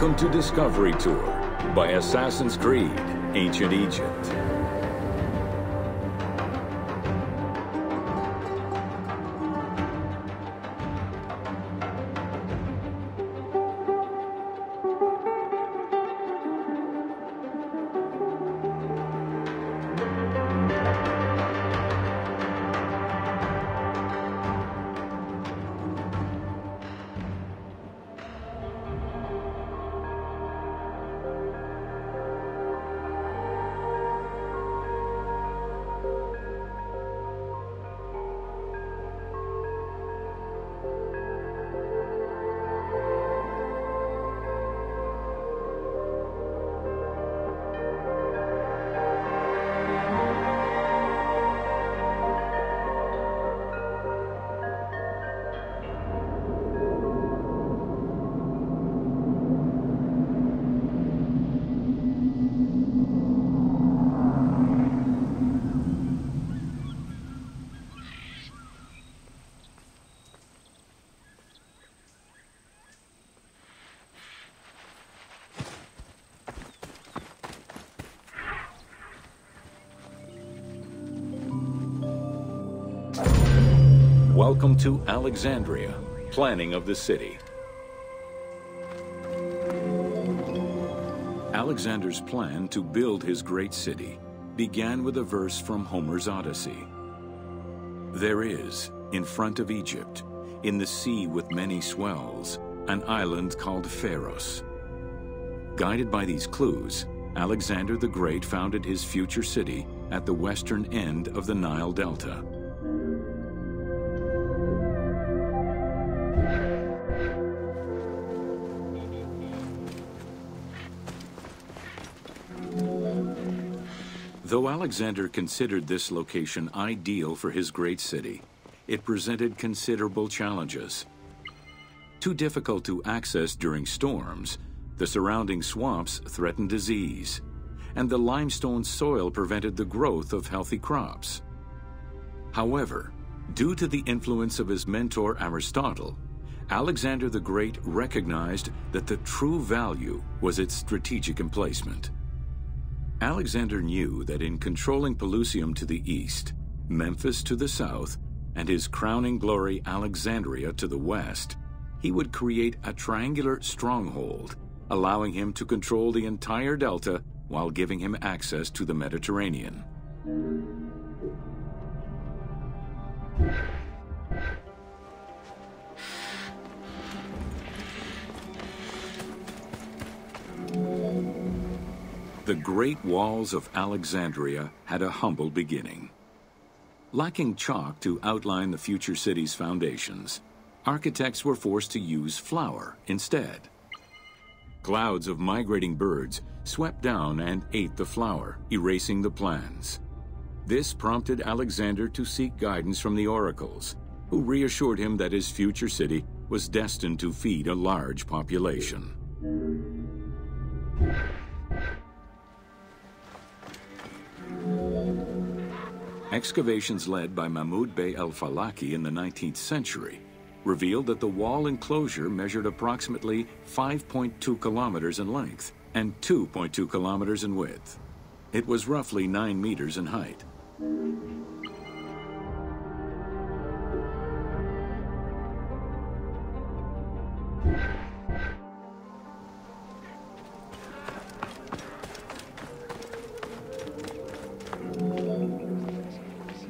Welcome to Discovery Tour by Assassin's Creed Ancient Egypt. Welcome to Alexandria, planning of the city. Alexander's plan to build his great city began with a verse from Homer's Odyssey. There is, in front of Egypt, in the sea with many swells, an island called Pharos. Guided by these clues, Alexander the Great founded his future city at the western end of the Nile Delta. Alexander considered this location ideal for his great city, it presented considerable challenges. Too difficult to access during storms, the surrounding swamps threatened disease, and the limestone soil prevented the growth of healthy crops. However, due to the influence of his mentor Aristotle, Alexander the Great recognized that the true value was its strategic emplacement. Alexander knew that in controlling Pelusium to the east, Memphis to the south, and his crowning glory Alexandria to the west, he would create a triangular stronghold, allowing him to control the entire delta while giving him access to the Mediterranean. The Great Walls of Alexandria had a humble beginning. Lacking chalk to outline the future city's foundations, architects were forced to use flour instead. Clouds of migrating birds swept down and ate the flour, erasing the plans. This prompted Alexander to seek guidance from the oracles, who reassured him that his future city was destined to feed a large population. Excavations led by Mahmud Bey el-Falaki in the 19th century revealed that the wall enclosure measured approximately 5.2 kilometers in length and 2.2 kilometers in width. It was roughly 9 meters in height.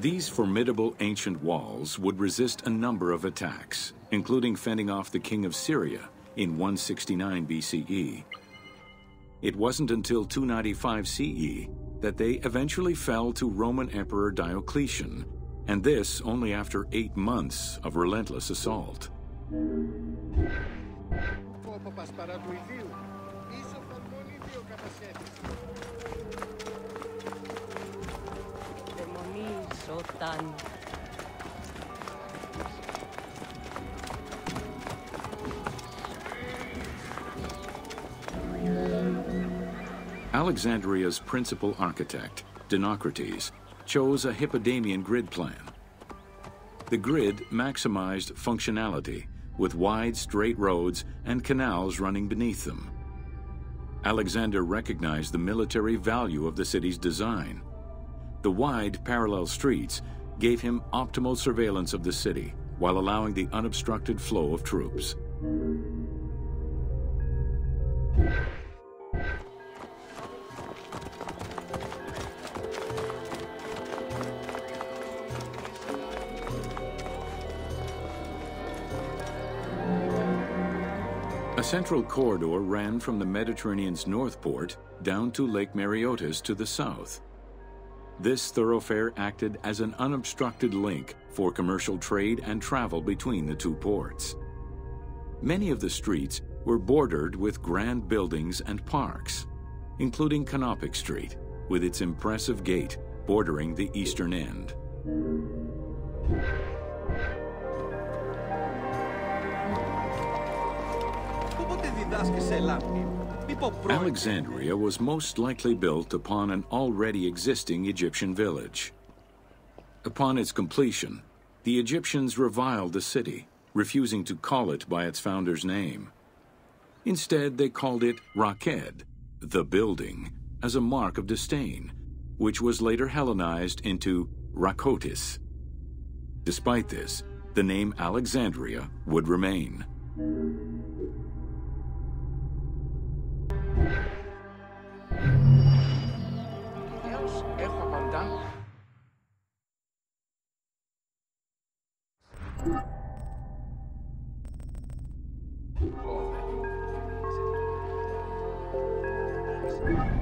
These formidable ancient walls would resist a number of attacks, including fending off the king of Syria in 169 BCE. It wasn't until 295 CE that they eventually fell to Roman Emperor Diocletian, and this only after eight months of relentless assault. Alexandria's principal architect, Dinocrates, chose a Hippodamian grid plan. The grid maximized functionality with wide, straight roads and canals running beneath them, Alexander recognized the military value of the city's design. The wide, parallel streets gave him optimal surveillance of the city while allowing the unobstructed flow of troops. A central corridor ran from the Mediterranean's north port down to Lake Mareotis to the south. This thoroughfare acted as an unobstructed link for commercial trade and travel between the two ports. Many of the streets were bordered with grand buildings and parks, including Canopic Street, with its impressive gate bordering the eastern end. Alexandria was most likely built upon an already existing Egyptian village. Upon its completion, the Egyptians reviled the city, refusing to call it by its founder's name. Instead, they called it Raked, the building, as a mark of disdain, which was later Hellenized into Rakotis. Despite this, the name Alexandria would remain. Deus echo bondan. Oh,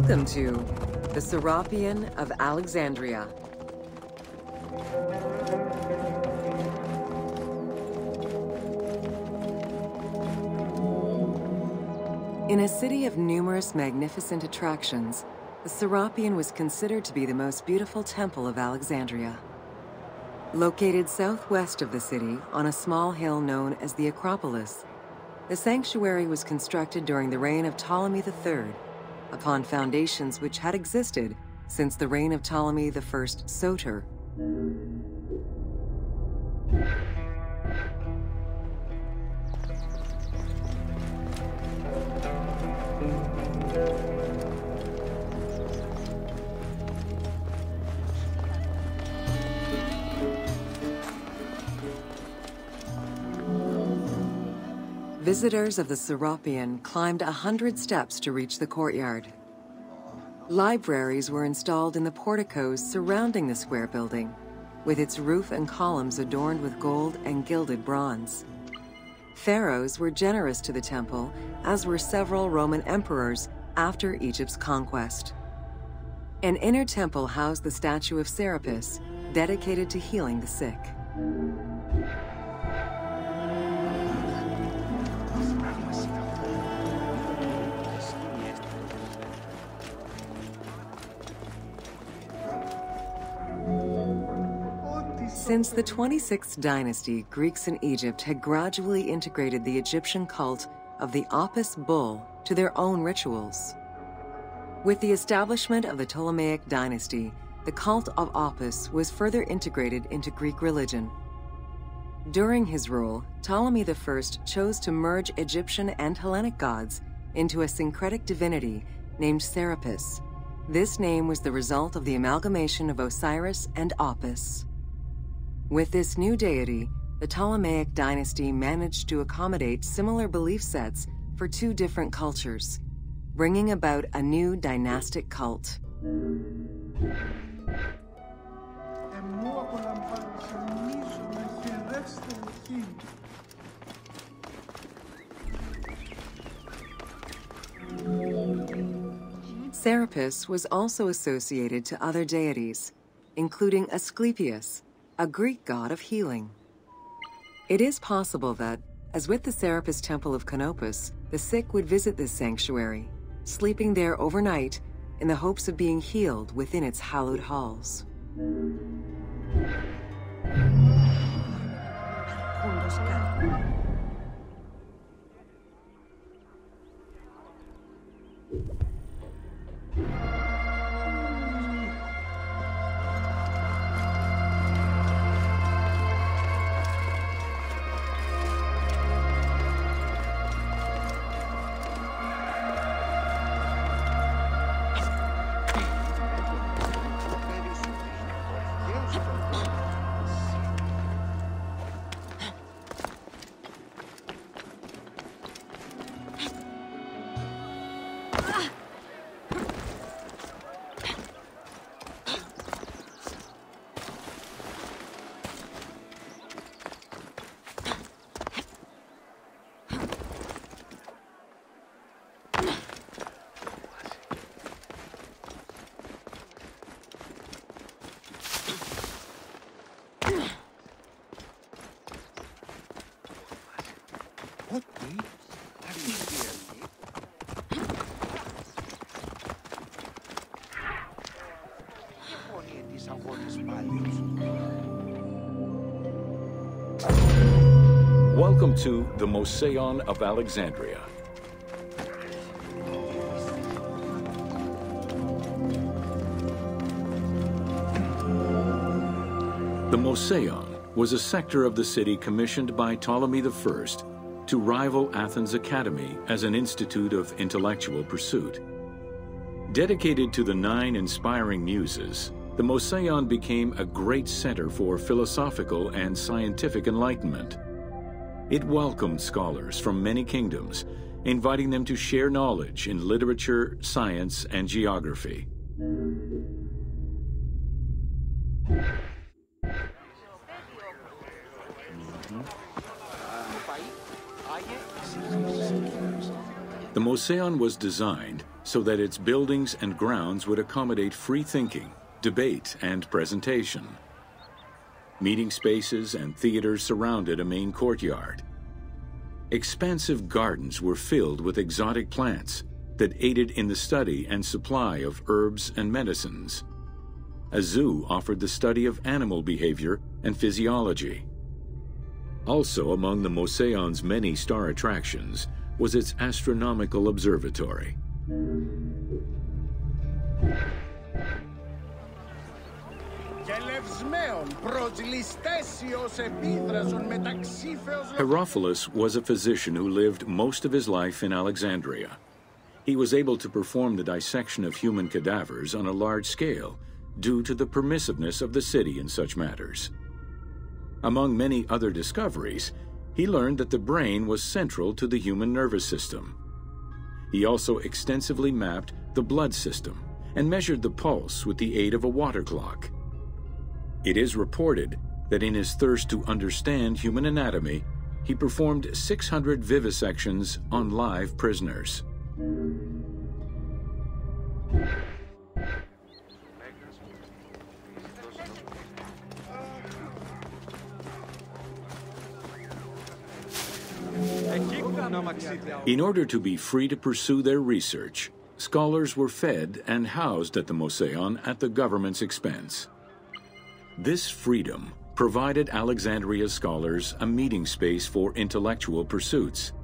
Welcome to the Serapeum of Alexandria. In a city of numerous magnificent attractions, the Serapeum was considered to be the most beautiful temple of Alexandria. Located southwest of the city on a small hill known as the Acropolis, the sanctuary was constructed during the reign of Ptolemy III upon foundations which had existed since the reign of Ptolemy I Soter. Visitors of the Serapeum climbed a hundred steps to reach the courtyard. Libraries were installed in the porticos surrounding the square building, with its roof and columns adorned with gold and gilded bronze. Pharaohs were generous to the temple, as were several Roman emperors after Egypt's conquest. An inner temple housed the statue of Serapis, dedicated to healing the sick. Since the 26th dynasty, Greeks in Egypt had gradually integrated the Egyptian cult of the Apis bull to their own rituals. With the establishment of the Ptolemaic dynasty, the cult of Apis was further integrated into Greek religion. During his rule, Ptolemy I chose to merge Egyptian and Hellenic gods into a syncretic divinity named Serapis. This name was the result of the amalgamation of Osiris and Apis. With this new deity, the Ptolemaic dynasty managed to accommodate similar belief sets for two different cultures, bringing about a new dynastic cult. Serapis was also associated to other deities, including Asclepius, a Greek god of healing. It is possible that, as with the Serapis Temple of Canopus, the sick would visit this sanctuary, sleeping there overnight in the hopes of being healed within its hallowed halls. To the Mouseion of Alexandria. The Mouseion was a sector of the city commissioned by Ptolemy I to rival Athens Academy as an institute of intellectual pursuit. Dedicated to the nine inspiring muses, the Mouseion became a great center for philosophical and scientific enlightenment. It welcomed scholars from many kingdoms, inviting them to share knowledge in literature, science, and geography. The Mouseion was designed so that its buildings and grounds would accommodate free thinking, debate, and presentation. Meeting spaces and theaters surrounded a main courtyard. Expansive gardens were filled with exotic plants that aided in the study and supply of herbs and medicines. A zoo offered the study of animal behavior and physiology. Also among the Mouseion's many star attractions was its astronomical observatory. Herophilus was a physician who lived most of his life in Alexandria. He was able to perform the dissection of human cadavers on a large scale due to the permissiveness of the city in such matters. Among many other discoveries, he learned that the brain was central to the human nervous system. He also extensively mapped the blood system and measured the pulse with the aid of a water clock. It is reported that in his thirst to understand human anatomy, he performed 600 vivisections on live prisoners. In order to be free to pursue their research, scholars were fed and housed at the Mouseion at the government's expense. This freedom provided Alexandria's scholars a meeting space for intellectual pursuits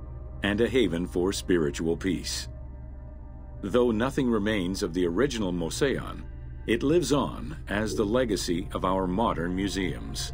and a haven for spiritual peace. Though nothing remains of the original Mouseion, it lives on as the legacy of our modern museums.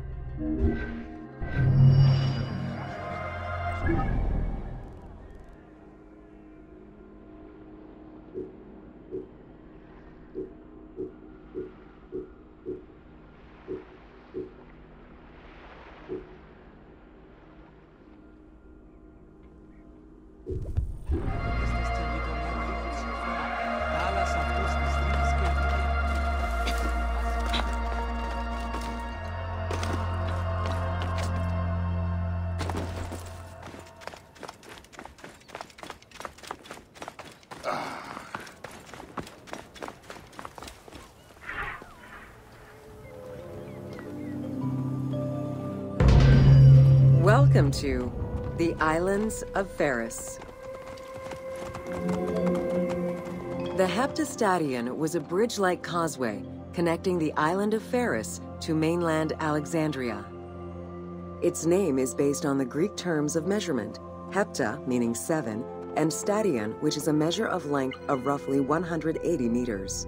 Welcome to the Islands of Pharos. The Heptastadion was a bridge-like causeway connecting the island of Pharos to mainland Alexandria. Its name is based on the Greek terms of measurement, hepta meaning seven, and stadion, which is a measure of length of roughly 180 meters.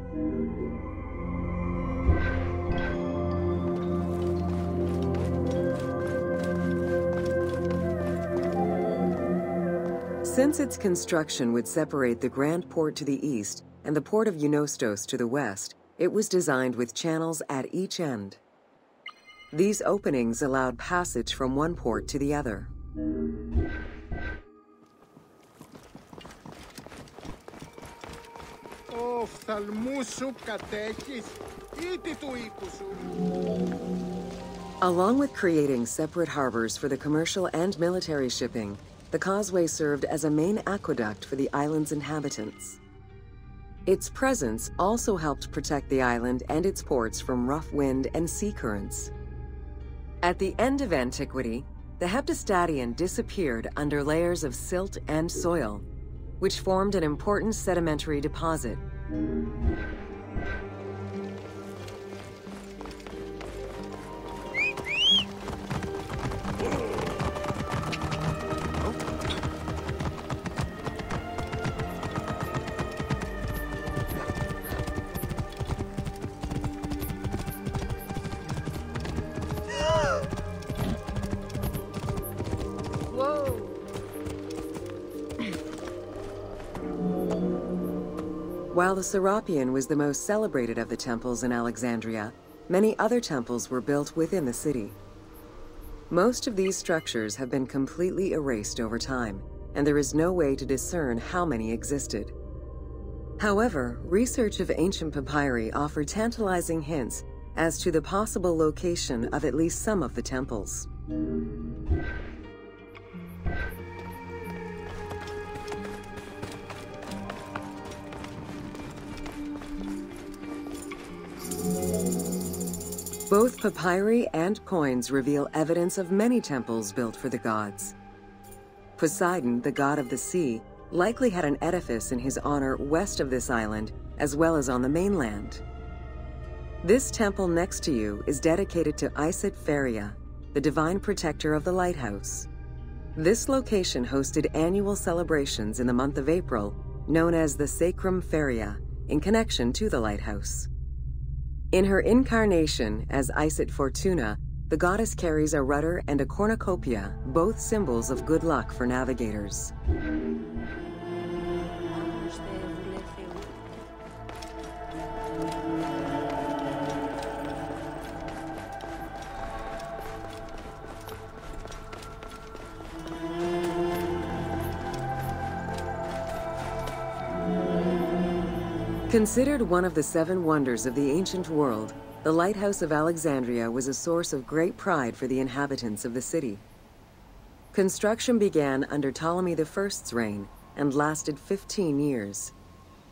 Since its construction would separate the Grand Port to the east and the port of Eunostos to the west, it was designed with channels at each end. These openings allowed passage from one port to the other. Along with creating separate harbors for the commercial and military shipping, the causeway served as a main aqueduct for the island's inhabitants. Its presence also helped protect the island and its ports from rough wind and sea currents. At the end of antiquity, the Heptastadion disappeared under layers of silt and soil, which formed an important sedimentary deposit. While the Serapeum was the most celebrated of the temples in Alexandria, many other temples were built within the city. Most of these structures have been completely erased over time, and there is no way to discern how many existed. However, research of ancient papyri offer tantalizing hints as to the possible location of at least some of the temples. Both papyri and coins reveal evidence of many temples built for the gods. Poseidon, the god of the sea, likely had an edifice in his honor west of this island, as well as on the mainland. This temple next to you is dedicated to Isis Pharia, the divine protector of the lighthouse. This location hosted annual celebrations in the month of April, known as the Sacrum Feria in connection to the lighthouse. In her incarnation as Isis Fortuna, the goddess carries a rudder and a cornucopia, both symbols of good luck for navigators. Considered one of the seven wonders of the ancient world, the Lighthouse of Alexandria was a source of great pride for the inhabitants of the city. Construction began under Ptolemy I's reign and lasted 15 years.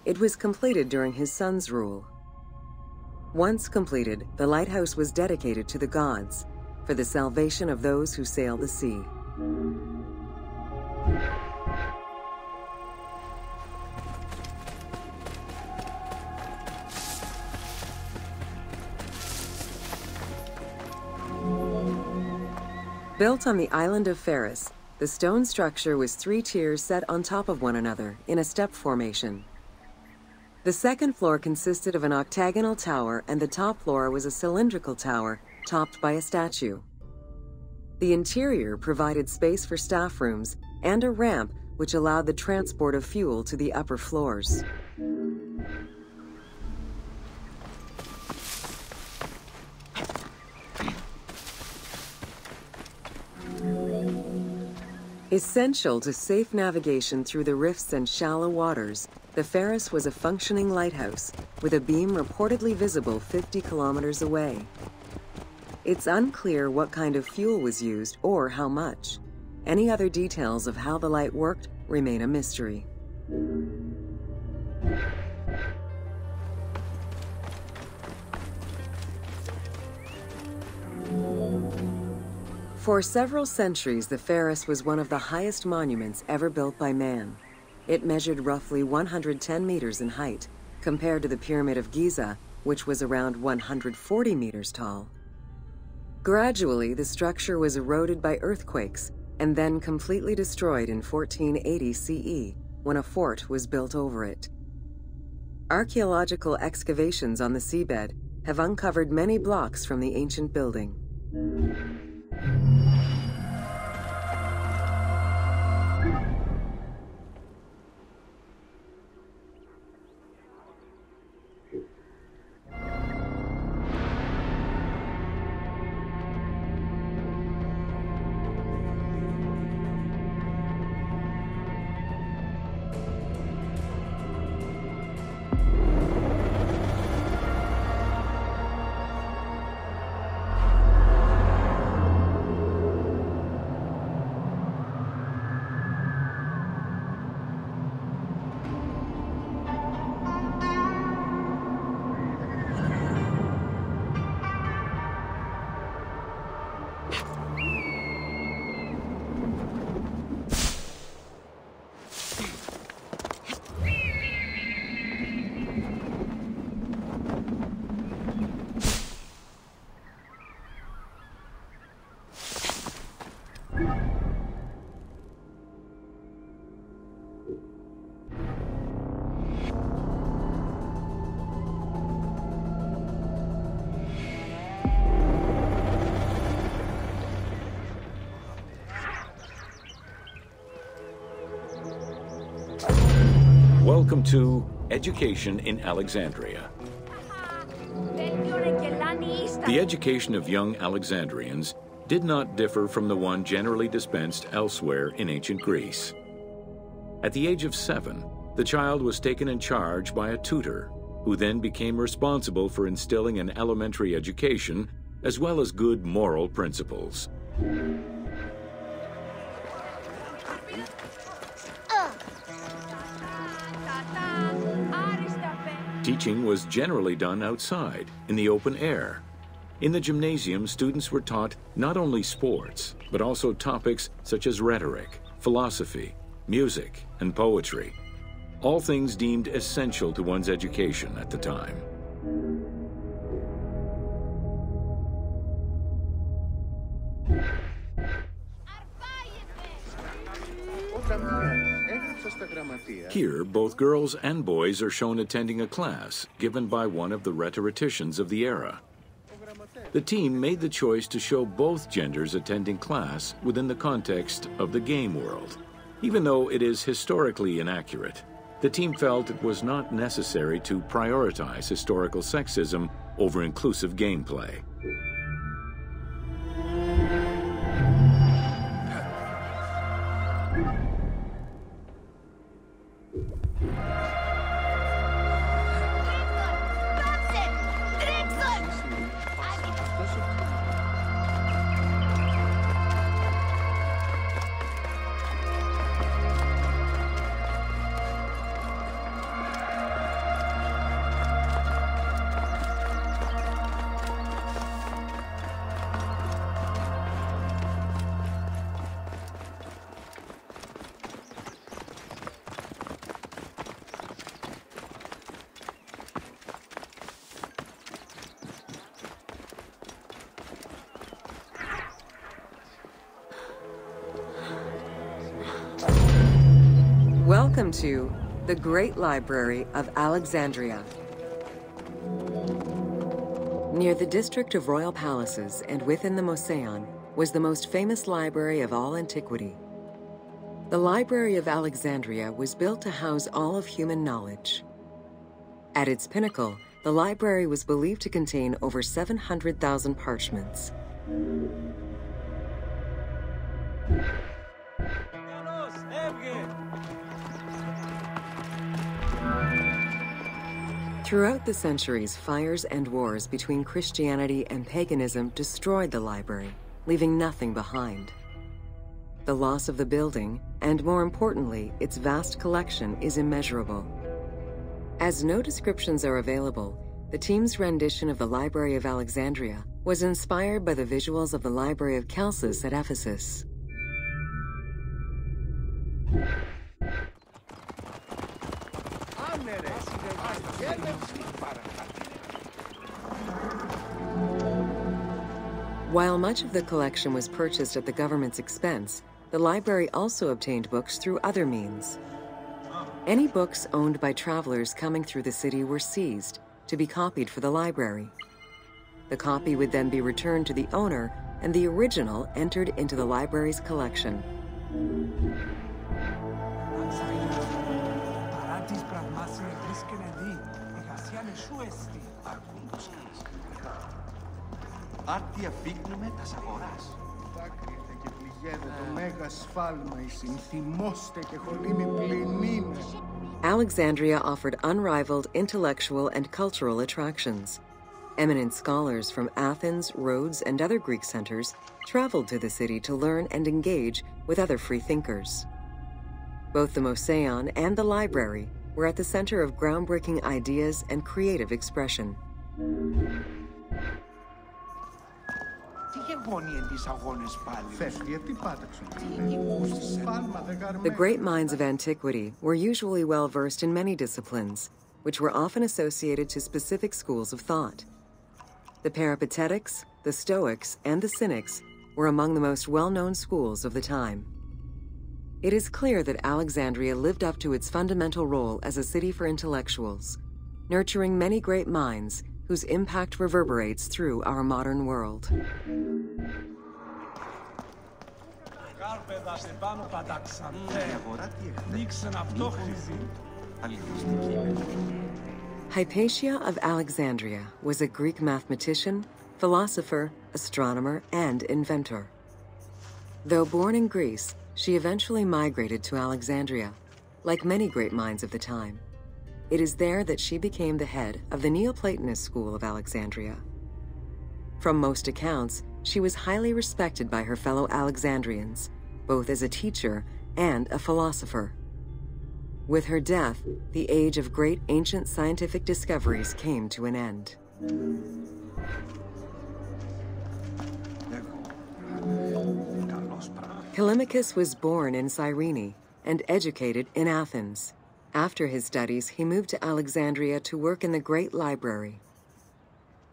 It was completed during his son's rule. Once completed, the lighthouse was dedicated to the gods for the salvation of those who sail the sea. Built on the island of Pharos, the stone structure was three tiers set on top of one another in a step formation. The second floor consisted of an octagonal tower and the top floor was a cylindrical tower topped by a statue. The interior provided space for staff rooms and a ramp which allowed the transport of fuel to the upper floors. Essential to safe navigation through the rifts and shallow waters, the Pharos was a functioning lighthouse with a beam reportedly visible 50 kilometers away. It's unclear what kind of fuel was used or how much. Any other details of how the light worked remain a mystery. For several centuries, the Pharos was one of the highest monuments ever built by man. It measured roughly 110 meters in height, compared to the Pyramid of Giza, which was around 140 meters tall. Gradually, the structure was eroded by earthquakes and then completely destroyed in 1480 CE when a fort was built over it. Archaeological excavations on the seabed have uncovered many blocks from the ancient building. Welcome to Education in Alexandria. The education of young Alexandrians did not differ from the one generally dispensed elsewhere in ancient Greece. At the age of seven, the child was taken in charge by a tutor, who then became responsible for instilling an elementary education as well as good moral principles. Teaching was generally done outside, in the open air. In the gymnasium, students were taught not only sports, but also topics such as rhetoric, philosophy, music, and poetry. All things deemed essential to one's education at the time. Here, both girls and boys are shown attending a class given by one of the rhetoricians of the era. The team made the choice to show both genders attending class within the context of the game world. Even though it is historically inaccurate, the team felt it was not necessary to prioritize historical sexism over inclusive gameplay. The Great Library of Alexandria. Near the district of royal palaces and within the Mouseion, was the most famous library of all antiquity. The Library of Alexandria was built to house all of human knowledge. At its pinnacle, the library was believed to contain over 700,000 parchments. Throughout the centuries, fires and wars between Christianity and paganism destroyed the library, leaving nothing behind. The loss of the building, and more importantly, its vast collection, is immeasurable. As no descriptions are available, the team's rendition of the Library of Alexandria was inspired by the visuals of the Library of Celsus at Ephesus. While much of the collection was purchased at the government's expense, the library also obtained books through other means. Any books owned by travelers coming through the city were seized to be copied for the library. The copy would then be returned to the owner and the original entered into the library's collection. Άρτια τα. Δάκρυθε και πληγέδε το μέγα σφάλμα και πληνίμε. Alexandria offered unrivaled intellectual and cultural attractions. Eminent scholars from Athens, Rhodes, and other Greek centers traveled to the city to learn and engage with other free thinkers. Both the Mouseion and the library were at the center of groundbreaking ideas and creative expression. The great minds of antiquity were usually well versed in many disciplines, which were often associated to specific schools of thought. The Peripatetics, the Stoics, and the Cynics were among the most well known schools of the time. It is clear that Alexandria lived up to its fundamental role as a city for intellectuals, nurturing many great minds whose impact reverberates through our modern world. Hypatia of Alexandria was a Greek mathematician, philosopher, astronomer, and inventor. Though born in Greece, she eventually migrated to Alexandria, like many great minds of the time. It is there that she became the head of the Neoplatonist school of Alexandria. From most accounts, she was highly respected by her fellow Alexandrians, both as a teacher and a philosopher. With her death, the age of great ancient scientific discoveries came to an end. Callimachus was born in Cyrene and educated in Athens. After his studies, he moved to Alexandria to work in the Great Library.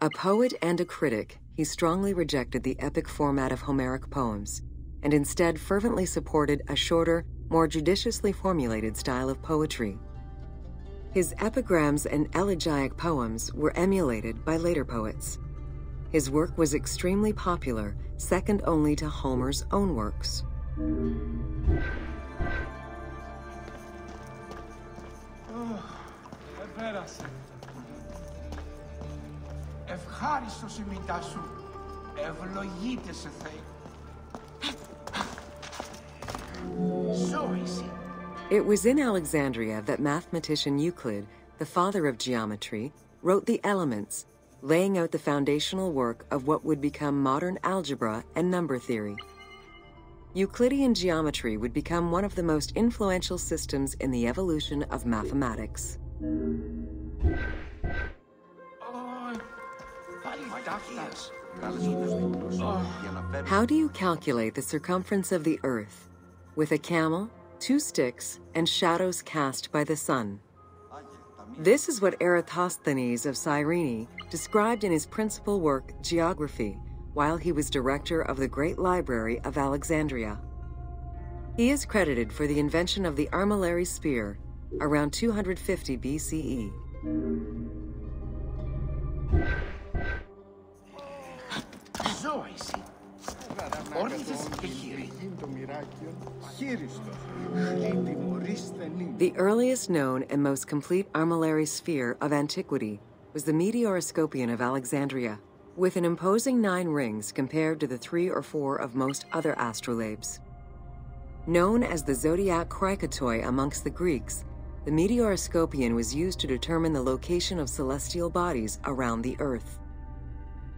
A poet and a critic, he strongly rejected the epic format of Homeric poems and instead fervently supported a shorter, more judiciously formulated style of poetry. His epigrams and elegiac poems were emulated by later poets. His work was extremely popular, second only to Homer's own works. Πέρασε. Ευχάριστος η μητά σου. Ευλογείται σε Θεή. It was in Alexandria that mathematician Euclid, the father of geometry, wrote the Elements, laying out the foundational work of what would become modern algebra and number theory. Euclidean geometry would become one of the most influential systems in the evolution of mathematics. How do you calculate the circumference of the Earth? With a camel, two sticks, and shadows cast by the sun. This is what Eratosthenes of Cyrene described in his principal work, Geography, while he was director of the Great Library of Alexandria. He is credited for the invention of the armillary sphere around 250 BCE. The earliest known and most complete armillary sphere of antiquity was the meteoroscopion of Alexandria, with an imposing nine rings compared to the three or four of most other astrolabes. Known as the zodiac krikatoi amongst the Greeks, the Meteoroscopion was used to determine the location of celestial bodies around the Earth.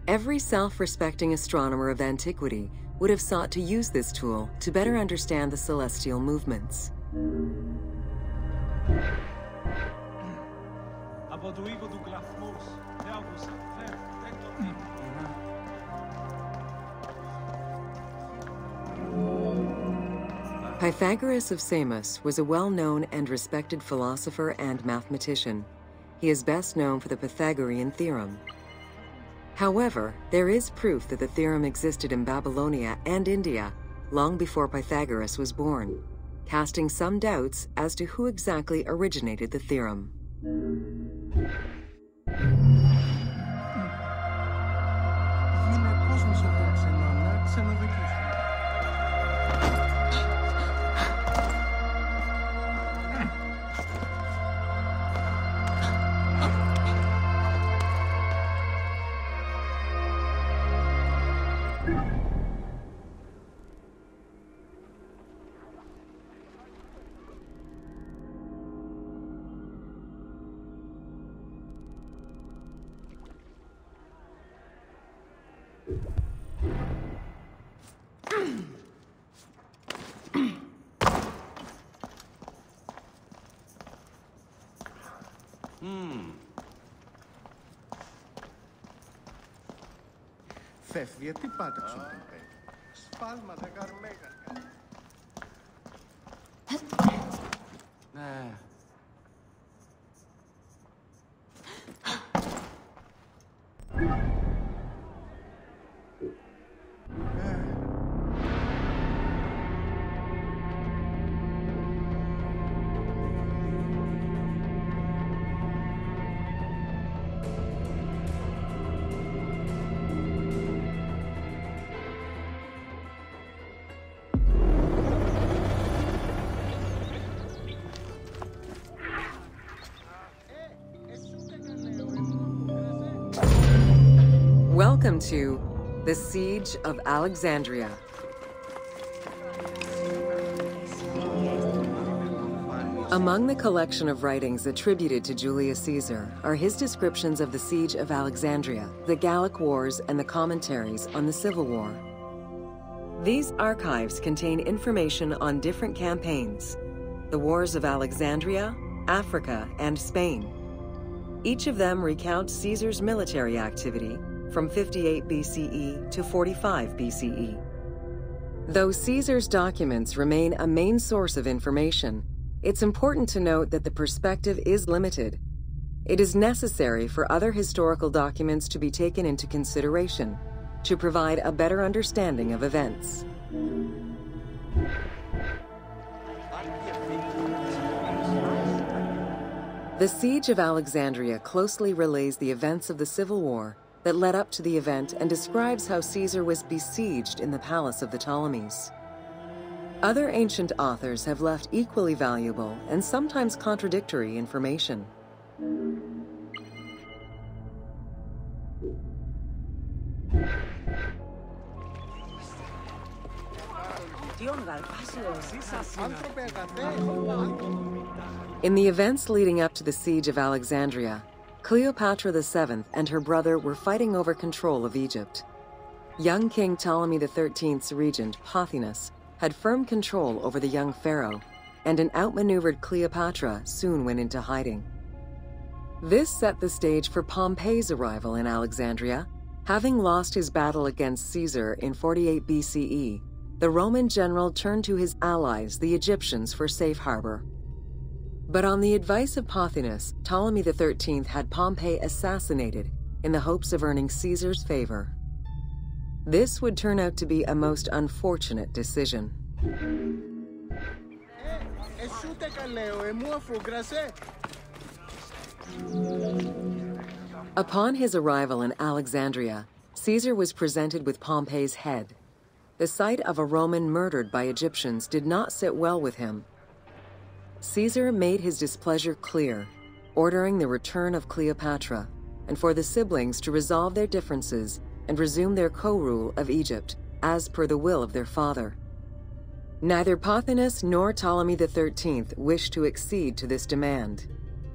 Every self respecting astronomer of antiquity would have sought to use this tool to better understand the celestial movements. Pythagoras of Samos was a well known and respected philosopher and mathematician. He is best known for the Pythagorean theorem. However, there is proof that the theorem existed in Babylonia and India long before Pythagoras was born, casting some doubts as to who exactly originated the theorem. Γιατί πάτε ξοδεύετε. Σπάλματα καρμέγαλια. Ναι, Welcome to The Siege of Alexandria. Among the collection of writings attributed to Julius Caesar are his descriptions of the Siege of Alexandria, the Gallic Wars, and the commentaries on the Civil War. These archives contain information on different campaigns the Wars of Alexandria, Africa, and Spain. Each of them recounts Caesar's military activity from 58 BCE to 45 BCE. Though Caesar's documents remain a main source of information, it's important to note that the perspective is limited. It is necessary for other historical documents to be taken into consideration to provide a better understanding of events. The Siege of Alexandria closely relays the events of the Civil War that led up to the event and describes how Caesar was besieged in the palace of the Ptolemies. Other ancient authors have left equally valuable and sometimes contradictory information. In the events leading up to the siege of Alexandria, Cleopatra VII and her brother were fighting over control of Egypt. Young King Ptolemy XIII's regent, Pothinus, had firm control over the young pharaoh, and an outmaneuvered Cleopatra soon went into hiding. This set the stage for Pompey's arrival in Alexandria. Having lost his battle against Caesar in 48 BCE, the Roman general turned to his allies, the Egyptians, for safe harbor. But on the advice of Pothinus, Ptolemy XIII had Pompey assassinated in the hopes of earning Caesar's favor. This would turn out to be a most unfortunate decision. Upon his arrival in Alexandria, Caesar was presented with Pompey's head. The sight of a Roman murdered by Egyptians did not sit well with him, Caesar made his displeasure clear, ordering the return of Cleopatra and for the siblings to resolve their differences and resume their co rule of Egypt as per the will of their father. Neither Pothinus nor Ptolemy XIII wished to accede to this demand.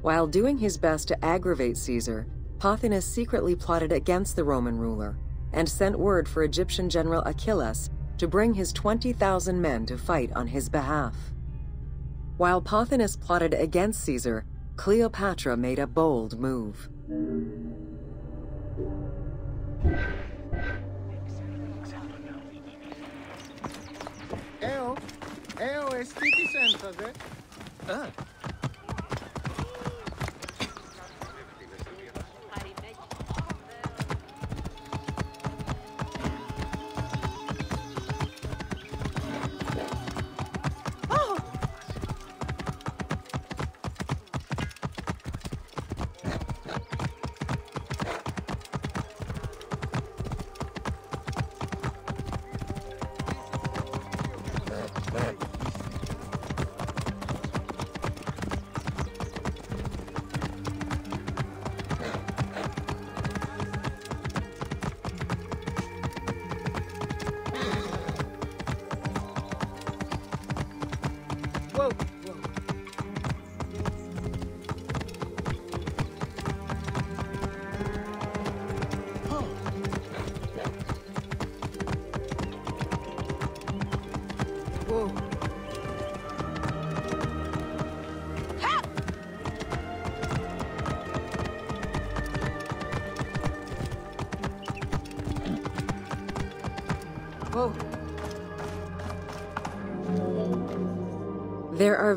While doing his best to aggravate Caesar, Pothinus secretly plotted against the Roman ruler and sent word for Egyptian general Achillas to bring his 20,000 men to fight on his behalf. While Pothinus plotted against Caesar, Cleopatra made a bold move. Eo, Eo. Ah,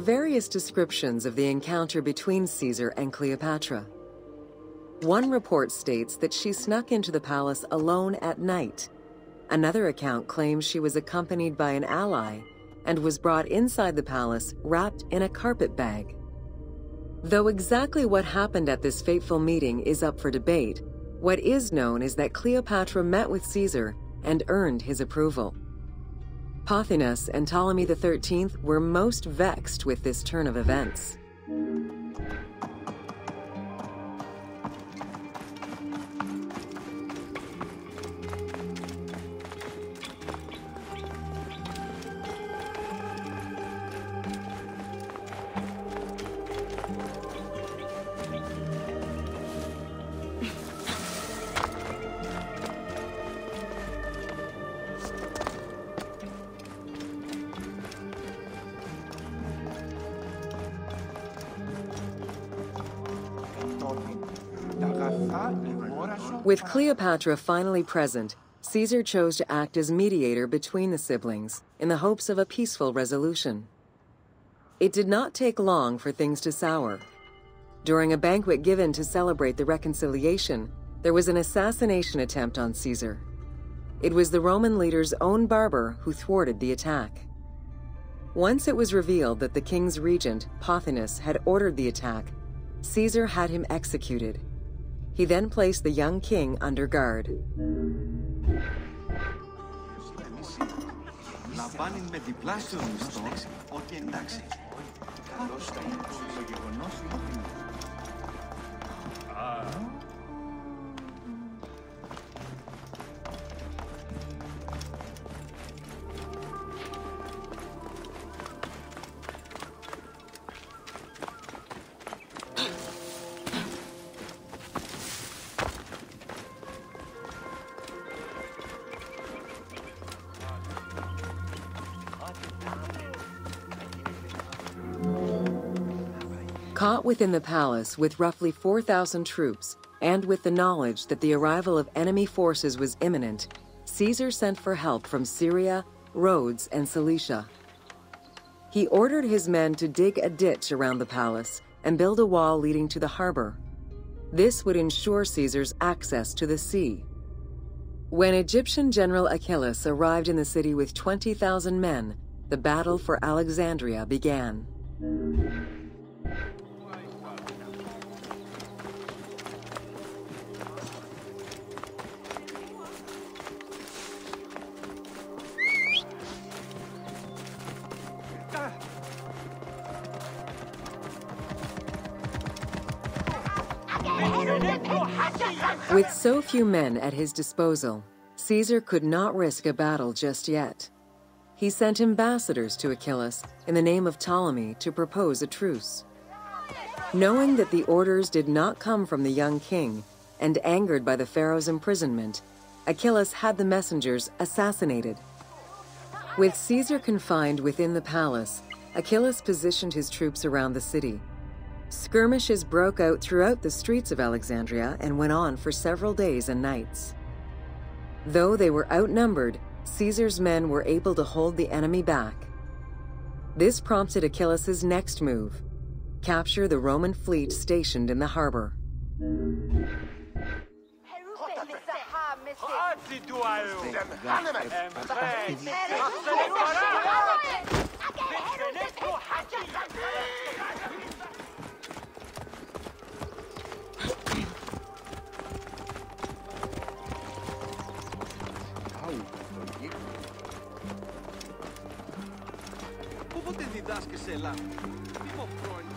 various descriptions of the encounter between Caesar and Cleopatra. One report states that she snuck into the palace alone at night. Another account claims she was accompanied by an ally and was brought inside the palace wrapped in a carpet bag. Though exactly what happened at this fateful meeting is up for debate, what is known is that Cleopatra met with Caesar and earned his approval. Pothinus and Ptolemy XIII were most vexed with this turn of events. With Cleopatra finally present, Caesar chose to act as mediator between the siblings in the hopes of a peaceful resolution. It did not take long for things to sour. During a banquet given to celebrate the reconciliation, there was an assassination attempt on Caesar. It was the Roman leader's own barber who thwarted the attack. Once it was revealed that the king's regent, Pothinus, had ordered the attack, Caesar had him executed. He then placed the young king under guard. Within the palace with roughly 4,000 troops, and with the knowledge that the arrival of enemy forces was imminent, Caesar sent for help from Syria, Rhodes, and Cilicia. He ordered his men to dig a ditch around the palace and build a wall leading to the harbor. This would ensure Caesar's access to the sea. When Egyptian General Achillas arrived in the city with 20,000 men, the battle for Alexandria began. With so few men at his disposal, Caesar could not risk a battle just yet. He sent ambassadors to Achillas in the name of Ptolemy to propose a truce. Knowing that the orders did not come from the young king, and angered by the pharaoh's imprisonment, Achillas had the messengers assassinated. With Caesar confined within the palace, Achillas positioned his troops around the city. Skirmishes broke out throughout the streets of Alexandria and went on for several days and nights. Though they were outnumbered, Caesar's men were able to hold the enemy back. This prompted Achillas' next move capture the Roman fleet stationed in the harbor. das gesellig. Wie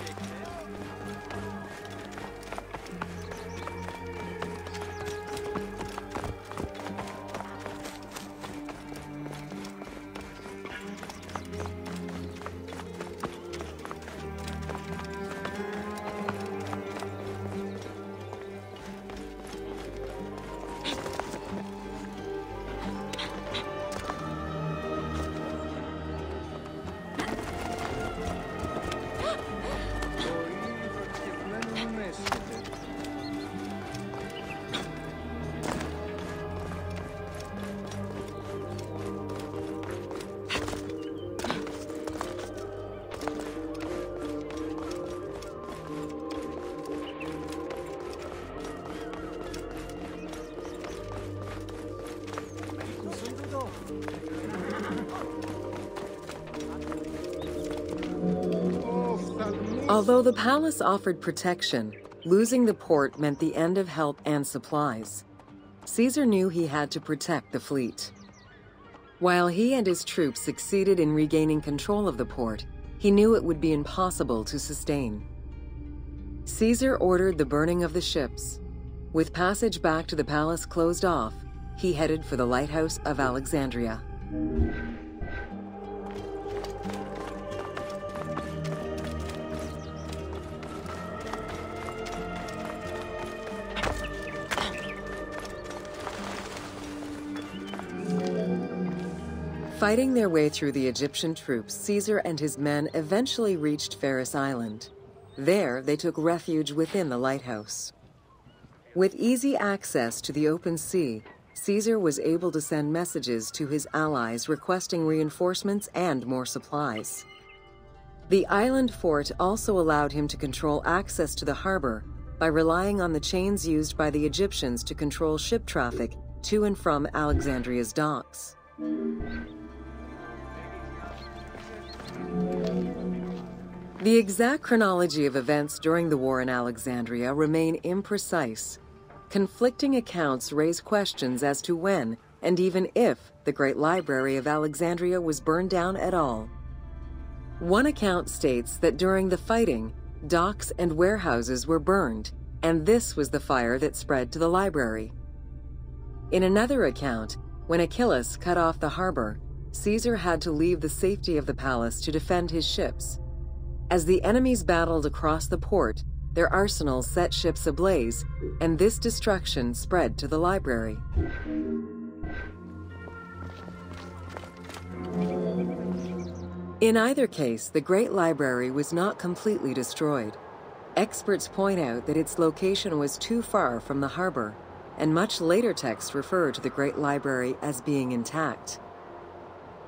Although the palace offered protection, losing the port meant the end of help and supplies. Caesar knew he had to protect the fleet. While he and his troops succeeded in regaining control of the port, he knew it would be impossible to sustain. Caesar ordered the burning of the ships. With passage back to the palace closed off, he headed for the lighthouse of Alexandria. Fighting their way through the Egyptian troops, Caesar and his men eventually reached Pharos Island. There, they took refuge within the lighthouse. With easy access to the open sea, Caesar was able to send messages to his allies requesting reinforcements and more supplies. The island fort also allowed him to control access to the harbor by relying on the chains used by the Egyptians to control ship traffic to and from Alexandria's docks. The exact chronology of events during the war in Alexandria remain imprecise. Conflicting accounts raise questions as to when and even if the Great Library of Alexandria was burned down at all. One account states that during the fighting, docks and warehouses were burned, and this was the fire that spread to the library. In another account, when Achillas cut off the harbor, Caesar had to leave the safety of the palace to defend his ships. As the enemies battled across the port, their arsenals set ships ablaze, and this destruction spread to the library. In either case, the Great Library was not completely destroyed. Experts point out that its location was too far from the harbor, and much later texts refer to the Great Library as being intact.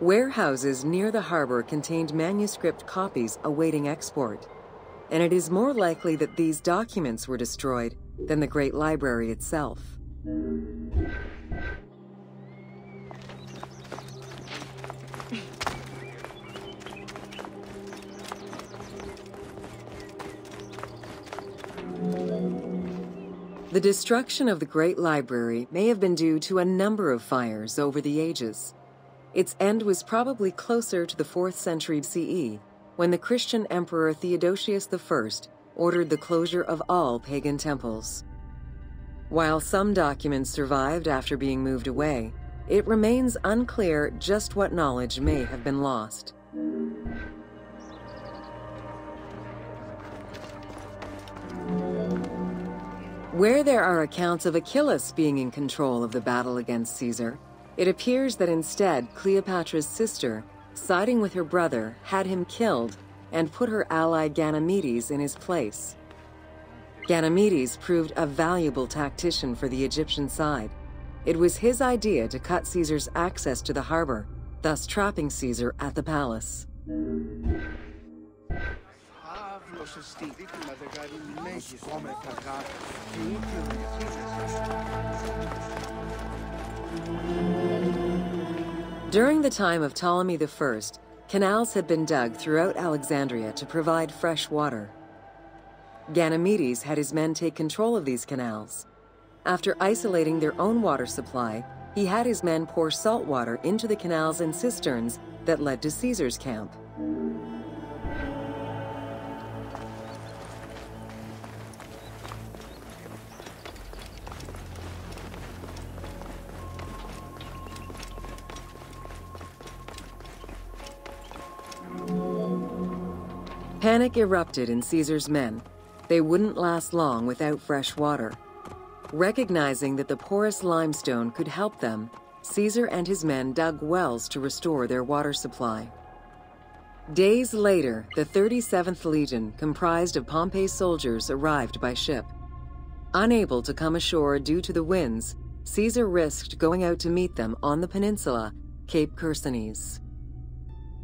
Warehouses near the harbor contained manuscript copies awaiting export, and it is more likely that these documents were destroyed than the Great Library itself. The destruction of the Great Library may have been due to a number of fires over the ages. Its end was probably closer to the 4th century CE, when the Christian Emperor Theodosius I ordered the closure of all pagan temples. While some documents survived after being moved away, it remains unclear just what knowledge may have been lost. Where there are accounts of Achillas being in control of the battle against Caesar, it appears that instead Cleopatra's sister, siding with her brother, had him killed and put her ally Ganymedes in his place. Ganymedes proved a valuable tactician for the Egyptian side. It was his idea to cut Caesar's access to the harbor, thus trapping Caesar at the palace. During the time of Ptolemy I, canals had been dug throughout Alexandria to provide fresh water. Ganymedes had his men take control of these canals. After isolating their own water supply, he had his men pour salt water into the canals and cisterns that led to Caesar's camp. Panic erupted in Caesar's men. They wouldn't last long without fresh water. Recognizing that the porous limestone could help them, Caesar and his men dug wells to restore their water supply. Days later, the 37th Legion, comprised of Pompey's soldiers, arrived by ship. Unable to come ashore due to the winds, Caesar risked going out to meet them on the peninsula, Cape Chersonese.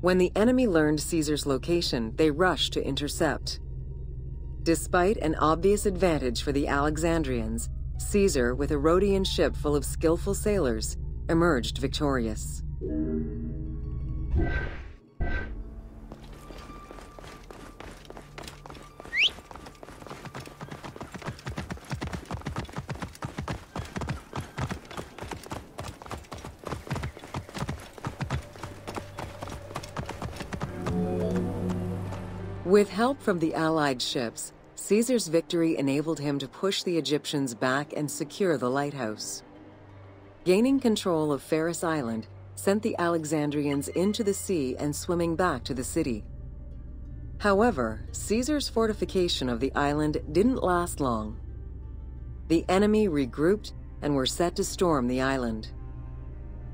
When the enemy learned Caesar's location, they rushed to intercept. Despite an obvious advantage for the Alexandrians, Caesar, with a Rhodian ship full of skillful sailors, emerged victorious. With help from the Allied ships, Caesar's victory enabled him to push the Egyptians back and secure the lighthouse. Gaining control of Pharos Island sent the Alexandrians into the sea and swimming back to the city. However, Caesar's fortification of the island didn't last long. The enemy regrouped and were set to storm the island.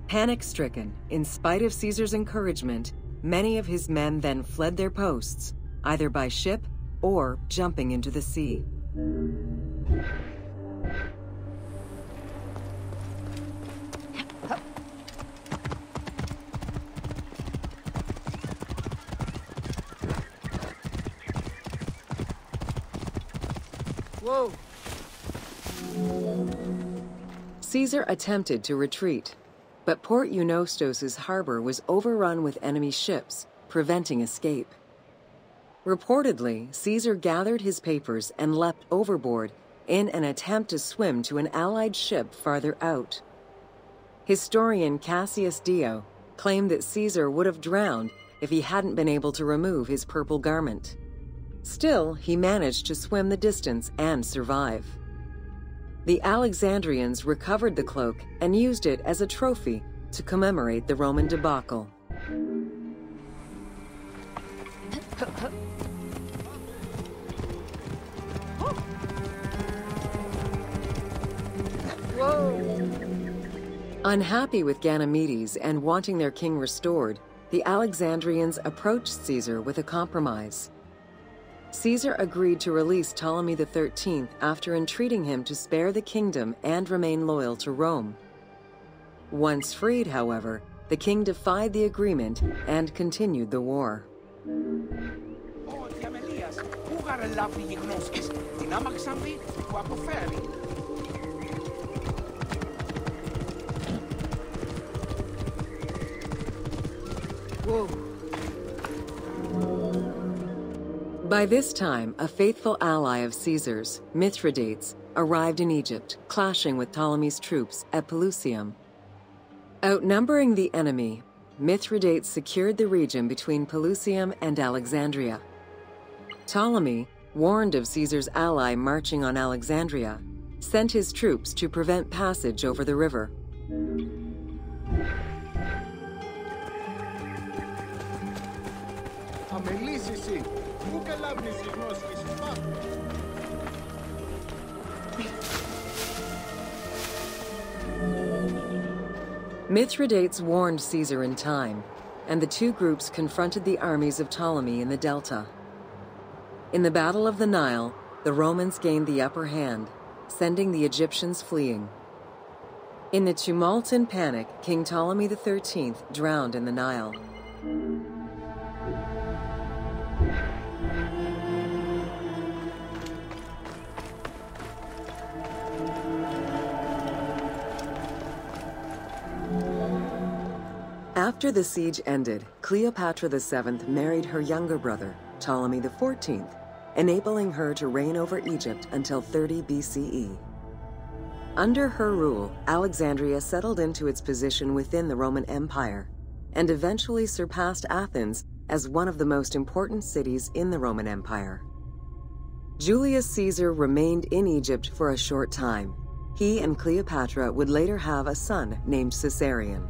Panic stricken, in spite of Caesar's encouragement, many of his men then fled their posts, either by ship or jumping into the sea. Whoa! Caesar attempted to retreat, but Port Eunostos' harbor was overrun with enemy ships, preventing escape. Reportedly, Caesar gathered his papers and leapt overboard in an attempt to swim to an Allied ship farther out. Historian Cassius Dio claimed that Caesar would have drowned if he hadn't been able to remove his purple garment. Still, he managed to swim the distance and survive. The Alexandrians recovered the cloak and used it as a trophy to commemorate the Roman debacle. Unhappy with Ganymedes and wanting their king restored, the Alexandrians approached Caesar with a compromise. Caesar agreed to release Ptolemy XIII after entreating him to spare the kingdom and remain loyal to Rome. Once freed, however, the king defied the agreement and continued the war. Whoa! By this time, a faithful ally of Caesar's, Mithridates, arrived in Egypt, clashing with Ptolemy's troops at Pelusium. Outnumbering the enemy, Mithridates secured the region between Pelusium and Alexandria. Ptolemy, warned of Caesar's ally marching on Alexandria, sent his troops to prevent passage over the river. Αμελής εσύ. Πού καλά γνήσιος Mithridates warned Caesar in time, and the two groups confronted the armies of Ptolemy in the Delta. In the Battle of the Nile, the Romans gained the upper hand, sending the Egyptians fleeing. In the tumult and panic, King Ptolemy XIII drowned in the Nile. After the siege ended, Cleopatra VII married her younger brother, Ptolemy XIV, enabling her to reign over Egypt until 30 BCE. Under her rule, Alexandria settled into its position within the Roman Empire and eventually surpassed Athens as one of the most important cities in the Roman Empire. Julius Caesar remained in Egypt for a short time. He and Cleopatra would later have a son named Caesarion.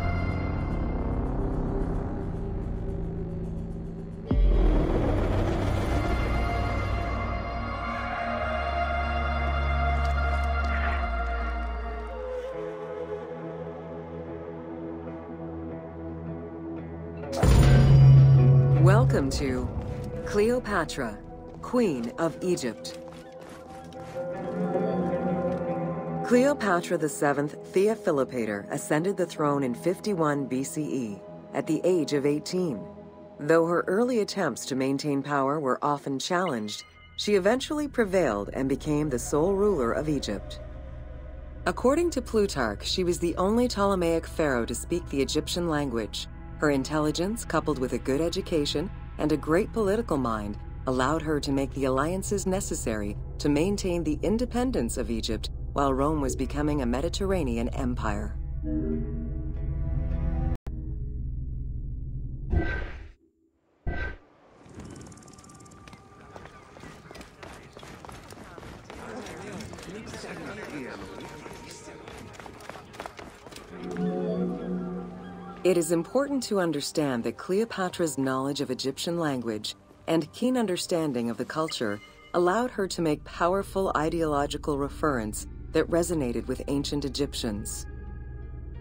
Welcome to Cleopatra, Queen of Egypt. Cleopatra VII Thea Philopator ascended the throne in 51 BCE at the age of 18. Though her early attempts to maintain power were often challenged, she eventually prevailed and became the sole ruler of Egypt. According to Plutarch, she was the only Ptolemaic pharaoh to speak the Egyptian language. Her intelligence, coupled with a good education and a great political mind, allowed her to make the alliances necessary to maintain the independence of Egypt while Rome was becoming a Mediterranean empire. It is important to understand that Cleopatra's knowledge of Egyptian language and keen understanding of the culture allowed her to make powerful ideological referents that resonated with ancient Egyptians.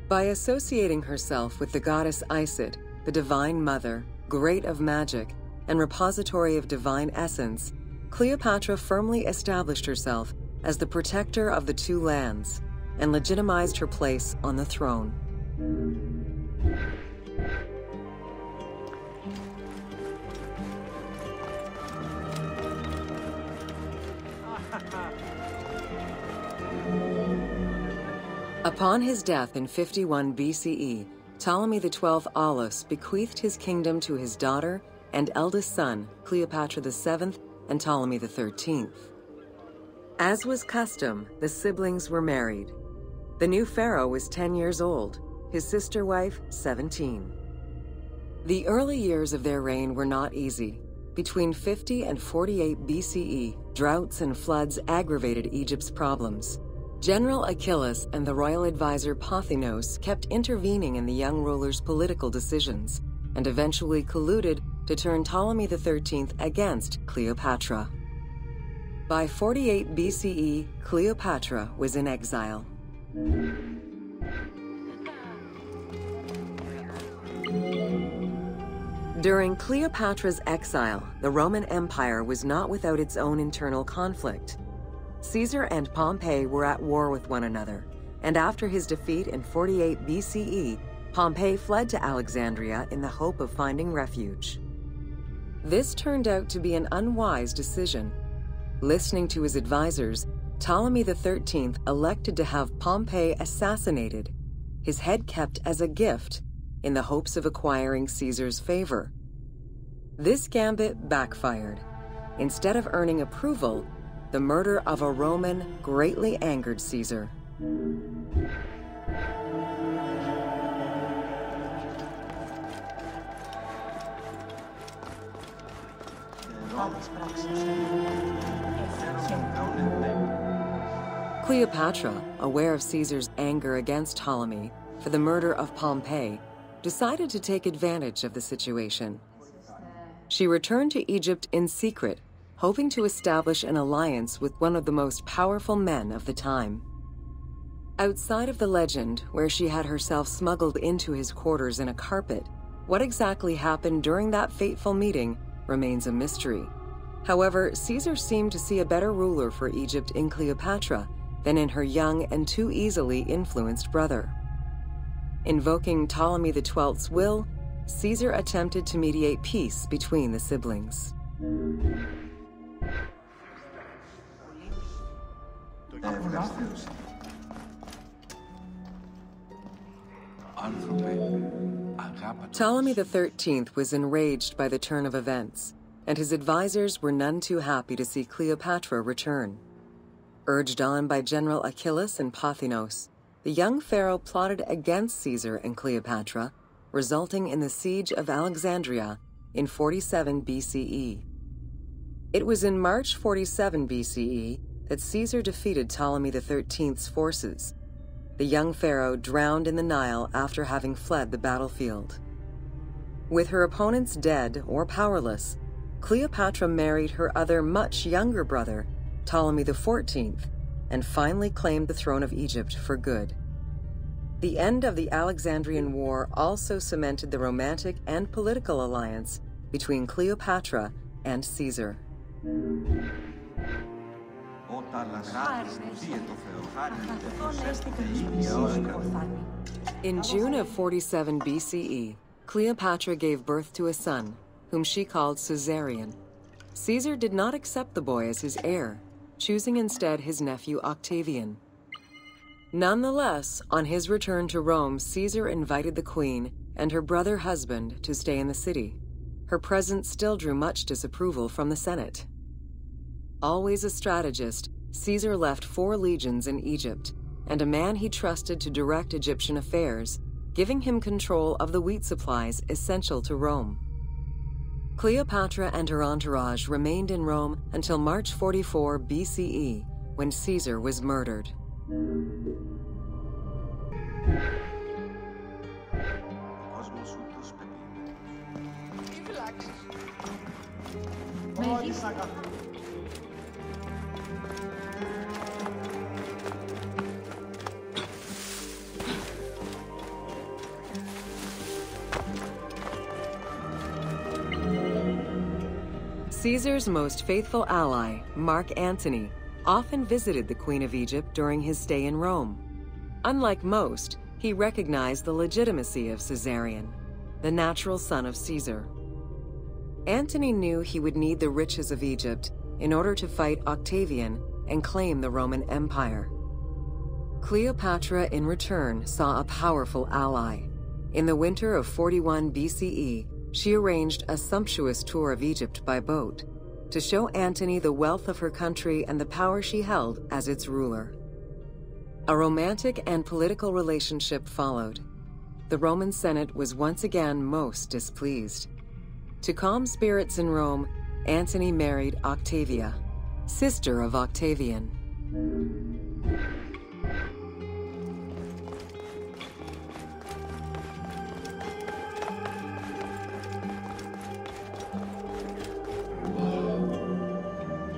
By associating herself with the goddess Isis, the Divine Mother, great of magic, and repository of divine essence, Cleopatra firmly established herself as the protector of the two lands and legitimized her place on the throne. Upon his death in 51 BCE, Ptolemy XII Aulus bequeathed his kingdom to his daughter and eldest son, Cleopatra VII and Ptolemy XIII. As was custom, the siblings were married. The new pharaoh was 10 years old, his sister wife 17. The early years of their reign were not easy. Between 50 and 48 BCE, droughts and floods aggravated Egypt's problems. General Achillas and the royal advisor Pothinus kept intervening in the young ruler's political decisions and eventually colluded to turn Ptolemy XIII against Cleopatra. By 48 BCE, Cleopatra was in exile. During Cleopatra's exile, the Roman Empire was not without its own internal conflict. Caesar and Pompey were at war with one another, and after his defeat in 48 BCE, Pompey fled to Alexandria in the hope of finding refuge. This turned out to be an unwise decision. Listening to his advisors, Ptolemy XIII elected to have Pompey assassinated, his head kept as a gift, in the hopes of acquiring Caesar's favor. This gambit backfired. Instead of earning approval, the murder of a Roman greatly angered Caesar. Cleopatra, aware of Caesar's anger against Ptolemy for the murder of Pompey, decided to take advantage of the situation. She returned to Egypt in secret, hoping to establish an alliance with one of the most powerful men of the time. Outside of the legend, where she had herself smuggled into his quarters in a carpet, what exactly happened during that fateful meeting remains a mystery. However, Caesar seemed to see a better ruler for Egypt in Cleopatra than in her young and too easily influenced brother. Invoking Ptolemy XII's will, Caesar attempted to mediate peace between the siblings. Ptolemy XIII was enraged by the turn of events, and his advisors were none too happy to see Cleopatra return. Urged on by General Achillas and Pothinus, the young pharaoh plotted against Caesar and Cleopatra, resulting in the siege of Alexandria in 47 BCE. It was in March 47 BCE that Caesar defeated Ptolemy XIII's forces. The young pharaoh drowned in the Nile after having fled the battlefield. With her opponents dead or powerless, Cleopatra married her other much younger brother, Ptolemy XIV, and finally claimed the throne of Egypt for good. The end of the Alexandrian War also cemented the romantic and political alliance between Cleopatra and Caesar. In June of 47 BCE, Cleopatra gave birth to a son, whom she called Caesarion. Caesar did not accept the boy as his heir, choosing instead his nephew Octavian. Nonetheless, on his return to Rome, Caesar invited the queen and her brother husband to stay in the city. Her presence still drew much disapproval from the Senate. Always a strategist, Caesar left four legions in Egypt and a man he trusted to direct Egyptian affairs, giving him control of the wheat supplies essential to Rome. Cleopatra and her entourage remained in Rome until March 44 BCE, when Caesar was murdered. Caesar's most faithful ally, Mark Antony, often visited the Queen of Egypt during his stay in Rome. Unlike most, he recognized the legitimacy of Caesarion, the natural son of Caesar. Antony knew he would need the riches of Egypt in order to fight Octavian and claim the Roman Empire. Cleopatra, in return, saw a powerful ally. In the winter of 41 BCE, she arranged a sumptuous tour of Egypt by boat to show Antony the wealth of her country and the power she held as its ruler. A romantic and political relationship followed. The Roman Senate was once again most displeased. To calm spirits in Rome, Antony married Octavia, sister of Octavian.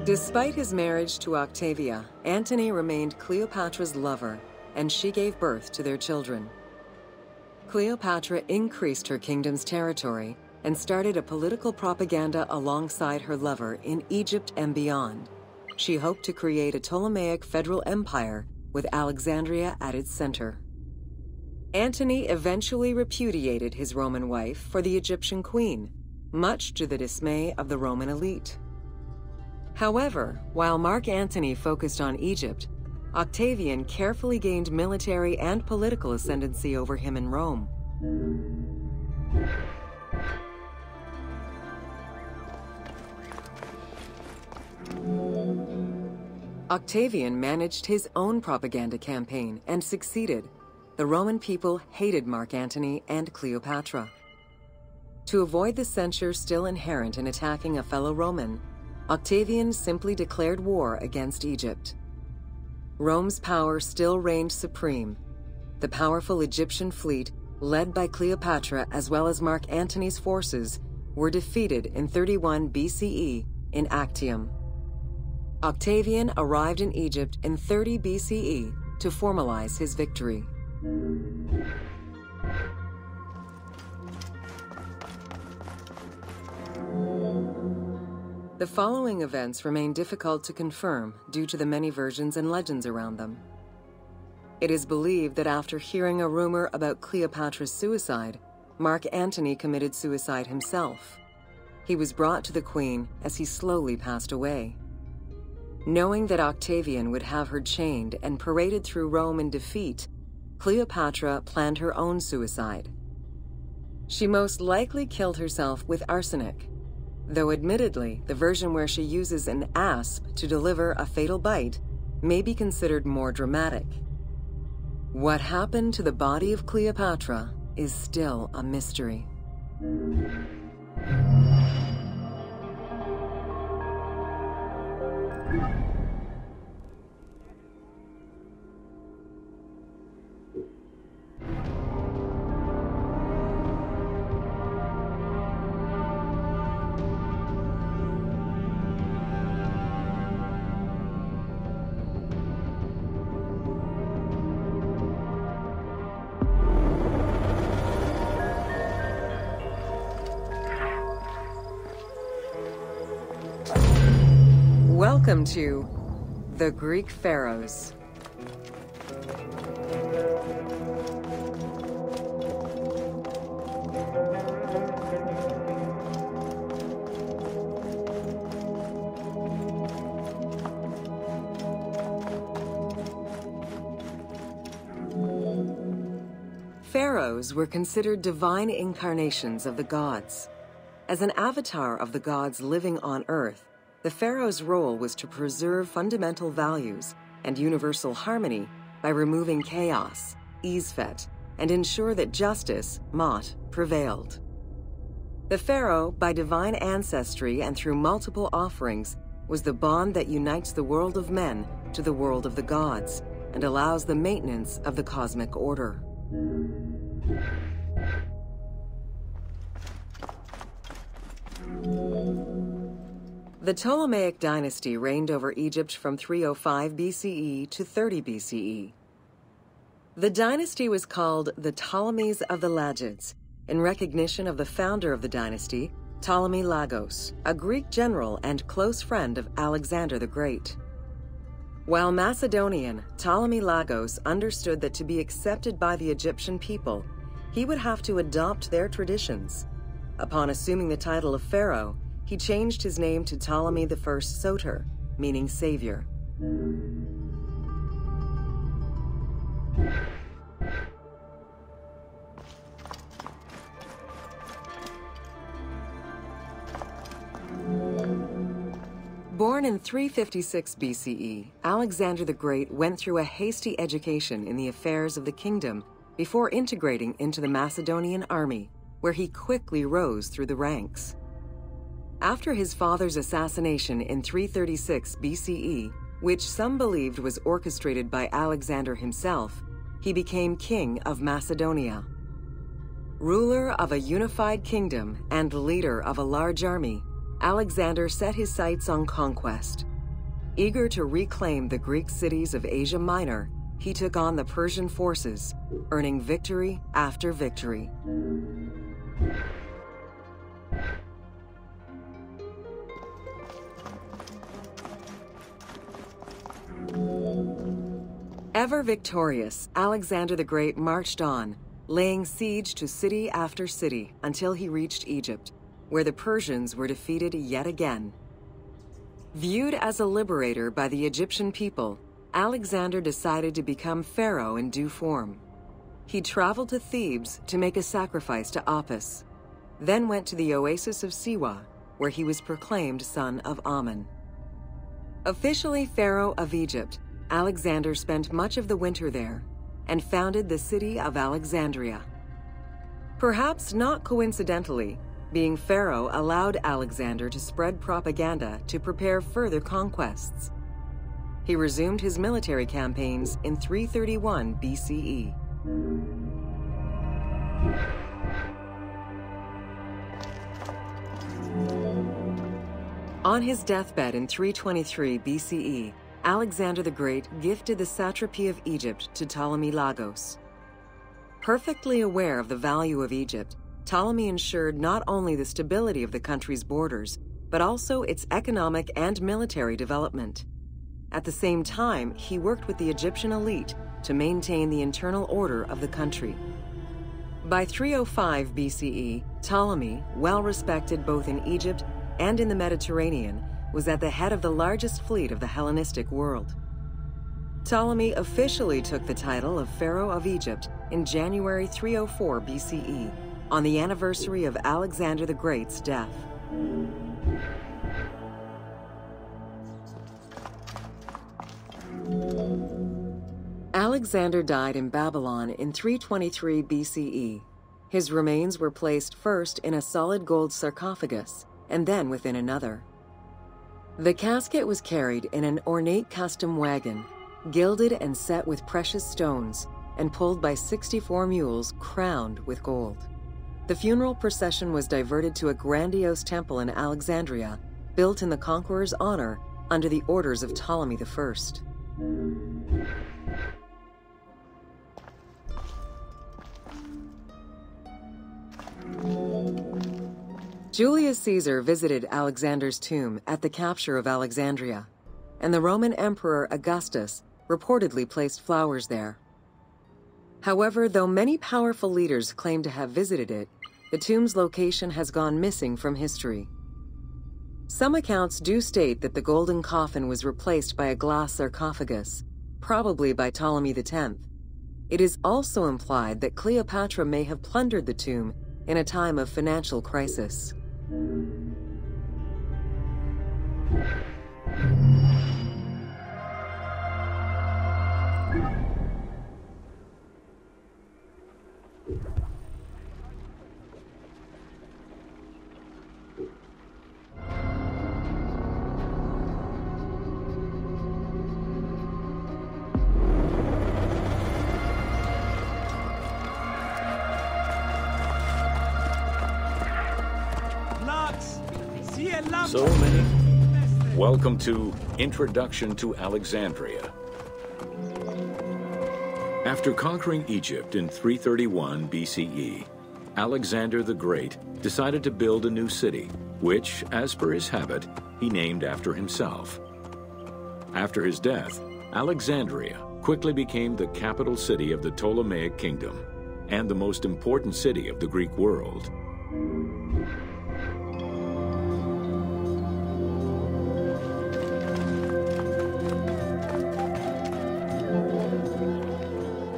Despite his marriage to Octavia, Antony remained Cleopatra's lover, and she gave birth to their children. Cleopatra increased her kingdom's territory and started a political propaganda alongside her lover in Egypt and beyond. She hoped to create a Ptolemaic federal empire with Alexandria at its center. Antony eventually repudiated his Roman wife for the Egyptian queen, much to the dismay of the Roman elite. However, while Mark Antony focused on Egypt, Octavian carefully gained military and political ascendancy over him in Rome. Octavian managed his own propaganda campaign and succeeded. The Roman people hated Mark Antony and Cleopatra. To avoid the censure still inherent in attacking a fellow Roman, Octavian simply declared war against Egypt. Rome's power still reigned supreme. The powerful Egyptian fleet, led by Cleopatra as well as Mark Antony's forces, were defeated in 31 BCE in Actium. Octavian arrived in Egypt in 30 BCE to formalize his victory. The following events remain difficult to confirm due to the many versions and legends around them. It is believed that after hearing a rumor about Cleopatra's suicide, Mark Antony committed suicide himself. He was brought to the queen as he slowly passed away. Knowing that Octavian would have her chained and paraded through Rome in defeat, Cleopatra planned her own suicide. She most likely killed herself with arsenic, though admittedly, the version where she uses an asp to deliver a fatal bite may be considered more dramatic. What happened to the body of Cleopatra is still a mystery. Welcome to The Greek Pharaohs. Pharaohs were considered divine incarnations of the gods. As an avatar of the gods living on Earth, the pharaoh's role was to preserve fundamental values and universal harmony by removing chaos, Isfet, and ensure that justice, Ma'at, prevailed. The pharaoh, by divine ancestry and through multiple offerings, was the bond that unites the world of men to the world of the gods and allows the maintenance of the cosmic order. The Ptolemaic dynasty reigned over Egypt from 305 BCE to 30 BCE. The dynasty was called the Ptolemies of the Lagids, in recognition of the founder of the dynasty, Ptolemy Lagos, a Greek general and close friend of Alexander the Great. While Macedonian, Ptolemy Lagos understood that to be accepted by the Egyptian people, he would have to adopt their traditions. Upon assuming the title of pharaoh, he changed his name to Ptolemy I Soter, meaning savior. Born in 356 BCE, Alexander the Great went through a hasty education in the affairs of the kingdom before integrating into the Macedonian army, where he quickly rose through the ranks. After his father's assassination in 336 BCE, which some believed was orchestrated by Alexander himself, he became king of Macedonia. Ruler of a unified kingdom and leader of a large army, Alexander set his sights on conquest. Eager to reclaim the Greek cities of Asia Minor, he took on the Persian forces, earning victory after victory. Ever victorious, Alexander the Great marched on, laying siege to city after city until he reached Egypt, where the Persians were defeated yet again. Viewed as a liberator by the Egyptian people, Alexander decided to become pharaoh in due form. He traveled to Thebes to make a sacrifice to Apis, then went to the oasis of Siwa, where he was proclaimed son of Amun. Officially Pharaoh of Egypt, Alexander spent much of the winter there and founded the city of Alexandria. Perhaps not coincidentally, being Pharaoh allowed Alexander to spread propaganda to prepare further conquests. He resumed his military campaigns in 331 BCE. On his deathbed in 323 BCE, Alexander the Great gifted the satrapy of Egypt to Ptolemy Lagos. Perfectly aware of the value of Egypt, Ptolemy ensured not only the stability of the country's borders, but also its economic and military development. At the same time, he worked with the Egyptian elite to maintain the internal order of the country. By 305 BCE, Ptolemy, well respected both in Egypt and in the Mediterranean, was at the head of the largest fleet of the Hellenistic world. Ptolemy officially took the title of Pharaoh of Egypt in January 304 BCE, on the anniversary of Alexander the Great's death. Alexander died in Babylon in 323 BCE. His remains were placed first in a solid gold sarcophagus and then within another. The casket was carried in an ornate custom wagon, gilded and set with precious stones, and pulled by 64 mules crowned with gold. The funeral procession was diverted to a grandiose temple in Alexandria, built in the conqueror's honor under the orders of Ptolemy I. Julius Caesar visited Alexander's tomb at the capture of Alexandria, and the Roman Emperor Augustus reportedly placed flowers there. However, though many powerful leaders claim to have visited it, the tomb's location has gone missing from history. Some accounts do state that the golden coffin was replaced by a glass sarcophagus, probably by Ptolemy X. It is also implied that Cleopatra may have plundered the tomb in a time of financial crisis. Thank you. Welcome to Introduction to Alexandria. After conquering Egypt in 331 BCE, Alexander the Great decided to build a new city, which, as per his habit, he named after himself. After his death, Alexandria quickly became the capital city of the Ptolemaic kingdom and the most important city of the Greek world.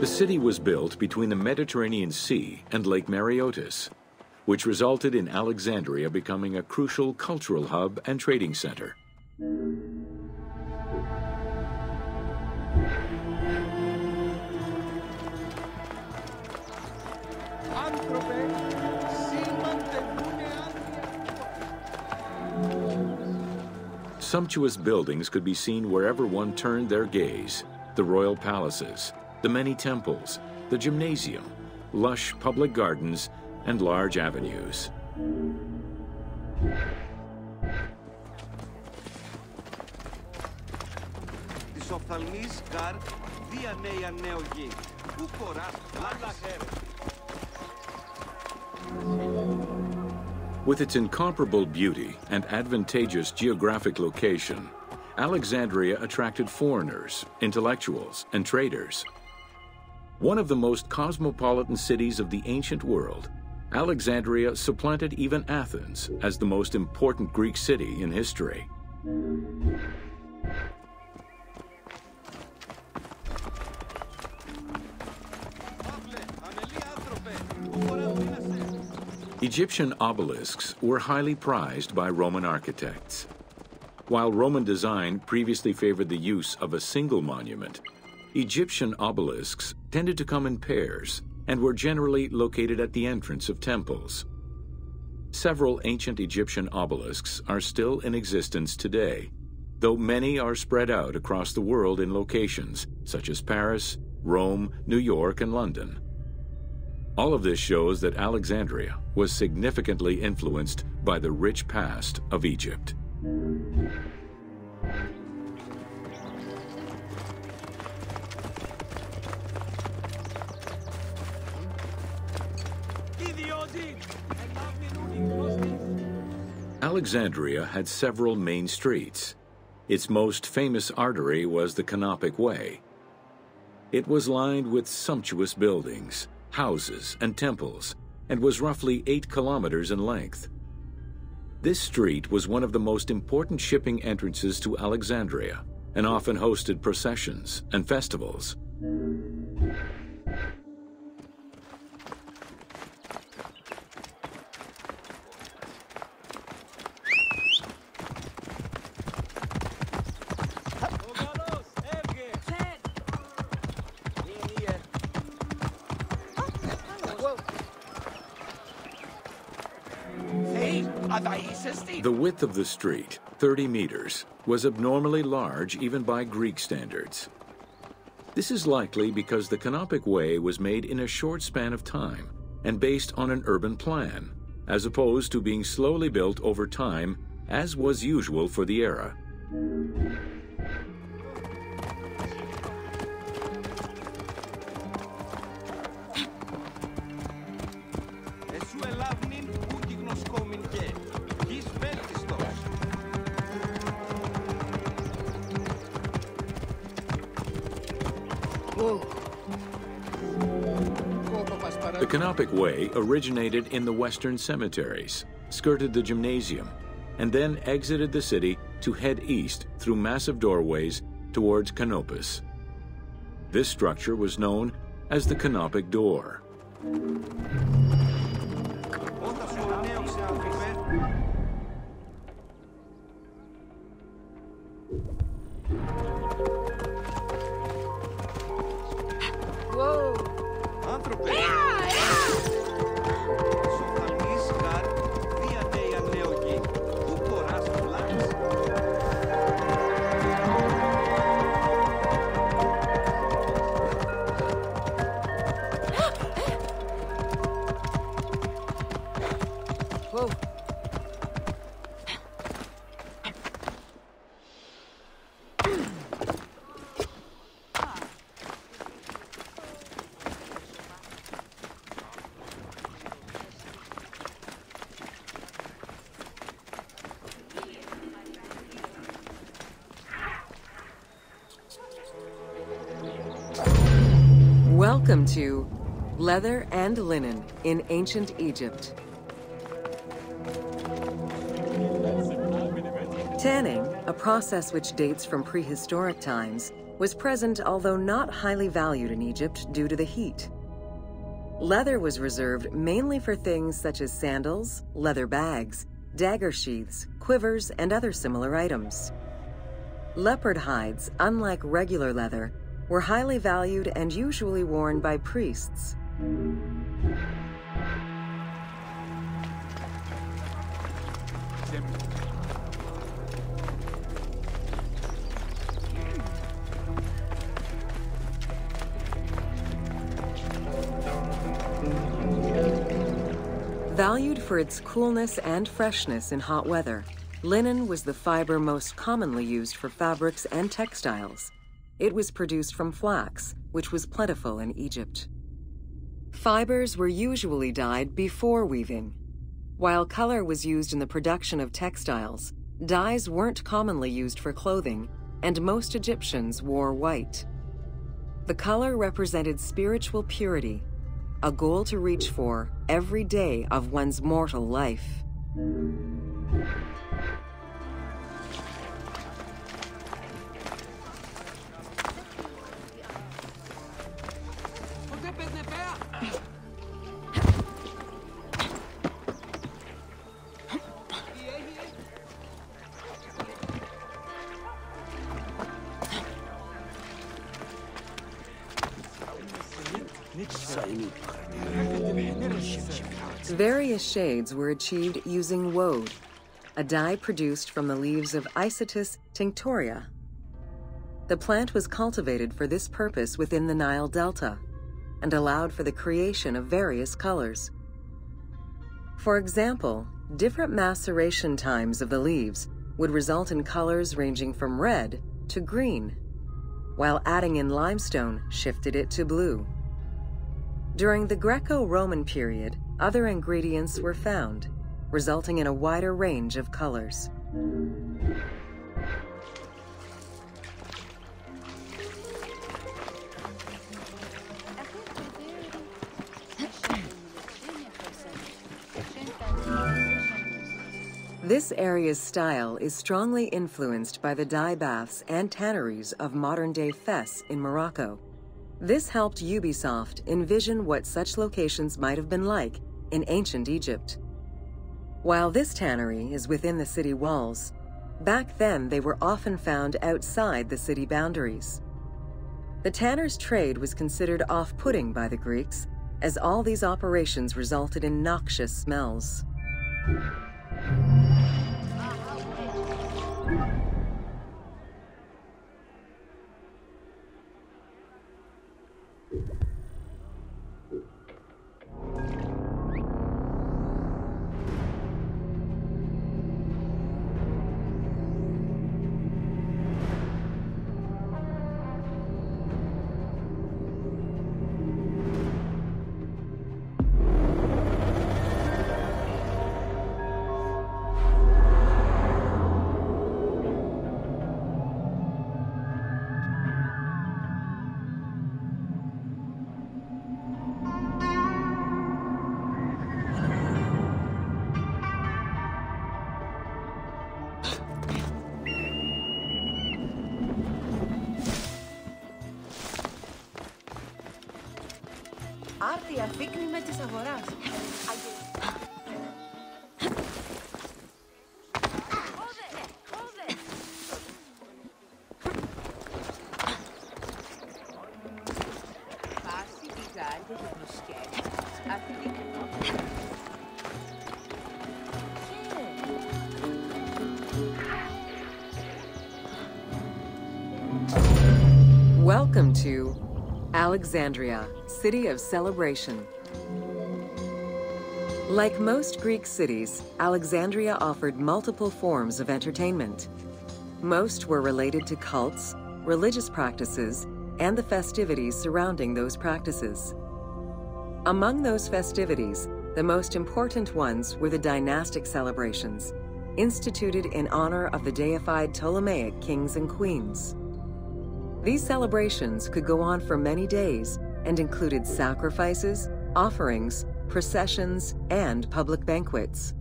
The city was built between the Mediterranean Sea and Lake Mareotis, which resulted in Alexandria becoming a crucial cultural hub and trading center. Sumptuous buildings could be seen wherever one turned their gaze. The royal palaces, the many temples, the gymnasium, lush public gardens, and large avenues. With its incomparable beauty and advantageous geographic location, Alexandria attracted foreigners, intellectuals, and traders. One of the most cosmopolitan cities of the ancient world, Alexandria supplanted even Athens as the most important Greek city in history. Egyptian obelisks were highly prized by Roman architects. While Roman design previously favored the use of a single monument, Egyptian obelisks tended to come in pairs and were generally located at the entrance of temples. Several ancient Egyptian obelisks are still in existence today, though many are spread out across the world in locations such as Paris, Rome, New York, and London. All of this shows that Alexandria was significantly influenced by the rich past of Egypt. Alexandria had several main streets. Its most famous artery was the Canopic Way. It was lined with sumptuous buildings, houses, and temples, and was roughly 8 kilometers in length. This street was one of the most important shipping entrances to Alexandria and often hosted processions and festivals. The width of the street, 30 meters, was abnormally large even by Greek standards. This is likely because the Canopic Way was made in a short span of time and based on an urban plan, as opposed to being slowly built over time, as was usual for the era. Canopic Way originated in the western cemeteries, skirted the gymnasium, and then exited the city to head east through massive doorways towards Canopus. This structure was known as the Canopic Door. Welcome Leather and Linen in Ancient Egypt. Tanning, a process which dates from prehistoric times, was present although not highly valued in Egypt due to the heat. Leather was reserved mainly for things such as sandals, leather bags, dagger sheaths, quivers, and other similar items. Leopard hides, unlike regular leather, were highly valued and usually worn by priests. Valued for its coolness and freshness in hot weather, linen was the fiber most commonly used for fabrics and textiles. It was produced from flax, which was plentiful in Egypt. Fibers were usually dyed before weaving. While color was used in the production of textiles, dyes weren't commonly used for clothing, and most Egyptians wore white. The color represented spiritual purity, a goal to reach for every day of one's mortal life. Various shades were achieved using woad, a dye produced from the leaves of Isatis tinctoria. The plant was cultivated for this purpose within the Nile Delta and allowed for the creation of various colors. For example, different maceration times of the leaves would result in colors ranging from red to green, while adding in limestone shifted it to blue. During the Greco-Roman period, other ingredients were found, resulting in a wider range of colors. This area's style is strongly influenced by the dye baths and tanneries of modern-day Fes in Morocco. This helped Ubisoft envision what such locations might have been like in ancient Egypt. While this tannery is within the city walls, back then they were often found outside the city boundaries. The tanner's trade was considered off-putting by the Greeks, as all these operations resulted in noxious smells. Alexandria, City of Celebration. Like most Greek cities, Alexandria offered multiple forms of entertainment. Most were related to cults, religious practices, and the festivities surrounding those practices. Among those festivities, the most important ones were the dynastic celebrations, instituted in honor of the deified Ptolemaic kings and queens. These celebrations could go on for many days and included sacrifices, offerings, processions, and public banquets.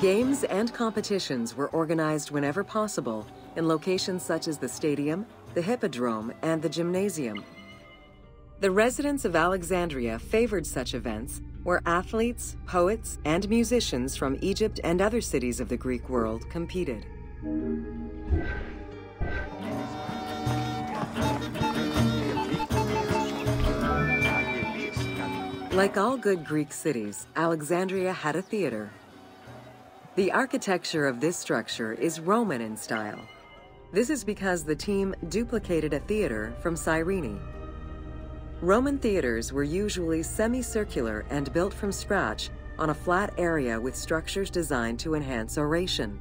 Games and competitions were organized whenever possible in locations such as the stadium, the hippodrome, and the gymnasium. The residents of Alexandria favored such events where athletes, poets, and musicians from Egypt and other cities of the Greek world competed. Like all good Greek cities, Alexandria had a theater. The architecture of this structure is Roman in style. This is because the team duplicated a theater from Cyrene. Roman theaters were usually semicircular and built from scratch on a flat area with structures designed to enhance oration.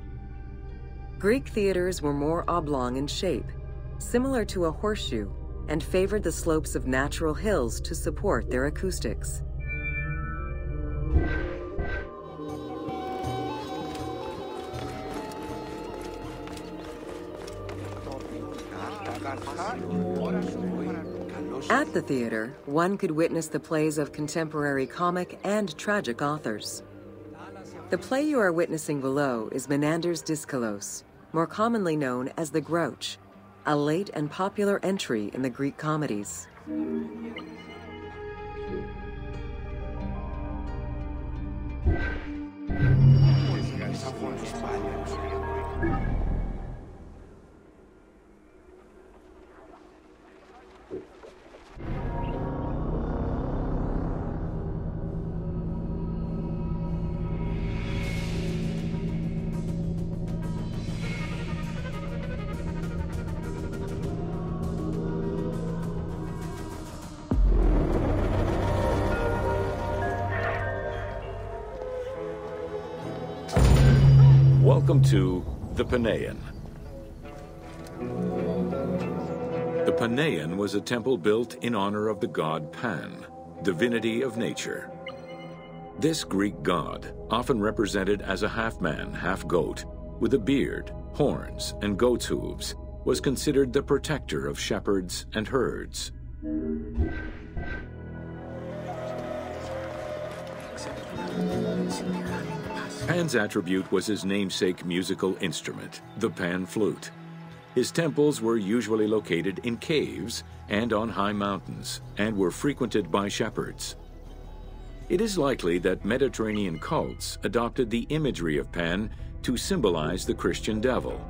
Greek theaters were more oblong in shape, similar to a horseshoe, and favored the slopes of natural hills to support their acoustics. At the theater, one could witness the plays of contemporary comic and tragic authors. The play you are witnessing below is Menander's Dyskolos, more commonly known as The Grouch, a late and popular entry in the Greek comedies. Welcome to the Panean. The Panean was a temple built in honor of the god Pan, divinity of nature. This Greek god, often represented as a half-man, half-goat, with a beard, horns, and goat's hooves, was considered the protector of shepherds and herds. Pan's attribute was his namesake musical instrument, the pan flute. His temples were usually located in caves and on high mountains, and were frequented by shepherds. It is likely that Mediterranean cults adopted the imagery of Pan to symbolize the Christian devil.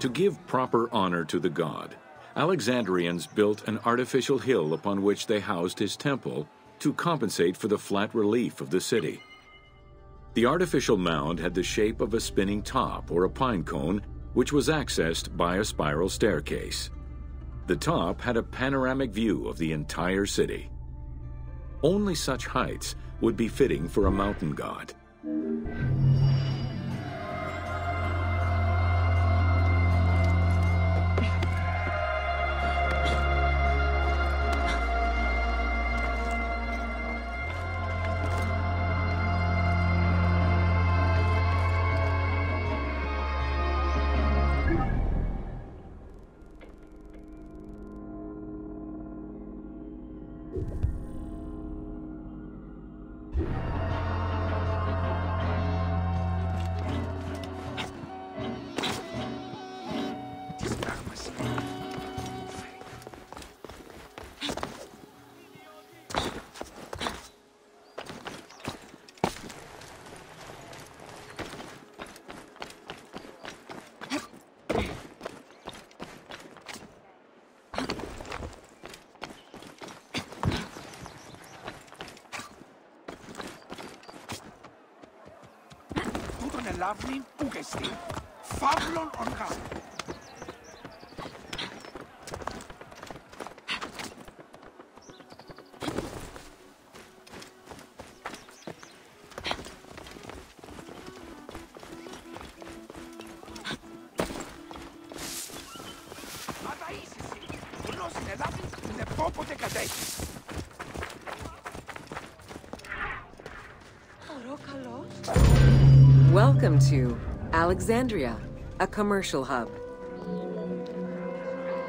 To give proper honor to the god, Alexandrians built an artificial hill upon which they housed his temple to compensate for the flat relief of the city. The artificial mound had the shape of a spinning top or a pine cone, which was accessed by a spiral staircase. The top had a panoramic view of the entire city. Only such heights would be fitting for a mountain god. To Alexandria, a commercial hub.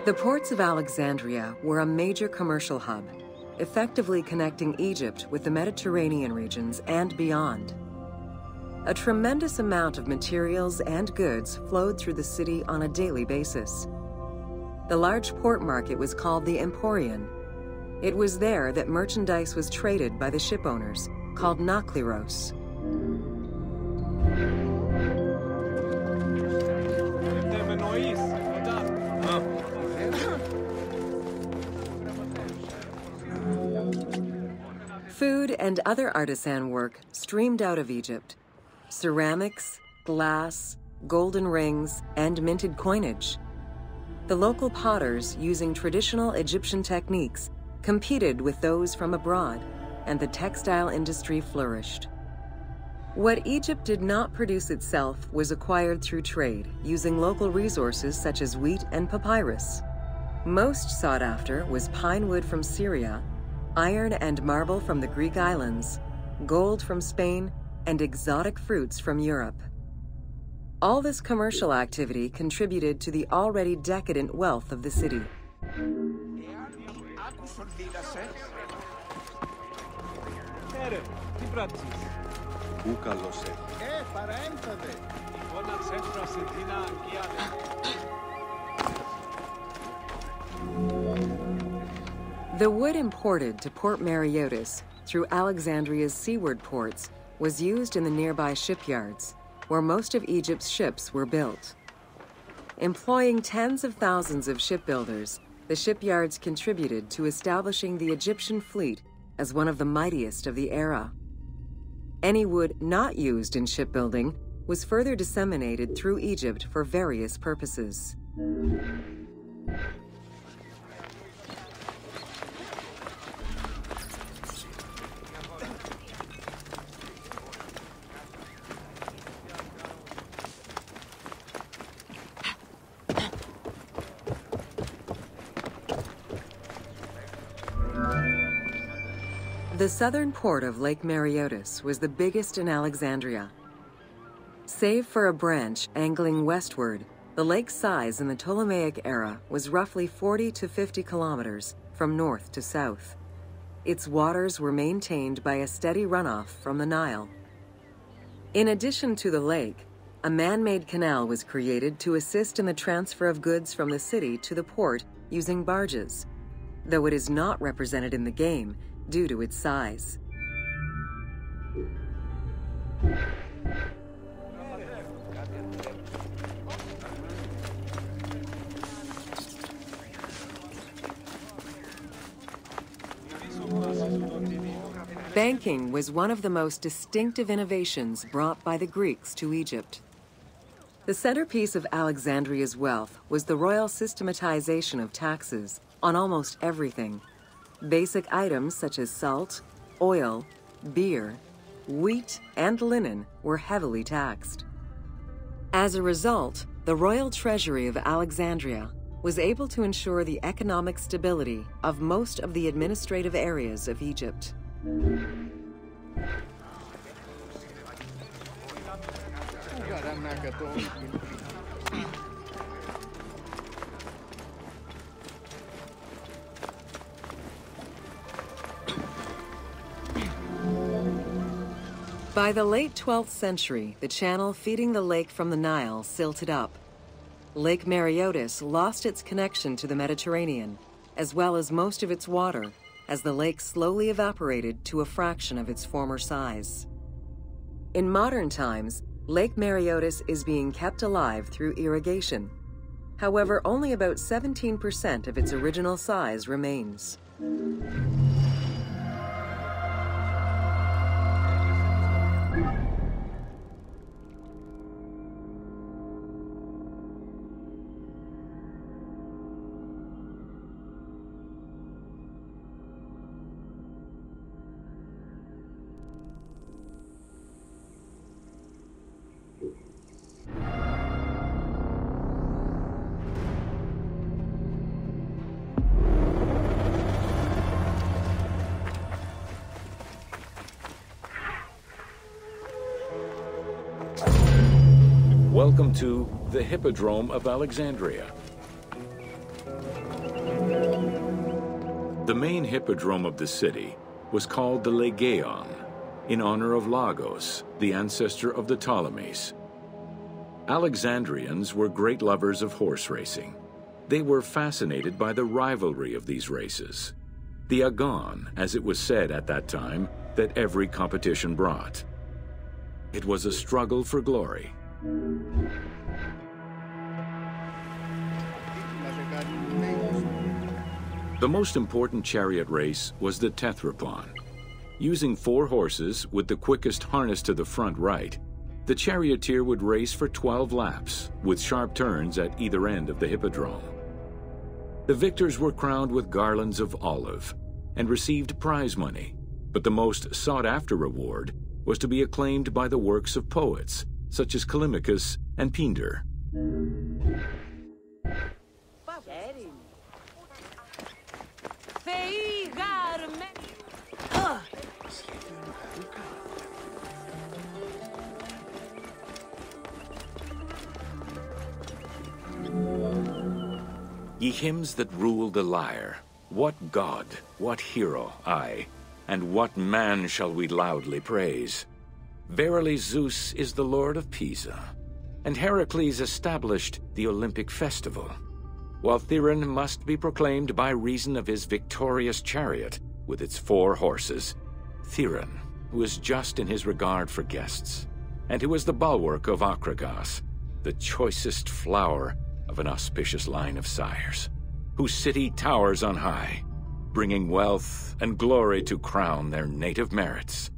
The ports of Alexandria were a major commercial hub, effectively connecting Egypt with the Mediterranean regions and beyond. A tremendous amount of materials and goods flowed through the city on a daily basis. The large port market was called the Emporion. It was there that merchandise was traded by the ship owners, called naukleros. Other artisan work streamed out of Egypt. Ceramics, glass, golden rings, and minted coinage. The local potters, using traditional Egyptian techniques, competed with those from abroad, and the textile industry flourished. What Egypt did not produce itself was acquired through trade, using local resources such as wheat and papyrus. Most sought after was pine wood from Syria, iron and marble from the Greek islands, gold from Spain, and exotic fruits from Europe. All this commercial activity contributed to the already decadent wealth of the city. The wood imported to Port Mareotis through Alexandria's seaward ports was used in the nearby shipyards, where most of Egypt's ships were built. Employing tens of thousands of shipbuilders, the shipyards contributed to establishing the Egyptian fleet as one of the mightiest of the era. Any wood not used in shipbuilding was further disseminated through Egypt for various purposes. The southern port of Lake Mareotis was the biggest in Alexandria. Save for a branch angling westward, the lake's size in the Ptolemaic era was roughly 40 to 50 kilometers from north to south. Its waters were maintained by a steady runoff from the Nile. In addition to the lake, a man made canal was created to assist in the transfer of goods from the city to the port using barges. Though it is not represented in the game, due to its size. Banking was one of the most distinctive innovations brought by the Greeks to Egypt. The centerpiece of Alexandria's wealth was the royal systematization of taxes on almost everything. Basic items such as salt, oil, beer, wheat, and linen were heavily taxed. As a result, the royal treasury of Alexandria was able to ensure the economic stability of most of the administrative areas of Egypt. By the late 12th century, the channel feeding the lake from the Nile silted up. Lake Mareotis lost its connection to the Mediterranean, as well as most of its water, as the lake slowly evaporated to a fraction of its former size. In modern times, Lake Mareotis is being kept alive through irrigation. However, only about 17% of its original size remains. To the Hippodrome of Alexandria. The main hippodrome of the city was called the Lageion, in honor of Lagos, the ancestor of the Ptolemies. Alexandrians were great lovers of horse racing. They were fascinated by the rivalry of these races. The agon, as it was said at that time, that every competition brought. It was a struggle for glory. The most important chariot race was the Tethrippon. Using four horses with the quickest harness to the front right, the charioteer would race for 12 laps, with sharp turns at either end of the hippodrome. The victors were crowned with garlands of olive and received prize money, but the most sought after reward was to be acclaimed by the works of poets such as Callimachus and Pindar. Ye hymns that rule the lyre, what god, what hero, aye, and what man shall we loudly praise? Verily Zeus is the lord of Pisa. and Heracles established the Olympic festival, while Theron must be proclaimed by reason of his victorious chariot with its four horses. Theron, who is just in his regard for guests, and who is the bulwark of Akragas, the choicest flower of an auspicious line of sires, whose city towers on high, bringing wealth and glory to crown their native merits.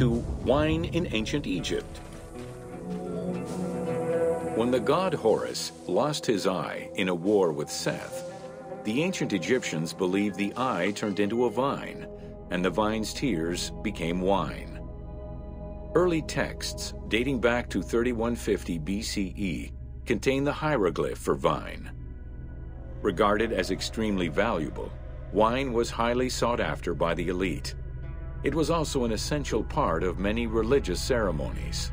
To Wine in Ancient Egypt. When the god Horus lost his eye in a war with Seth, the ancient Egyptians believed the eye turned into a vine, and the vine's tears became wine. Early texts, dating back to 3150 BCE, contain the hieroglyph for vine. Regarded as extremely valuable, wine was highly sought after by the elite. It was also an essential part of many religious ceremonies.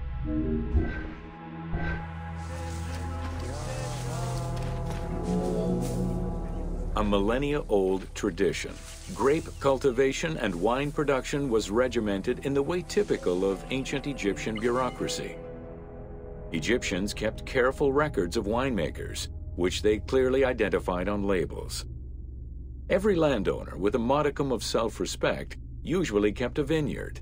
A millennia-old tradition. Grape cultivation and wine production was regimented in the way typical of ancient Egyptian bureaucracy. Egyptians kept careful records of winemakers, which they clearly identified on labels. Every landowner with a modicum of self-respect usually kept a vineyard.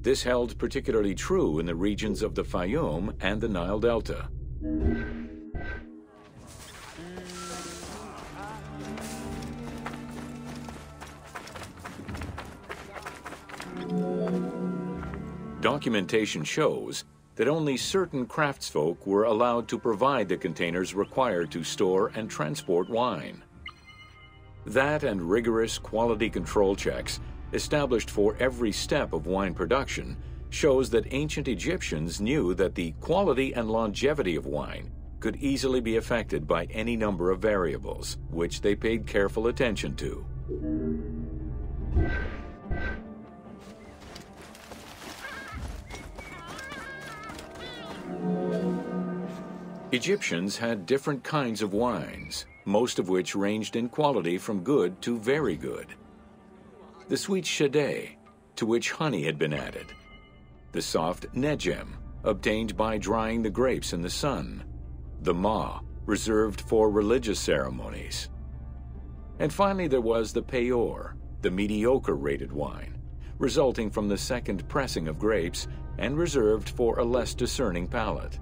This held particularly true in the regions of the Fayum and the Nile Delta. Documentation shows that only certain craftsfolk were allowed to provide the containers required to store and transport wine. That and rigorous quality control checks established for every step of wine production shows that ancient Egyptians knew that the quality and longevity of wine could easily be affected by any number of variables, which they paid careful attention to. Egyptians had different kinds of wines, most of which ranged in quality from good to very good. The sweet shadé, to which honey had been added. The soft negem, obtained by drying the grapes in the sun. The ma, reserved for religious ceremonies. And finally there was the peor, the mediocre rated wine, resulting from the second pressing of grapes and reserved for a less discerning palate.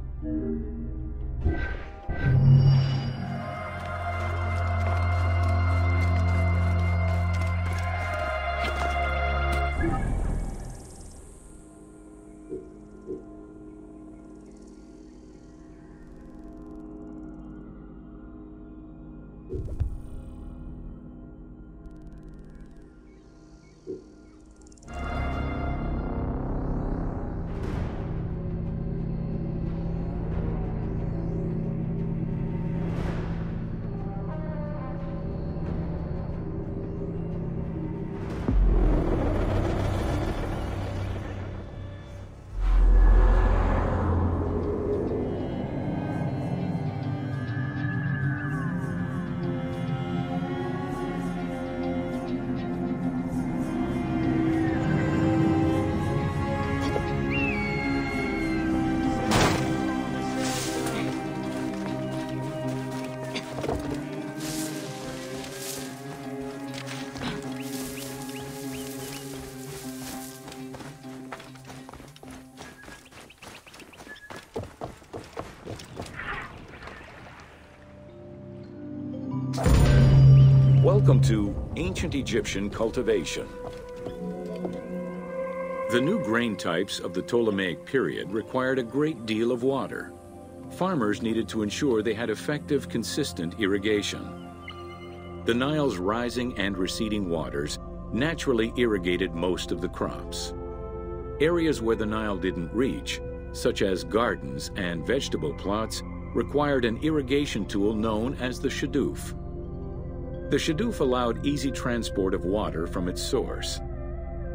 Ancient Egyptian Cultivation. The new grain types of the Ptolemaic period required a great deal of water. Farmers needed to ensure they had effective, consistent irrigation. The Nile's rising and receding waters naturally irrigated most of the crops. Areas where the Nile didn't reach, such as gardens and vegetable plots, required an irrigation tool known as the shadoof. The shadoof allowed easy transport of water from its source.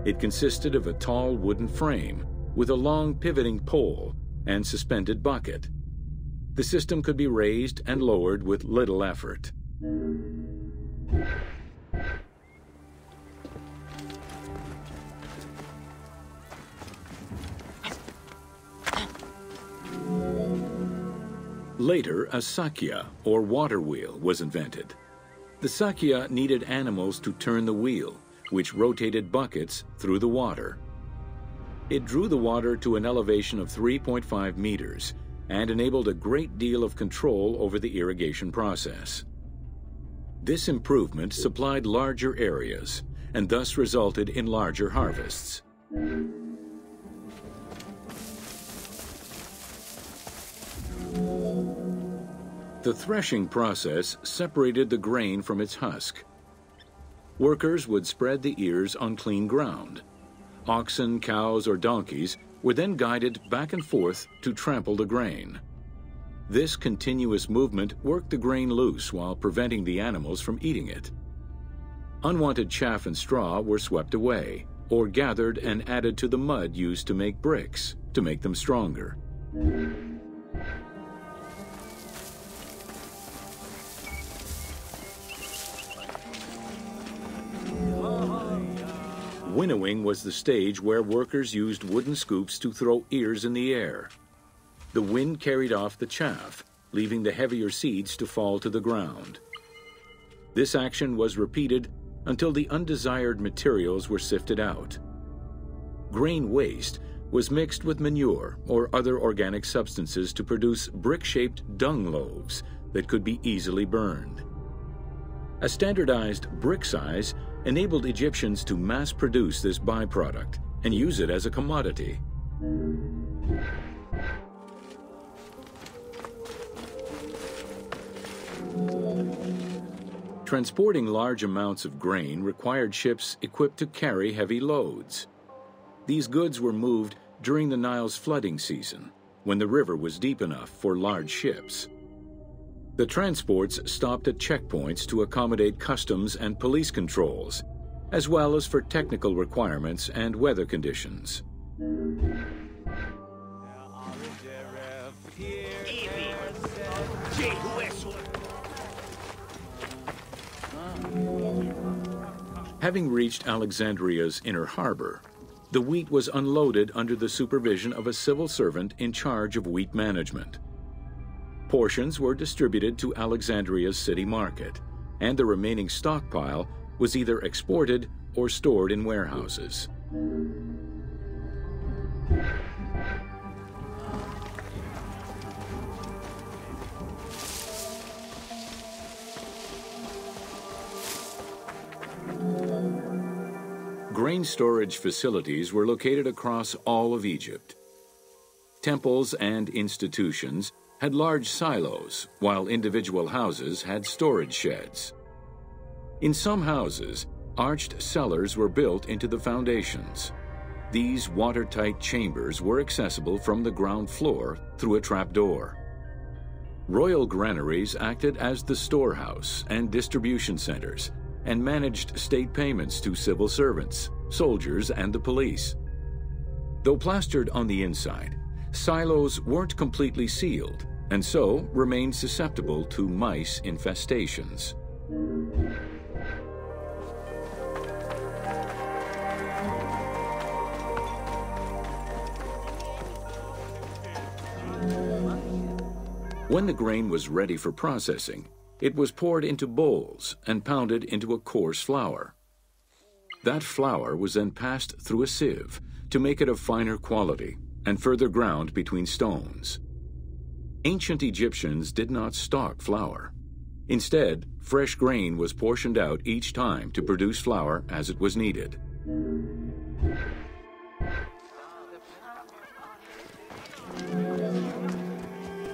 It consisted of a tall wooden frame with a long pivoting pole and suspended bucket. The system could be raised and lowered with little effort. Later, a sakya, or water wheel, was invented. The sakya needed animals to turn the wheel, which rotated buckets through the water. It drew the water to an elevation of 3.5 meters and enabled a great deal of control over the irrigation process. This improvement supplied larger areas and thus resulted in larger harvests. The threshing process separated the grain from its husk. Workers would spread the ears on clean ground. Oxen, cows, or donkeys were then guided back and forth to trample the grain. This continuous movement worked the grain loose while preventing the animals from eating it. Unwanted chaff and straw were swept away, or gathered and added to the mud used to make bricks, to make them stronger. Winnowing was the stage where workers used wooden scoops to throw ears in the air. The wind carried off the chaff, leaving the heavier seeds to fall to the ground. This action was repeated until the undesired materials were sifted out. Grain waste was mixed with manure or other organic substances to produce brick-shaped dung loaves that could be easily burned. A standardized brick size enabled Egyptians to mass produce this byproduct and use it as a commodity. Transporting large amounts of grain required ships equipped to carry heavy loads. These goods were moved during the Nile's flooding season, when the river was deep enough for large ships. The transports stopped at checkpoints to accommodate customs and police controls, as well as for technical requirements and weather conditions. Having reached Alexandria's inner harbor, the wheat was unloaded under the supervision of a civil servant in charge of wheat management. Portions were distributed to Alexandria's city market, and the remaining stockpile was either exported or stored in warehouses. Grain storage facilities were located across all of Egypt. Temples and institutions had large silos, while individual houses had storage sheds. In some houses, arched cellars were built into the foundations. These watertight chambers were accessible from the ground floor through a trapdoor. Royal granaries acted as the storehouse and distribution centers and managed state payments to civil servants, soldiers, and the police. Though plastered on the inside, silos weren't completely sealed and so remained susceptible to mice infestations. When the grain was ready for processing, it was poured into bowls and pounded into a coarse flour. That flour was then passed through a sieve to make it of finer quality and further ground between stones. Ancient Egyptians did not stock flour. Instead, fresh grain was portioned out each time to produce flour as it was needed.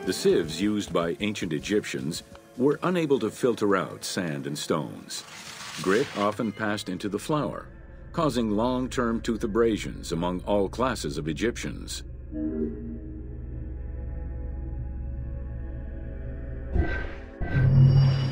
The sieves used by ancient Egyptians were unable to filter out sand and stones. Grit often passed into the flour, causing long-term tooth abrasions among all classes of Egyptians. Thank you.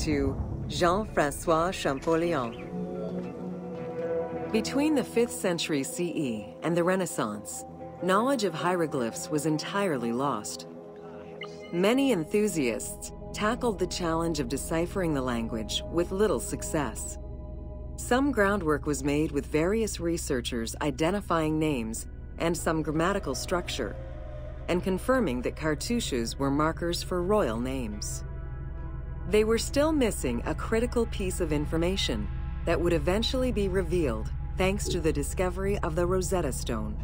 To Jean-Francois Champollion. Between the 5th century CE and the Renaissance, knowledge of hieroglyphs was entirely lost. Many enthusiasts tackled the challenge of deciphering the language with little success. Some groundwork was made with various researchers identifying names and some grammatical structure, and confirming that cartouches were markers for royal names. They were still missing a critical piece of information that would eventually be revealed thanks to the discovery of the Rosetta Stone.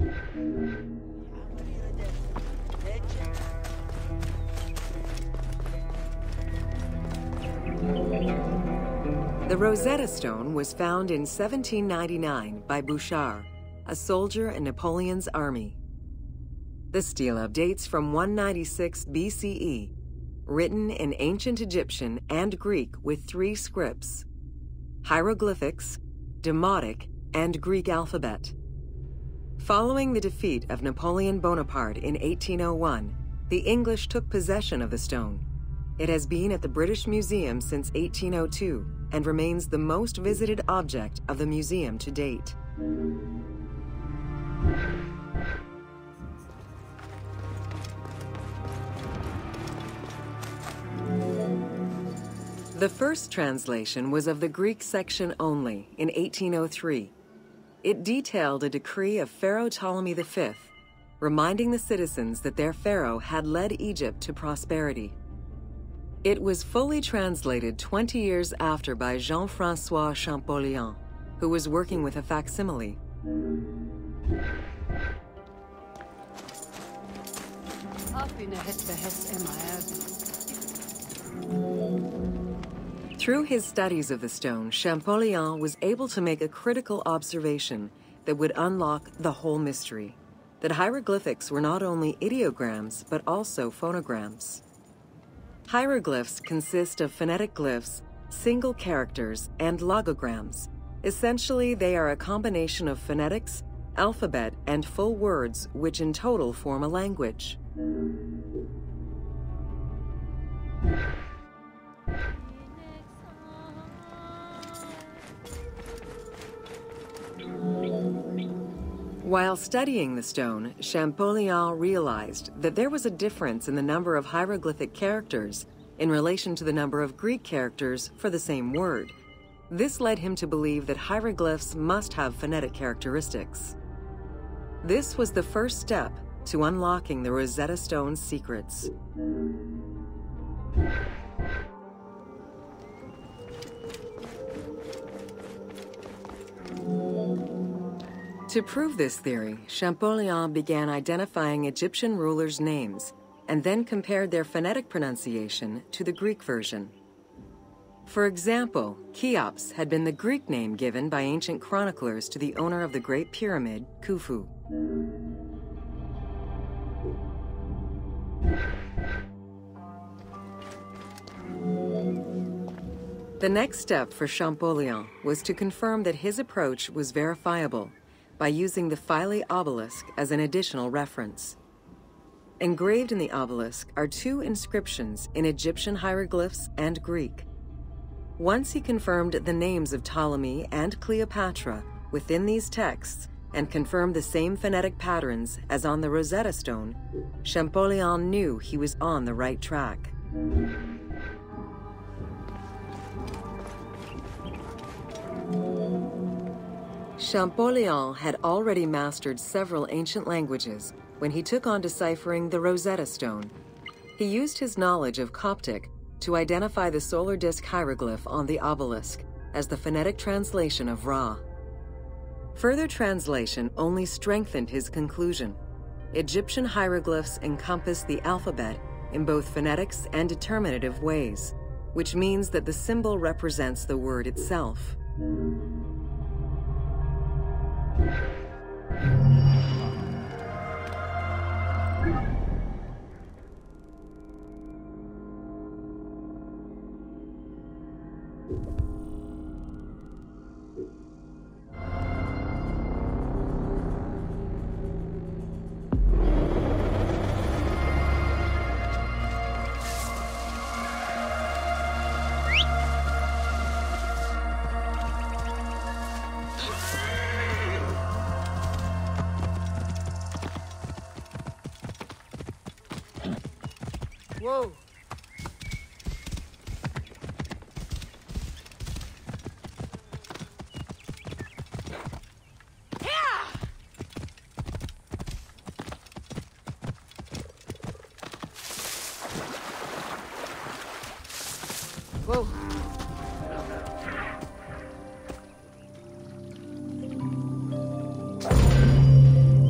The Rosetta Stone was found in 1799 by Bouchard, a soldier in Napoleon's army. The stela dates from 196 BCE, written in ancient Egyptian and Greek with three scripts hieroglyphics, Demotic, and Greek alphabet. Following the defeat of Napoleon Bonaparte in 1801, the English took possession of the stone. It has been at the British Museum since 1802 and remains the most visited object of the museum to date. The first translation was of the Greek section only in 1803. It detailed a decree of Pharaoh Ptolemy V, reminding the citizens that their pharaoh had led Egypt to prosperity. It was fully translated 20 years after by Jean-Francois Champollion, who was working with a facsimile. Through his studies of the stone, Champollion was able to make a critical observation that would unlock the whole mystery that hieroglyphics were not only ideograms but also phonograms. Hieroglyphs consist of phonetic glyphs, single characters, and logograms. Essentially, they are a combination of phonetics, alphabet, and full words, which in total form a language. While studying the stone, Champollion realized that there was a difference in the number of hieroglyphic characters in relation to the number of Greek characters for the same word. This led him to believe that hieroglyphs must have phonetic characteristics. This was the first step to unlocking the Rosetta Stone's secrets. To prove this theory, Champollion began identifying Egyptian rulers' names and then compared their phonetic pronunciation to the Greek version. For example, Cheops had been the Greek name given by ancient chroniclers to the owner of the Great Pyramid, Khufu. The next step for Champollion was to confirm that his approach was verifiable by using the Philae obelisk as an additional reference. Engraved in the obelisk are two inscriptions in Egyptian hieroglyphs and Greek. Once he confirmed the names of Ptolemy and Cleopatra within these texts and confirmed the same phonetic patterns as on the Rosetta Stone, Champollion knew he was on the right track. Champollion had already mastered several ancient languages when he took on deciphering the Rosetta Stone. He used his knowledge of Coptic to identify the solar disk hieroglyph on the obelisk as the phonetic translation of Ra. Further translation only strengthened his conclusion. Egyptian hieroglyphs encompass the alphabet in both phonetics and determinative ways, which means that the symbol represents the word itself. Whoa. Whoa.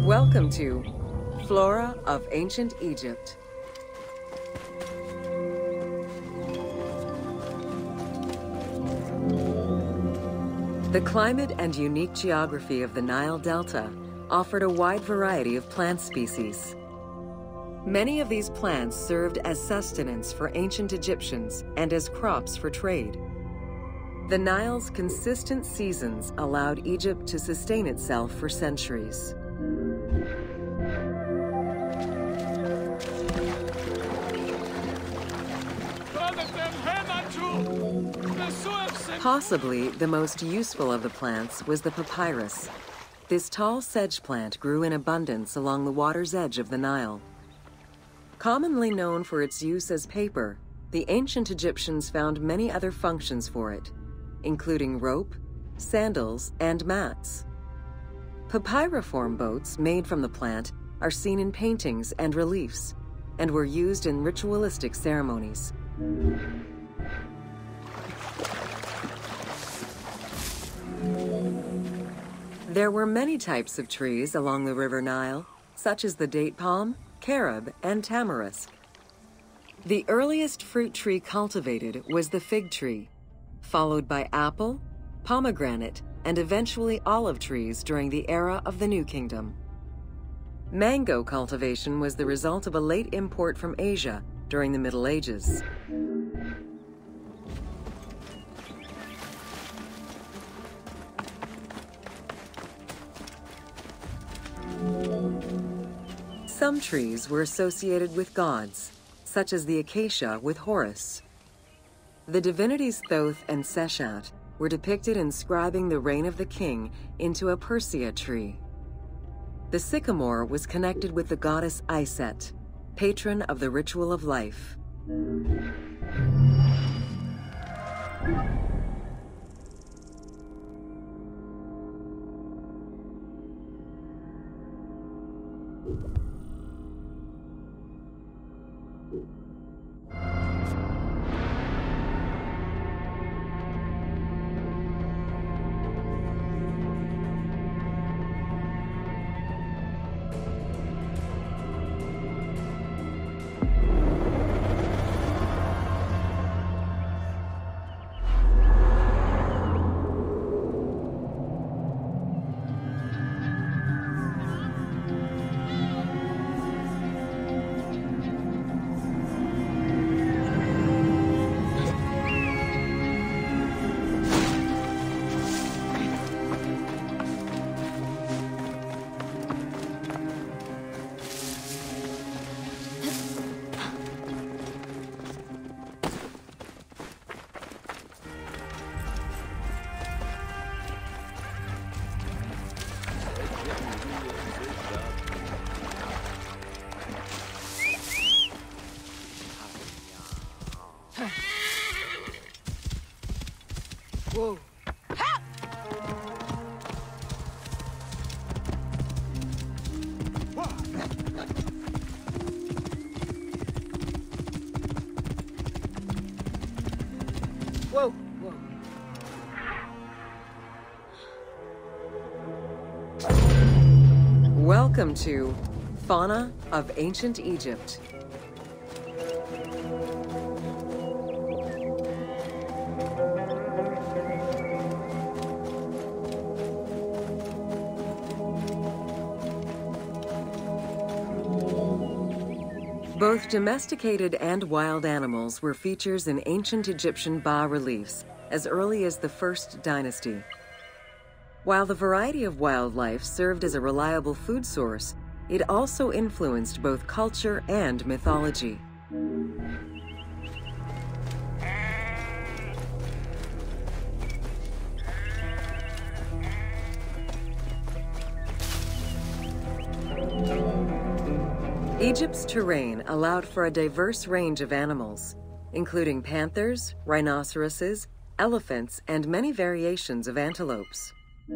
Welcome to Flora of Ancient Egypt. The climate and unique geography of the Nile Delta offered a wide variety of plant species. Many of these plants served as sustenance for ancient Egyptians and as crops for trade. The Nile's consistent seasons allowed Egypt to sustain itself for centuries. Possibly the most useful of the plants was the papyrus. This tall sedge plant grew in abundance along the water's edge of the Nile. Commonly known for its use as paper, the ancient Egyptians found many other functions for it, including rope, sandals, and mats. Papyriform boats made from the plant are seen in paintings and reliefs, and were used in ritualistic ceremonies. There were many types of trees along the River Nile, such as the date palm, carob, and tamarisk. The earliest fruit tree cultivated was the fig tree, followed by apple, pomegranate, and eventually olive trees during the era of the New Kingdom. Mango cultivation was the result of a late import from Asia during the Middle Ages. Some trees were associated with gods, such as the acacia with Horus. The divinities Thoth and Seshat were depicted inscribing the reign of the king into a Persea tree. The sycamore was connected with the goddess Iset, patron of the ritual of life. To Fauna of Ancient Egypt. Both domesticated and wild animals were features in ancient Egyptian bas reliefs as early as the First Dynasty. While the variety of wildlife served as a reliable food source, it also influenced both culture and mythology. Egypt's terrain allowed for a diverse range of animals, including panthers, rhinoceroses, elephants, and many variations of antelopes. The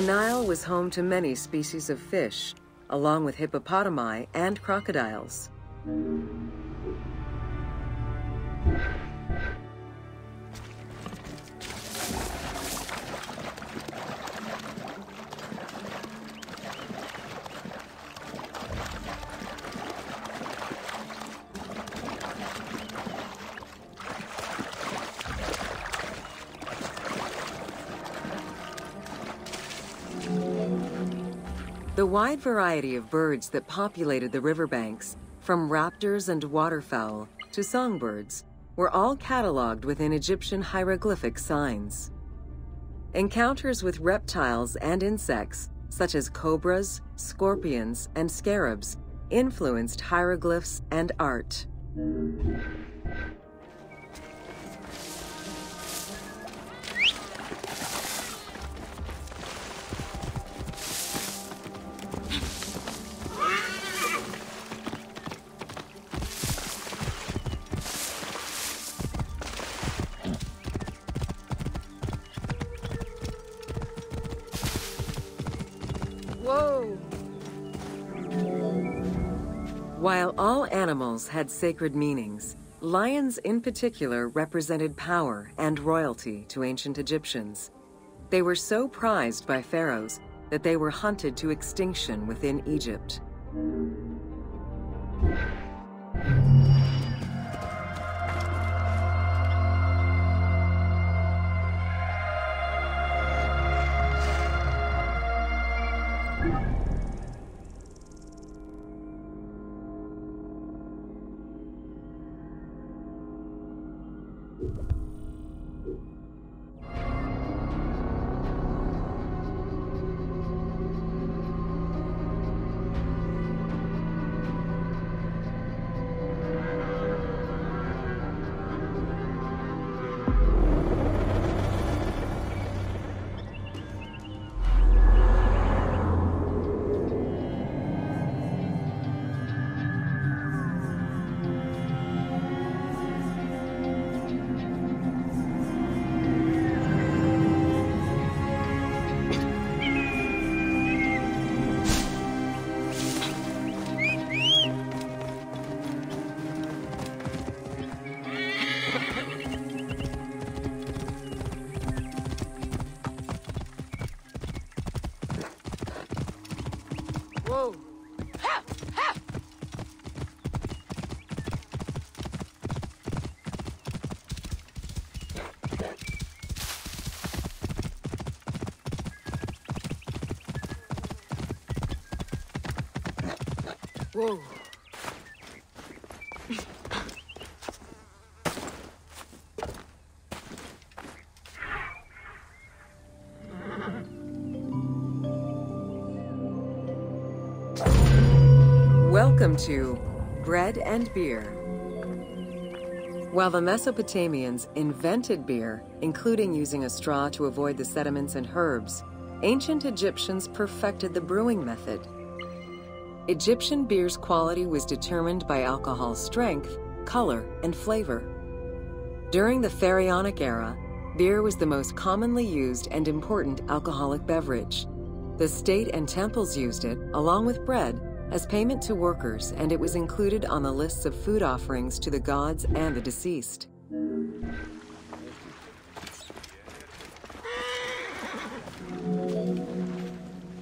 Nile was home to many species of fish, along with hippopotami and crocodiles. The wide variety of birds that populated the riverbanks, from raptors and waterfowl to songbirds, were all cataloged within Egyptian hieroglyphic signs. Encounters with reptiles and insects, such as cobras, scorpions, and scarabs, influenced hieroglyphs and art. Had sacred meanings, lions in particular represented power and royalty to ancient Egyptians. They were so prized by pharaohs that they were hunted to extinction within Egypt. To Bread and Beer. While the Mesopotamians invented beer, including using a straw to avoid the sediments and herbs, ancient Egyptians perfected the brewing method. Egyptian beer's quality was determined by alcohol strength, color, and flavor. During the Pharaonic era, beer was the most commonly used and important alcoholic beverage. The state and temples used it, along with bread, as payment to workers, and it was included on the lists of food offerings to the gods and the deceased.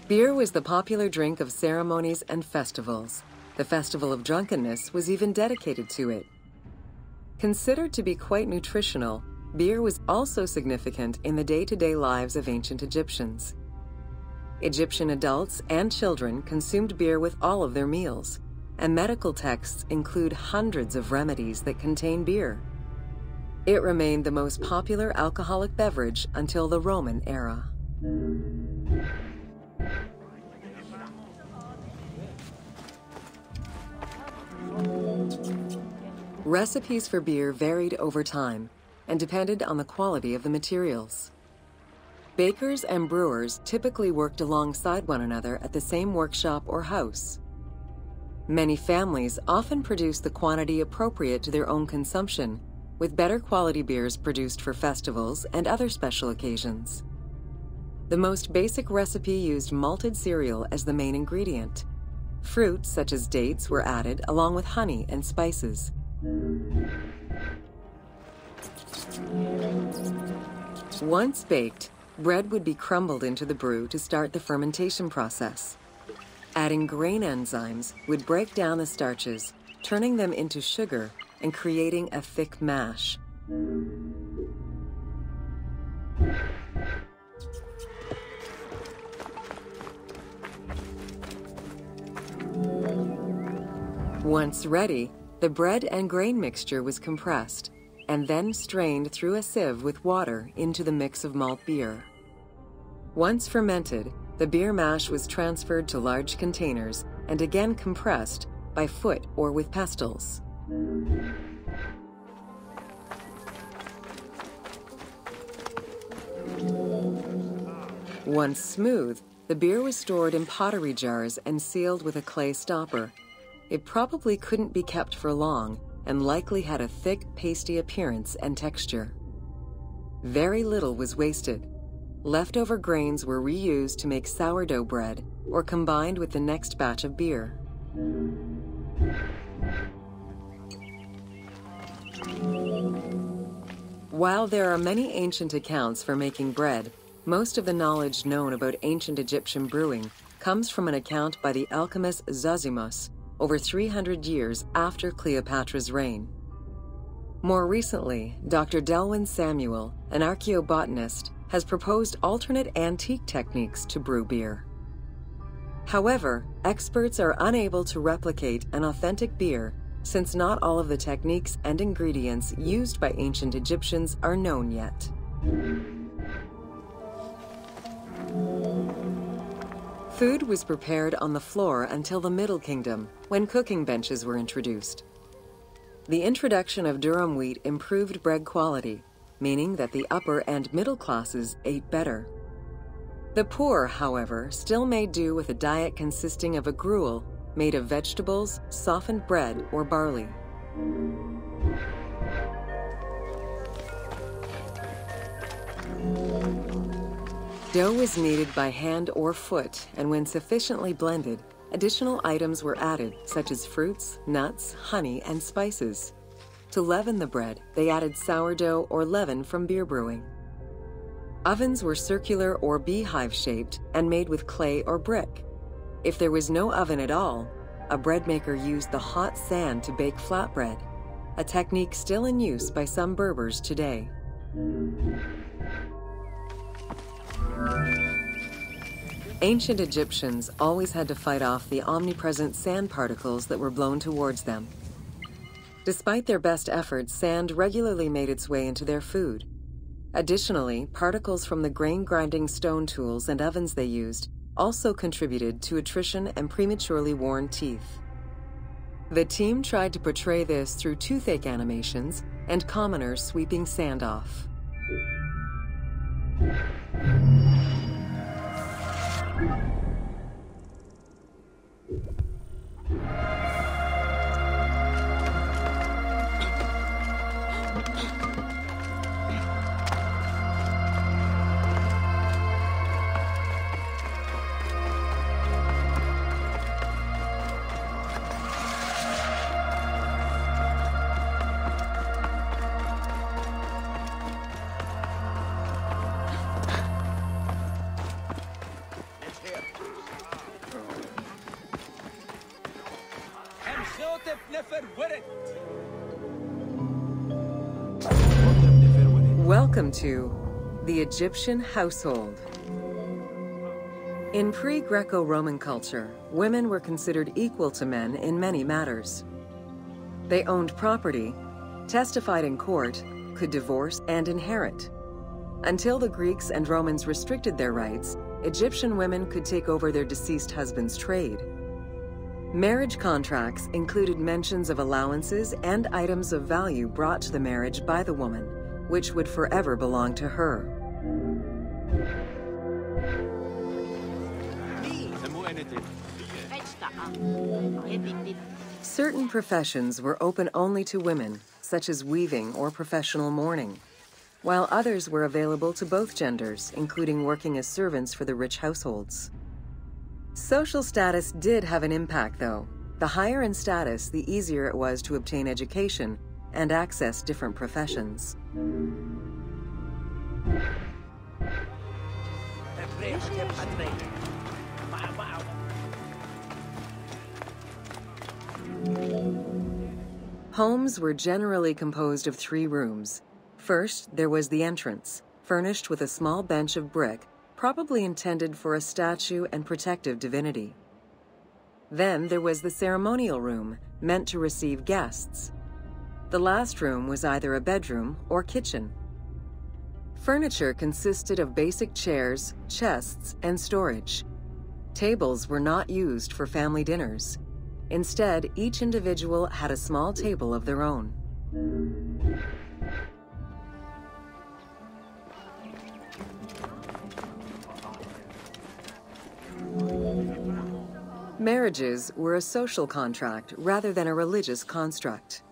Beer was the popular drink of ceremonies and festivals. The Festival of Drunkenness was even dedicated to it. Considered to be quite nutritional, beer was also significant in the day to day lives of ancient Egyptians. Egyptian adults and children consumed beer with all of their meals, and medical texts include hundreds of remedies that contain beer. It remained the most popular alcoholic beverage until the Roman era. Recipes for beer varied over time and depended on the quality of the materials. Bakers and brewers typically worked alongside one another at the same workshop or house. Many families often produced the quantity appropriate to their own consumption, with better quality beers produced for festivals and other special occasions. The most basic recipe used malted cereal as the main ingredient. Fruits such as dates were added along with honey and spices. Once baked, bread would be crumbled into the brew to start the fermentation process. Adding grain enzymes would break down the starches, turning them into sugar and creating a thick mash. Once ready, the bread and grain mixture was compressed and then strained through a sieve with water into the mix of malt beer. Once fermented, the beer mash was transferred to large containers and again compressed by foot or with pestles. Once smooth, the beer was stored in pottery jars and sealed with a clay stopper. It probably couldn't be kept for long and likely had a thick, pasty appearance and texture. Very little was wasted. Leftover grains were reused to make sourdough bread or combined with the next batch of beer. While there are many ancient accounts for making bread, most of the knowledge known about ancient Egyptian brewing comes from an account by the alchemist Zosimus over 300 years after Cleopatra's reign. More recently, Dr. Delwen Samuel, an archaeobotanist, has proposed alternate antique techniques to brew beer. However, experts are unable to replicate an authentic beer since not all of the techniques and ingredients used by ancient Egyptians are known yet. Food was prepared on the floor until the Middle Kingdom, when cooking benches were introduced. The introduction of durum wheat improved bread quality, meaning that the upper and middle classes ate better. The poor, however, still made do with a diet consisting of a gruel made of vegetables, softened bread, or barley. Dough was kneaded by hand or foot, and when sufficiently blended, additional items were added, such as fruits, nuts, honey, and spices. To leaven the bread, they added sourdough or leaven from beer brewing. Ovens were circular or beehive shaped and made with clay or brick. If there was no oven at all, a bread maker used the hot sand to bake flatbread, a technique still in use by some Berbers today. Ancient Egyptians always had to fight off the omnipresent sand particles that were blown towards them. Despite their best efforts, sand regularly made its way into their food. Additionally, particles from the grain grinding stone tools and ovens they used also contributed to attrition and prematurely worn teeth. The team tried to portray this through toothache animations and commoners sweeping sand off. Welcome the Egyptian household. In pre Greco Roman culture, women were considered equal to men in many matters. They owned property, testified in court, could divorce, and inherit. Until the Greeks and Romans restricted their rights, Egyptian women could take over their deceased husband's trade. Marriage contracts included mentions of allowances and items of value brought to the marriage by the woman, which would forever belong to her. Certain professions were open only to women, such as weaving or professional mourning, while others were available to both genders, including working as servants for the rich households. Social status did have an impact, though. The higher in status, the easier it was to obtain education and access different professions. Homes were generally composed of three rooms. First, there was the entrance, furnished with a small bench of brick, probably intended for a statue and protective divinity. Then there was the ceremonial room, meant to receive guests. The last room was either a bedroom or kitchen. Furniture consisted of basic chairs, chests, and storage. Tables were not used for family dinners. Instead, each individual had a small table of their own. Marriages were a social contract rather than a religious construct.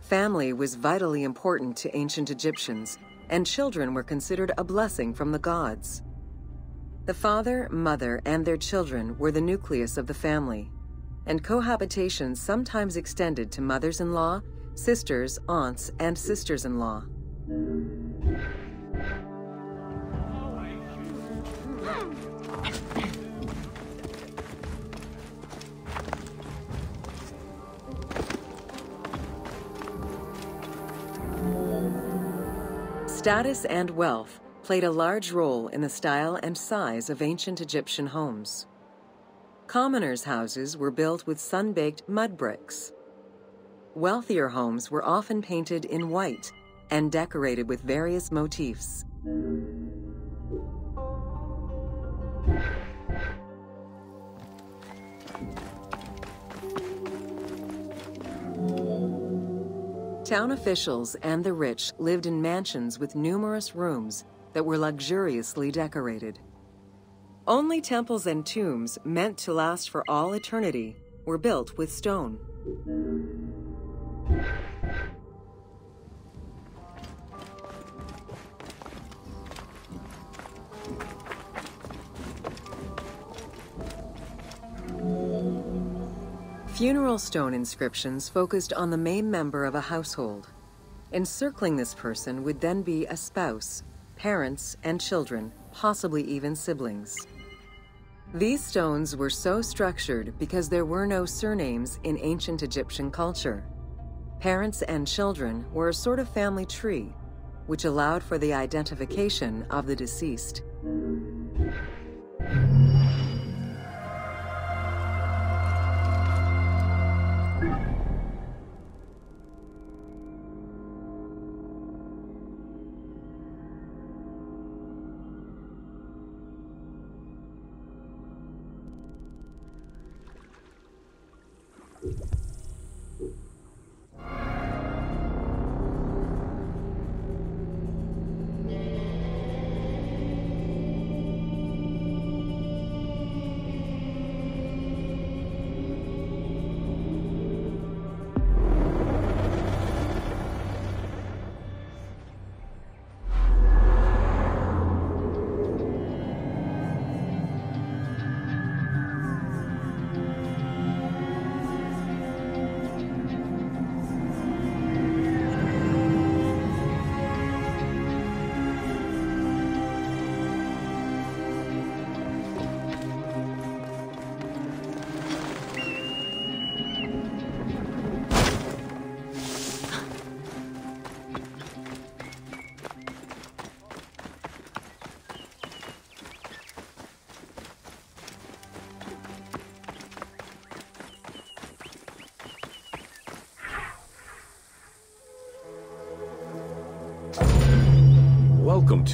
Family was vitally important to ancient Egyptians, and children were considered a blessing from the gods. The father, mother, and their children were the nucleus of the family, and cohabitation sometimes extended to mothers in law, sisters, aunts, and sisters in law. Status and wealth played a large role in the style and size of ancient Egyptian homes. Commoners' houses were built with sun-baked mud bricks. Wealthier homes were often painted in white and decorated with various motifs. Town officials and the rich lived in mansions with numerous rooms that were luxuriously decorated. Only temples and tombs meant to last for all eternity were built with stone. Funeral stone inscriptions focused on the main member of a household. Encircling this person would then be a spouse, parents, and children, possibly even siblings. These stones were so structured because there were no surnames in ancient Egyptian culture. Parents and children were a sort of family tree, which allowed for the identification of the deceased.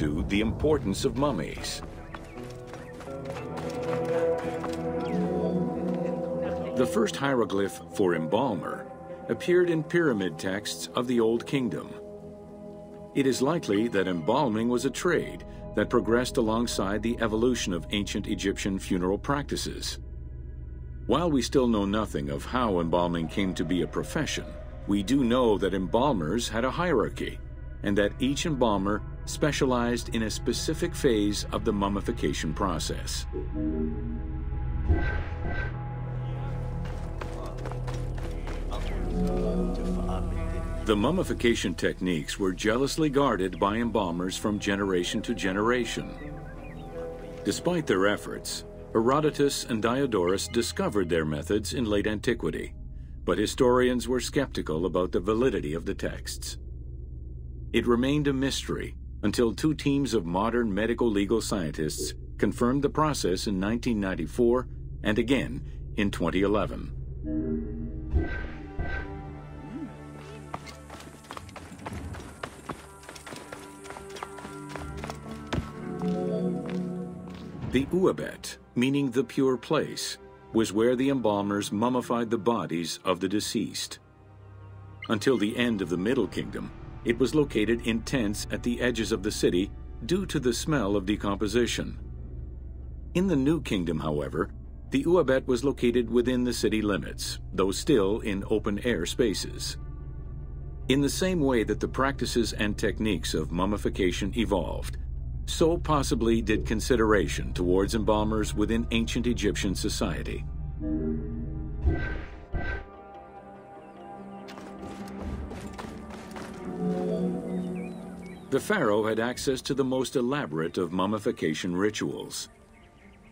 The importance of mummies. The first hieroglyph for embalmer appeared in pyramid texts of the Old Kingdom. It is likely that embalming was a trade that progressed alongside the evolution of ancient Egyptian funeral practices. While we still know nothing of how embalming came to be a profession, we do know that embalmers had a hierarchy and that each embalmer specialized in a specific phase of the mummification process. The mummification techniques were jealously guarded by embalmers from generation to generation. Despite their efforts, Herodotus and Diodorus discovered their methods in late antiquity, but historians were skeptical about the validity of the texts. It remained a mystery until two teams of modern medical legal scientists confirmed the process in 1994 and again in 2011. The Uabet, meaning the pure place, was where the embalmers mummified the bodies of the deceased. Until the end of the Middle Kingdom, it was located in tents at the edges of the city due to the smell of decomposition. In the New Kingdom, however, the Uabet was located within the city limits, though still in open-air spaces. In the same way that the practices and techniques of mummification evolved, so possibly did consideration towards embalmers within ancient Egyptian society. The pharaoh had access to the most elaborate of mummification rituals.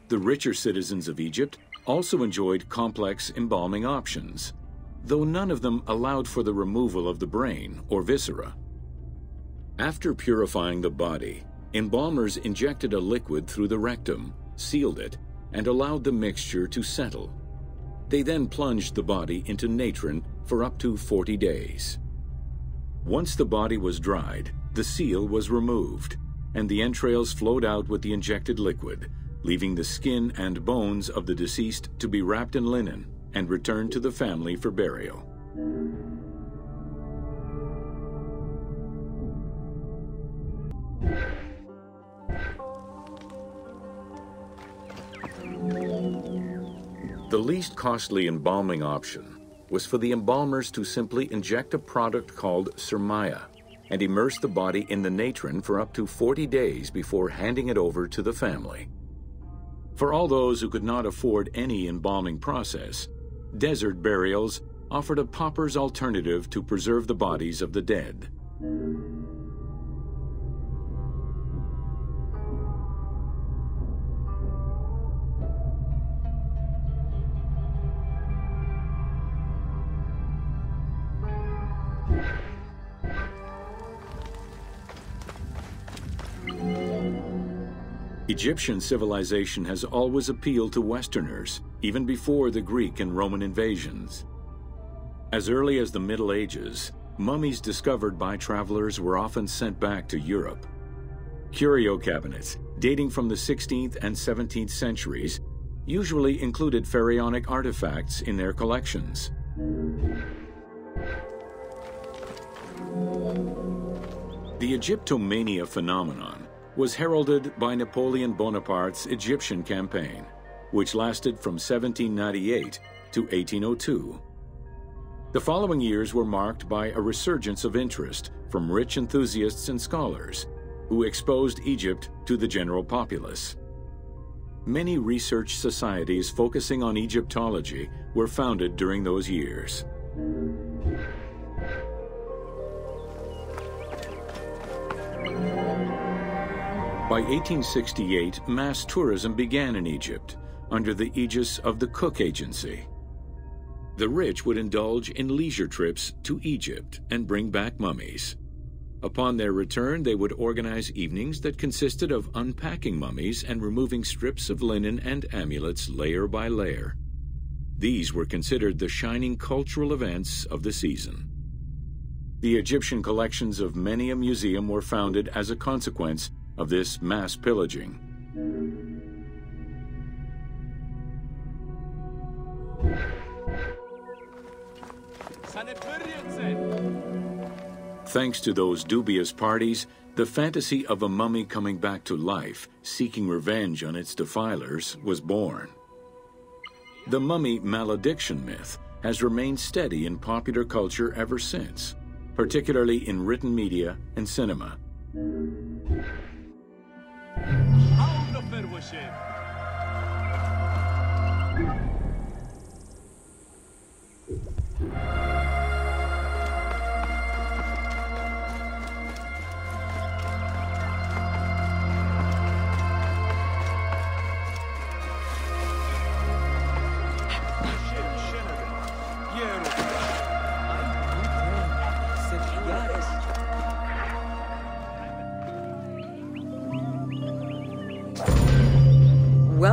The richer citizens of Egypt also enjoyed complex embalming options, though none of them allowed for the removal of the brain or viscera. After purifying the body, Embalmers injected a liquid through the rectum, sealed it, and allowed the mixture to settle. They then plunged the body into natron for up to 40 days. Once the body was dried, the seal was removed, and the entrails flowed out with the injected liquid, leaving the skin and bones of the deceased to be wrapped in linen and returned to the family for burial. The least costly embalming option was for the embalmers to simply inject a product called syrmaia and immerse the body in the natron for up to 40 days before handing it over to the family. For all those who could not afford any embalming process, desert burials offered a pauper's alternative to preserve the bodies of the dead. Egyptian civilization has always appealed to Westerners, even before the Greek and Roman invasions. As early as the Middle Ages, mummies discovered by travelers were often sent back to Europe. Curio cabinets, dating from the 16th and 17th centuries, usually included pharaonic artifacts in their collections. The Egyptomania phenomenon was heralded by Napoleon Bonaparte's Egyptian campaign, which lasted from 1798 to 1802. The following years were marked by a resurgence of interest from rich enthusiasts and scholars who exposed Egypt to the general populace. Many research societies focusing on Egyptology were founded during those years. By 1868, mass tourism began in Egypt under the aegis of the Cook Agency. The rich would indulge in leisure trips to Egypt and bring back mummies. Upon their return, they would organize evenings that consisted of unpacking mummies and removing strips of linen and amulets layer by layer. These were considered the shining cultural events of the season. The Egyptian collections of many a museum were founded as a consequence of this mass pillaging. Thanks to those dubious parties, the fantasy of a mummy coming back to life, seeking revenge on its defilers, was born. The mummy malediction myth has remained steady in popular culture ever since, particularly in written media and cinema. Avrupa başı. Thank you.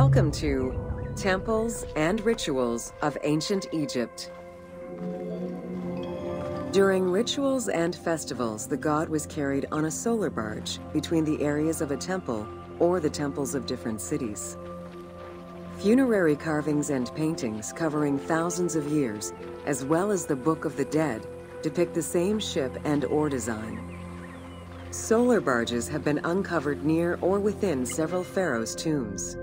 Welcome to Temples and Rituals of Ancient Egypt. During rituals and festivals, the god was carried on a solar barge between the areas of a temple or the temples of different cities. Funerary carvings and paintings covering thousands of years, as well as the Book of the Dead, depict the same ship and oar design. Solar barges have been uncovered near or within several pharaohs' tombs.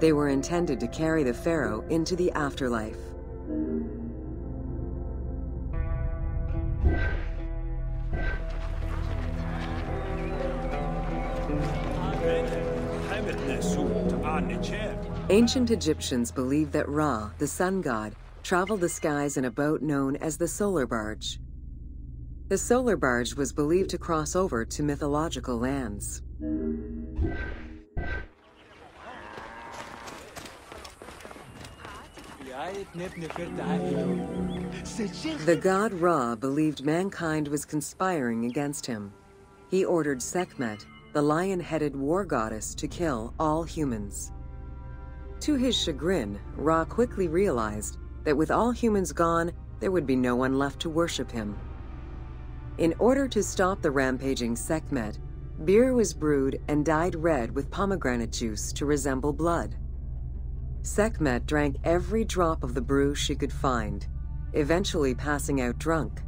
They were intended to carry the pharaoh into the afterlife. Ancient Egyptians believed that Ra, the sun god, traveled the skies in a boat known as the solar barge. The solar barge was believed to cross over to mythological lands. The god Ra believed mankind was conspiring against him. He ordered Sekhmet, the lion-headed war goddess, to kill all humans. To his chagrin, Ra quickly realized that with all humans gone, there would be no one left to worship him. In order to stop the rampaging Sekhmet, beer was brewed and dyed red with pomegranate juice to resemble blood. Sekhmet drank every drop of the brew she could find, eventually passing out drunk.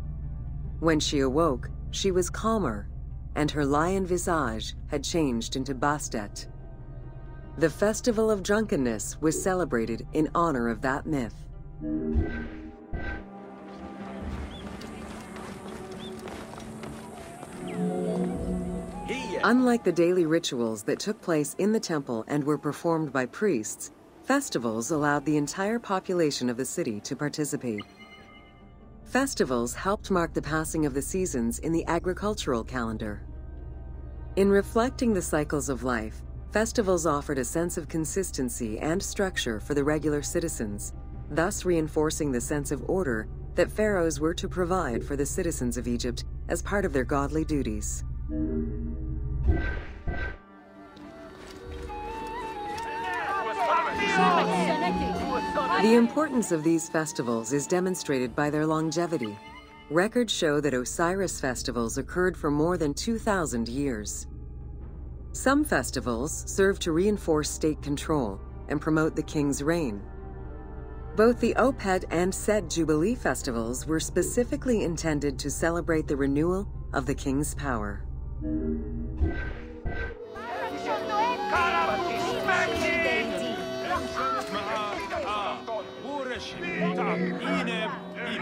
When she awoke, she was calmer, and her lion visage had changed into Bastet. The Festival of Drunkenness was celebrated in honor of that myth. Unlike the daily rituals that took place in the temple and were performed by priests, festivals allowed the entire population of the city to participate. Festivals helped mark the passing of the seasons in the agricultural calendar. In reflecting the cycles of life, festivals offered a sense of consistency and structure for the regular citizens, thus reinforcing the sense of order that pharaohs were to provide for the citizens of Egypt as part of their godly duties. The importance of these festivals is demonstrated by their longevity. Records show that Osiris festivals occurred for more than 2,000 years. Some festivals serve to reinforce state control and promote the king's reign. Both the Opet and Sed Jubilee festivals were specifically intended to celebrate the renewal of the king's power.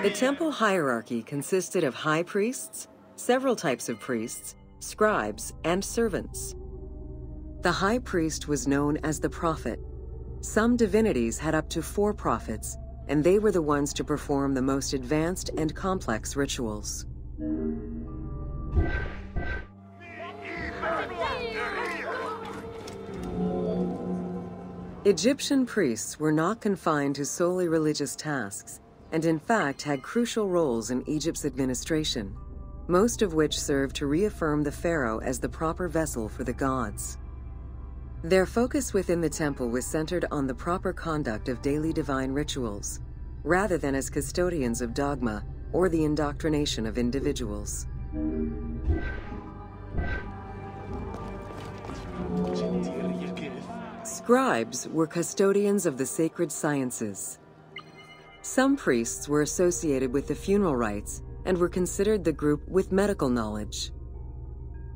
The temple hierarchy consisted of high priests, several types of priests, scribes, and servants. The high priest was known as the prophet. Some divinities had up to four prophets, and they were the ones to perform the most advanced and complex rituals. Egyptian priests were not confined to solely religious tasks, and in fact had crucial roles in Egypt's administration, most of which served to reaffirm the pharaoh as the proper vessel for the gods. Their focus within the temple was centered on the proper conduct of daily divine rituals. Rather than as custodians of dogma, or the indoctrination of individuals. Scribes were custodians of the sacred sciences. Some priests were associated with the funeral rites and were considered the group with medical knowledge.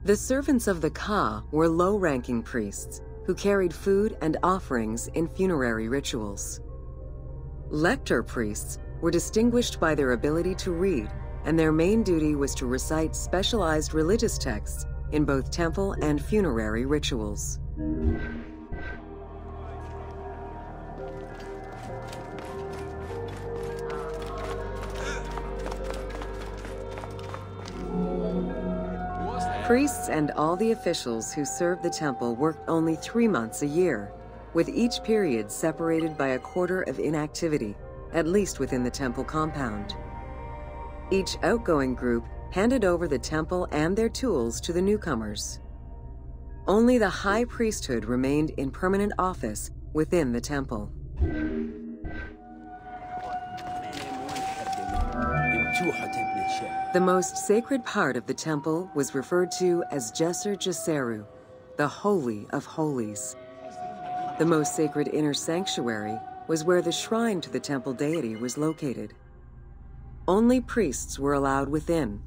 The servants of the Ka were low ranking priests who carried food and offerings in funerary rituals. Lector priests were distinguished by their ability to read, and their main duty was to recite specialized religious texts in both temple and funerary rituals. Priests and all the officials who served the temple worked only three months a year, with each period separated by a quarter of inactivity, at least within the temple compound. Each outgoing group handed over the temple and their tools to the newcomers. Only the high priesthood remained in permanent office within the temple. The most sacred part of the temple was referred to as Djeser Djeseru, the Holy of Holies. The most sacred inner sanctuary was where the shrine to the temple deity was located. Only priests were allowed within.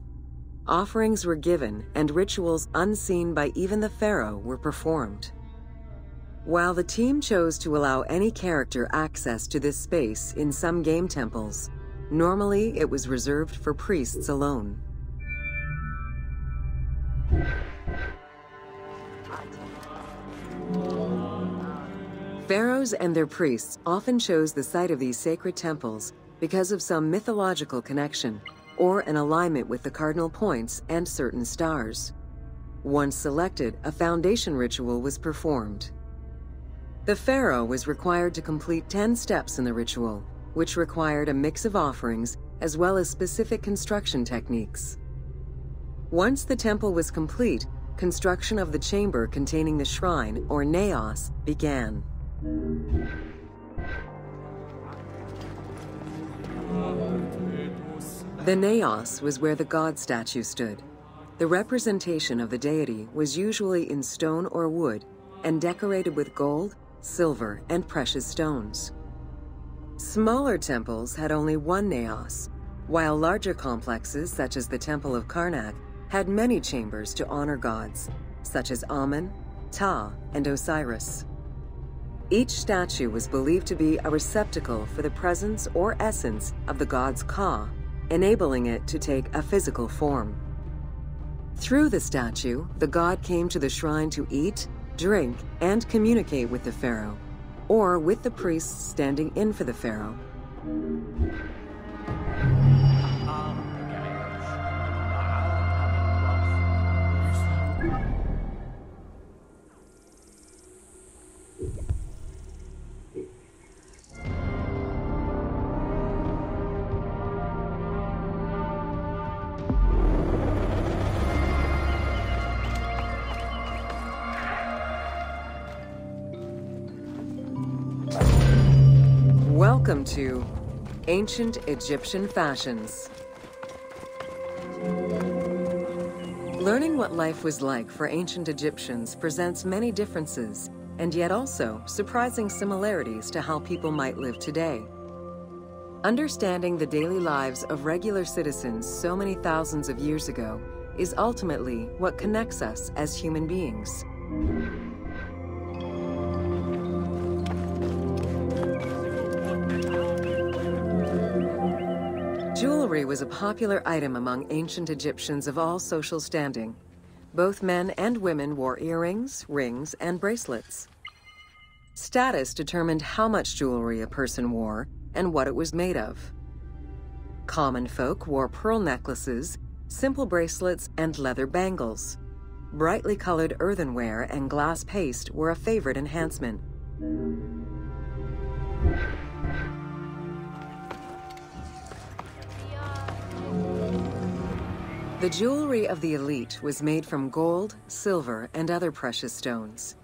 Offerings were given, and rituals unseen by even the pharaoh were performed. While the team chose to allow any character access to this space in some game temples, Normally, it was reserved for priests alone. Pharaohs and their priests often chose the site of these sacred temples because of some mythological connection or an alignment with the cardinal points and certain stars. Once selected, a foundation ritual was performed. The pharaoh was required to complete 10 steps in the ritual, which required a mix of offerings as well as specific construction techniques. Once the temple was complete, construction of the chamber containing the shrine, or naos, began. The naos was where the god statue stood. The representation of the deity was usually in stone or wood and decorated with gold, silver, and precious stones. Smaller temples had only one naos, while larger complexes, such as the Temple of Karnak, had many chambers to honor gods, such as Amun, Ptah, and Osiris. Each statue was believed to be a receptacle for the presence or essence of the god's Ka, enabling it to take a physical form. Through the statue, the god came to the shrine to eat, drink, and communicate with the pharaoh, or with the priests standing in for the pharaoh. Welcome to Ancient Egyptian Fashions. Learning what life was like for ancient Egyptians presents many differences, and yet also surprising similarities to how people might live today. Understanding the daily lives of regular citizens so many thousands of years ago is ultimately what connects us as human beings. Jewelry was a popular item among ancient Egyptians of all social standing. Both men and women wore earrings, rings, and bracelets. Status determined how much jewelry a person wore and what it was made of. Common folk wore pearl necklaces, simple bracelets, and leather bangles. Brightly colored earthenware and glass paste were a favorite enhancement. The jewelry of the elite was made from gold, silver, and other precious stones.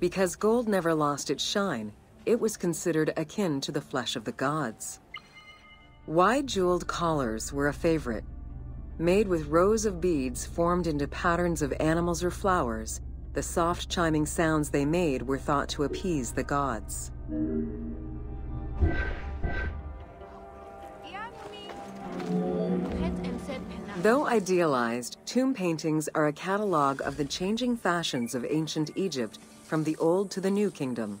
Because gold never lost its shine, it was considered akin to the flesh of the gods. Wide jeweled collars were a favorite. Made with rows of beads formed into patterns of animals or flowers, the soft chiming sounds they made were thought to appease the gods. Though idealized, tomb paintings are a catalog of the changing fashions of ancient Egypt from the Old to the New Kingdom.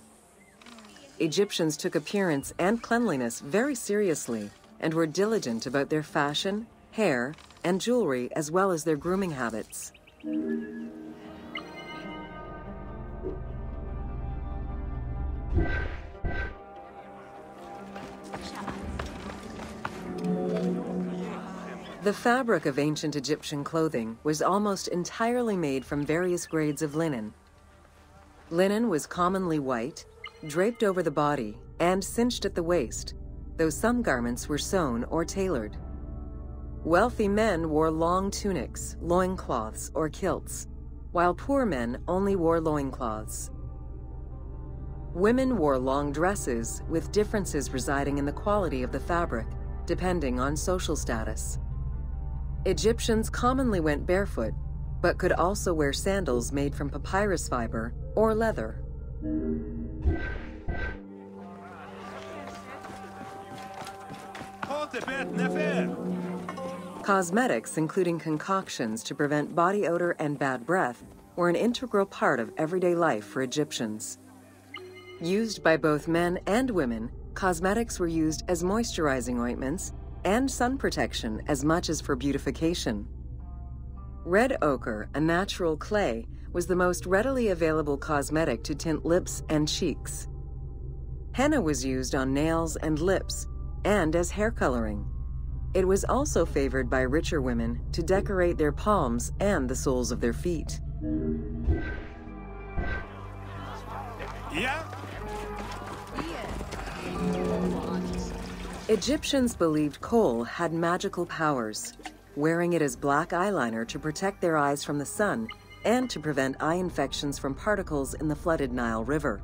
Egyptians took appearance and cleanliness very seriously and were diligent about their fashion, hair, and jewelry as well as their grooming habits. The fabric of ancient Egyptian clothing was almost entirely made from various grades of linen. Linen was commonly white, draped over the body, and cinched at the waist, though some garments were sewn or tailored. Wealthy men wore long tunics, loincloths, or kilts, while poor men only wore loincloths. Women wore long dresses, with differences residing in the quality of the fabric, depending on social status. Egyptians commonly went barefoot, but could also wear sandals made from papyrus fiber or leather. Cosmetics, including concoctions to prevent body odor and bad breath, were an integral part of everyday life for Egyptians. Used by both men and women, cosmetics were used as moisturizing ointments and sun protection as much as for beautification. Red ochre, a natural clay, was the most readily available cosmetic to tint lips and cheeks. Henna was used on nails and lips, and as hair coloring. It was also favored by richer women to decorate their palms and the soles of their feet. Yeah? Egyptians believed kohl had magical powers, wearing it as black eyeliner to protect their eyes from the sun and to prevent eye infections from particles in the flooded Nile River.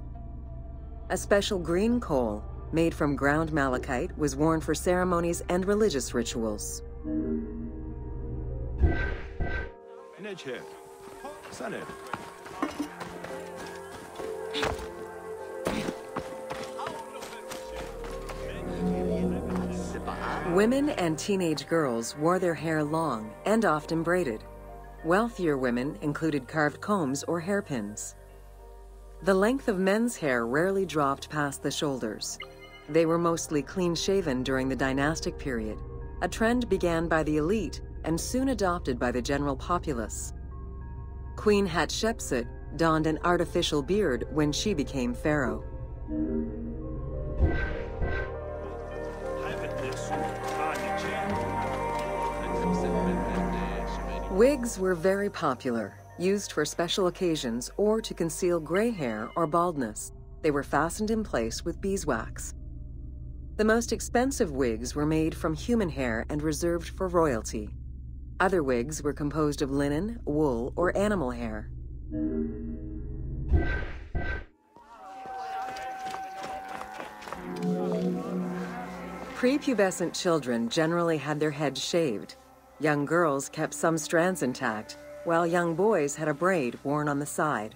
A special green kohl, made from ground malachite, was worn for ceremonies and religious rituals. Women and teenage girls wore their hair long and often braided. Wealthier women included carved combs or hairpins. The length of men's hair rarely dropped past the shoulders. They were mostly clean shaven during the dynastic period, a trend began by the elite and soon adopted by the general populace. Queen Hatshepsut donned an artificial beard when she became pharaoh. Wigs were very popular, used for special occasions or to conceal gray hair or baldness. They were fastened in place with beeswax. The most expensive wigs were made from human hair and reserved for royalty. Other wigs were composed of linen, wool, or animal hair. Prepubescent children generally had their heads shaved. Young girls kept some strands intact, while young boys had a braid worn on the side.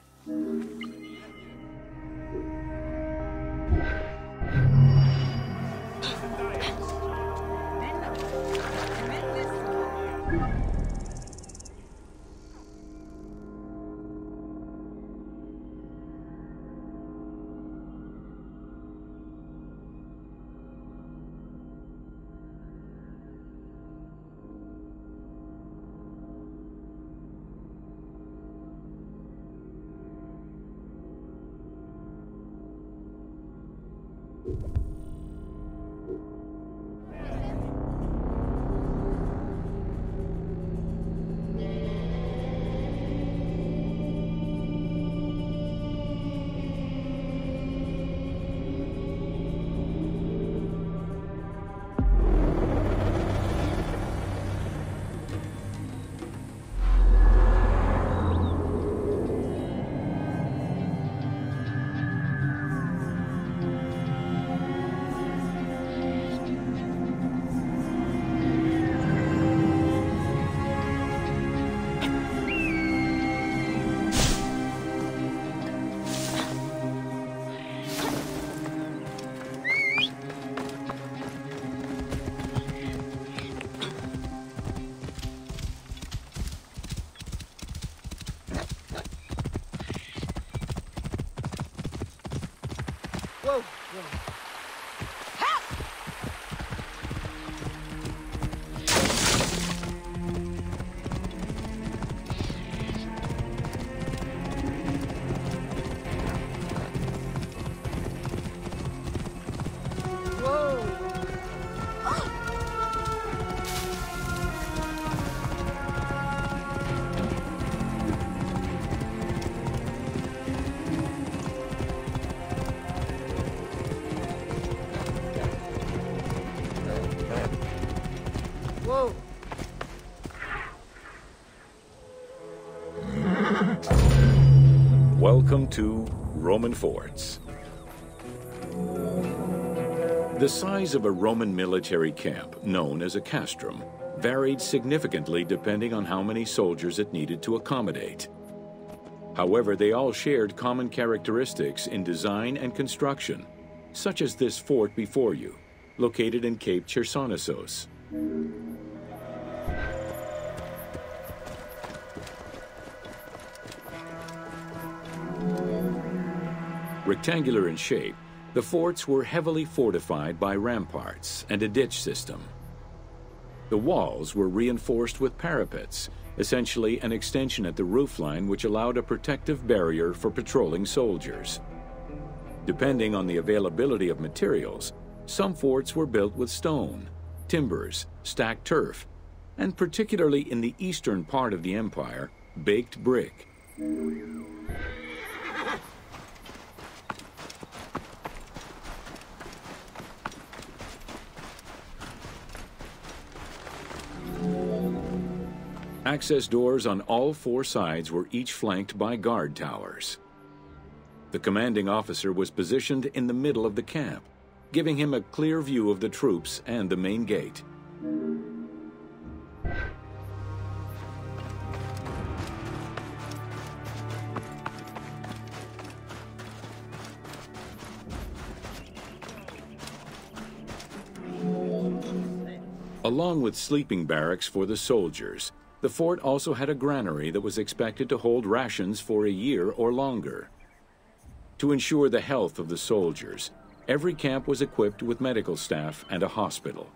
Whoa. Whoa. Welcome to Roman forts. The size of a Roman military camp, known as a castrum, varied significantly depending on how many soldiers it needed to accommodate. However, they all shared common characteristics in design and construction, such as this fort before you, located in Cape Chersonesos. Rectangular in shape, the forts were heavily fortified by ramparts and a ditch system. The walls were reinforced with parapets, essentially an extension at the roofline which allowed a protective barrier for patrolling soldiers. Depending on the availability of materials, some forts were built with stone, timbers, stacked turf, and particularly in the eastern part of the empire, baked brick. Access doors on all four sides were each flanked by guard towers. The commanding officer was positioned in the middle of the camp, giving him a clear view of the troops and the main gate. Along with sleeping barracks for the soldiers, the fort also had a granary that was expected to hold rations for a year or longer. To ensure the health of the soldiers, every camp was equipped with medical staff and a hospital.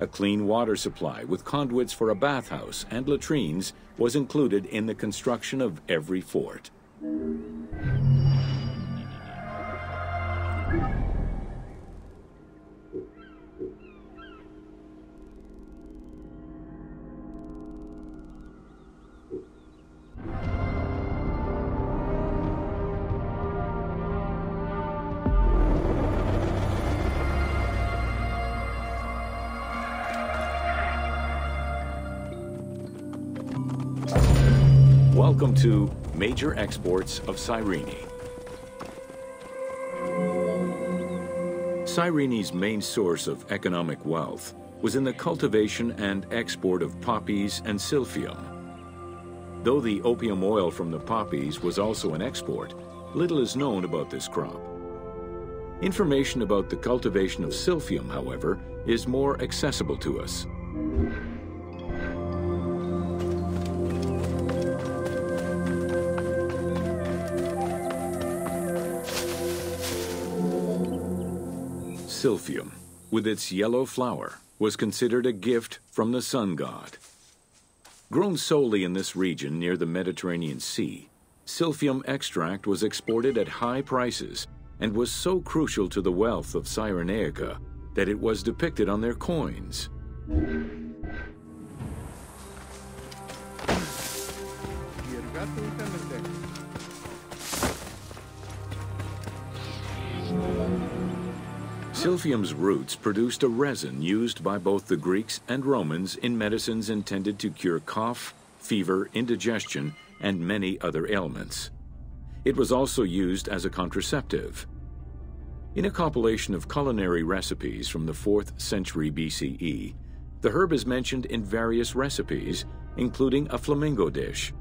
A clean water supply with conduits for a bathhouse and latrines was included in the construction of every fort. Welcome to Major Exports of Cyrene. Cyrene's main source of economic wealth was in the cultivation and export of poppies and silphium. Though the opium oil from the poppies was also an export, little is known about this crop. Information about the cultivation of silphium, however, is more accessible to us. Silphium, with its yellow flower, was considered a gift from the sun god. Grown solely in this region near the Mediterranean Sea, silphium extract was exported at high prices and was so crucial to the wealth of Cyrenaica that it was depicted on their coins. Silphium's roots produced a resin used by both the Greeks and Romans in medicines intended to cure cough, fever, indigestion, and many other ailments. It was also used as a contraceptive. In a compilation of culinary recipes from the 4th century BCE, the herb is mentioned in various recipes, including a flamingo dish.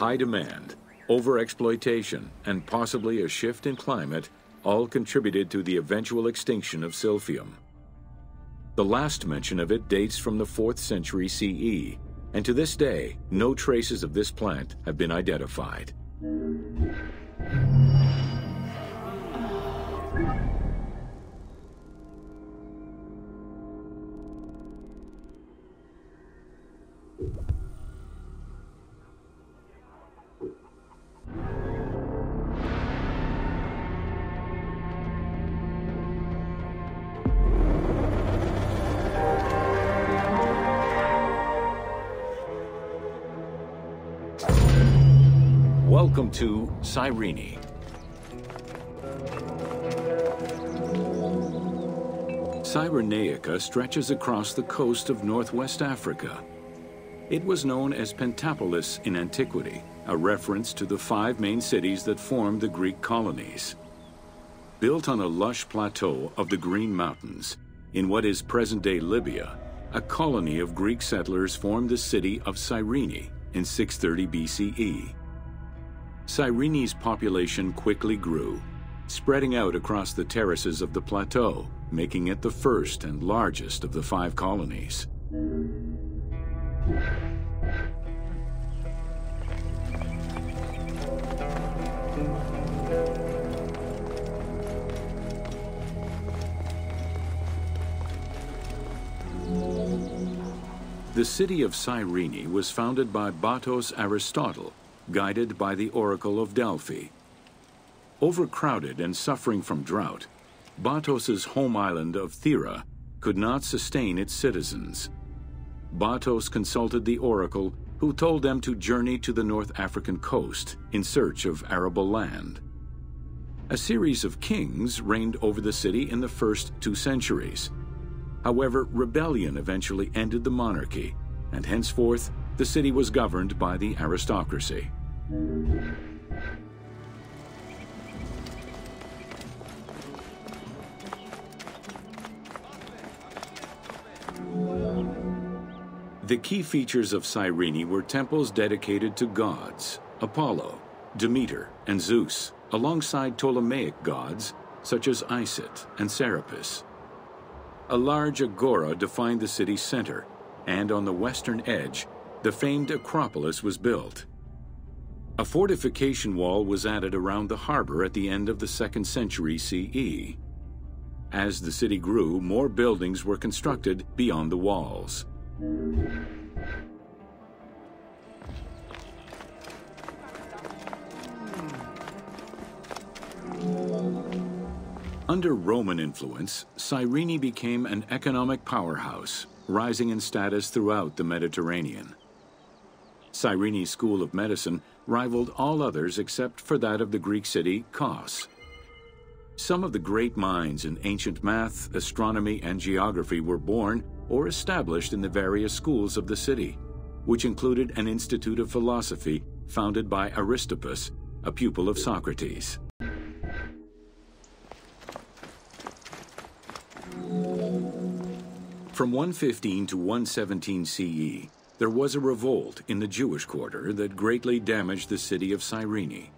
High demand, overexploitation, and possibly a shift in climate all contributed to the eventual extinction of silphium. The last mention of it dates from the 4th century CE, and to this day, no traces of this plant have been identified. Welcome to Cyrene. Cyrenaica stretches across the coast of northwest Africa. It was known as Pentapolis in antiquity, a reference to the five main cities that formed the Greek colonies. Built on a lush plateau of the Green Mountains, in what is present-day Libya, a colony of Greek settlers formed the city of Cyrene in 630 BCE. Cyrene's population quickly grew, spreading out across the terraces of the plateau, making it the first and largest of the five colonies. The city of Cyrene was founded by Batos Aristotle, guided by the Oracle of Delphi. Overcrowded and suffering from drought, Batos's home island of Thera could not sustain its citizens. Batos consulted the oracle, who told them to journey to the North African coast in search of arable land. A series of kings reigned over the city in the first two centuries. However, rebellion eventually ended the monarchy, and henceforth the city was governed by the aristocracy. The key features of Cyrene were temples dedicated to gods, Apollo, Demeter, and Zeus, alongside Ptolemaic gods such as Isis and Serapis. A large agora defined the city's center, and on the western edge, the famed Acropolis was built. A fortification wall was added around the harbor at the end of the 2nd century CE. As the city grew, more buildings were constructed beyond the walls. Under Roman influence, Cyrene became an economic powerhouse, rising in status throughout the Mediterranean. Cyrene's School of Medicine rivaled all others except for that of the Greek city Kos. Some of the great minds in ancient math, astronomy, and geography were born or established in the various schools of the city, which included an institute of philosophy founded by Aristippus, a pupil of Socrates. From 115 to 117 CE, there was a revolt in the Jewish quarter that greatly damaged the city of Cyrene.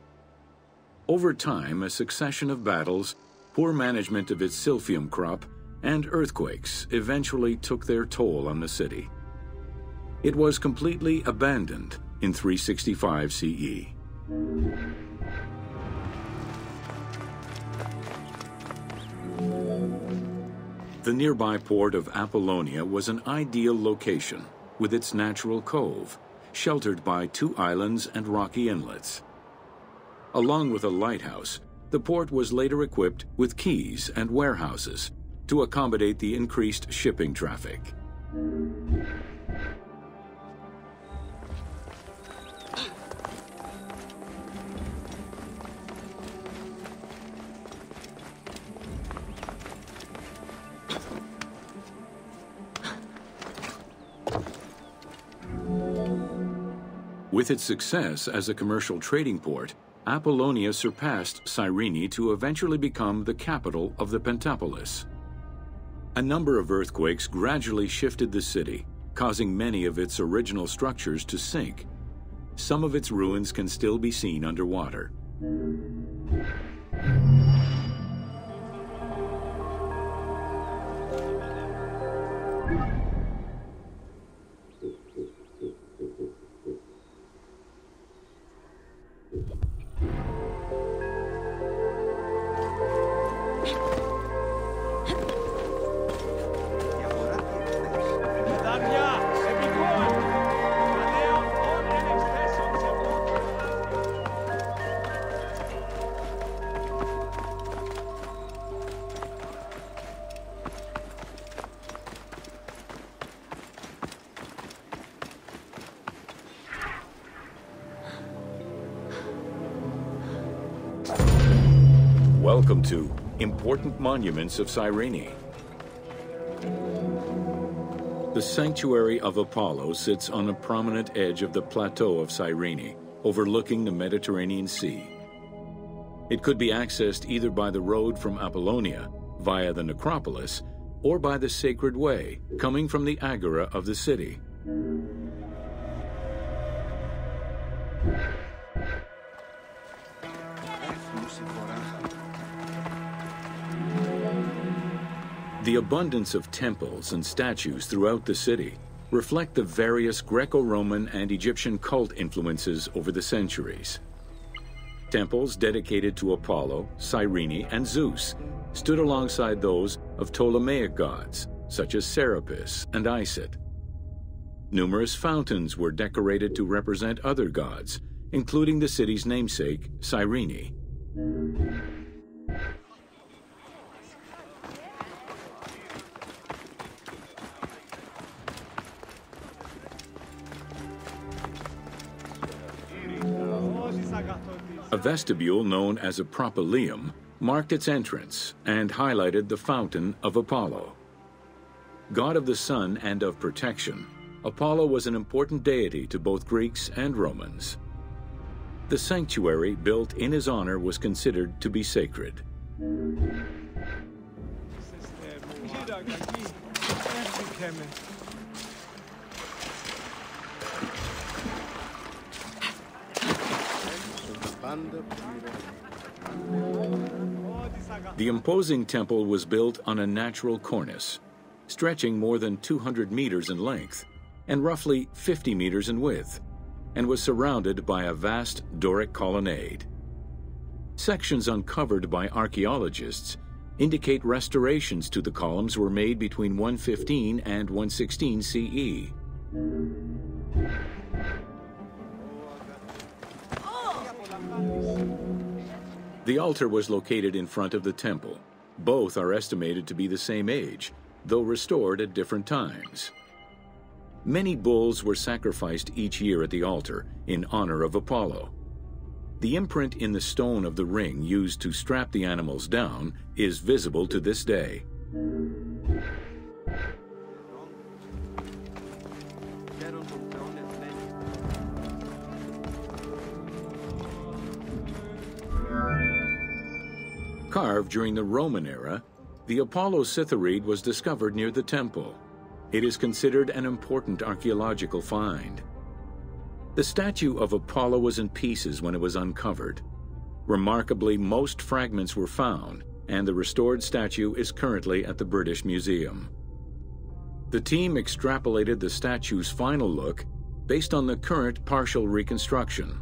Over time, a succession of battles, poor management of its silphium crop, and earthquakes eventually took their toll on the city. It was completely abandoned in 365 CE. The nearby port of Apollonia was an ideal location with its natural cove, sheltered by two islands and rocky inlets. Along with a lighthouse, the port was later equipped with quays and warehouses to accommodate the increased shipping traffic. With its success as a commercial trading port, Apollonia surpassed Cyrene to eventually become the capital of the Pentapolis. A number of earthquakes gradually shifted the city, causing many of its original structures to sink. Some of its ruins can still be seen underwater. Important Monuments of Cyrene. The sanctuary of Apollo sits on a prominent edge of the plateau of Cyrene, overlooking the Mediterranean Sea. It could be accessed either by the road from Apollonia via the necropolis or by the sacred way coming from the agora of the city. The abundance of temples and statues throughout the city reflect the various Greco-Roman and Egyptian cult influences over the centuries. Temples dedicated to Apollo, Cyrene, and Zeus stood alongside those of Ptolemaic gods, such as Serapis and Isis. Numerous fountains were decorated to represent other gods, including the city's namesake, Cyrene. A vestibule known as a propylaeum marked its entrance and highlighted the fountain of Apollo. God of the sun and of protection, Apollo was an important deity to both Greeks and Romans. The sanctuary built in his honor was considered to be sacred. The imposing temple was built on a natural cornice, stretching more than 200 meters in length and roughly 50 meters in width, and was surrounded by a vast Doric colonnade. Sections uncovered by archaeologists indicate restorations to the columns were made between 115 and 116 CE. The altar was located in front of the temple. Both are estimated to be the same age, though restored at different times. Many bulls were sacrificed each year at the altar in honor of Apollo. The imprint in the stone of the ring used to strap the animals down is visible to this day. Carved during the Roman era, the Apollo Cytharide was discovered near the temple. It is considered an important archaeological find. The statue of Apollo was in pieces when it was uncovered. Remarkably, most fragments were found, and the restored statue is currently at the British Museum. The team extrapolated the statue's final look based on the current partial reconstruction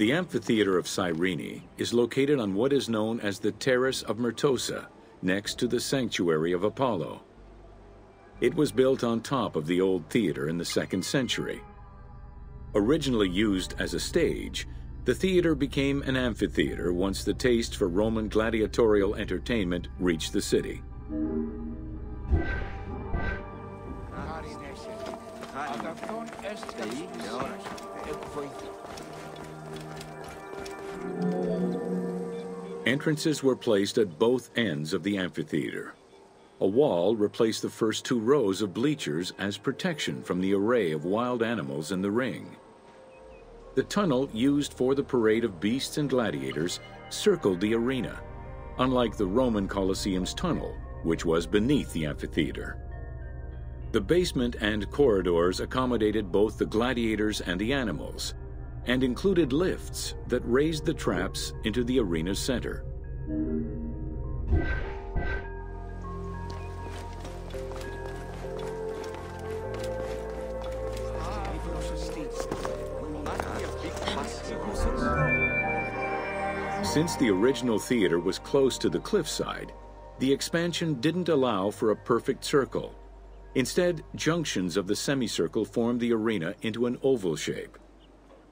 The amphitheater of Cyrene is located on what is known as the Terrace of Myrtosa, next to the sanctuary of Apollo. It was built on top of the old theater in the second century. Originally used as a stage, the theater became an amphitheater once the taste for Roman gladiatorial entertainment reached the city. Entrances were placed at both ends of the amphitheater. A wall replaced the first two rows of bleachers as protection from the array of wild animals in the ring. The tunnel used for the parade of beasts and gladiators circled the arena, unlike the Roman Colosseum's tunnel, which was beneath the amphitheater. The basement and corridors accommodated both the gladiators and the animals, and included lifts that raised the traps into the arena's center. Since the original theater was close to the cliffside, the expansion didn't allow for a perfect circle. Instead, junctions of the semicircle formed the arena into an oval shape.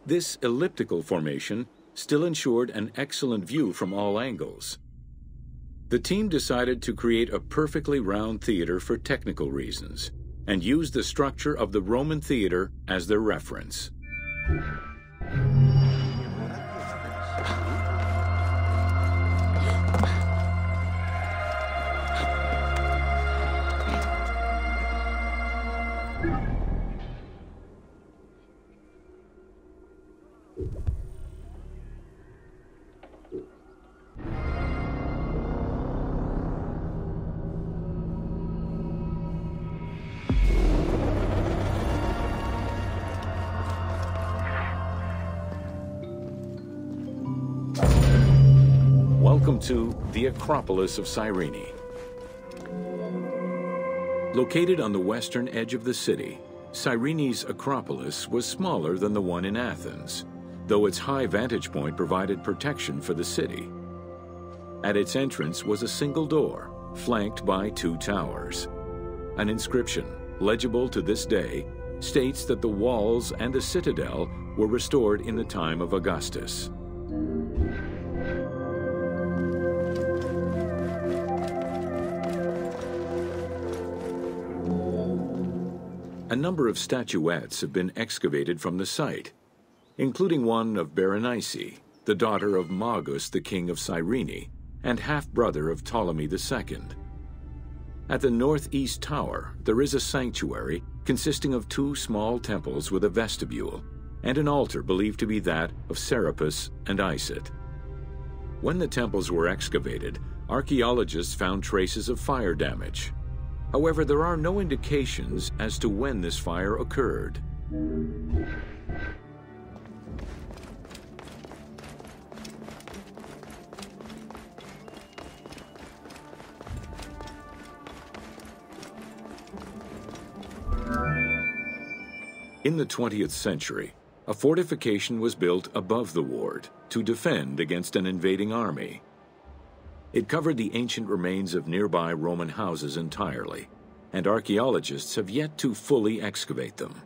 This elliptical formation still ensured an excellent view from all angles. The team decided to create a perfectly round theater for technical reasons and used the structure of the Roman theater as their reference. Welcome to the Acropolis of Cyrene. Located on the western edge of the city, Cyrene's Acropolis was smaller than the one in Athens, though its high vantage point provided protection for the city. At its entrance was a single door, flanked by two towers. An inscription, legible to this day, states that the walls and the citadel were restored in the time of Augustus. A number of statuettes have been excavated from the site, including one of Berenice, the daughter of Magas, the king of Cyrene, and half-brother of Ptolemy II. At the northeast tower, there is a sanctuary consisting of two small temples with a vestibule and an altar believed to be that of Serapis and Isis. When the temples were excavated, archaeologists found traces of fire damage. However, there are no indications as to when this fire occurred. In the 20th century, a fortification was built above the ward to defend against an invading army. It covered the ancient remains of nearby Roman houses entirely, and archaeologists have yet to fully excavate them.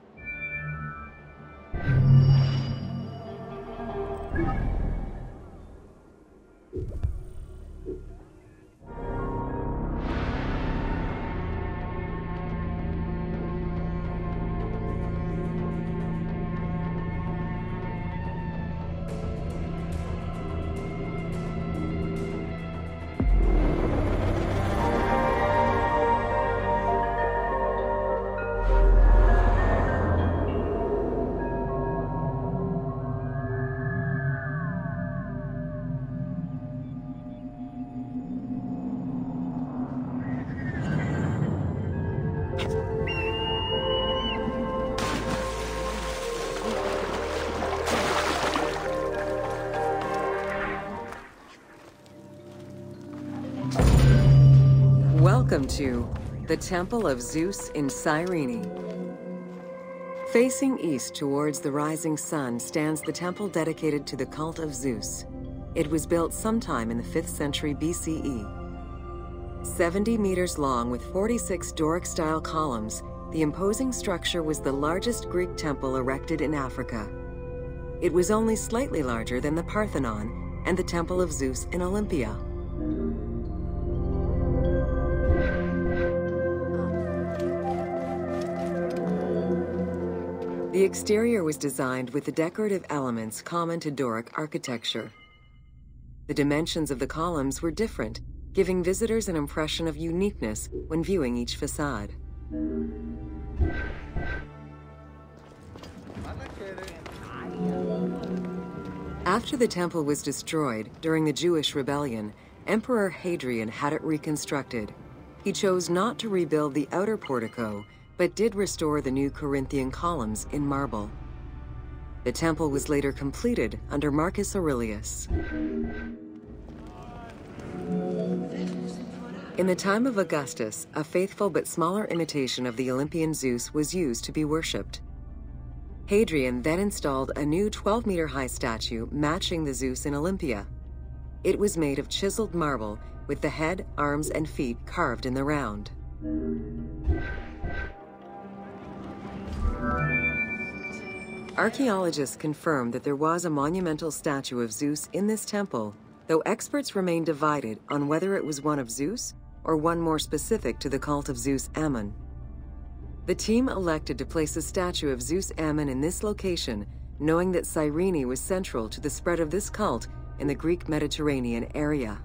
Welcome to the Temple of Zeus in Cyrene. Facing east towards the rising sun stands the temple dedicated to the cult of Zeus. It was built sometime in the 5th century BCE. 70 meters long with 46 Doric-style columns, the imposing structure was the largest Greek temple erected in Africa. It was only slightly larger than the Parthenon and the Temple of Zeus in Olympia. The exterior was designed with the decorative elements common to Doric architecture. The dimensions of the columns were different, giving visitors an impression of uniqueness when viewing each facade. After the temple was destroyed during the Jewish rebellion, Emperor Hadrian had it reconstructed. He chose not to rebuild the outer portico, but did restore the new Corinthian columns in marble. The temple was later completed under Marcus Aurelius. In the time of Augustus, a faithful but smaller imitation of the Olympian Zeus was used to be worshipped. Hadrian then installed a new 12 meter high statue matching the Zeus in Olympia. It was made of chiseled marble with the head, arms, and feet carved in the round. Archaeologists confirm that there was a monumental statue of Zeus in this temple, though experts remain divided on whether it was one of Zeus or one more specific to the cult of Zeus Ammon. The team elected to place a statue of Zeus Ammon in this location, knowing that Cyrene was central to the spread of this cult in the Greek Mediterranean area.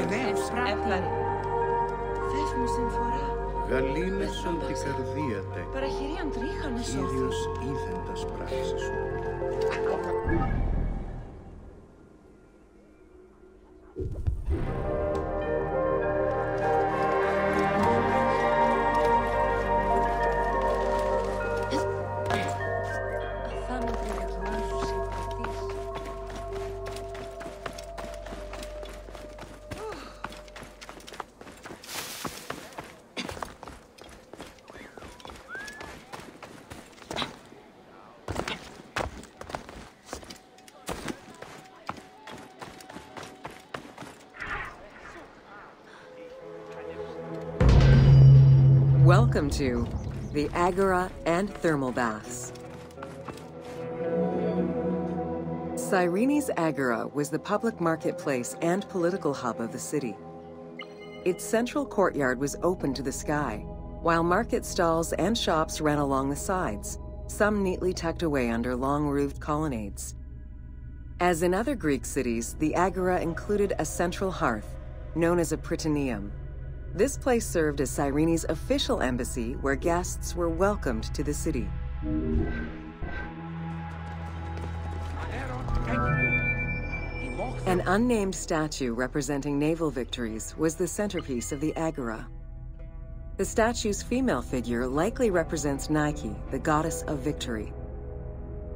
Ευνέως. Ευπράττει. Θες μου συμφορά. Γαλήνεσον την καρδία τε. Παραχειρίαν τρίχαν εσώθη. Κύριος είδεν τας πράξεις σου. Αθάνατη to the Agora and Thermal Baths. Cyrene's Agora was the public marketplace and political hub of the city. Its central courtyard was open to the sky, while market stalls and shops ran along the sides, some neatly tucked away under long roofed colonnades. As in other Greek cities, the Agora included a central hearth, known as a prytaneum. This place served as Cyrene's official embassy where guests were welcomed to the city. An unnamed statue representing naval victories was the centerpiece of the Agora. The statue's female figure likely represents Nike, the goddess of victory.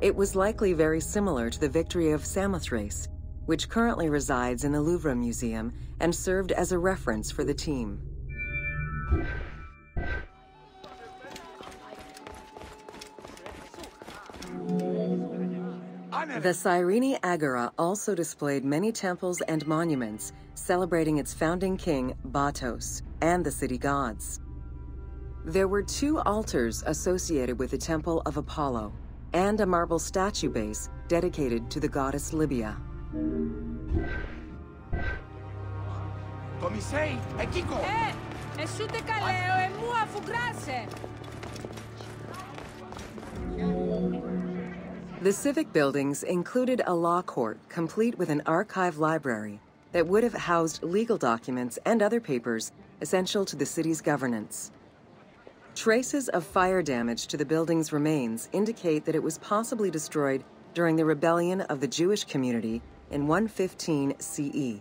It was likely very similar to the victory of Samothrace, which currently resides in the Louvre Museum and served as a reference for the team. The Cyrene Agora also displayed many temples and monuments celebrating its founding king, Batos, and the city gods. There were two altars associated with the Temple of Apollo and a marble statue base dedicated to the goddess Libya. Comissei, é Kiko! É! Caleo, é mua! The civic buildings included a law court complete with an archive library that would have housed legal documents and other papers essential to the city's governance. Traces of fire damage to the building's remains indicate that it was possibly destroyed during the rebellion of the Jewish community in 115 CE.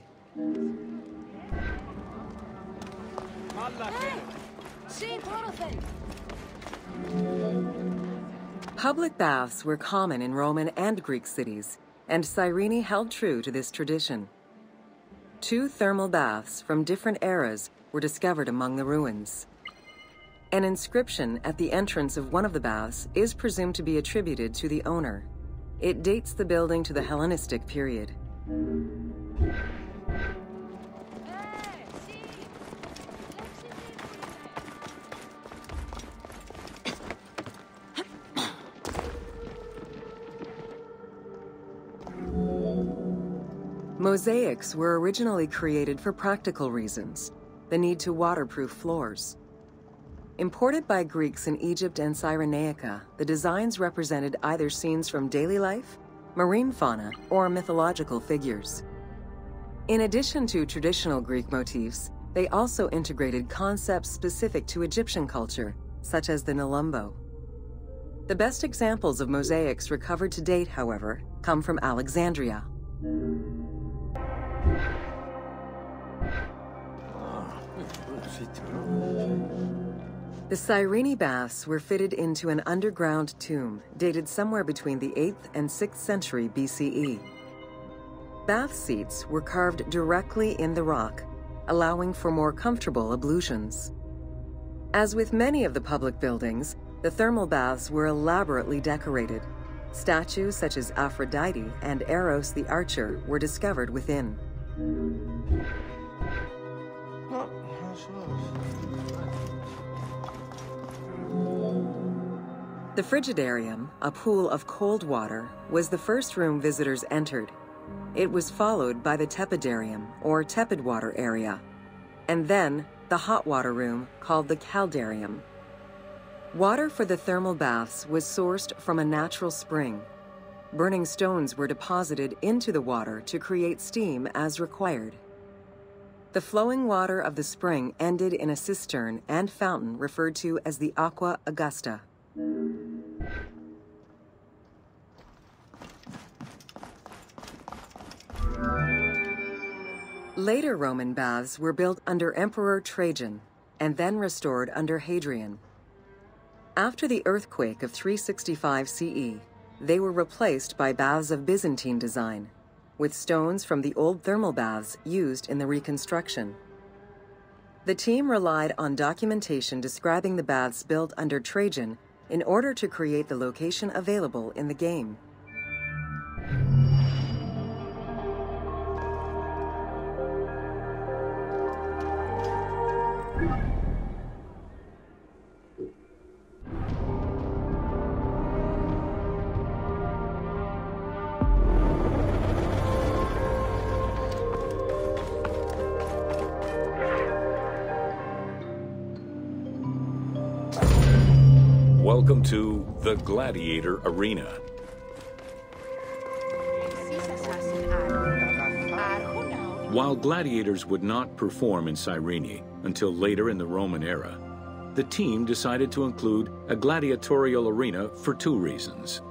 Public baths were common in Roman and Greek cities, and Cyrene held true to this tradition. Two thermal baths from different eras were discovered among the ruins. An inscription at the entrance of one of the baths is presumed to be attributed to the owner. It dates the building to the Hellenistic period. Mosaics were originally created for practical reasons the need to waterproof floors. Imported by Greeks in Egypt and Cyrenaica, the designs represented either scenes from daily life, marine fauna, or mythological figures. In addition to traditional Greek motifs, they also integrated concepts specific to Egyptian culture, such as the Nelumbo. The best examples of mosaics recovered to date, however, come from Alexandria. The Cyrene baths were fitted into an underground tomb dated somewhere between the 8th and 6th century BCE. Bath seats were carved directly in the rock, allowing for more comfortable ablutions. As with many of the public buildings, The thermal baths were elaborately decorated. Statues such as Aphrodite and Eros the Archer were discovered within. The Frigidarium, a pool of cold water, was the first room visitors entered. It was followed by the Tepidarium, or tepid water area, and then the hot water room called the Caldarium. Water for the thermal baths was sourced from a natural spring. Burning stones were deposited into the water to create steam as required. The flowing water of the spring ended in a cistern and fountain referred to as the Aqua Augusta. Later Roman baths were built under Emperor Trajan and then restored under Hadrian. After the earthquake of 365 CE, they were replaced by baths of Byzantine design, with stones from the old thermal baths used in the reconstruction. The team relied on documentation describing the baths built under Trajan in order to create the location available in the game. To the Gladiator Arena. While gladiators would not perform in Cyrene until later in the Roman era, the team decided to include a gladiatorial arena for two reasons.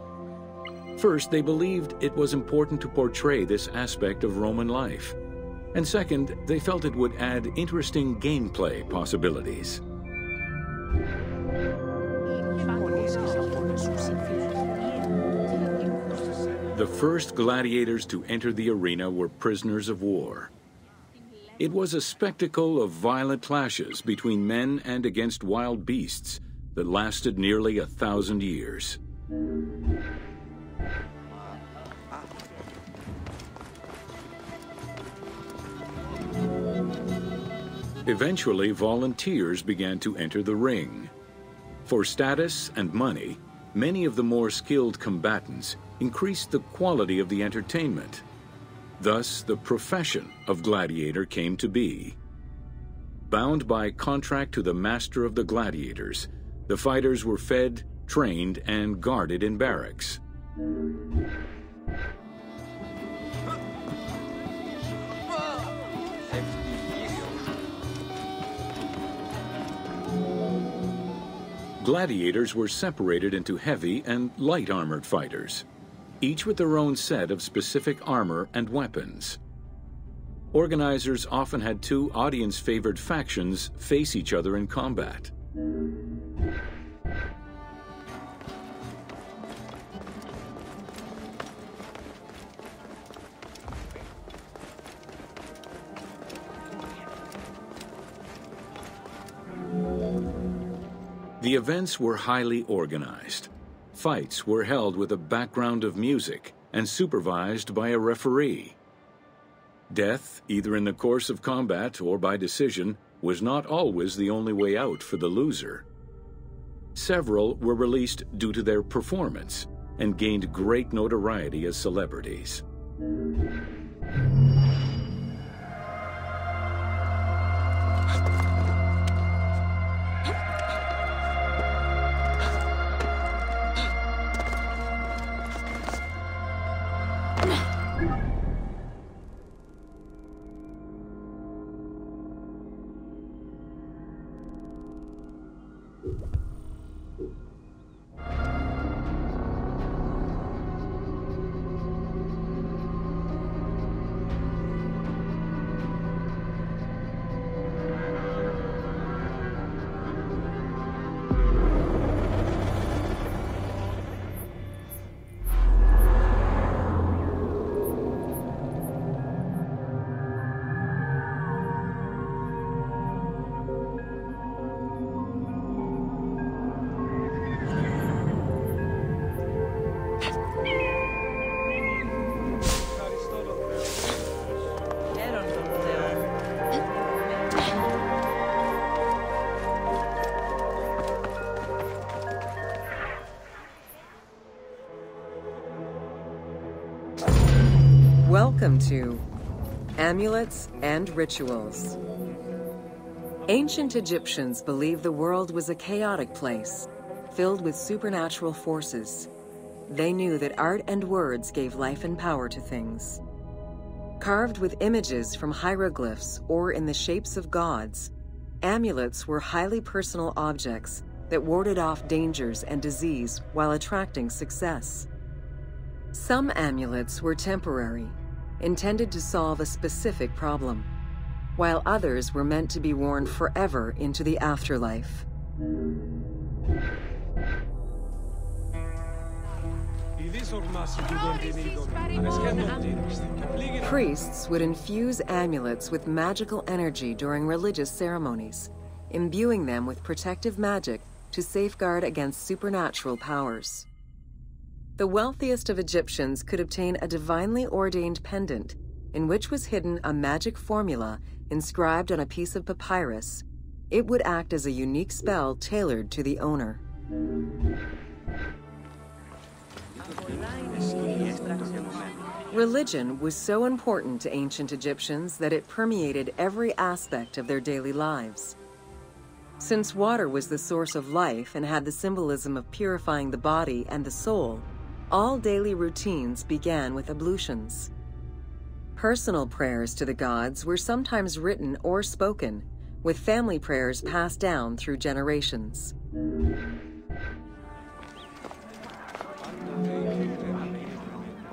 First, they believed it was important to portray this aspect of Roman life. And second, they felt it would add interesting gameplay possibilities. The first gladiators to enter the arena were prisoners of war. It was a spectacle of violent clashes between men and against wild beasts that lasted nearly a thousand years. Eventually, volunteers began to enter the ring. For status and money, many of the more skilled combatants increased the quality of the entertainment. Thus, the profession of gladiator came to be. Bound by contract to the master of the gladiators, the fighters were fed, trained, and guarded in barracks. Gladiators were separated into heavy and light armored fighters, each with their own set of specific armor and weapons. Organizers often had two audience favored factions face each other in combat. The events were highly organized. Fights were held with a background of music and supervised by a referee. Death, either in the course of combat or by decision, was not always the only way out for the loser. Several were released due to their performance and gained great notoriety as celebrities. Welcome to Amulets and Rituals. Ancient Egyptians believed the world was a chaotic place, filled with supernatural forces. They knew that art and words gave life and power to things. Carved with images from hieroglyphs or in the shapes of gods, amulets were highly personal objects that warded off dangers and disease while attracting success. Some amulets were temporary, intended to solve a specific problem, while others were meant to be worn forever into the afterlife. Priests would infuse amulets with magical energy during religious ceremonies, imbuing them with protective magic to safeguard against supernatural powers. The wealthiest of Egyptians could obtain a divinely ordained pendant in which was hidden a magic formula inscribed on a piece of papyrus. It would act as a unique spell tailored to the owner. Religion was so important to ancient Egyptians that it permeated every aspect of their daily lives. Since water was the source of life and had the symbolism of purifying the body and the soul, all daily routines began with ablutions. Personal prayers to the gods were sometimes written or spoken, with family prayers passed down through generations.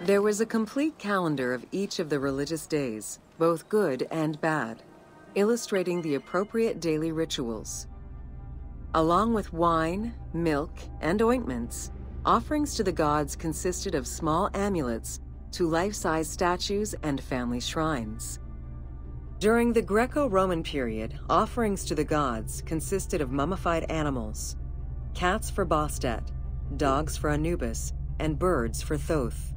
There was a complete calendar of each of the religious days, both good and bad, illustrating the appropriate daily rituals. Along with wine, milk, and ointments, offerings to the gods consisted of small amulets to life-size statues and family shrines. During the Greco-Roman period, offerings to the gods consisted of mummified animals, cats for Bastet, dogs for Anubis, and birds for Thoth.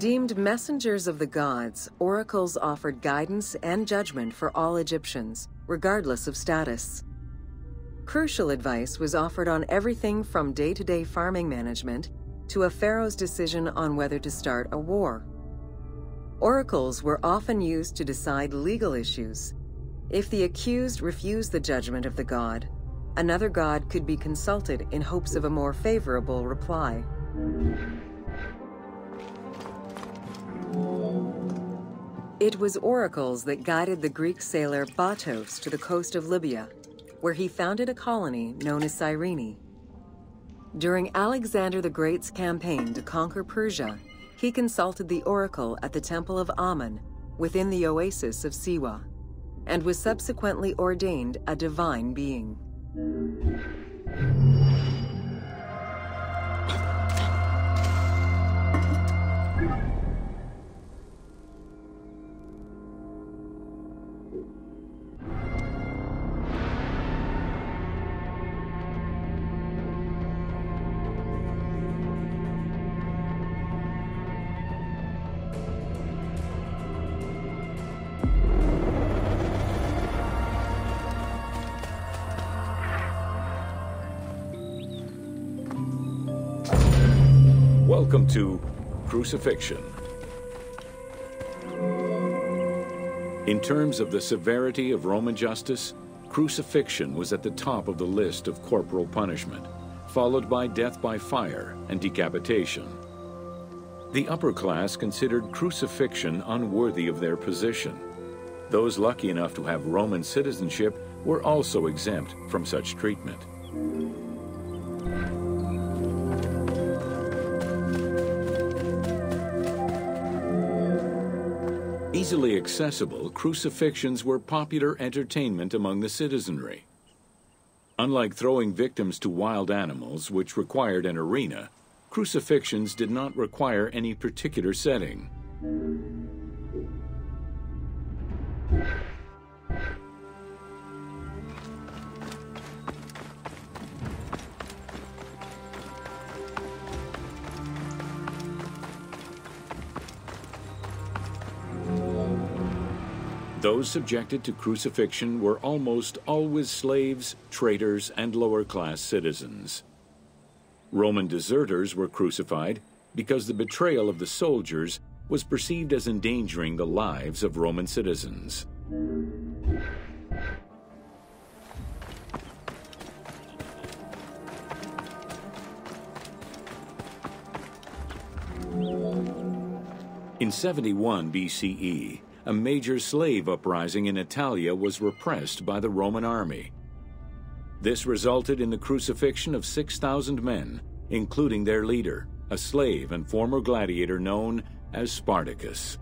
Deemed messengers of the gods, oracles offered guidance and judgment for all Egyptians, regardless of status. Crucial advice was offered on everything from day to day farming management to a pharaoh's decision on whether to start a war. Oracles were often used to decide legal issues. If the accused refused the judgment of the god, another god could be consulted in hopes of a more favorable reply. It was oracles that guided the Greek sailor Batos to the coast of Libya, where he founded a colony known as Cyrene. During Alexander the Great's campaign to conquer Persia, he consulted the oracle at the Temple of Amun within the oasis of Siwa, and was subsequently ordained a divine being. Welcome to Crucifixion. In terms of the severity of Roman justice, crucifixion was at the top of the list of corporal punishment, followed by death by fire and decapitation. The upper class considered crucifixion unworthy of their position. Those lucky enough to have Roman citizenship were also exempt from such treatment. Easily accessible, crucifixions were popular entertainment among the citizenry. Unlike throwing victims to wild animals, which required an arena, crucifixions did not require any particular setting. Those subjected to crucifixion were almost always slaves, traders, and lower class citizens. Roman deserters were crucified because the betrayal of the soldiers was perceived as endangering the lives of Roman citizens. In 71 BCE, a major slave uprising in Italia was repressed by the Roman army. This resulted in the crucifixion of 6,000 men, including their leader, a slave and former gladiator known as Spartacus.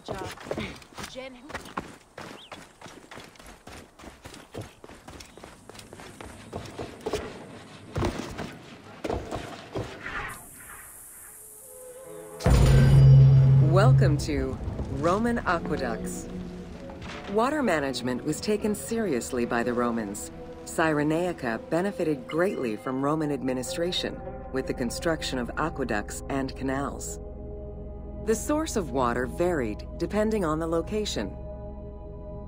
Fait job. Jen Welcome to Roman Aqueducts. Water management was taken seriously by the Romans. Cyrenaica benefited greatly from Roman administration with the construction of aqueducts and canals. The source of water varied depending on the location.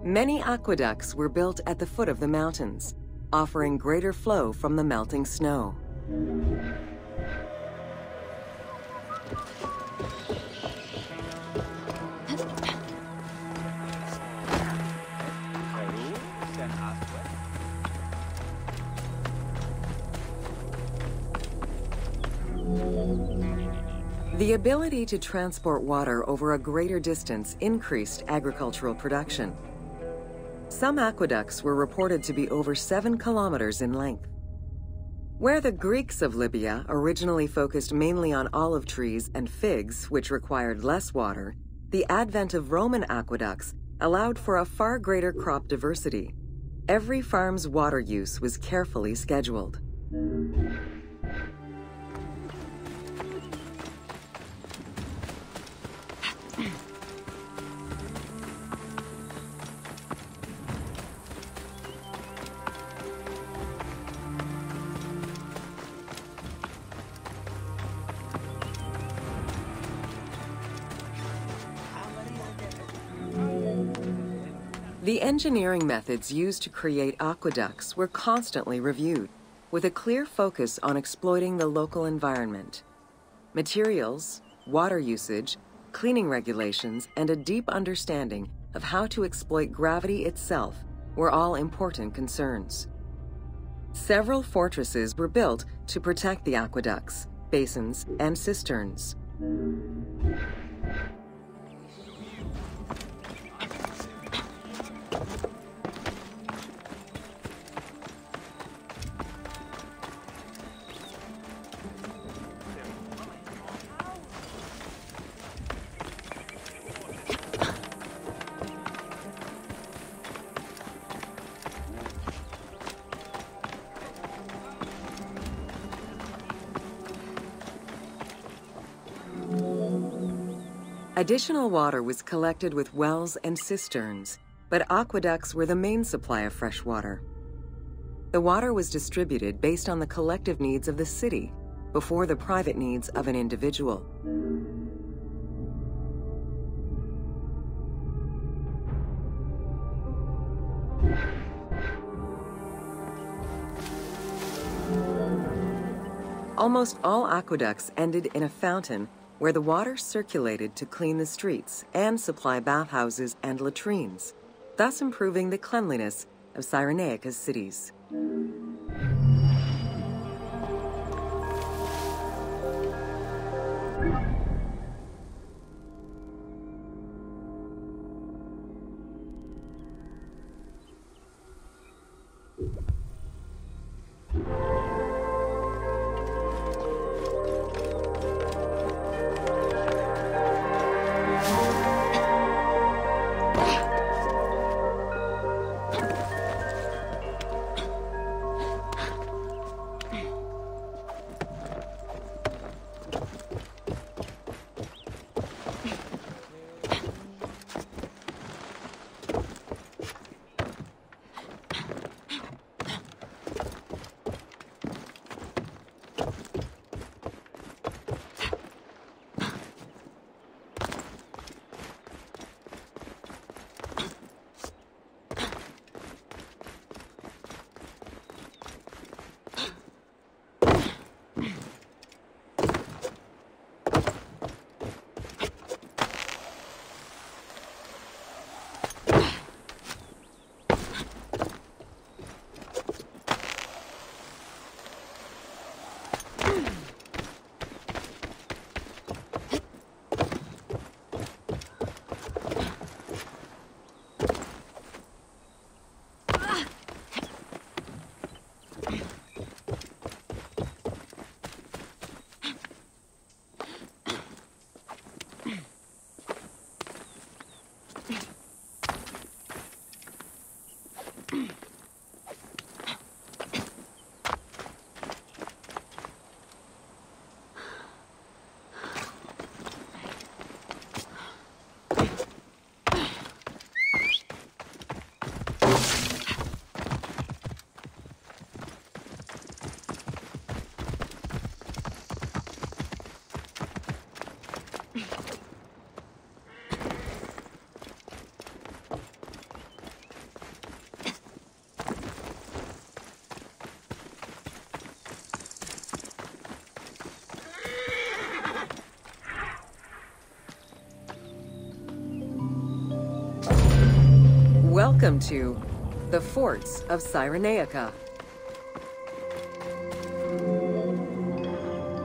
Many aqueducts were built at the foot of the mountains, offering greater flow from the melting snow. Ability to transport water over a greater distance increased agricultural production. Some aqueducts were reported to be over seven kilometers in length. Where the Greeks of Libya originally focused mainly on olive trees and figs, which required less water, the advent of Roman aqueducts allowed for a far greater crop diversity. Every farm's water use was carefully scheduled. The engineering methods used to create aqueducts were constantly reviewed, with a clear focus on exploiting the local environment. Materials, water usage, cleaning regulations, and a deep understanding of how to exploit gravity itself were all important concerns. Several fortresses were built to protect the aqueducts, basins, and cisterns. Additional water was collected with wells and cisterns, but aqueducts were the main supply of fresh water. The water was distributed based on the collective needs of the city before the private needs of an individual. Almost all aqueducts ended in a fountain where the water circulated to clean the streets and supply bathhouses and latrines, thus improving the cleanliness of Cyrenaica's cities. Welcome to the Forts of Cyrenaica.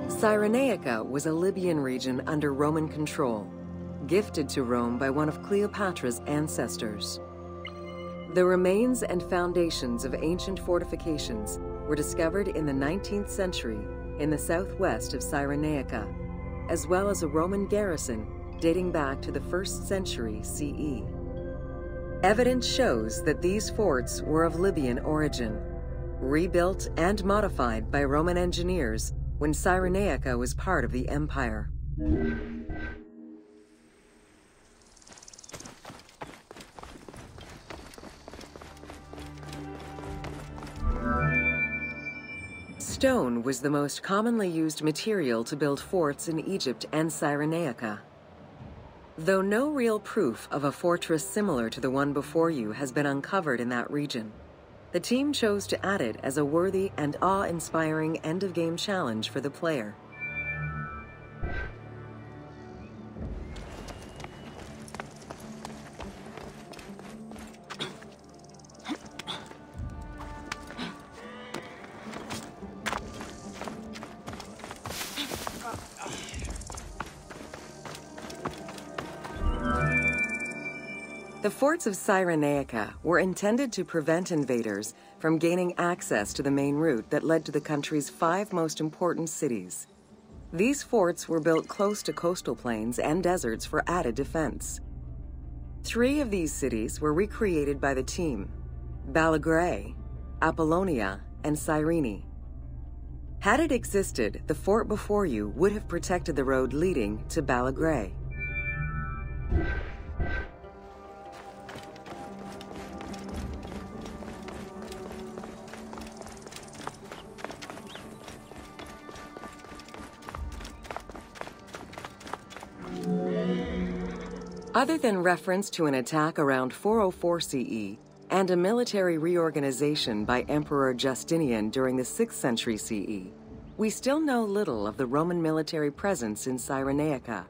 Cyrenaica was a Libyan region under Roman control, gifted to Rome by one of Cleopatra's ancestors. The remains and foundations of ancient fortifications were discovered in the 19th century in the southwest of Cyrenaica, as well as a Roman garrison dating back to the 1st century CE. Evidence shows that these forts were of Libyan origin, rebuilt and modified by Roman engineers when Cyrenaica was part of the empire. Stone was the most commonly used material to build forts in Egypt and Cyrenaica. Though no real proof of a fortress similar to the one before you has been uncovered in that region, the team chose to add it as a worthy and awe-inspiring end-of-game challenge for the player. Forts of Cyrenaica were intended to prevent invaders from gaining access to the main route that led to the country's five most important cities. These forts were built close to coastal plains and deserts for added defense. Three of these cities were recreated by the team Balagrae, Apollonia, and Cyrene. Had it existed, the fort before you would have protected the road leading to Balagrae. Other than reference to an attack around 404 CE and a military reorganization by Emperor Justinian during the 6th century CE, we still know little of the Roman military presence in Cyrenaica.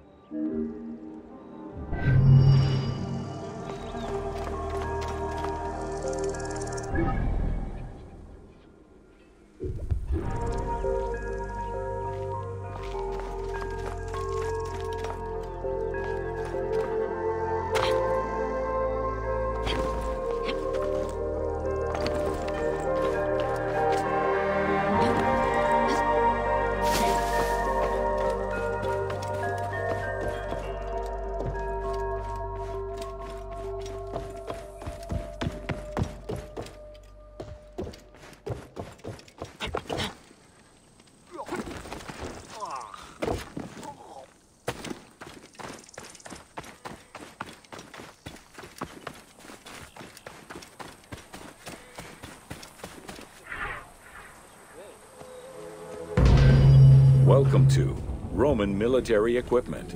Roman military equipment.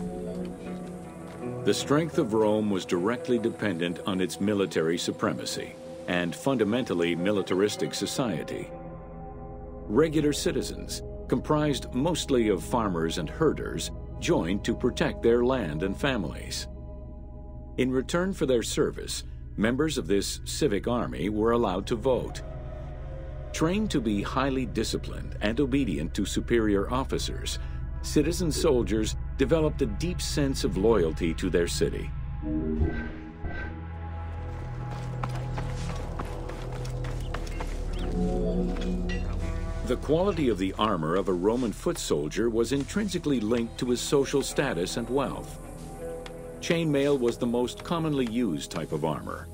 The strength of Rome was directly dependent on its military supremacy and fundamentally militaristic society. Regular citizens, comprised mostly of farmers and herders, joined to protect their land and families. In return for their service, members of this civic army were allowed to vote Trained to be highly disciplined and obedient to superior officers, citizen soldiers developed a deep sense of loyalty to their city. The quality of the armor of a Roman foot soldier was intrinsically linked to his social status and wealth. Chainmail was the most commonly used type of armor.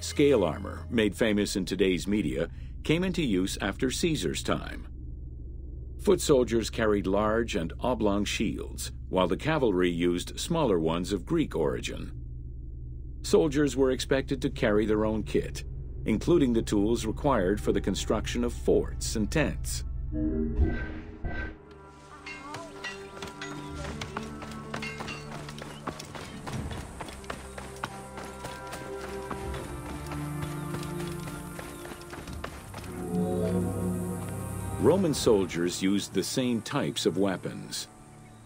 Scale armor, made famous in today's media, came into use after Caesar's time. Foot soldiers carried large and oblong shields, while the cavalry used smaller ones of Greek origin. Soldiers were expected to carry their own kit, including the tools required for the construction of forts and tents. Roman soldiers used the same types of weapons.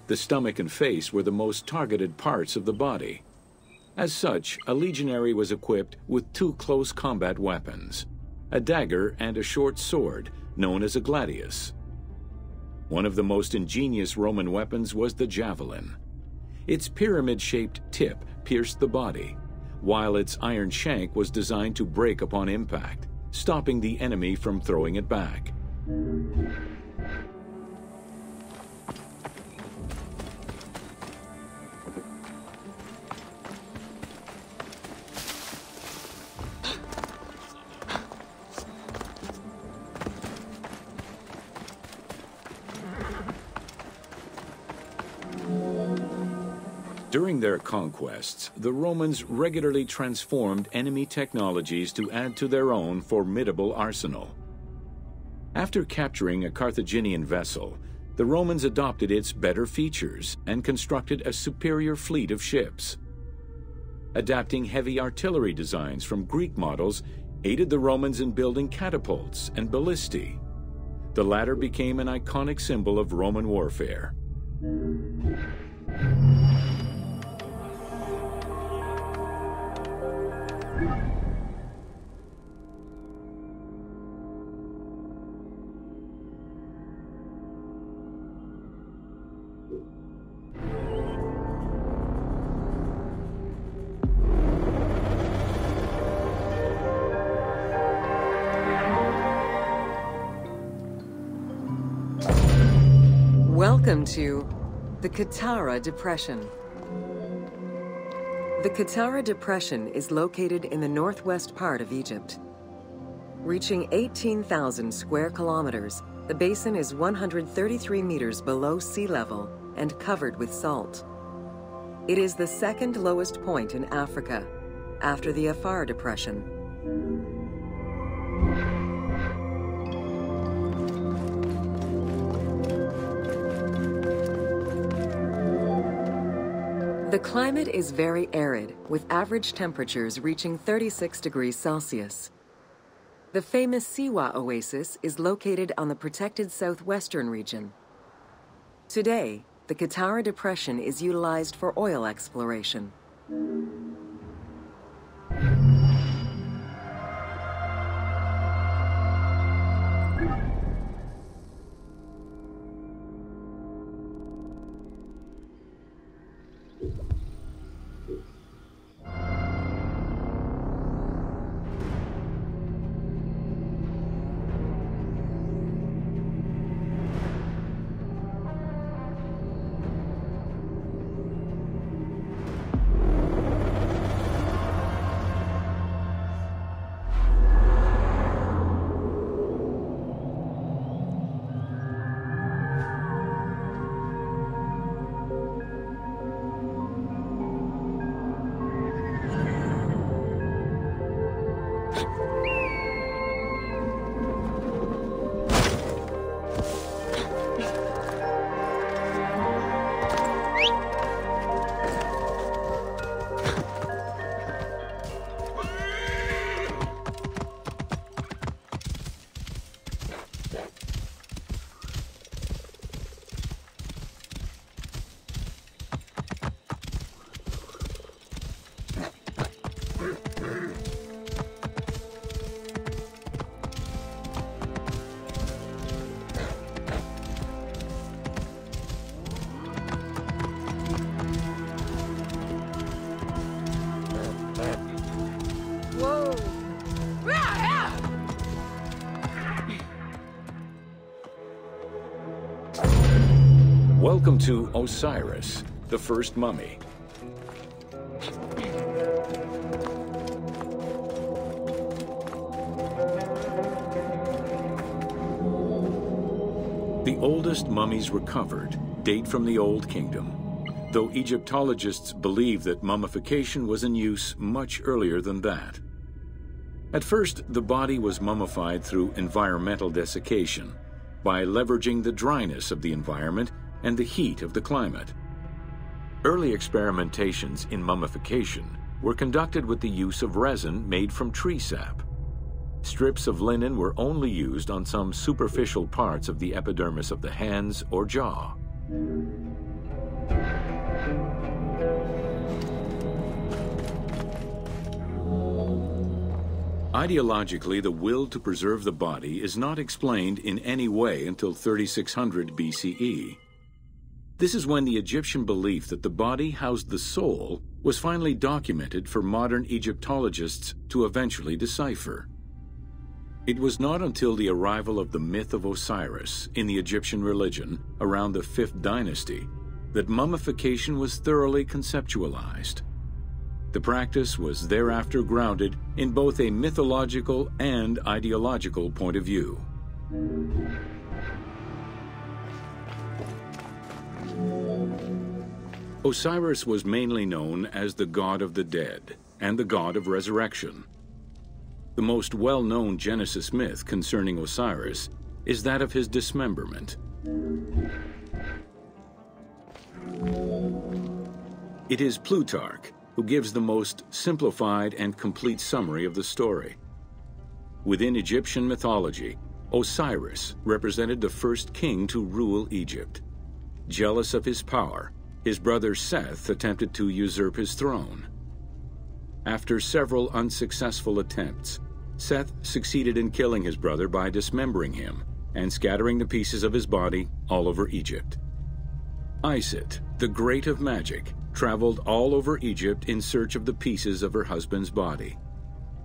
The stomach and face were the most targeted parts of the body. As such, a legionary was equipped with two close combat weapons, a dagger and a short sword, known as a gladius. One of the most ingenious Roman weapons was the javelin. Its pyramid-shaped tip pierced the body, while its iron shank was designed to break upon impact, stopping the enemy from throwing it back. During their conquests, the Romans regularly transformed enemy technologies to add to their own formidable arsenal. After capturing a Carthaginian vessel, the Romans adopted its better features and constructed a superior fleet of ships. Adapting heavy artillery designs from Greek models aided the Romans in building catapults and ballistae. The latter became an iconic symbol of Roman warfare. Welcome to the Qattara Depression. The Qattara Depression is located in the northwest part of Egypt. Reaching 18,000 square kilometers, the basin is 133 meters below sea level and covered with salt. It is the second lowest point in Africa, after the Afar Depression. The climate is very arid, with average temperatures reaching 36 degrees Celsius. The famous Siwa Oasis is located on the protected southwestern region. Today, the Qattara Depression is utilized for oil exploration. Welcome to Osiris, the first mummy. The oldest mummies recovered date from the Old Kingdom, though Egyptologists believe that mummification was in use much earlier than that. At first, the body was mummified through environmental desiccation by leveraging the dryness of the environment and the heat of the climate. Early experimentations in mummification were conducted with the use of resin made from tree sap. Strips of linen were only used on some superficial parts of the epidermis of the hands or jaw. Ideologically, the will to preserve the body is not explained in any way until 3600 BCE. This is when the Egyptian belief that the body housed the soul was finally documented for modern Egyptologists to eventually decipher. It was not until the arrival of the myth of Osiris in the Egyptian religion around the 5th dynasty that mummification was thoroughly conceptualized. The practice was thereafter grounded in both a mythological and ideological point of view. Osiris was mainly known as the god of the dead and the god of resurrection. The most well-known Genesis myth concerning Osiris is that of his dismemberment. It is Plutarch who gives the most simplified and complete summary of the story. Within Egyptian mythology, Osiris represented the first king to rule Egypt. Jealous of his power, his brother Seth attempted to usurp his throne. After several unsuccessful attempts, Seth succeeded in killing his brother by dismembering him and scattering the pieces of his body all over Egypt. Iset, the great of magic, traveled all over Egypt in search of the pieces of her husband's body.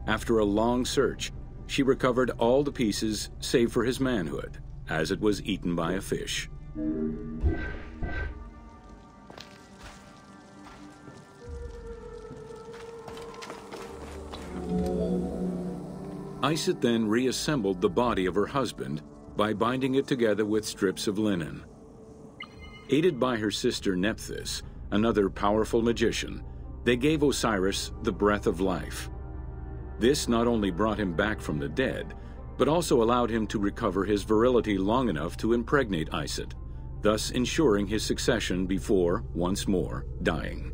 After a long search, she recovered all the pieces save for his manhood, as it was eaten by a fish. Iset then reassembled the body of her husband by binding it together with strips of linen. Aided by her sister Nephthys, another powerful magician, they gave Osiris the breath of life. This not only brought him back from the dead, but also allowed him to recover his virility long enough to impregnate Iset, thus ensuring his succession before, once more, dying.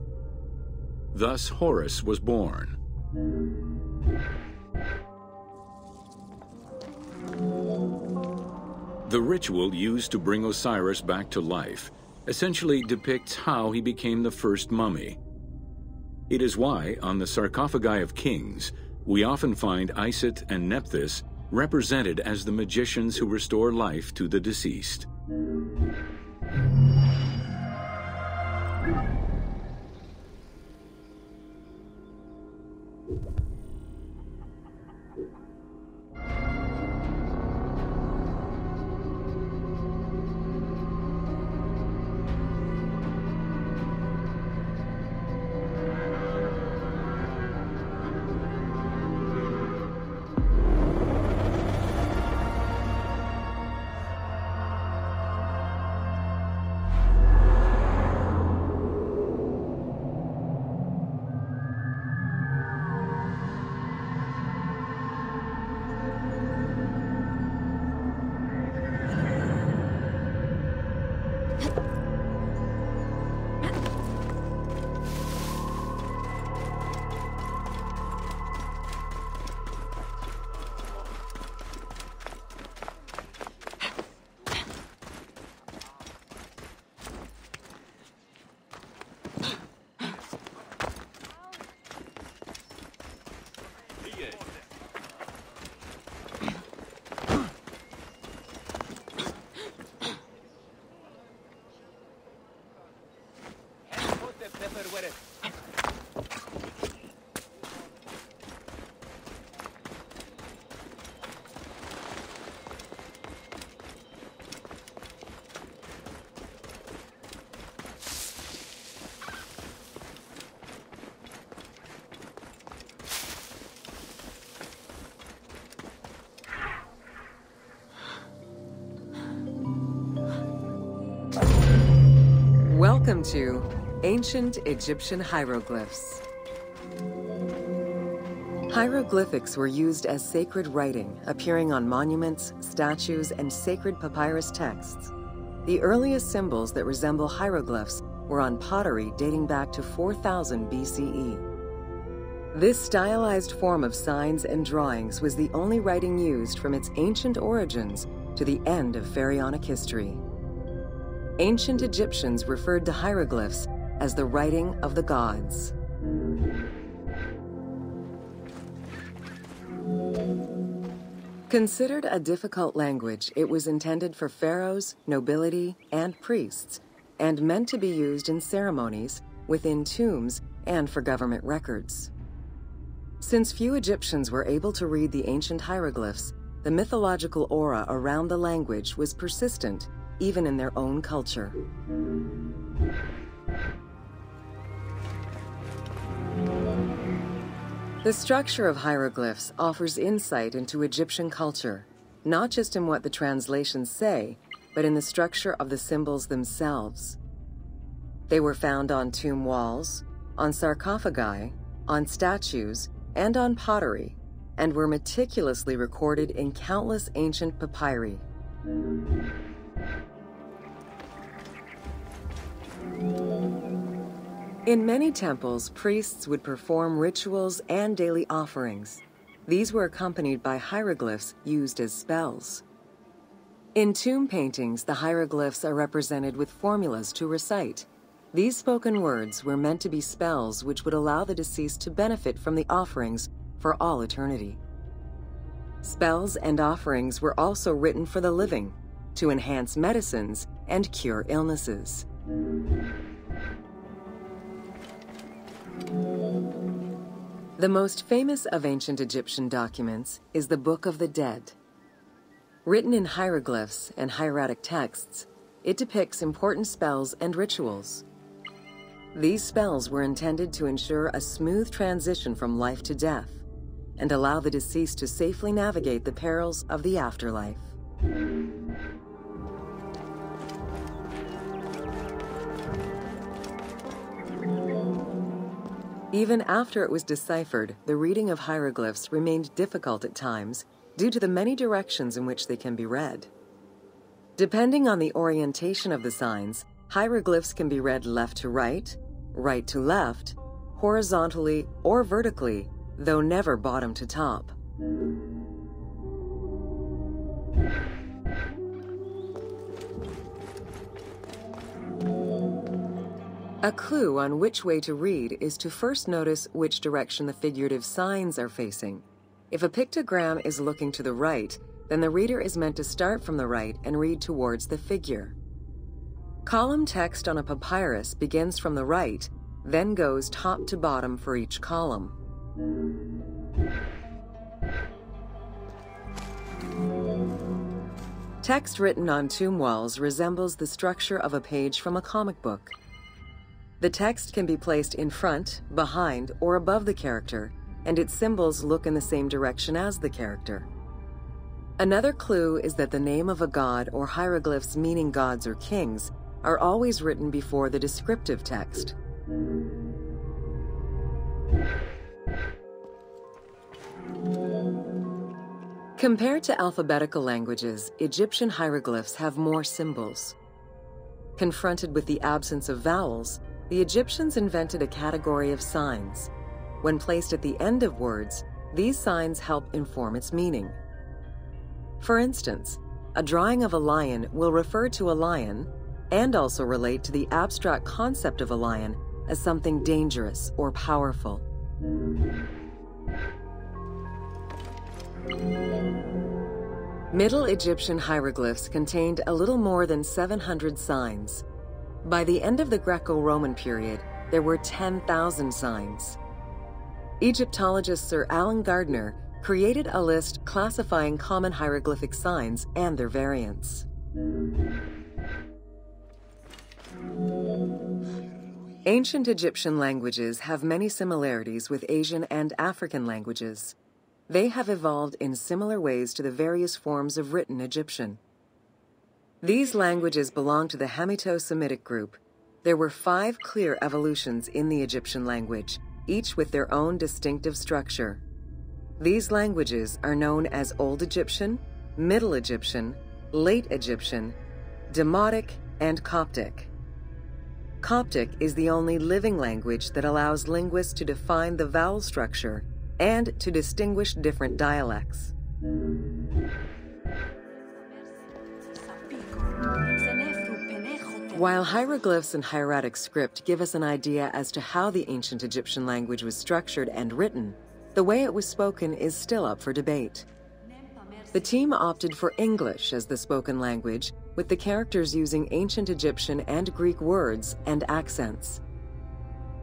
Thus Horus was born. The ritual used to bring Osiris back to life essentially depicts how he became the first mummy. It is why, on the sarcophagi of kings, we often find Iset and Nephthys represented as the magicians who restore life to the deceased. Thank you Welcome to Ancient Egyptian Hieroglyphs. Hieroglyphics were used as sacred writing, appearing on monuments, statues, and sacred papyrus texts. The earliest symbols that resemble hieroglyphs were on pottery dating back to 4000 BCE. This stylized form of signs and drawings was the only writing used from its ancient origins to the end of pharaonic history. Ancient Egyptians referred to hieroglyphs as the writing of the gods. Considered a difficult language, it was intended for pharaohs, nobility, and priests, and meant to be used in ceremonies, within tombs, and for government records. Since few Egyptians were able to read the ancient hieroglyphs, the mythological aura around the language was persistent even in their own culture. The structure of hieroglyphs offers insight into Egyptian culture, not just in what the translations say, but in the structure of the symbols themselves. They were found on tomb walls, on sarcophagi, on statues, and on pottery, and were meticulously recorded in countless ancient papyri. In many temples, priests would perform rituals and daily offerings. These were accompanied by hieroglyphs used as spells. In tomb paintings, the hieroglyphs are represented with formulas to recite. These spoken words were meant to be spells which would allow the deceased to benefit from the offerings for all eternity. Spells and offerings were also written for the living to enhance medicines and cure illnesses. The most famous of ancient Egyptian documents is the Book of the Dead. Written in hieroglyphs and hieratic texts, It depicts important spells and rituals. These spells were intended to ensure a smooth transition from life to death and allow the deceased to safely navigate the perils of the afterlife. Even after it was deciphered, the reading of hieroglyphs remained difficult at times due to the many directions in which they can be read. Depending on the orientation of the signs, hieroglyphs can be read left to right, right to left, horizontally or vertically, though never bottom to top. A clue on which way to read is to first notice which direction the figurative signs are facing. If a pictogram is looking to the right, then the reader is meant to start from the right and read towards the figure. Column text on a papyrus begins from the right, then goes top to bottom for each column. Text written on tomb walls resembles the structure of a page from a comic book. The text can be placed in front, behind, or above the character, and its symbols look in the same direction as the character. Another clue is that the name of a god or hieroglyphs meaning gods or kings are always written before the descriptive text. Compared to alphabetical languages, Egyptian hieroglyphs have more symbols. Confronted with the absence of vowels, the Egyptians invented a category of signs. When placed at the end of words, these signs help inform its meaning. For instance, a drawing of a lion will refer to a lion and also relate to the abstract concept of a lion as something dangerous or powerful. Middle Egyptian hieroglyphs contained a little more than 700 signs. By the end of the Greco Roman period, there were 10,000 signs. Egyptologist Sir Alan Gardiner created a list classifying common hieroglyphic signs and their variants. Ancient Egyptian languages have many similarities with Asian and African languages. They have evolved in similar ways to the various forms of written Egyptian. These languages belong to the Hamito-Semitic group. There were five clear evolutions in the Egyptian language, each with their own distinctive structure. These languages are known as Old Egyptian, Middle Egyptian, Late Egyptian, Demotic, and Coptic. Coptic is the only living language that allows linguists to define the vowel structure and to distinguish different dialects. While hieroglyphs and hieratic script give us an idea as to how the ancient Egyptian language was structured and written, the way it was spoken is still up for debate. The team opted for English as the spoken language, with the characters using ancient Egyptian and Greek words and accents.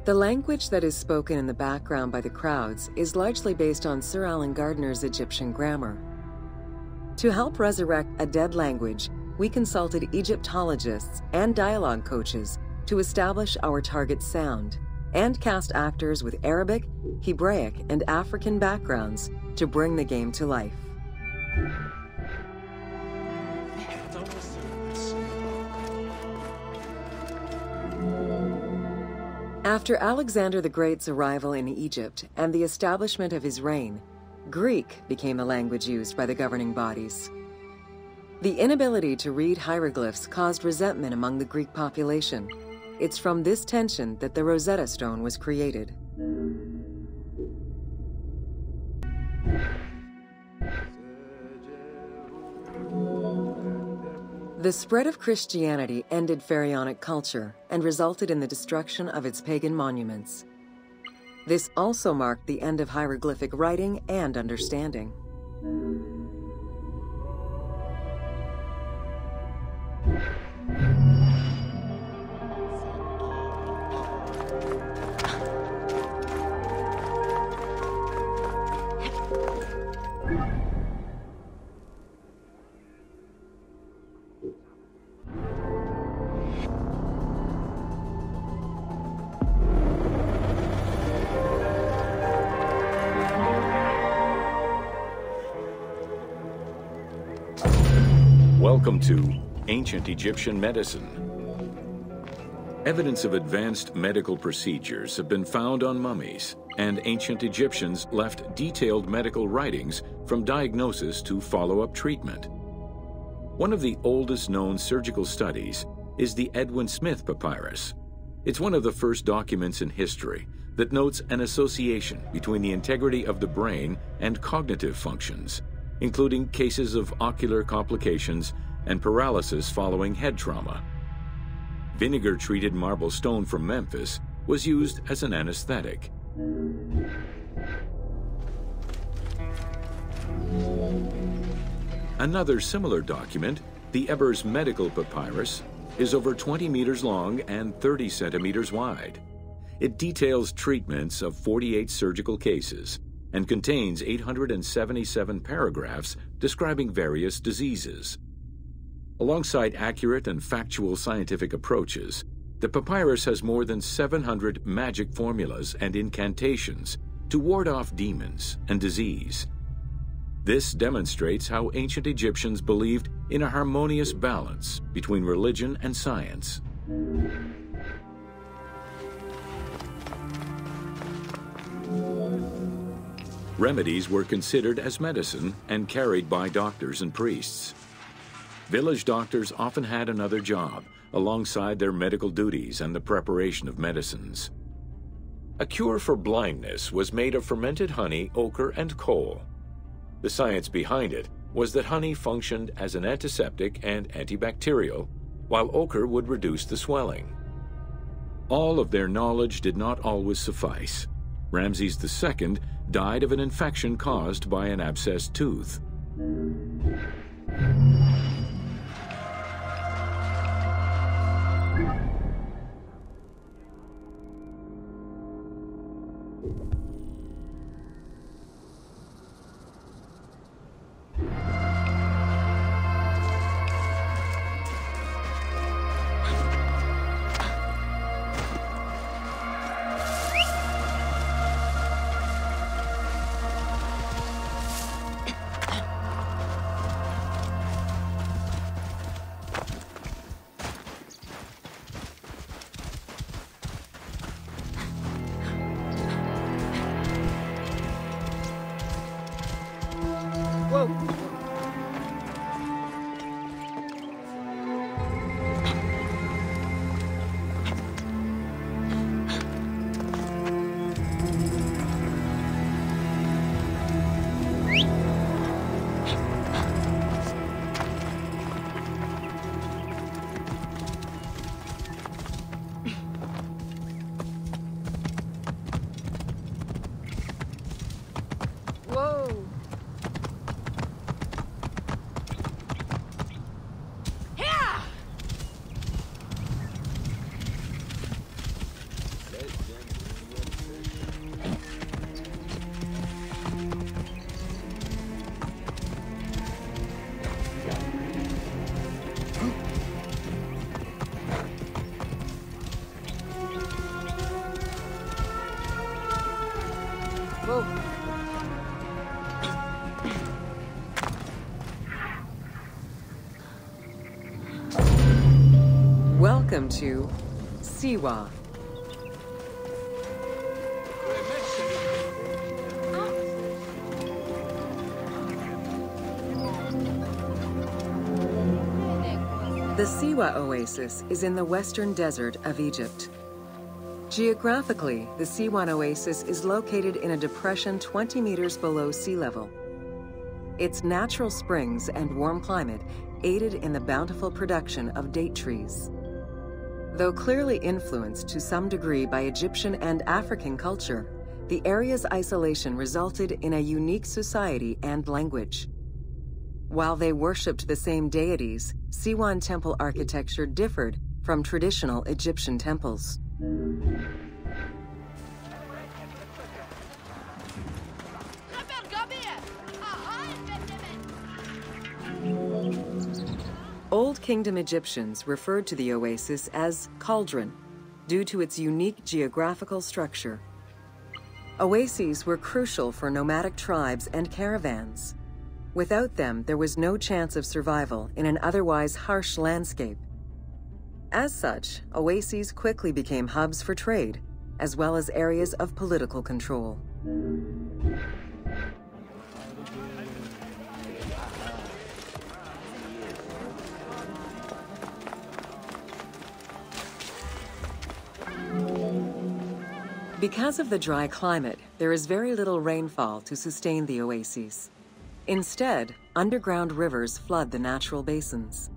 The language that is spoken in the background by the crowds is largely based on Sir Alan Gardiner's Egyptian grammar. To help resurrect a dead language, we consulted Egyptologists and dialogue coaches to establish our target sound and cast actors with Arabic, Hebraic, and African backgrounds to bring the game to life. After Alexander the Great's arrival in Egypt and the establishment of his reign, Greek became the language used by the governing bodies. The inability to read hieroglyphs caused resentment among the Greek population. It's from this tension that the Rosetta Stone was created. The spread of Christianity ended pharaonic culture and resulted in the destruction of its pagan monuments. This also marked the end of hieroglyphic writing and understanding. Welcome to Ancient Egyptian Medicine. Evidence of advanced medical procedures have been found on mummies, and ancient Egyptians left detailed medical writings from diagnosis to follow-up treatment. One of the oldest known surgical studies is the Edwin Smith Papyrus. It's one of the first documents in history that notes an association between the integrity of the brain and cognitive functions, including cases of ocular complications and paralysis following head trauma. Vinegar treated marble stone from Memphis was used as an anesthetic. Another similar document, the Ebers Medical Papyrus, is over 20 meters long and 30 centimeters wide. It details treatments of 48 surgical cases and contains 877 paragraphs describing various diseases. Alongside accurate and factual scientific approaches, the papyrus has more than 700 magic formulas and incantations to ward off demons and disease. This demonstrates how ancient Egyptians believed in a harmonious balance between religion and science. Remedies were considered as medicine and carried by doctors and priests. Village doctors often had another job alongside their medical duties and the preparation of medicines. A cure for blindness was made of fermented honey, ochre, and coal. The science behind it was that honey functioned as an antiseptic and antibacterial, while ochre would reduce the swelling. All of their knowledge did not always suffice. Ramses II died of an infection caused by an abscessed tooth. you To Siwa. The Siwa Oasis is in the western desert of Egypt. Geographically, the Siwan Oasis is located in a depression 20 meters below sea level. Its natural springs and warm climate aided in the bountiful production of date trees. Though clearly influenced to some degree by Egyptian and African culture, the area's isolation resulted in a unique society and language. While they worshipped the same deities, Siwan temple architecture differed from traditional Egyptian temples. Old Kingdom Egyptians referred to the oasis as cauldron due to its unique geographical structure. Oases were crucial for nomadic tribes and caravans. Without them, there was no chance of survival in an otherwise harsh landscape. As such, oases quickly became hubs for trade, as well as areas of political control. Because of the dry climate, there is very little rainfall to sustain the oases. Instead, underground rivers flood the natural basins.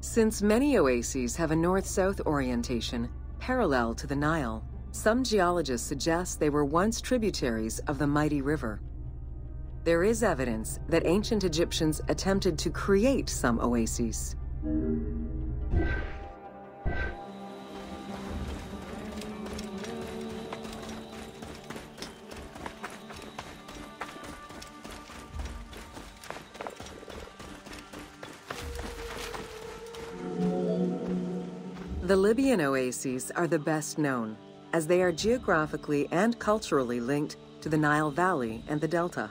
Since many oases have a north-south orientation parallel to the Nile, some geologists suggest they were once tributaries of the mighty river. There is evidence that ancient Egyptians attempted to create some oases. The Libyan oases are the best known, as they are geographically and culturally linked to the Nile Valley and the Delta.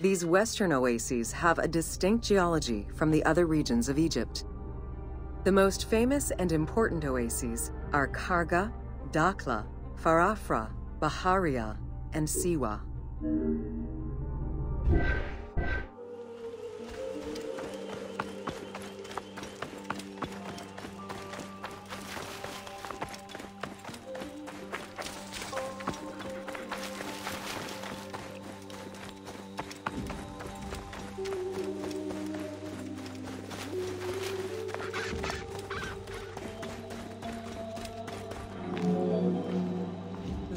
These western oases have a distinct geology from the other regions of Egypt. The most famous and important oases are Karga, Dakhla, Farafra, Baharia, and Siwa.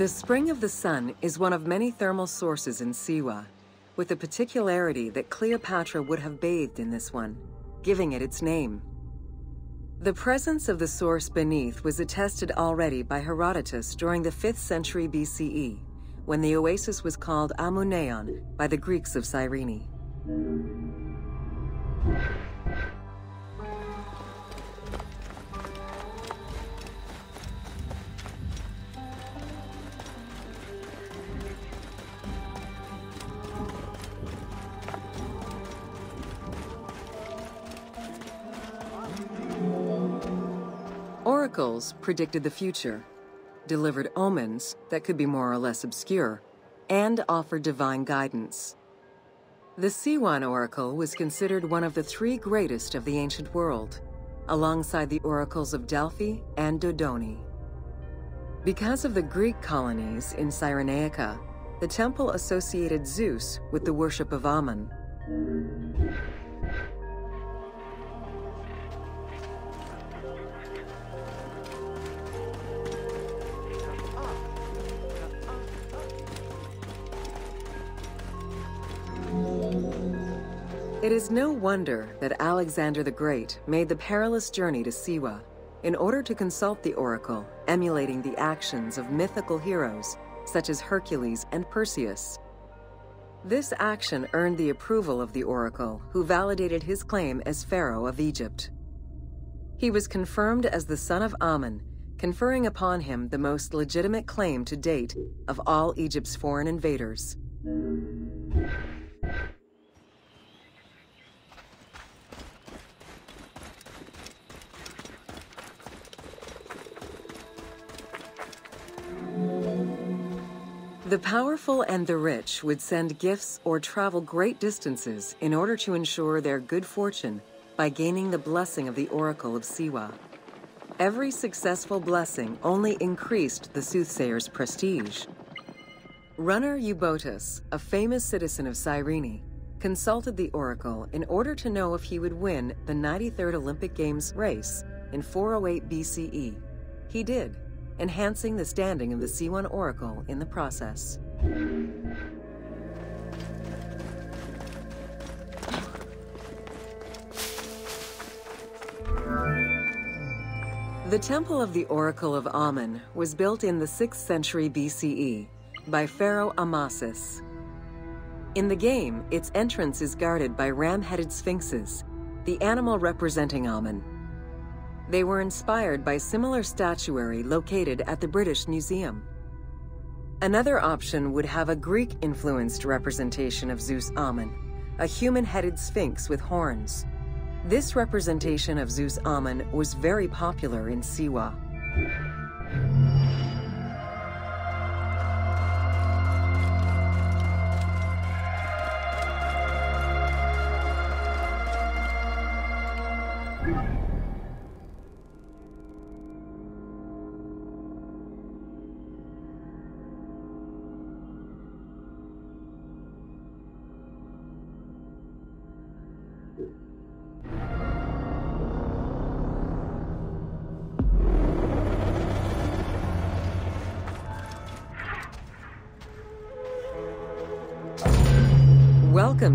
The Spring of the Sun is one of many thermal sources in Siwa, with the particularity that Cleopatra would have bathed in this one, giving it its name. The presence of the source beneath was attested already by Herodotus during the 5th century BCE, when the oasis was called Amuneion by the Greeks of Cyrene. Oracles predicted the future, delivered omens that could be more or less obscure, and offered divine guidance. The Siwan Oracle was considered one of the three greatest of the ancient world, alongside the oracles of Delphi and Dodona. Because of the Greek colonies in Cyrenaica, the temple associated Zeus with the worship of Amun. It is no wonder that Alexander the Great made the perilous journey to Siwa in order to consult the oracle, emulating the actions of mythical heroes such as Hercules and Perseus. This action earned the approval of the oracle, who validated his claim as Pharaoh of Egypt. He was confirmed as the son of Amun, conferring upon him the most legitimate claim to date of all Egypt's foreign invaders. The powerful and the rich would send gifts or travel great distances in order to ensure their good fortune by gaining the blessing of the Oracle of Siwa. Every successful blessing only increased the soothsayer's prestige. Runner Eubotus, a famous citizen of Cyrene, consulted the oracle in order to know if he would win the 93rd Olympic Games race in 408 BCE. He did enhancing the standing of the Siwan Oracle in the process. The Temple of the Oracle of Amun was built in the 6th century BCE by Pharaoh Amasis. In the game, its entrance is guarded by ram-headed sphinxes, the animal representing Amun. They were inspired by similar statuary located at the British Museum. Another option would have a Greek-influenced representation of Zeus Amun, a human-headed sphinx with horns. This representation of Zeus Amun was very popular in Siwa.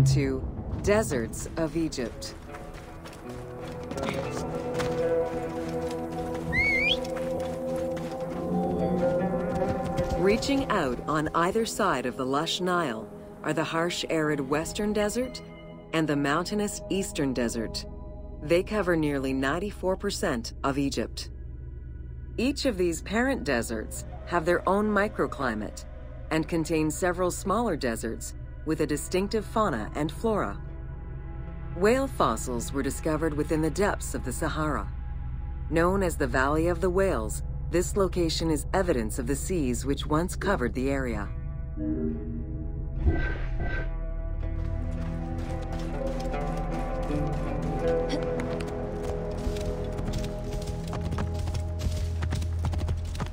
To Deserts of Egypt. Reaching out on either side of the lush Nile are the harsh arid western desert and the mountainous eastern desert. They cover nearly 94% of Egypt. Each of these parent deserts have their own microclimate and contain several smaller deserts with a distinctive fauna and flora. Whale fossils were discovered within the depths of the Sahara. Known as the Valley of the Whales, this location is evidence of the seas which once covered the area.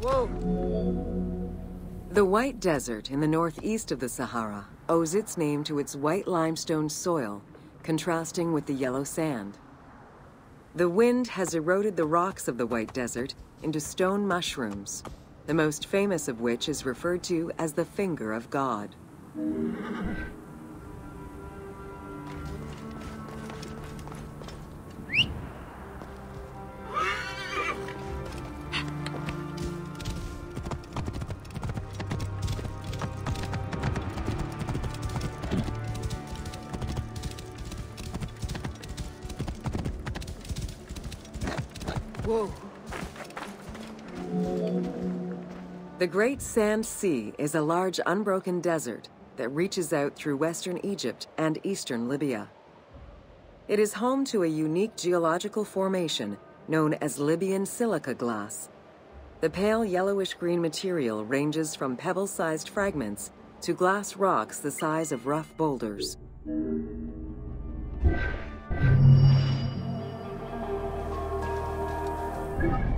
Whoa! The White Desert in the northeast of the Sahara owes its name to its white limestone soil, contrasting with the yellow sand. The wind has eroded the rocks of the White Desert into stone mushrooms, the most famous of which is referred to as the Finger of God. Whoa! The Great Sand Sea is a large unbroken desert that reaches out through western Egypt and eastern Libya. It is home to a unique geological formation known as Libyan silica glass. The pale yellowish green material ranges from pebble sized fragments to glass rocks the size of rough boulders. Nia,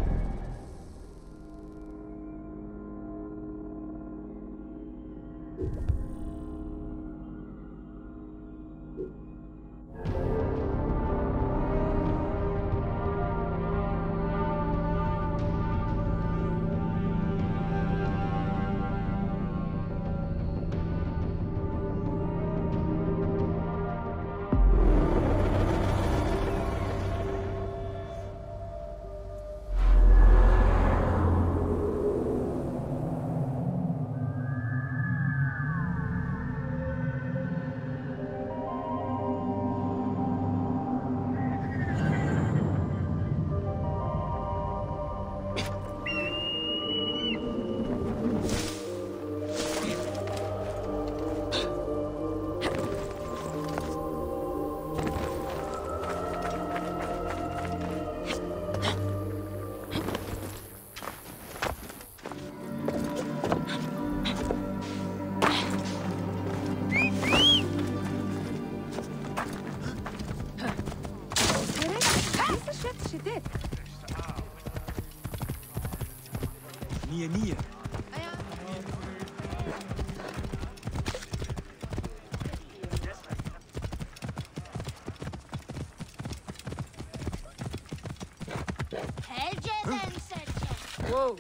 Whoa!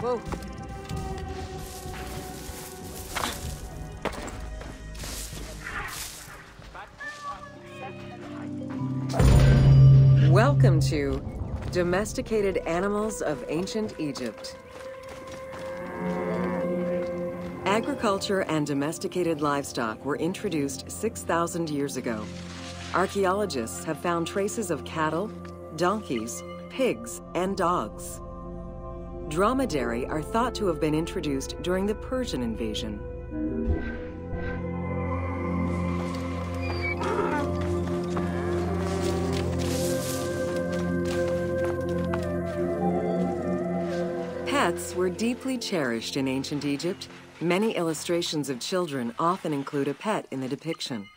Whoa! Welcome to Domesticated Animals of Ancient Egypt. Agriculture and domesticated livestock were introduced 6,000 years ago. Archaeologists have found traces of cattle, donkeys, pigs, and dogs. Dromedary are thought to have been introduced during the Persian invasion. Pets were deeply cherished in ancient Egypt. Many illustrations of children often include a pet in the depiction.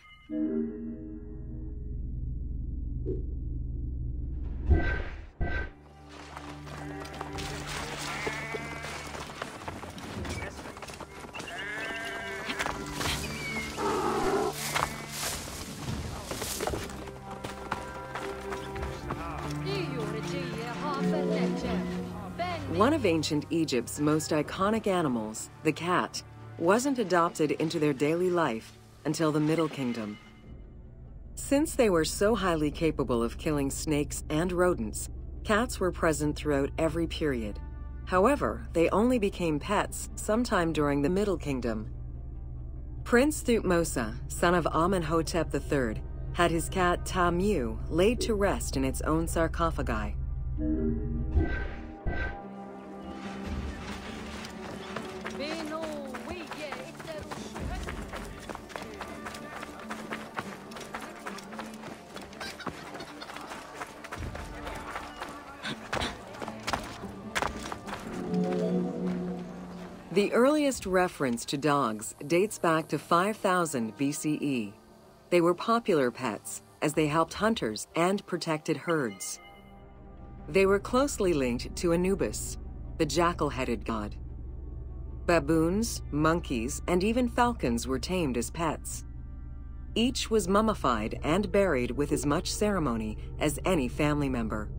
Ancient Egypt's most iconic animals, the cat, wasn't adopted into their daily life until the Middle Kingdom. Since they were so highly capable of killing snakes and rodents, cats were present throughout every period. However, they only became pets sometime during the Middle Kingdom. Prince Thutmose, son of Amenhotep III, had his cat Tamu laid to rest in its own sarcophagi. The earliest reference to dogs dates back to 5000 BCE. They were popular pets as they helped hunters and protected herds. They were closely linked to Anubis, the jackal-headed god. Baboons, monkeys, and even falcons were tamed as pets. Each was mummified and buried with as much ceremony as any family member.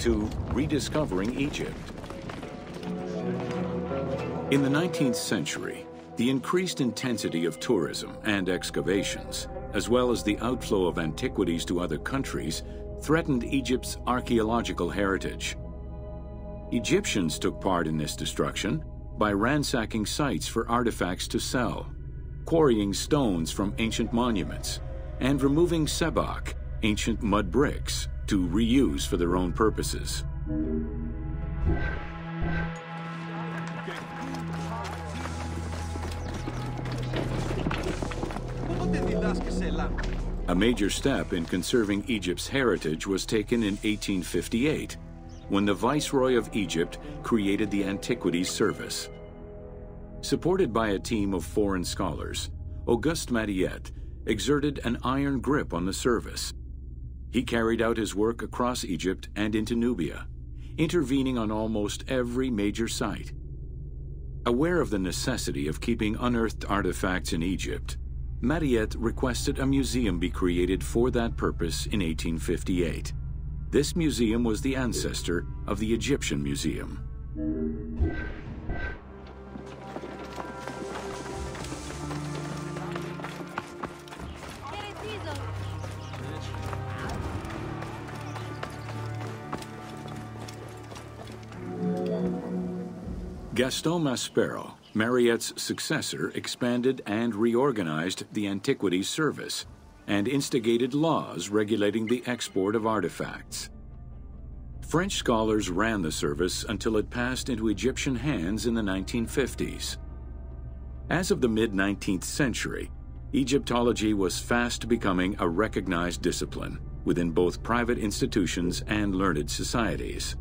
To Rediscovering Egypt. In the 19th century, the increased intensity of tourism and excavations, as well as the outflow of antiquities to other countries, threatened Egypt's archaeological heritage. Egyptians took part in this destruction by ransacking sites for artifacts to sell, quarrying stones from ancient monuments, and removing sebakh, ancient mud bricks, to reuse for their own purposes. A major step in conserving Egypt's heritage was taken in 1858, when the Viceroy of Egypt created the Antiquities Service. Supported by a team of foreign scholars, Auguste Mariette exerted an iron grip on the service. He carried out his work across Egypt and into Nubia, intervening on almost every major site. Aware of the necessity of keeping unearthed artifacts in Egypt, Mariette requested a museum be created for that purpose in 1858. This museum was the ancestor of the Egyptian Museum. Gaston Maspero, Mariette's successor, expanded and reorganized the Antiquities Service and instigated laws regulating the export of artifacts. French scholars ran the service until it passed into Egyptian hands in the 1950s. As of the mid 19th century, Egyptology was fast becoming a recognized discipline within both private institutions and learned societies.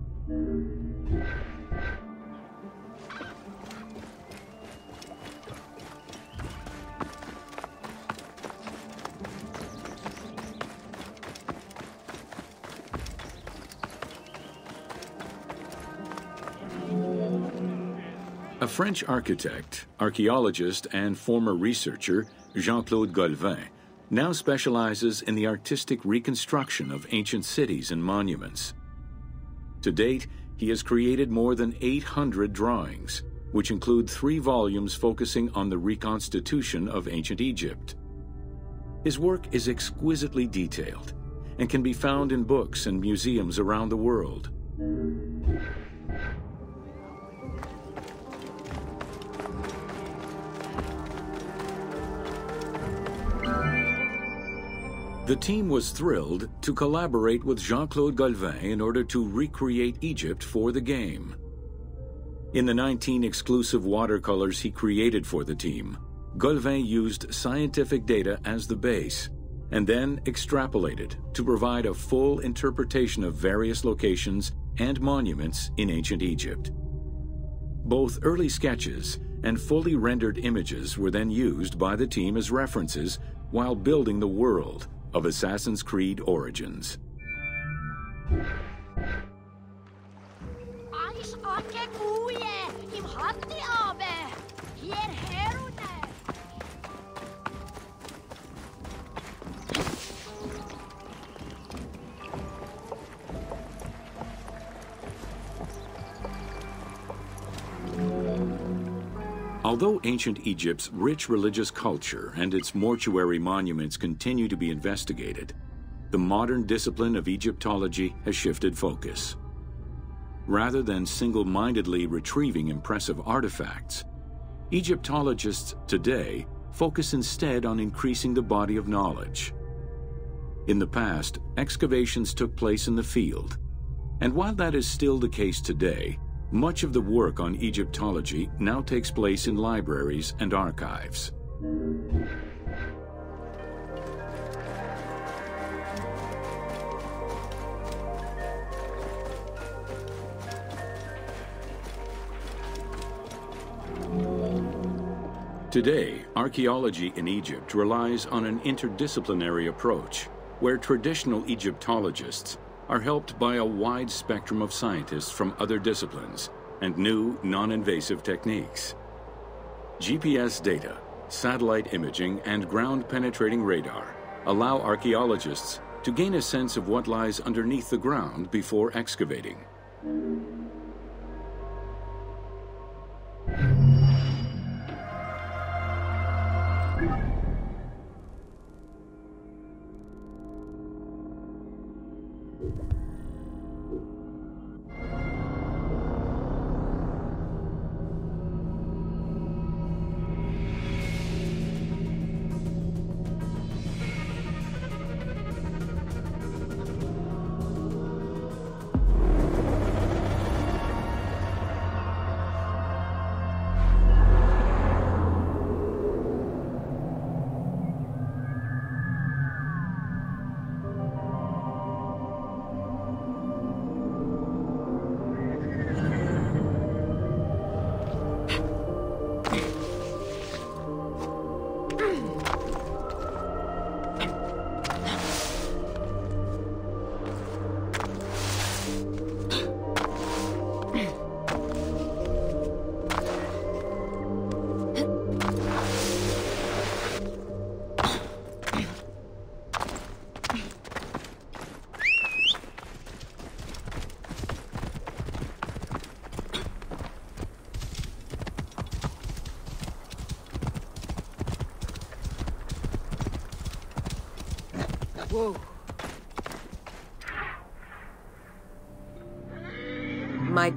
A French architect, archaeologist, and former researcher, Jean Claude Golvin, now specializes in the artistic reconstruction of ancient cities and monuments. To date, he has created more than 800 drawings, which include three volumes focusing on the reconstitution of ancient Egypt. His work is exquisitely detailed and can be found in books and museums around the world. The team was thrilled to collaborate with Jean Claude Golvin in order to recreate Egypt for the game. In the 19 exclusive watercolors he created for the team, Golvin used scientific data as the base and then extrapolated to provide a full interpretation of various locations and monuments in ancient Egypt. Both early sketches and fully rendered images were then used by the team as references while building the world of Assassin's Creed Origins. Although ancient Egypt's rich religious culture and its mortuary monuments continue to be investigated, the modern discipline of Egyptology has shifted focus. Rather than single mindedly retrieving impressive artifacts, Egyptologists today focus instead on increasing the body of knowledge. In the past, excavations took place in the field, and while that is still the case today, much of the work on Egyptology now takes place in libraries and archives. Today, archaeology in Egypt relies on an interdisciplinary approach, where traditional Egyptologists are helped by a wide spectrum of scientists from other disciplines and new non-invasive techniques. GPS data, satellite imaging, and ground-penetrating radar allow archaeologists to gain a sense of what lies underneath the ground before excavating. Whoa. My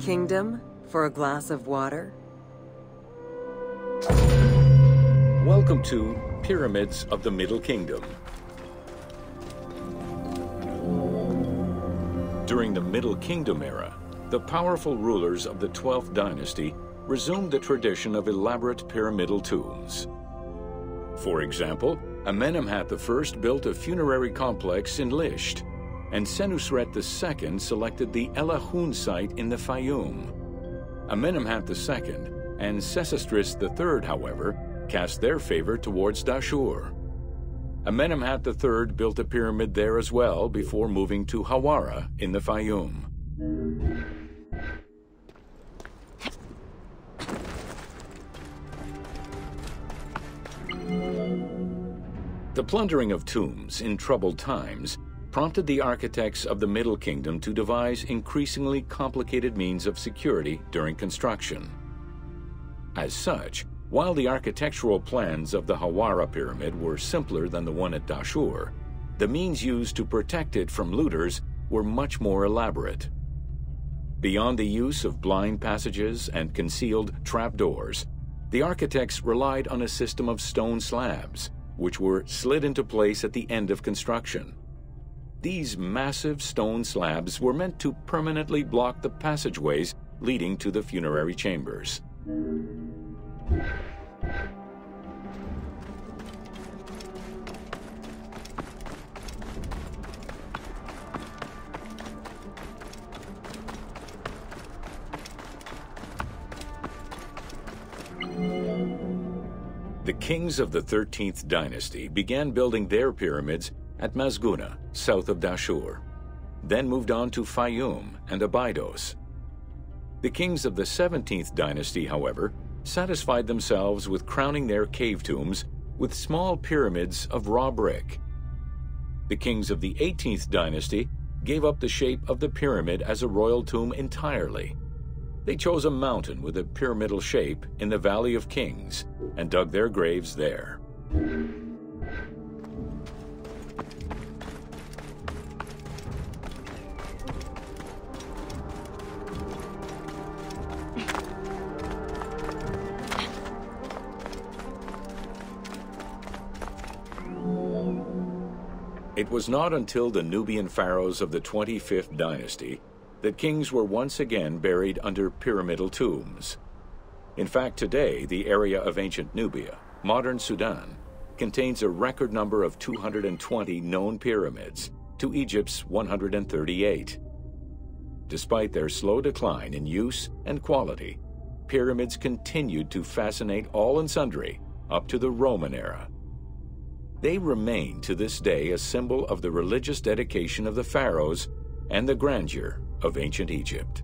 kingdom for a glass of water? Welcome to Pyramids of the Middle Kingdom. During the Middle Kingdom era, the powerful rulers of the 12th dynasty resumed the tradition of elaborate pyramidal tombs. For example, Amenemhat I built a funerary complex in Lisht, and Senusret II selected the Elahun site in the Fayum. Amenemhat II and Sesostris III, however, cast their favor towards Dashur. Amenemhat III built a pyramid there as well before moving to Hawara in the Fayum. The plundering of tombs in troubled times prompted the architects of the Middle Kingdom to devise increasingly complicated means of security during construction. As such, while the architectural plans of the Hawara Pyramid were simpler than the one at Dashur, the means used to protect it from looters were much more elaborate. Beyond the use of blind passages and concealed trapdoors, the architects relied on a system of stone slabs, which were slid into place at the end of construction. These massive stone slabs were meant to permanently block the passageways leading to the funerary chambers. The kings of the 13th dynasty began building their pyramids at Mazghuna, south of Dashur, then moved on to Fayum and Abydos. The kings of the 17th dynasty, however, satisfied themselves with crowning their cave tombs with small pyramids of raw brick. The kings of the 18th dynasty gave up the shape of the pyramid as a royal tomb entirely they chose a mountain with a pyramidal shape in the Valley of Kings and dug their graves there. It was not until the Nubian pharaohs of the 25th dynasty that kings were once again buried under pyramidal tombs. In fact, today, the area of ancient Nubia, modern Sudan, contains a record number of 220 known pyramids to Egypt's 138. Despite their slow decline in use and quality, pyramids continued to fascinate all and sundry up to the Roman era. They remain to this day a symbol of the religious dedication of the pharaohs and the grandeur of ancient Egypt.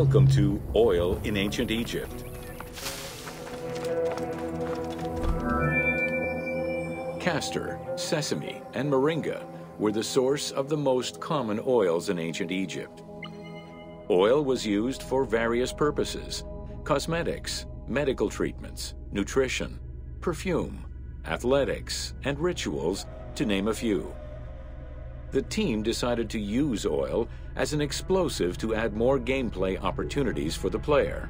Welcome to Oil in Ancient Egypt. Castor, sesame, and moringa were the source of the most common oils in ancient Egypt. Oil was used for various purposes cosmetics, medical treatments, nutrition, perfume, athletics, and rituals, to name a few the team decided to use oil as an explosive to add more gameplay opportunities for the player.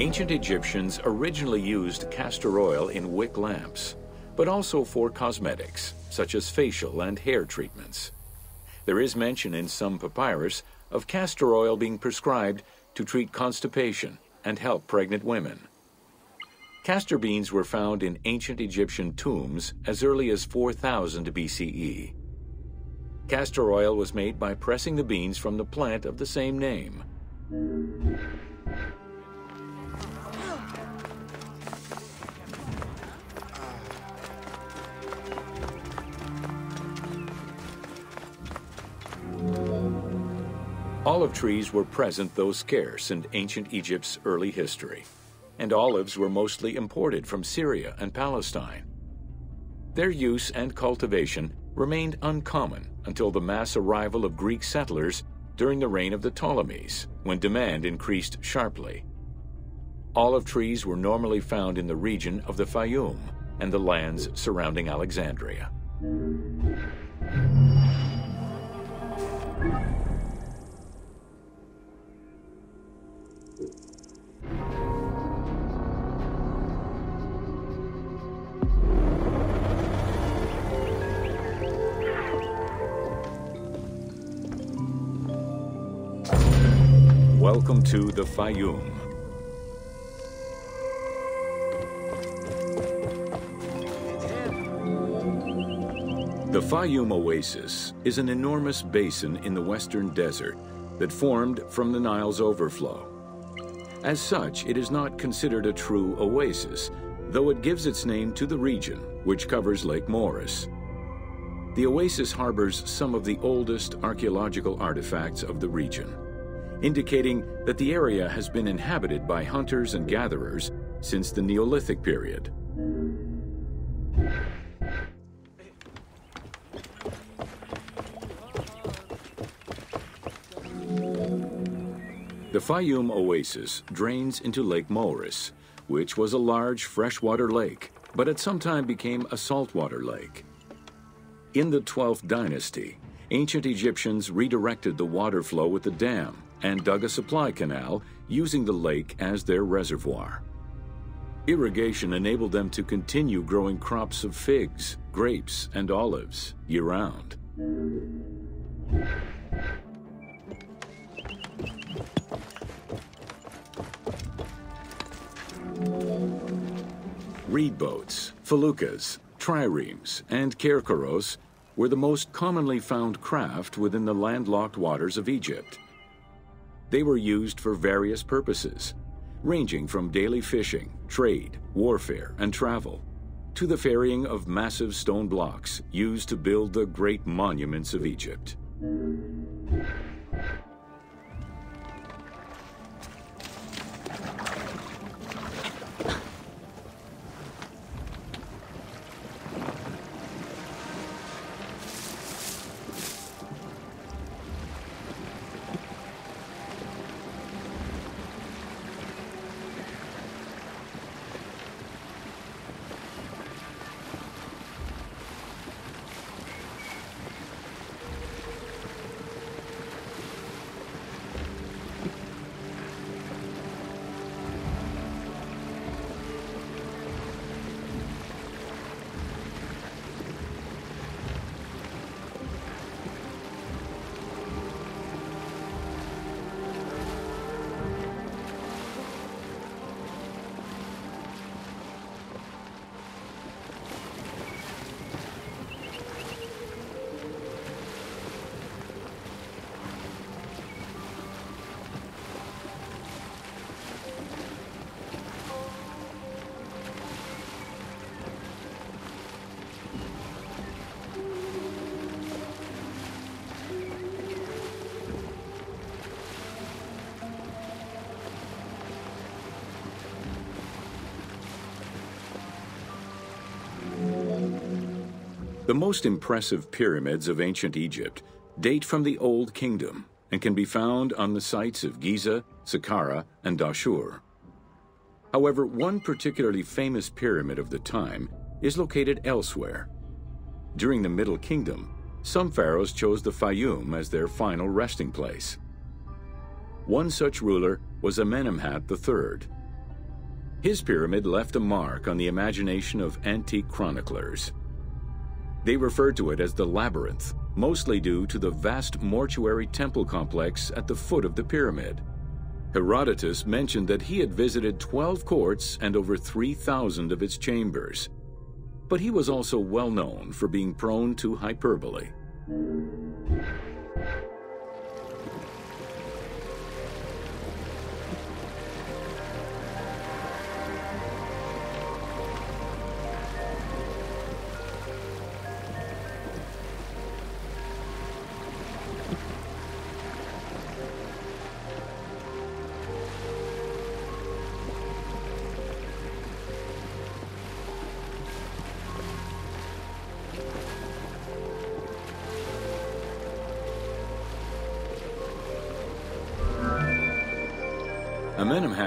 Ancient Egyptians originally used castor oil in wick lamps, but also for cosmetics, such as facial and hair treatments. There is mention in some papyrus of castor oil being prescribed to treat constipation and help pregnant women. Castor beans were found in ancient Egyptian tombs as early as 4000 BCE. Castor oil was made by pressing the beans from the plant of the same name. Olive trees were present, though scarce, in ancient Egypt's early history, and olives were mostly imported from Syria and Palestine. Their use and cultivation remained uncommon until the mass arrival of Greek settlers during the reign of the Ptolemies, when demand increased sharply. Olive trees were normally found in the region of the Fayum and the lands surrounding Alexandria. Welcome to the Fayum. The Fayum Oasis is an enormous basin in the western desert that formed from the Nile's overflow. As such, it is not considered a true oasis, though it gives its name to the region, which covers Lake Moeris. The oasis harbors some of the oldest archaeological artifacts of the region indicating that the area has been inhabited by hunters and gatherers since the Neolithic period. The Fayum Oasis drains into Lake Moeris, which was a large freshwater lake, but at some time became a saltwater lake. In the 12th dynasty, ancient Egyptians redirected the water flow with a dam and dug a supply canal using the lake as their reservoir. Irrigation enabled them to continue growing crops of figs, grapes, and olives year-round. Reed boats, feluccas, triremes, and kerkouros were the most commonly found craft within the landlocked waters of Egypt. They were used for various purposes, ranging from daily fishing, trade, warfare, and travel, to the ferrying of massive stone blocks used to build the great monuments of Egypt. Most impressive pyramids of ancient Egypt date from the Old Kingdom and can be found on the sites of Giza, Saqqara, and Dashur. However, one particularly famous pyramid of the time is located elsewhere. During the Middle Kingdom, some pharaohs chose the Fayum as their final resting place. One such ruler was Amenemhat III. His pyramid left a mark on the imagination of antique chroniclers. They referred to it as the Labyrinth, mostly due to the vast mortuary temple complex at the foot of the pyramid. Herodotus mentioned that he had visited 12 courts and over 3,000 of its chambers. But he was also well known for being prone to hyperbole.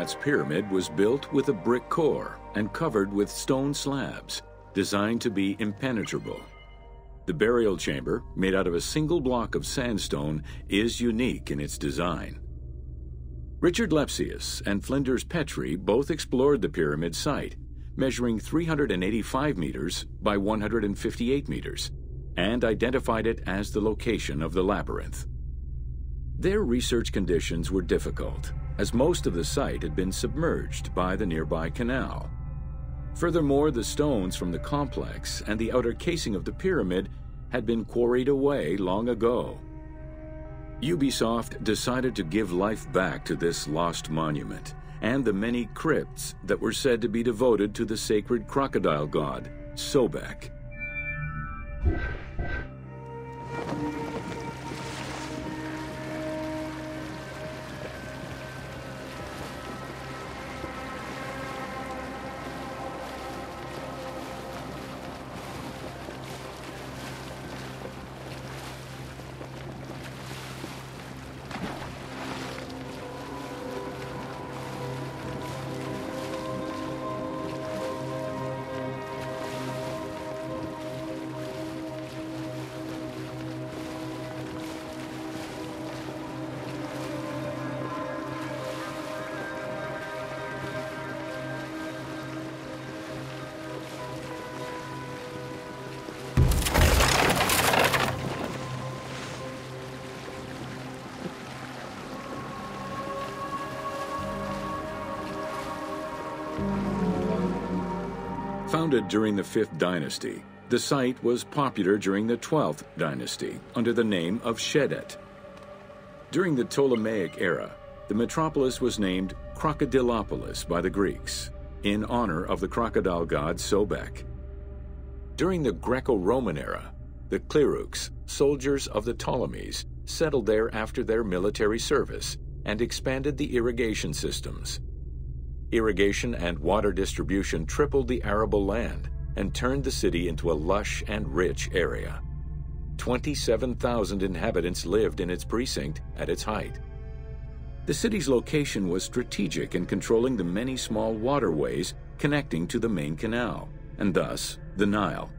Amenemhat's pyramid was built with a brick core and covered with stone slabs, designed to be impenetrable. The burial chamber, made out of a single block of sandstone, is unique in its design. Richard Lepsius and Flinders Petrie both explored the pyramid site, measuring 385 meters by 158 meters, and identified it as the location of the labyrinth. Their research conditions were difficult, as most of the site had been submerged by the nearby canal. Furthermore, the stones from the complex and the outer casing of the pyramid had been quarried away long ago. Ubisoft decided to give life back to this lost monument and the many crypts that were said to be devoted to the sacred crocodile god, Sobek. Founded during the 5th dynasty, the site was popular during the 12th dynasty under the name of Shedet. During the Ptolemaic era, the metropolis was named Crocodilopolis by the Greeks, in honor of the crocodile god Sobek. During the Greco-Roman era, the Cleruchs, soldiers of the Ptolemies, settled there after their military service and expanded the irrigation systems. Irrigation and water distribution tripled the arable land and turned the city into a lush and rich area. 27,000 inhabitants lived in its precinct at its height. The city's location was strategic in controlling the many small waterways connecting to the main canal, and thus the Nile.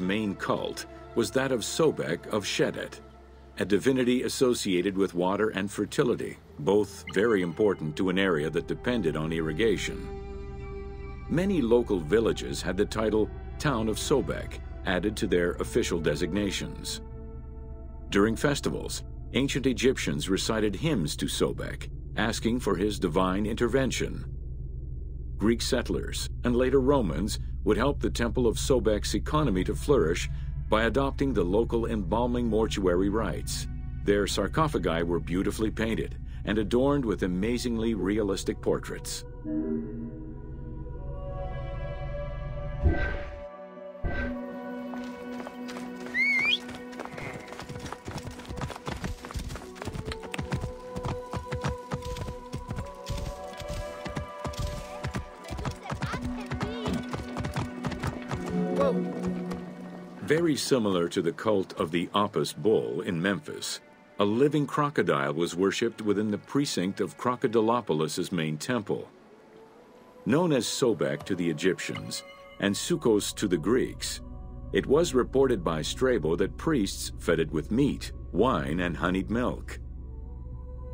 Main cult was that of Sobek of Shedet, a divinity associated with water and fertility, both very important to an area that depended on irrigation. Many local villages had the title Town of Sobek added to their official designations. During festivals, ancient Egyptians recited hymns to Sobek, asking for his divine intervention. Greek settlers, and later Romans, would help the Temple of Sobek's economy to flourish by adopting the local embalming mortuary rites. Their sarcophagi were beautifully painted and adorned with amazingly realistic portraits. Very similar to the cult of the Apis bull in Memphis, a living crocodile was worshipped within the precinct of Crocodilopolis's main temple. Known as Sobek to the Egyptians and Souchos to the Greeks, it was reported by Strabo that priests fed it with meat, wine, and honeyed milk.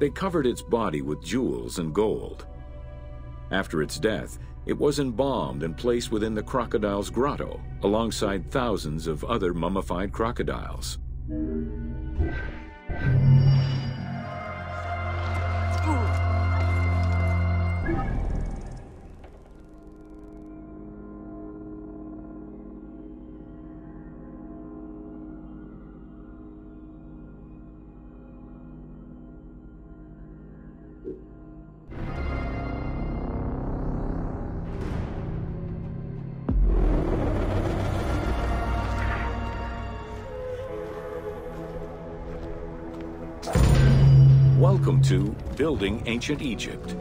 They covered its body with jewels and gold. After its death, it was embalmed and placed within the crocodile's grotto, alongside thousands of other mummified crocodiles. Welcome to Building Ancient Egypt.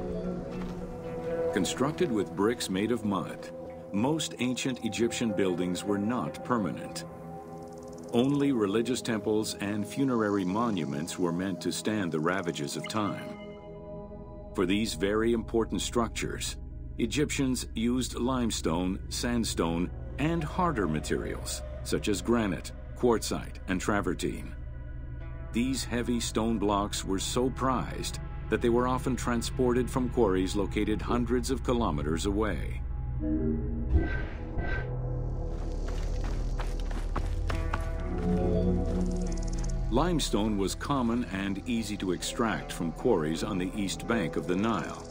Constructed with bricks made of mud, most ancient Egyptian buildings were not permanent. Only religious temples and funerary monuments were meant to stand the ravages of time. For these very important structures, Egyptians used limestone, sandstone, and harder materials, such as granite, quartzite, and travertine. These heavy stone blocks were so prized that they were often transported from quarries located hundreds of kilometers away. Limestone was common and easy to extract from quarries on the east bank of the Nile.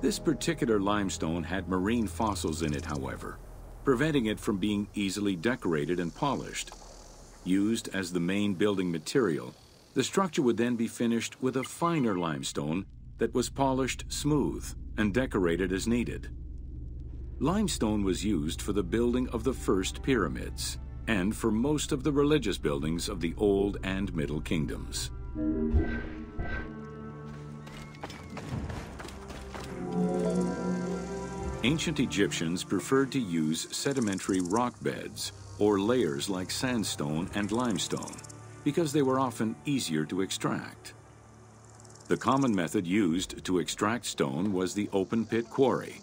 This particular limestone had marine fossils in it, however, preventing it from being easily decorated and polished. Used as the main building material, the structure would then be finished with a finer limestone that was polished smooth and decorated as needed. Limestone was used for the building of the first pyramids and for most of the religious buildings of the Old and Middle Kingdoms. Ancient Egyptians preferred to use sedimentary rock beds or layers like sandstone and limestone because they were often easier to extract. The common method used to extract stone was the open pit quarry.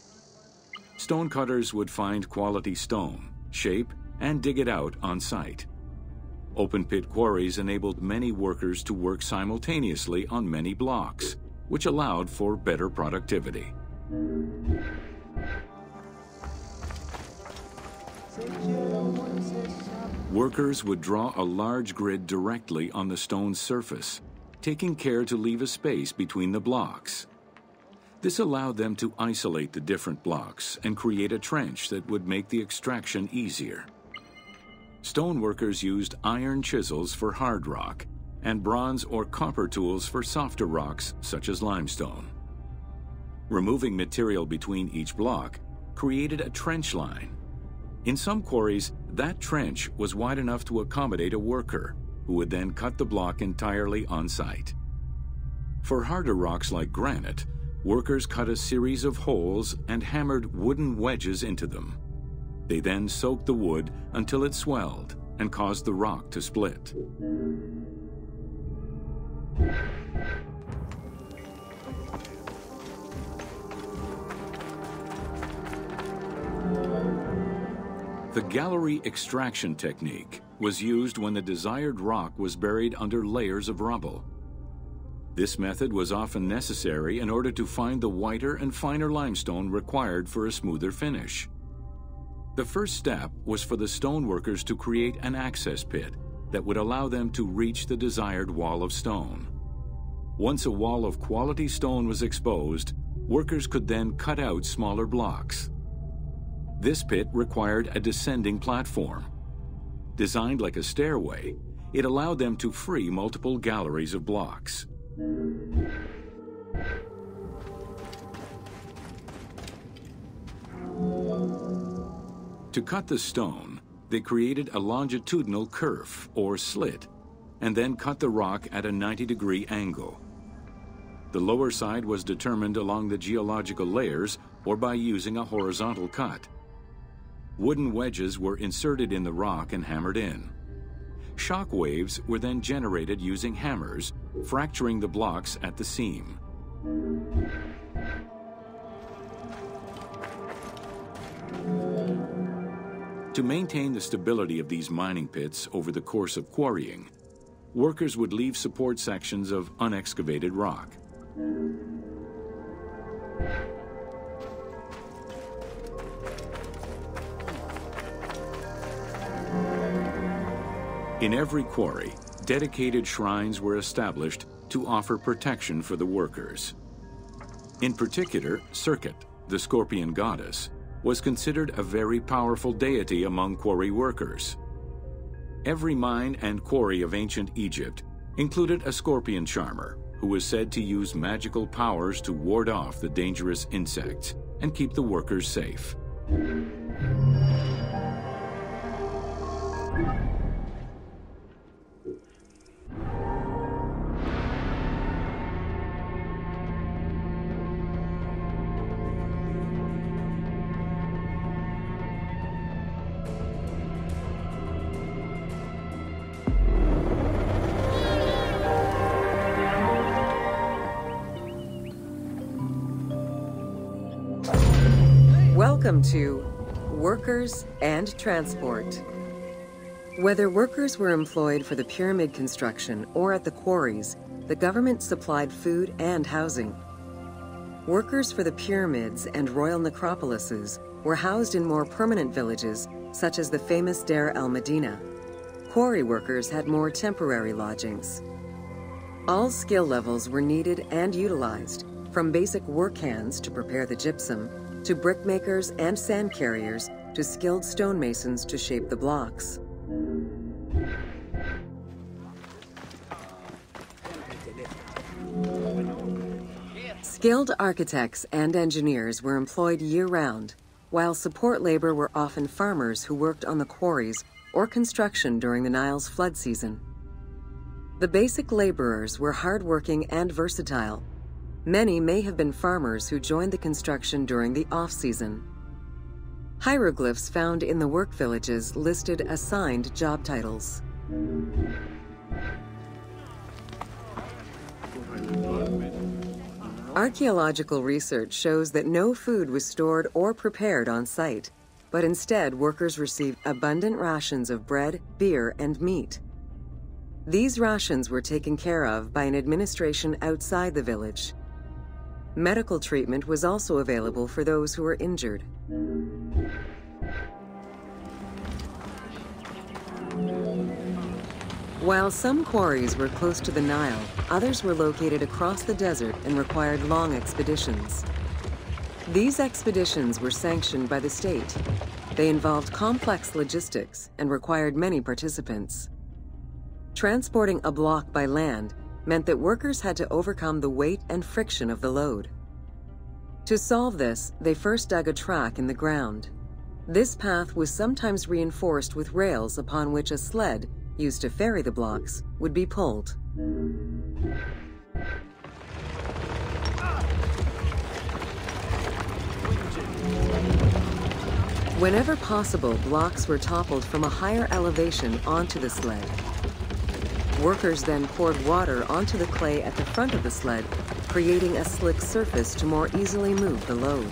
Stonecutters would find quality stone, shape, and dig it out on site. Open pit quarries enabled many workers to work simultaneously on many blocks, which allowed for better productivity. Workers would draw a large grid directly on the stone's surface, taking care to leave a space between the blocks. This allowed them to isolate the different blocks and create a trench that would make the extraction easier. Stoneworkers used iron chisels for hard rock and bronze or copper tools for softer rocks such as limestone. Removing material between each block created a trench line in some quarries, that trench was wide enough to accommodate a worker, who would then cut the block entirely on site. For harder rocks like granite, workers cut a series of holes and hammered wooden wedges into them. They then soaked the wood until it swelled and caused the rock to split. The gallery extraction technique was used when the desired rock was buried under layers of rubble. This method was often necessary in order to find the whiter and finer limestone required for a smoother finish. The first step was for the stoneworkers to create an access pit that would allow them to reach the desired wall of stone. Once a wall of quality stone was exposed, workers could then cut out smaller blocks. This pit required a descending platform. Designed like a stairway, it allowed them to free multiple galleries of blocks. To cut the stone, they created a longitudinal kerf, or slit, and then cut the rock at a 90 degree angle. The lower side was determined along the geological layers or by using a horizontal cut. Wooden wedges were inserted in the rock and hammered in. Shock waves were then generated using hammers, fracturing the blocks at the seam. To maintain the stability of these mining pits over the course of quarrying, workers would leave support sections of unexcavated rock. In every quarry, dedicated shrines were established to offer protection for the workers. In particular, Serket, the scorpion goddess, was considered a very powerful deity among quarry workers. Every mine and quarry of ancient Egypt included a scorpion charmer who was said to use magical powers to ward off the dangerous insects and keep the workers safe. Welcome to Workers and Transport. Whether workers were employed for the pyramid construction or at the quarries, the government supplied food and housing. Workers for the pyramids and royal necropolises were housed in more permanent villages, such as the famous Deir el Medina. Quarry workers had more temporary lodgings. All skill levels were needed and utilized, from basic work hands to prepare the gypsum to brickmakers and sand carriers to skilled stonemasons to shape the blocks. Skilled architects and engineers were employed year-round, while support labor were often farmers who worked on the quarries or construction during the Nile's flood season. The basic laborers were hardworking and versatile, Many may have been farmers who joined the construction during the off-season. Hieroglyphs found in the work villages listed assigned job titles. Archaeological research shows that no food was stored or prepared on site, but instead workers received abundant rations of bread, beer, and meat. These rations were taken care of by an administration outside the village. Medical treatment was also available for those who were injured. While some quarries were close to the Nile, others were located across the desert and required long expeditions. These expeditions were sanctioned by the state. They involved complex logistics and required many participants. Transporting a block by land meant that workers had to overcome the weight and friction of the load. To solve this, they first dug a track in the ground. This path was sometimes reinforced with rails upon which a sled, used to ferry the blocks, would be pulled. Whenever possible, blocks were toppled from a higher elevation onto the sled. Workers then poured water onto the clay at the front of the sled, creating a slick surface to more easily move the load.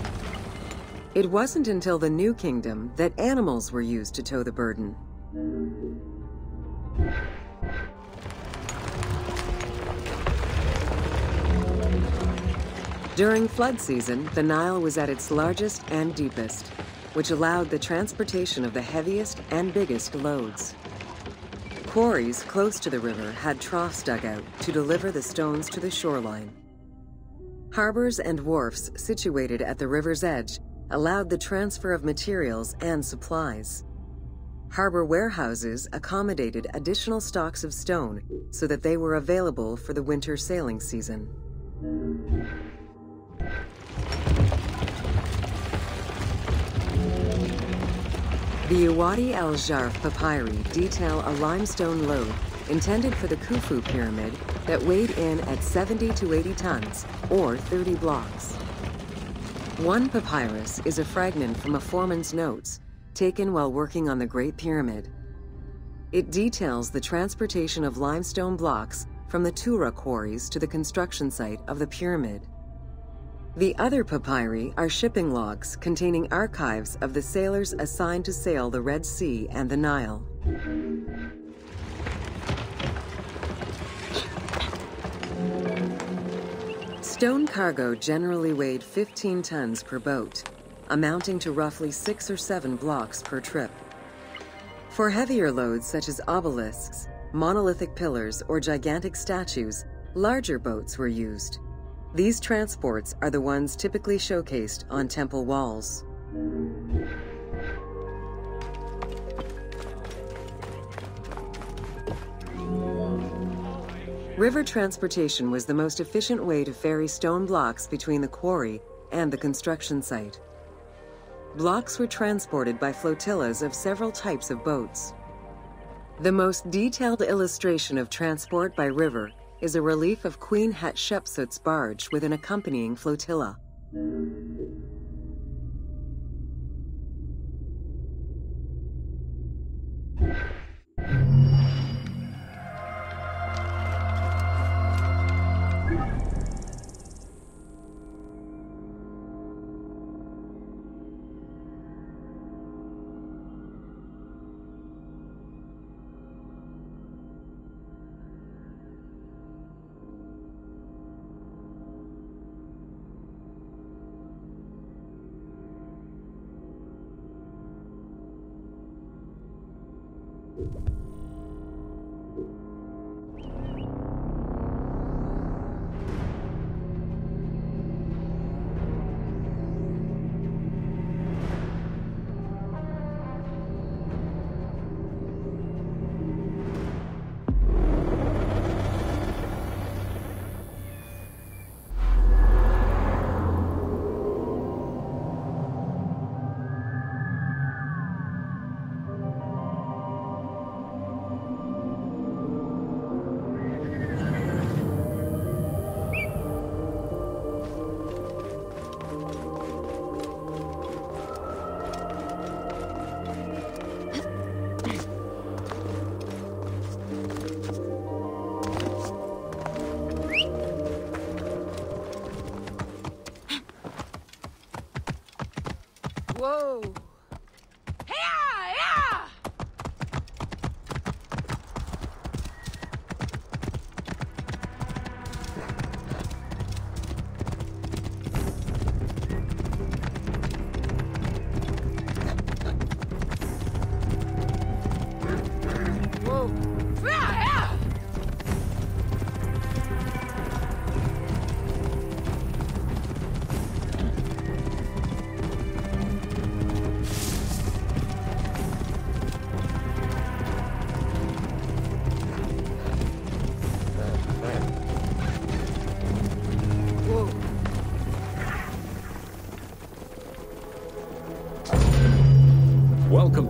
It wasn't until the New Kingdom that animals were used to tow the burden. During flood season, the Nile was at its largest and deepest, which allowed the transportation of the heaviest and biggest loads. Quarries close to the river had troughs dug out to deliver the stones to the shoreline. Harbors and wharfs situated at the river's edge allowed the transfer of materials and supplies. Harbor warehouses accommodated additional stocks of stone so that they were available for the winter sailing season. The Uwadi El Jarf papyri detail a limestone load intended for the Khufu pyramid that weighed in at 70 to 80 tons, or 30 blocks. One papyrus is a fragment from a foreman's notes, taken while working on the Great Pyramid. It details the transportation of limestone blocks from the Tura quarries to the construction site of the pyramid. The other papyri are shipping logs containing archives of the sailors assigned to sail the Red Sea and the Nile. Stone cargo generally weighed 15 tons per boat, amounting to roughly six or seven blocks per trip. For heavier loads such as obelisks, monolithic pillars, or gigantic statues, larger boats were used. These transports are the ones typically showcased on temple walls. River transportation was the most efficient way to ferry stone blocks between the quarry and the construction site. Blocks were transported by flotillas of several types of boats. The most detailed illustration of transport by river is a relief of Queen Hatshepsut's barge with an accompanying flotilla.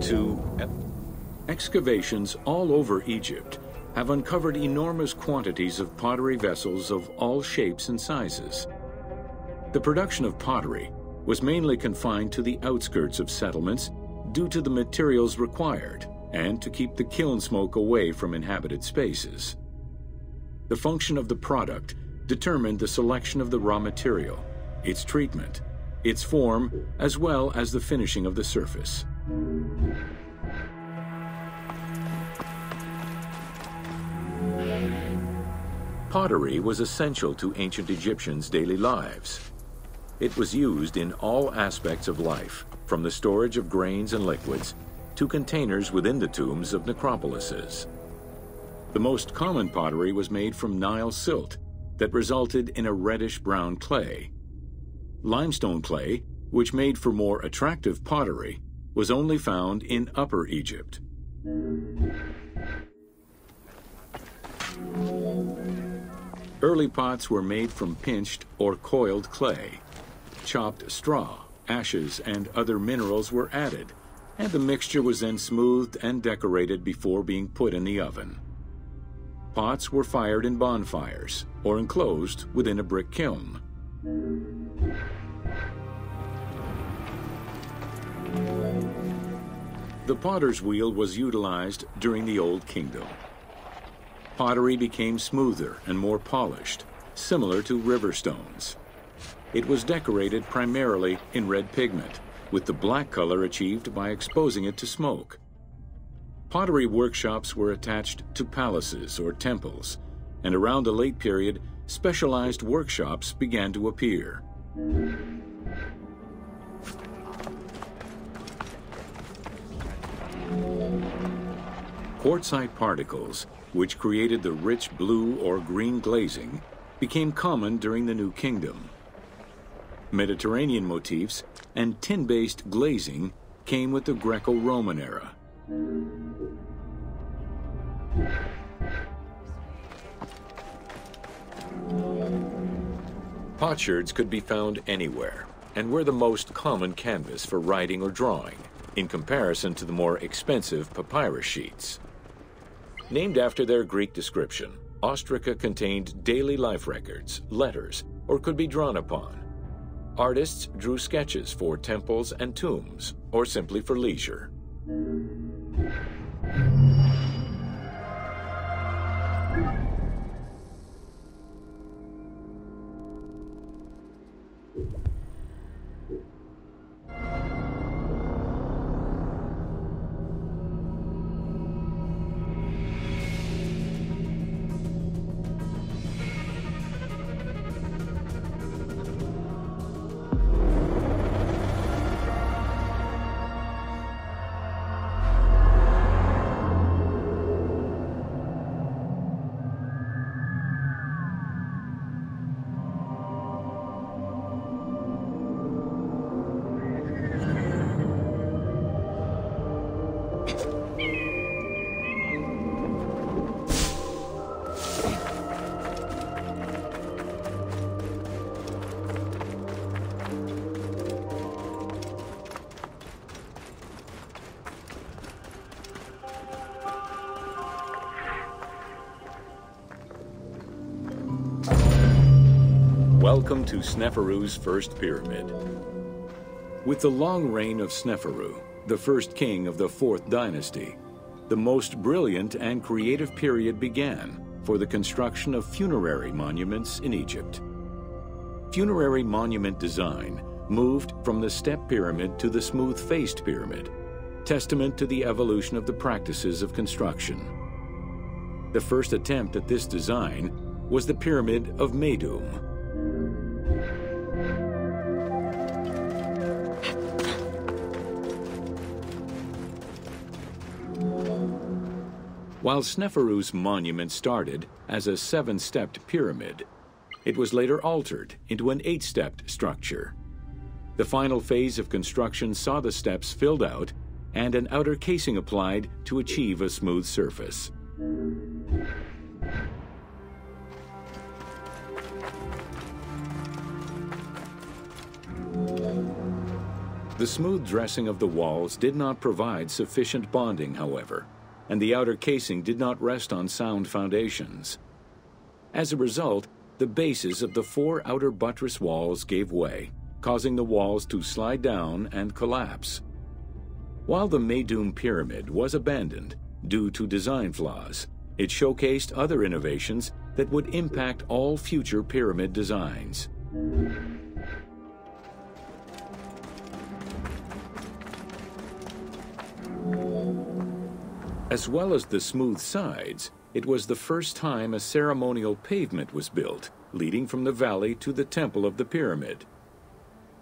To excavations all over Egypt have uncovered enormous quantities of pottery vessels of all shapes and sizes. The production of pottery was mainly confined to the outskirts of settlements due to the materials required and to keep the kiln smoke away from inhabited spaces. The function of the product determined the selection of the raw material, its treatment, its form, as well as the finishing of the surface. Pottery was essential to ancient Egyptians' daily lives. It was used in all aspects of life, from the storage of grains and liquids to containers within the tombs of necropolises. The most common pottery was made from Nile silt that resulted in a reddish brown clay. Limestone clay, which made for more attractive pottery, was only found in Upper Egypt. Early pots were made from pinched or coiled clay. Chopped straw, ashes, and other minerals were added, and the mixture was then smoothed and decorated before being put in the oven. Pots were fired in bonfires or enclosed within a brick kiln. The potter's wheel was utilized during the Old Kingdom. Pottery became smoother and more polished, similar to river stones. It was decorated primarily in red pigment, with the black color achieved by exposing it to smoke. Pottery workshops were attached to palaces or temples, and around the late period, specialized workshops began to appear. Quartzite particles, which created the rich blue or green glazing, became common during the New Kingdom. Mediterranean motifs and tin-based glazing came with the Greco-Roman era. Potsherds could be found anywhere and were the most common canvas for writing or drawing, in comparison to the more expensive papyrus sheets. Named after their Greek description, ostraca contained daily life records, letters, or could be drawn upon. Artists drew sketches for temples and tombs, or simply for leisure. Welcome to Sneferu's first pyramid. With the long reign of Sneferu, the first king of the fourth dynasty, the most brilliant and creative period began for the construction of funerary monuments in Egypt. Funerary monument design moved from the step pyramid to the smooth-faced pyramid, testament to the evolution of the practices of construction. The first attempt at this design was the Pyramid of Meidum, While Sneferu's monument started as a seven-stepped pyramid, it was later altered into an eight-stepped structure. The final phase of construction saw the steps filled out and an outer casing applied to achieve a smooth surface. The smooth dressing of the walls did not provide sufficient bonding, however and the outer casing did not rest on sound foundations. As a result, the bases of the four outer buttress walls gave way, causing the walls to slide down and collapse. While the Meidum Pyramid was abandoned due to design flaws, it showcased other innovations that would impact all future pyramid designs. As well as the smooth sides, it was the first time a ceremonial pavement was built, leading from the valley to the temple of the pyramid.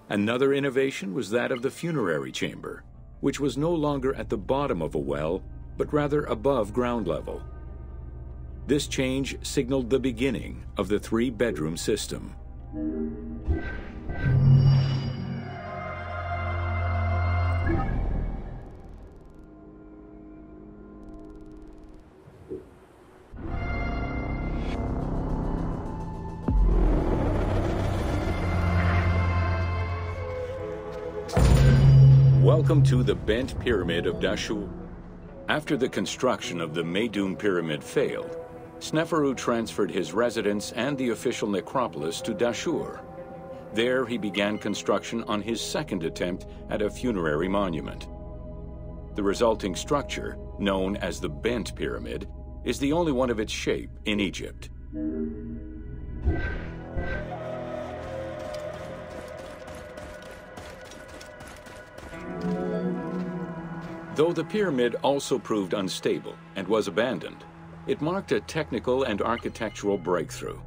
Another innovation was that of the funerary chamber, which was no longer at the bottom of a well, but rather above ground level. This change signaled the beginning of the three-bedroom system. Welcome to the Bent Pyramid of Dashur. After the construction of the Meidum Pyramid failed, Sneferu transferred his residence and the official necropolis to Dashur. There he began construction on his second attempt at a funerary monument. The resulting structure, known as the Bent Pyramid, is the only one of its shape in Egypt. Though the pyramid also proved unstable and was abandoned, it marked a technical and architectural breakthrough.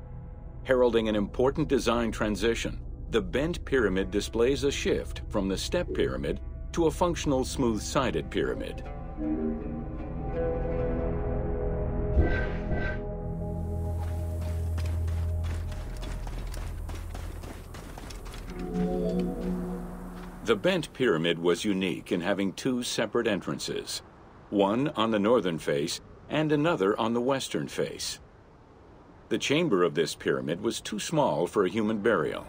Heralding an important design transition, the bent pyramid displays a shift from the step pyramid to a functional smooth-sided pyramid. The bent pyramid was unique in having two separate entrances, one on the northern face and another on the western face. The chamber of this pyramid was too small for a human burial.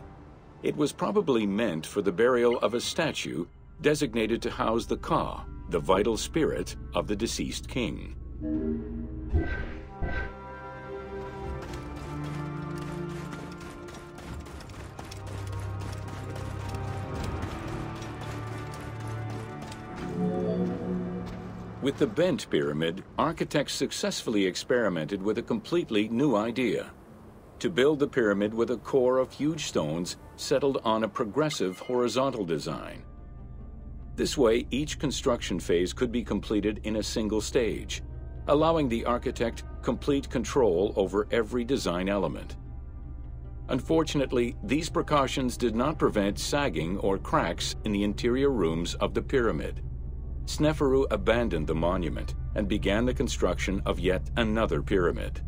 It was probably meant for the burial of a statue designated to house the Ka, the vital spirit of the deceased king. With the bent pyramid, architects successfully experimented with a completely new idea. To build the pyramid with a core of huge stones settled on a progressive horizontal design. This way, each construction phase could be completed in a single stage, allowing the architect complete control over every design element. Unfortunately, these precautions did not prevent sagging or cracks in the interior rooms of the pyramid. Sneferu abandoned the monument and began the construction of yet another pyramid.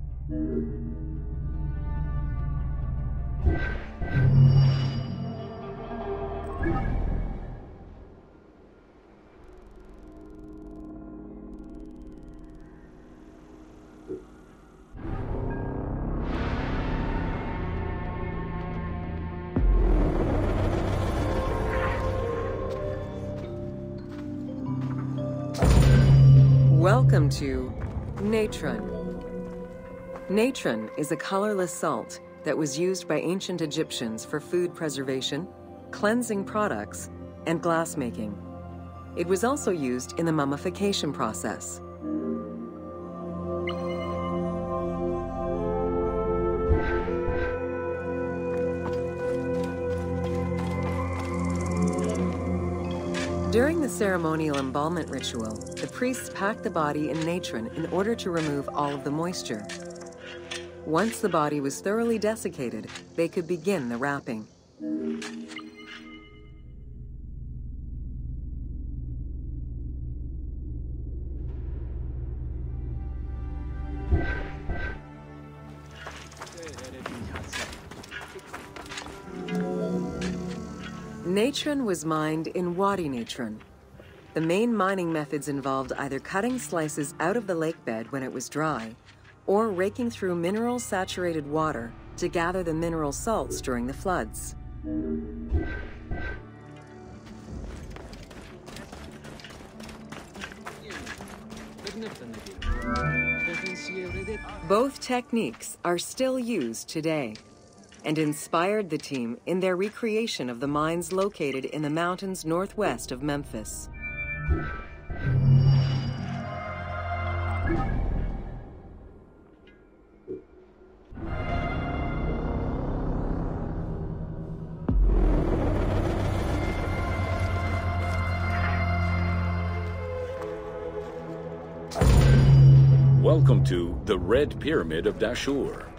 Welcome to natron. Natron is a colorless salt that was used by ancient Egyptians for food preservation, cleansing products, and glassmaking. It was also used in the mummification process. During the ceremonial embalmment ritual, the priests packed the body in natron in order to remove all of the moisture. Once the body was thoroughly desiccated, they could begin the wrapping. Natron was mined in Wadi Natron. The main mining methods involved either cutting slices out of the lake bed when it was dry, or raking through mineral-saturated water to gather the mineral salts during the floods. Both techniques are still used today and inspired the team in their recreation of the mines located in the mountains northwest of Memphis. Welcome to the Red Pyramid of Dashur.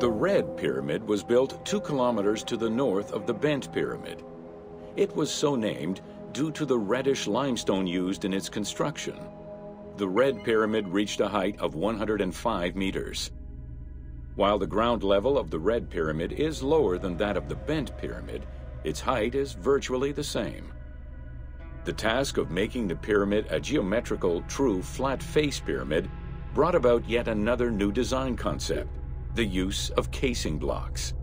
The Red Pyramid was built two kilometers to the north of the Bent Pyramid. It was so named due to the reddish limestone used in its construction. The Red Pyramid reached a height of 105 meters. While the ground level of the Red Pyramid is lower than that of the Bent Pyramid, its height is virtually the same. The task of making the pyramid a geometrical, true flat face pyramid brought about yet another new design concept the use of casing blocks.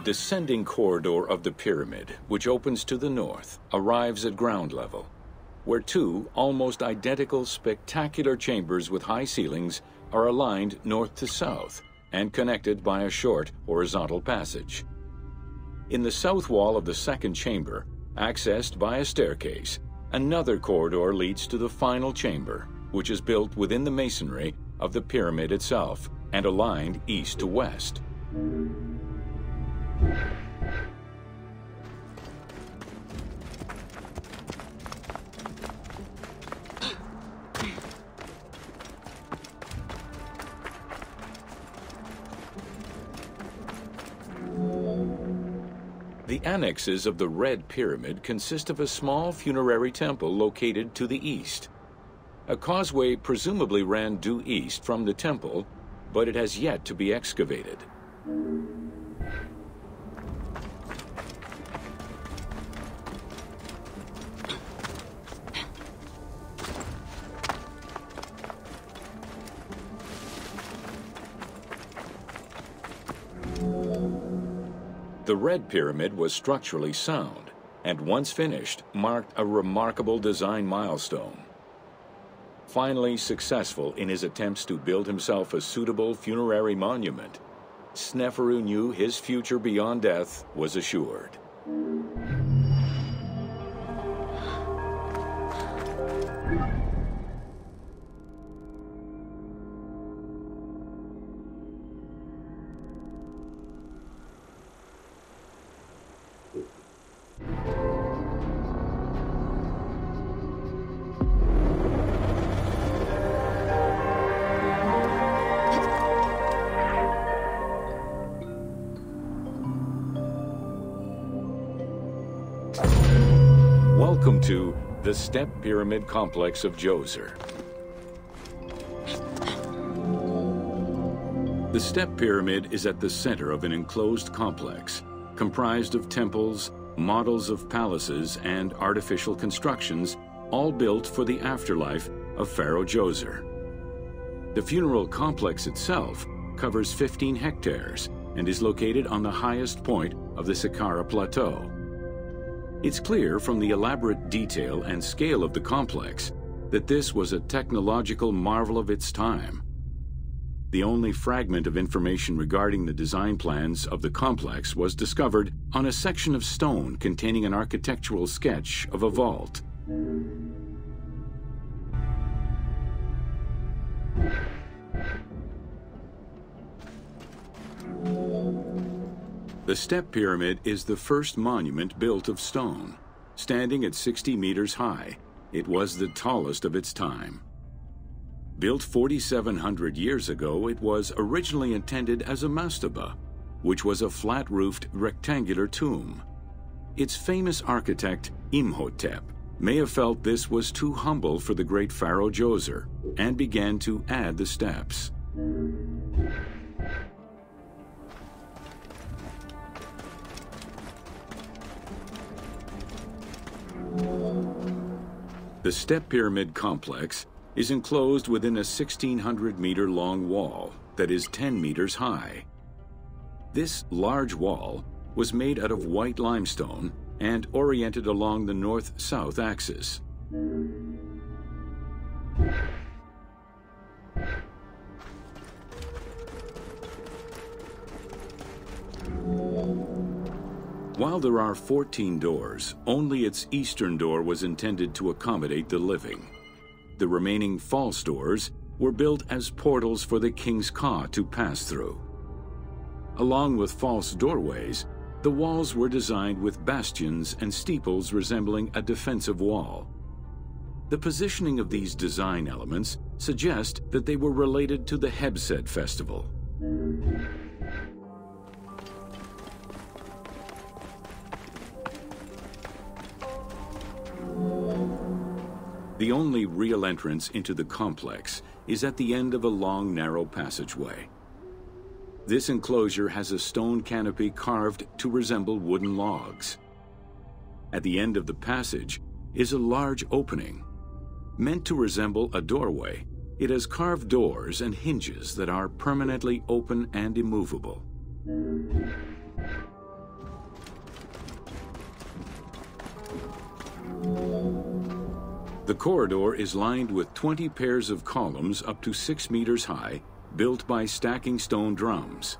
Descending corridor of the pyramid, which opens to the north, arrives at ground level, where two almost identical spectacular chambers with high ceilings are aligned north to south and connected by a short horizontal passage. In the south wall of the second chamber, accessed by a staircase, another corridor leads to the final chamber, which is built within the masonry of the pyramid itself and aligned east to west. The annexes of the Red Pyramid consist of a small funerary temple located to the east. A causeway presumably ran due east from the temple, but it has yet to be excavated. The Red Pyramid was structurally sound, and once finished, marked a remarkable design milestone. Finally successful in his attempts to build himself a suitable funerary monument, Sneferu knew his future beyond death was assured. The Step Pyramid Complex of Djoser. The Step Pyramid is at the center of an enclosed complex comprised of temples, models of palaces, and artificial constructions, all built for the afterlife of Pharaoh Djoser. The funeral complex itself covers 15 hectares and is located on the highest point of the Saqqara Plateau. It's clear from the elaborate detail and scale of the complex that this was a technological marvel of its time. The only fragment of information regarding the design plans of the complex was discovered on a section of stone containing an architectural sketch of a vault. The Step Pyramid is the first monument built of stone. Standing at 60 meters high, it was the tallest of its time. Built 4,700 years ago, it was originally intended as a mastaba, which was a flat-roofed rectangular tomb. Its famous architect, Imhotep, may have felt this was too humble for the great pharaoh Djoser and began to add the steps. The Step Pyramid complex is enclosed within a 1,600 meter long wall that is 10 meters high. This large wall was made out of white limestone and oriented along the north-south axis. While there are 14 doors, only its eastern door was intended to accommodate the living. The remaining false doors were built as portals for the king's ka to pass through. Along with false doorways, the walls were designed with bastions and steeples resembling a defensive wall. The positioning of these design elements suggest that they were related to the Hebsed festival. The only real entrance into the complex is at the end of a long, narrow passageway. This enclosure has a stone canopy carved to resemble wooden logs. At the end of the passage is a large opening. Meant to resemble a doorway, it has carved doors and hinges that are permanently open and immovable. The corridor is lined with 20 pairs of columns up to 6 meters high, built by stacking stone drums.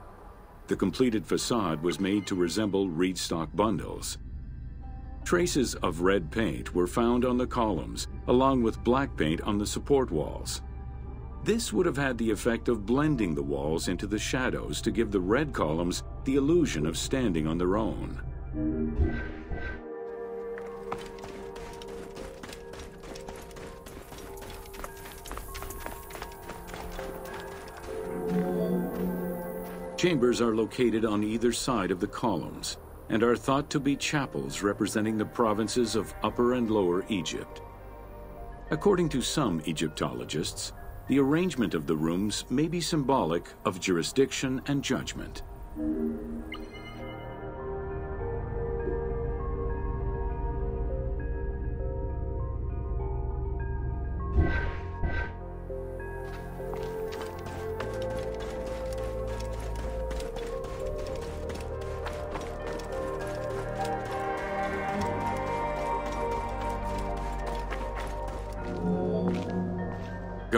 The completed facade was made to resemble reed stock bundles. Traces of red paint were found on the columns, along with black paint on the support walls. This would have had the effect of blending the walls into the shadows to give the red columns the illusion of standing on their own. Chambers are located on either side of the columns and are thought to be chapels representing the provinces of Upper and Lower Egypt. According to some Egyptologists, the arrangement of the rooms may be symbolic of jurisdiction and judgment.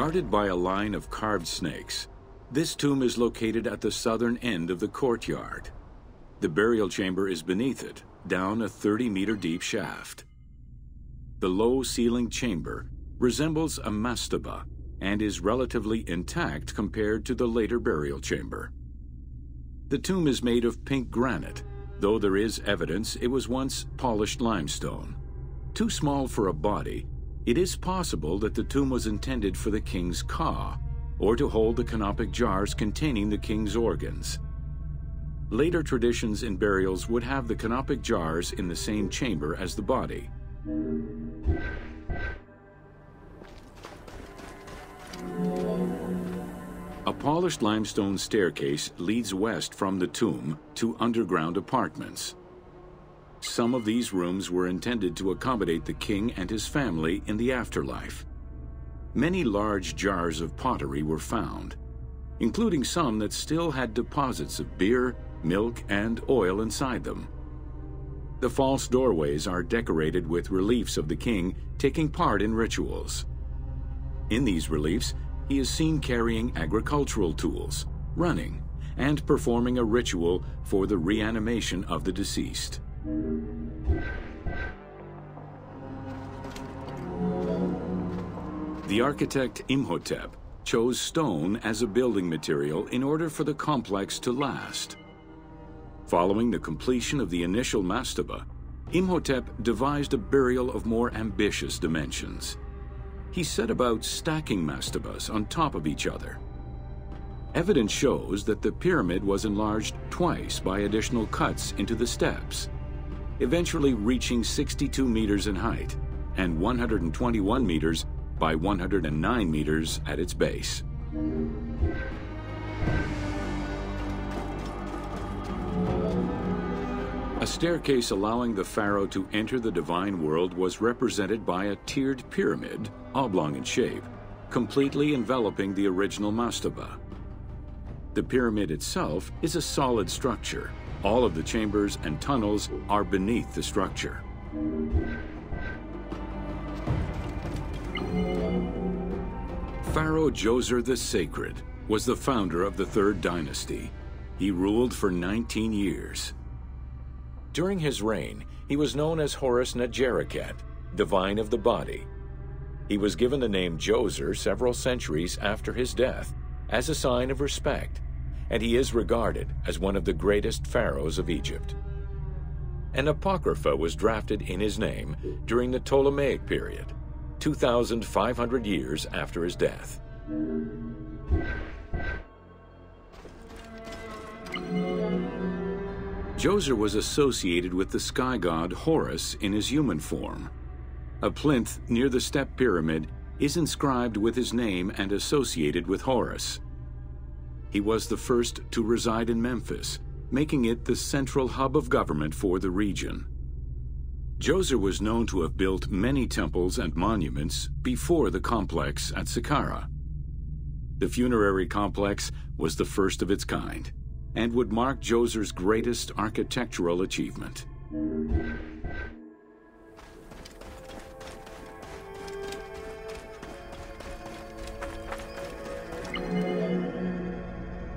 Guarded by a line of carved snakes, this tomb is located at the southern end of the courtyard. The burial chamber is beneath it, down a 30 meter deep shaft. The low ceilinged chamber resembles a mastaba and is relatively intact compared to the later burial chamber. The tomb is made of pink granite, though there is evidence it was once polished limestone. Too small for a body, it is possible that the tomb was intended for the king's ka, or to hold the canopic jars containing the king's organs. Later traditions in burials would have the canopic jars in the same chamber as the body. A polished limestone staircase leads west from the tomb to underground apartments. Some of these rooms were intended to accommodate the king and his family in the afterlife. Many large jars of pottery were found, including some that still had deposits of beer, milk, and oil inside them. The false doorways are decorated with reliefs of the king taking part in rituals. In these reliefs, he is seen carrying agricultural tools, running, and performing a ritual for the reanimation of the deceased. The architect Imhotep chose stone as a building material in order for the complex to last. Following the completion of the initial mastaba, Imhotep devised a burial of more ambitious dimensions. He set about stacking mastabas on top of each other. Evidence shows that the pyramid was enlarged twice by additional cuts into the steps eventually reaching 62 meters in height and 121 meters by 109 meters at its base. A staircase allowing the pharaoh to enter the divine world was represented by a tiered pyramid, oblong in shape, completely enveloping the original mastaba. The pyramid itself is a solid structure, all of the chambers and tunnels are beneath the structure. Pharaoh Djoser the Sacred was the founder of the Third Dynasty. He ruled for 19 years. During his reign, he was known as Horus Netjerikhet, divine of the body. He was given the name Djoser several centuries after his death as a sign of respect and he is regarded as one of the greatest pharaohs of Egypt. An apocrypha was drafted in his name during the Ptolemaic period, 2,500 years after his death. Djoser was associated with the sky god Horus in his human form. A plinth near the step pyramid is inscribed with his name and associated with Horus. He was the first to reside in Memphis, making it the central hub of government for the region. Djoser was known to have built many temples and monuments before the complex at Saqqara. The funerary complex was the first of its kind and would mark Djoser's greatest architectural achievement.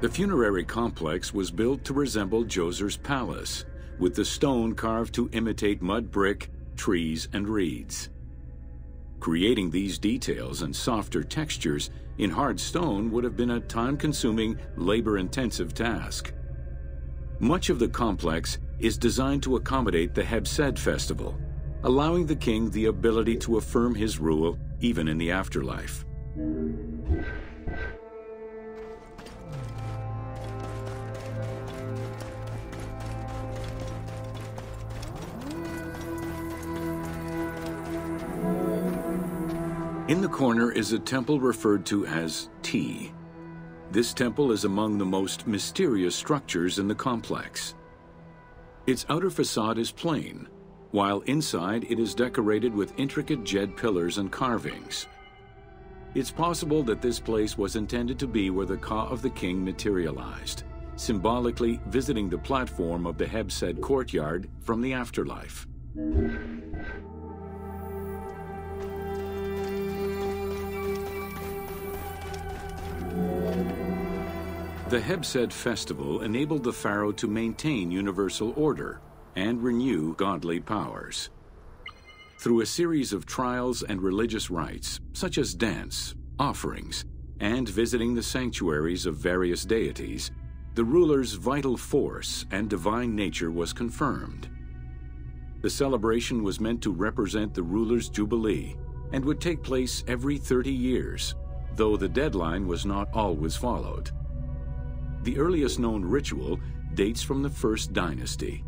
The funerary complex was built to resemble Djoser's palace, with the stone carved to imitate mud brick, trees, and reeds. Creating these details and softer textures in hard stone would have been a time-consuming, labor-intensive task. Much of the complex is designed to accommodate the Hebsed festival, allowing the king the ability to affirm his rule even in the afterlife. In the corner is a temple referred to as Ti. This temple is among the most mysterious structures in the complex. Its outer facade is plain, while inside it is decorated with intricate djed pillars and carvings. It's possible that this place was intended to be where the Ka of the king materialized, symbolically visiting the platform of the Hebsed courtyard from the afterlife. The Hebsed festival enabled the pharaoh to maintain universal order and renew godly powers. Through a series of trials and religious rites, such as dance, offerings, and visiting the sanctuaries of various deities, the ruler's vital force and divine nature was confirmed. The celebration was meant to represent the ruler's jubilee and would take place every 30 years, though the deadline was not always followed. The earliest known ritual dates from the First Dynasty.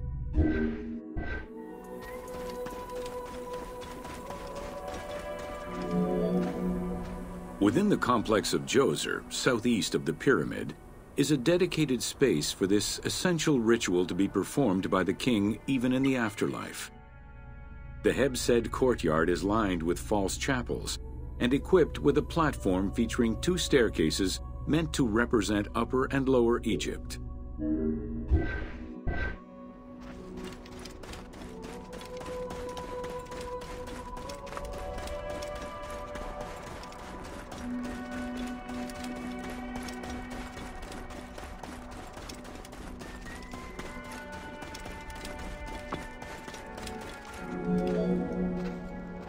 Within the complex of Djoser, southeast of the pyramid, is a dedicated space for this essential ritual to be performed by the king even in the afterlife. The Hebsed courtyard is lined with false chapels and equipped with a platform featuring two staircases meant to represent Upper and Lower Egypt.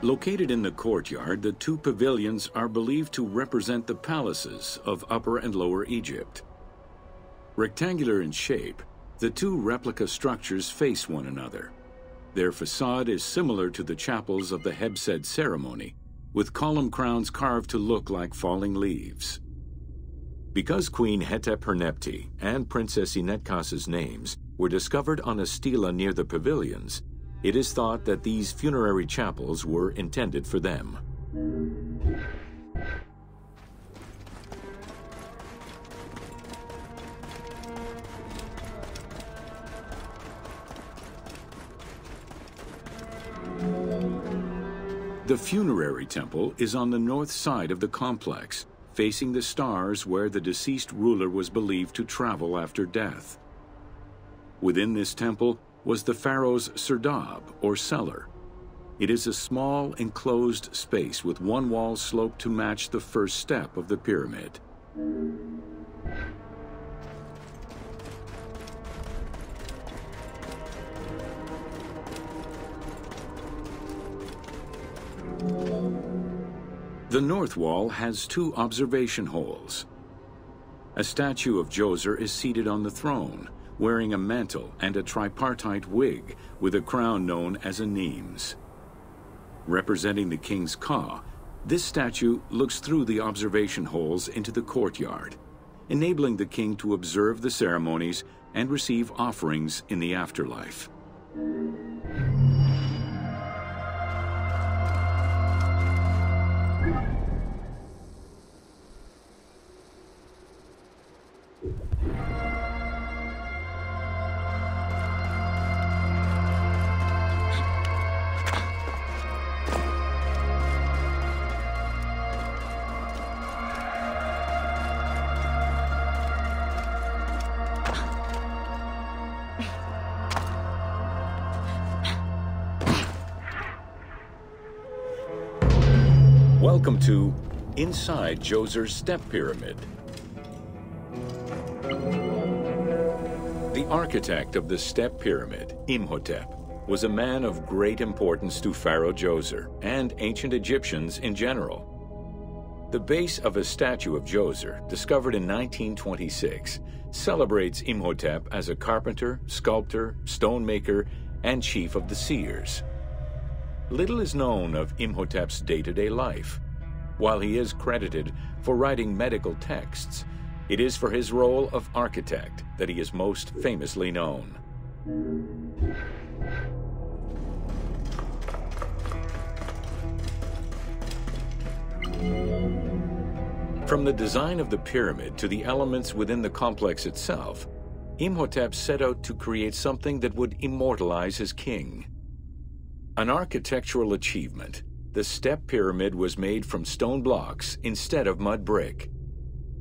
Located in the courtyard, the two pavilions are believed to represent the palaces of Upper and Lower Egypt. Rectangular in shape, the two replica structures face one another. Their facade is similar to the chapels of the Hebsed ceremony, with column crowns carved to look like falling leaves. Because Queen Hetephernebti and Princess Inetkas's names were discovered on a stela near the pavilions, it is thought that these funerary chapels were intended for them. The funerary temple is on the north side of the complex, facing the stars where the deceased ruler was believed to travel after death. Within this temple was the pharaoh's serdab, or cellar. It is a small, enclosed space with one wall sloped to match the first step of the pyramid. The north wall has two observation holes. A statue of Djoser is seated on the throne, wearing a mantle and a tripartite wig with a crown known as a Nemes. Representing the king's ka, this statue looks through the observation holes into the courtyard, enabling the king to observe the ceremonies and receive offerings in the afterlife. Welcome to Inside Djoser's Step Pyramid. The architect of the step pyramid, Imhotep, was a man of great importance to Pharaoh Djoser and ancient Egyptians in general. The base of a statue of Djoser, discovered in 1926, celebrates Imhotep as a carpenter, sculptor, stonemaker, and chief of the seers. Little is known of Imhotep's day-to-day life. While he is credited for writing medical texts, it is for his role of architect that he is most famously known. From the design of the pyramid to the elements within the complex itself, Imhotep set out to create something that would immortalize his king. An architectural achievement, the step pyramid was made from stone blocks instead of mud brick.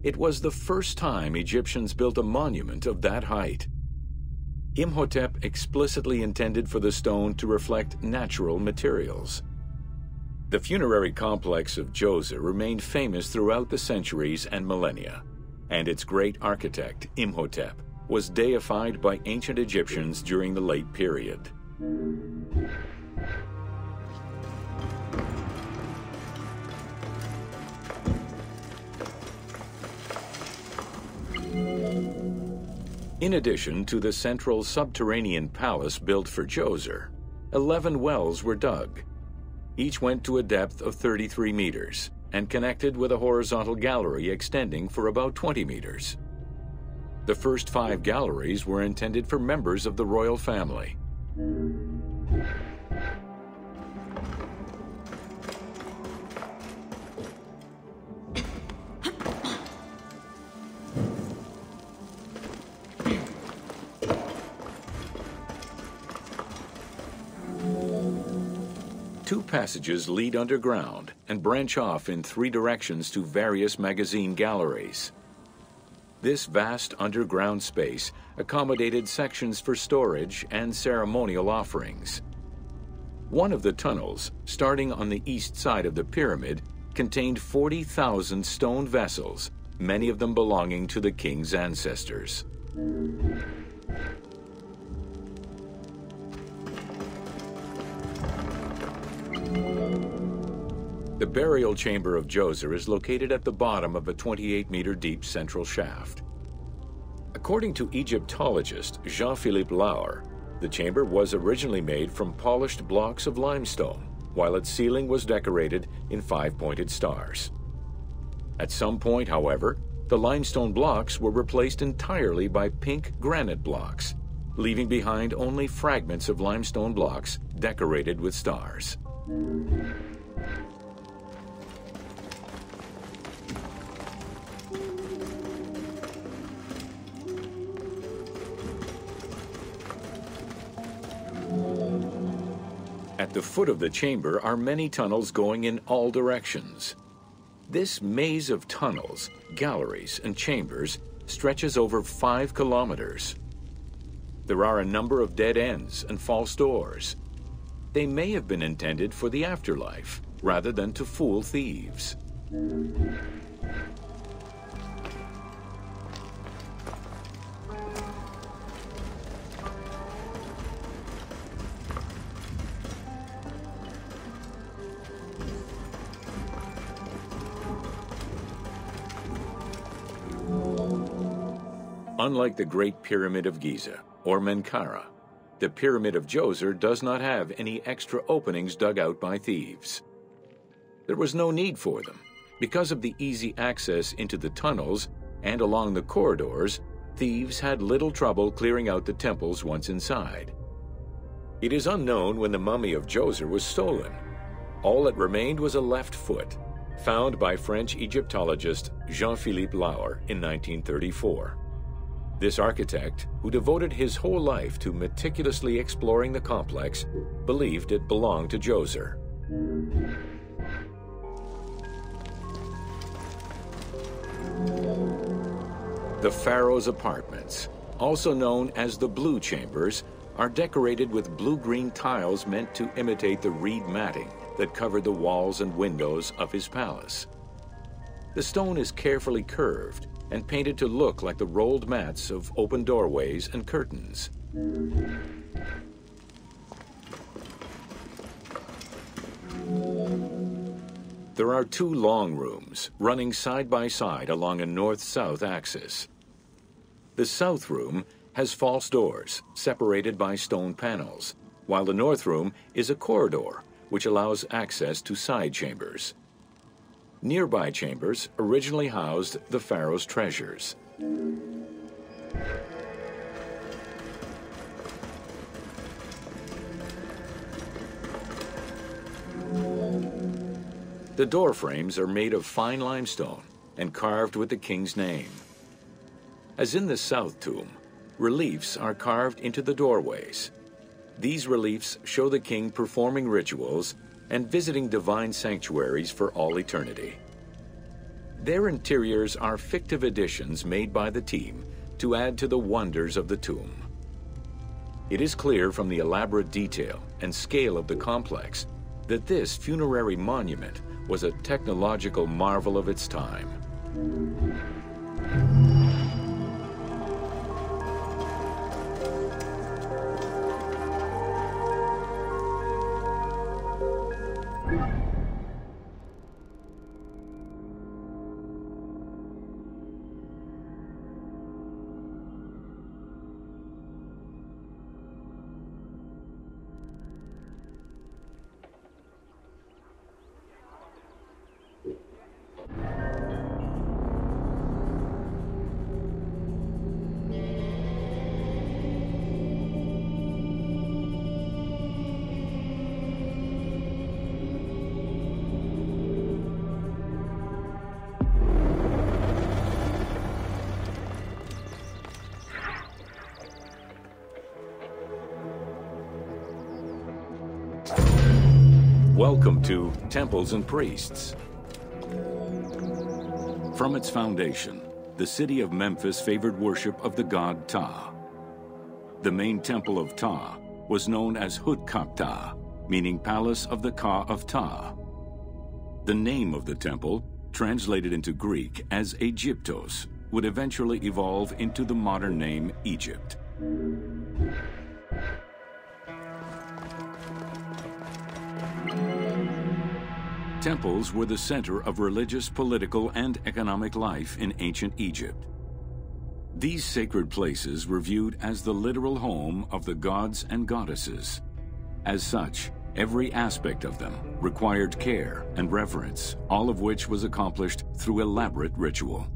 It was the first time Egyptians built a monument of that height. Imhotep explicitly intended for the stone to reflect natural materials. The funerary complex of Djoser remained famous throughout the centuries and millennia, and its great architect, Imhotep, was deified by ancient Egyptians during the late period. In addition to the central subterranean palace built for Djoser, 11 wells were dug. Each went to a depth of 33 meters and connected with a horizontal gallery extending for about 20 meters. The first five galleries were intended for members of the royal family. Two passages lead underground and branch off in three directions to various magazine galleries. This vast underground space accommodated sections for storage and ceremonial offerings. One of the tunnels, starting on the east side of the pyramid, contained 40,000 stone vessels, many of them belonging to the king's ancestors. The burial chamber of Djoser is located at the bottom of a 28-meter deep central shaft. According to Egyptologist Jean-Philippe Lauer, the chamber was originally made from polished blocks of limestone, while its ceiling was decorated in five-pointed stars. At some point, however, the limestone blocks were replaced entirely by pink granite blocks, leaving behind only fragments of limestone blocks decorated with stars. At the foot of the chamber are many tunnels going in all directions. This maze of tunnels, galleries, and chambers stretches over five kilometers. There are a number of dead ends and false doors. They may have been intended for the afterlife, rather than to fool thieves. Unlike the Great Pyramid of Giza or Menkaure, the Pyramid of Djoser does not have any extra openings dug out by thieves. There was no need for them. Because of the easy access into the tunnels and along the corridors, thieves had little trouble clearing out the temples once inside. It is unknown when the mummy of Djoser was stolen. All that remained was a left foot, found by French Egyptologist Jean-Philippe Lauer in 1934. This architect, who devoted his whole life to meticulously exploring the complex, believed it belonged to Djoser. The Pharaoh's apartments, also known as the Blue Chambers, are decorated with blue-green tiles meant to imitate the reed matting that covered the walls and windows of his palace. The stone is carefully curved and painted to look like the rolled mats of open doorways and curtains. There are two long rooms running side by side along a north-south axis. The south room has false doors separated by stone panels, while the north room is a corridor which allows access to side chambers. Nearby chambers originally housed the pharaoh's treasures. The door frames are made of fine limestone and carved with the king's name. As in the south tomb, reliefs are carved into the doorways. These reliefs show the king performing rituals and visiting divine sanctuaries for all eternity. Their interiors are fictive additions made by the team to add to the wonders of the tomb. It is clear from the elaborate detail and scale of the complex that this funerary monument was a technological marvel of its time. Welcome to Temples and Priests. From its foundation, the city of Memphis favored worship of the god Ptah. The main temple of Ptah was known as Hutkaptah, meaning Palace of the Ka of Ptah. The name of the temple, translated into Greek as Aegyptos, would eventually evolve into the modern name Egypt. Temples were the center of religious, political, and economic life in ancient Egypt. These sacred places were viewed as the literal home of the gods and goddesses. As such, every aspect of them required care and reverence, all of which was accomplished through elaborate ritual.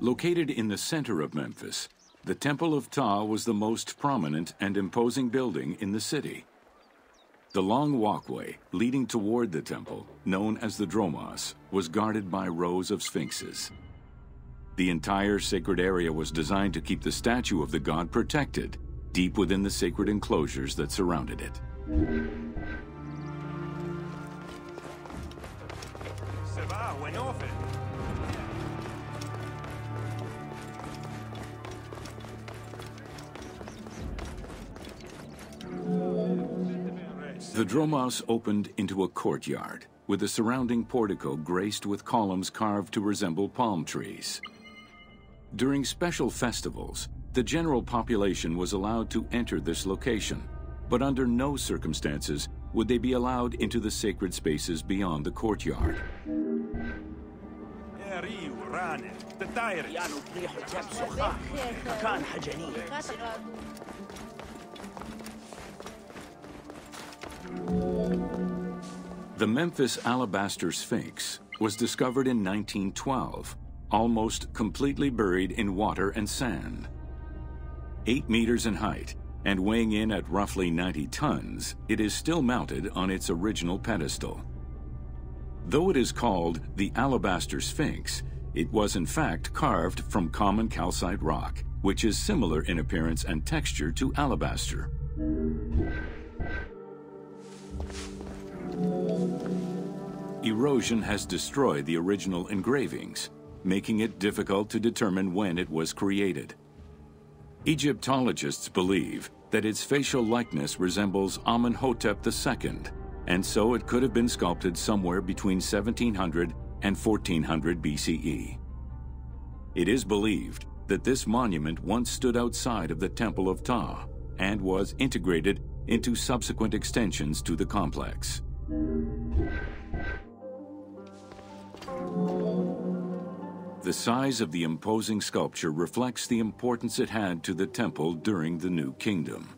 Located in the center of Memphis, the Temple of Ptah was the most prominent and imposing building in the city. The long walkway leading toward the temple, known as the Dromos, was guarded by rows of sphinxes. The entire sacred area was designed to keep the statue of the god protected, deep within the sacred enclosures that surrounded it. The Dromos opened into a courtyard, with a surrounding portico graced with columns carved to resemble palm trees. During special festivals, the general population was allowed to enter this location, but under no circumstances would they be allowed into the sacred spaces beyond the courtyard. The Memphis Alabaster Sphinx was discovered in 1912, almost completely buried in water and sand. Eight meters in height and weighing in at roughly 90 tons, it is still mounted on its original pedestal. Though it is called the Alabaster Sphinx, it was in fact carved from common calcite rock, which is similar in appearance and texture to alabaster. Erosion has destroyed the original engravings, making it difficult to determine when it was created. Egyptologists believe that its facial likeness resembles Amenhotep II, and so it could have been sculpted somewhere between 1700 and 1400 BCE. It is believed that this monument once stood outside of the Temple of Ptah and was integrated into subsequent extensions to the complex. The size of the imposing sculpture reflects the importance it had to the temple during the New Kingdom.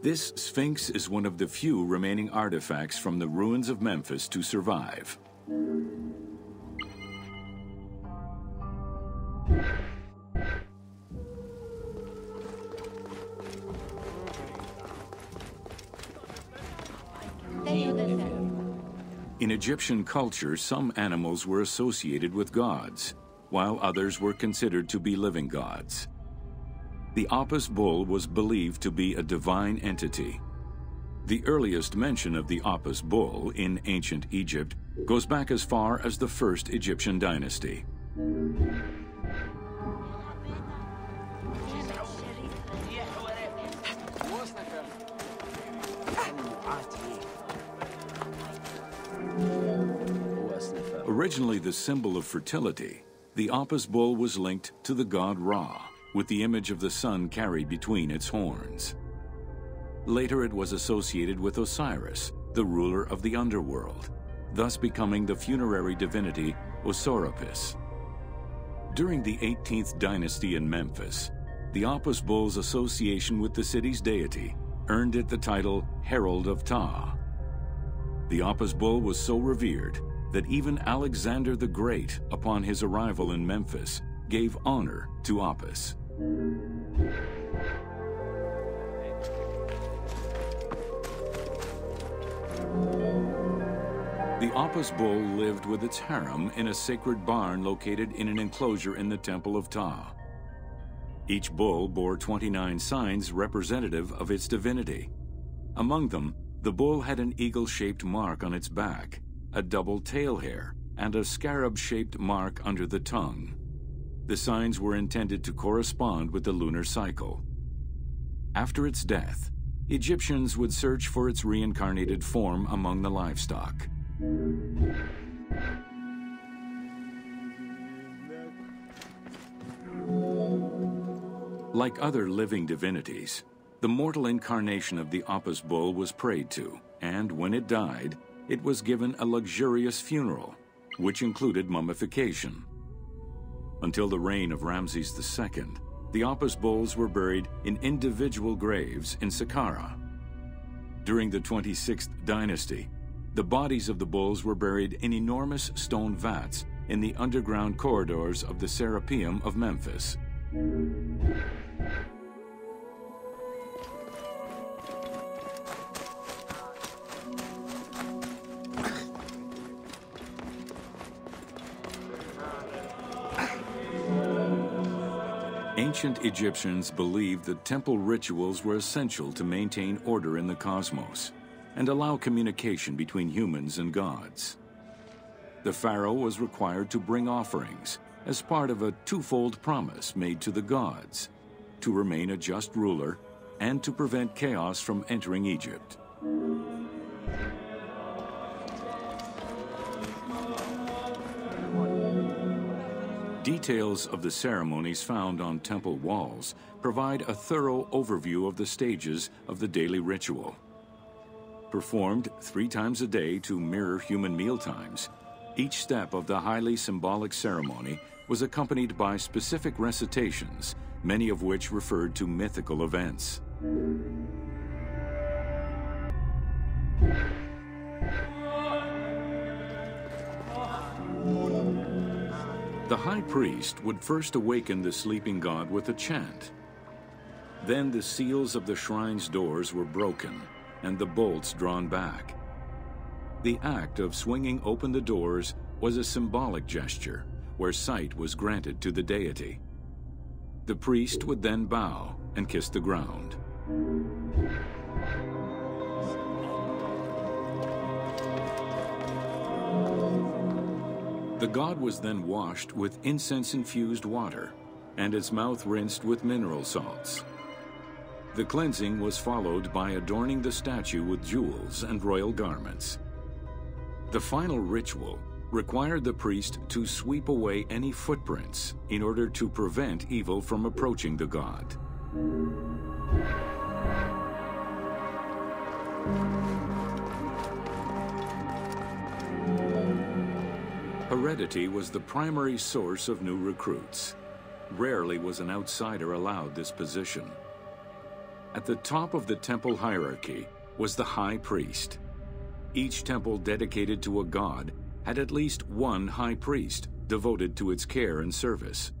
This Sphinx is one of the few remaining artifacts from the ruins of Memphis to survive. In Egyptian culture, some animals were associated with gods, while others were considered to be living gods. The Apis bull was believed to be a divine entity. The earliest mention of the Apis bull in ancient Egypt goes back as far as the first Egyptian dynasty. Originally the symbol of fertility, the Apis bull was linked to the god Ra, with the image of the sun carried between its horns. Later it was associated with Osiris, the ruler of the underworld, thus becoming the funerary divinity Osorapis. During the 18th dynasty in Memphis, the Apis bull's association with the city's deity earned it the title Herald of Ptah. The Apis bull was so revered that even Alexander the Great, upon his arrival in Memphis, gave honor to Apis. The Apis bull lived with its harem in a sacred barn located in an enclosure in the Temple of Ptah. Each bull bore 29 signs representative of its divinity. Among them, the bull had an eagle-shaped mark on its back, a double tail hair, and a scarab-shaped mark under the tongue. The signs were intended to correspond with the lunar cycle. After its death, Egyptians would search for its reincarnated form among the livestock. Like other living divinities, the mortal incarnation of the Apis bull was prayed to, and when it died, it was given a luxurious funeral, which included mummification. Until the reign of Ramses II, the Apis bulls were buried in individual graves in Saqqara. During the 26th dynasty, the bodies of the bulls were buried in enormous stone vats in the underground corridors of the Serapeum of Memphis. Ancient Egyptians believed that temple rituals were essential to maintain order in the cosmos and allow communication between humans and gods. The pharaoh was required to bring offerings as part of a twofold promise made to the gods to remain a just ruler and to prevent chaos from entering Egypt. Details of the ceremonies found on temple walls provide a thorough overview of the stages of the daily ritual. Performed three times a day to mirror human mealtimes, each step of the highly symbolic ceremony was accompanied by specific recitations, many of which referred to mythical events. The high priest would first awaken the sleeping god with a chant. Then the seals of the shrine's doors were broken and the bolts drawn back. The act of swinging open the doors was a symbolic gesture where sight was granted to the deity. The priest would then bow and kiss the ground. The god was then washed with incense-infused water and its mouth rinsed with mineral salts. The cleansing was followed by adorning the statue with jewels and royal garments. The final ritual required the priest to sweep away any footprints in order to prevent evil from approaching the god. Heredity was the primary source of new recruits. Rarely was an outsider allowed this position. At the top of the temple hierarchy was the high priest. Each temple dedicated to a god had at least one high priest devoted to its care and service.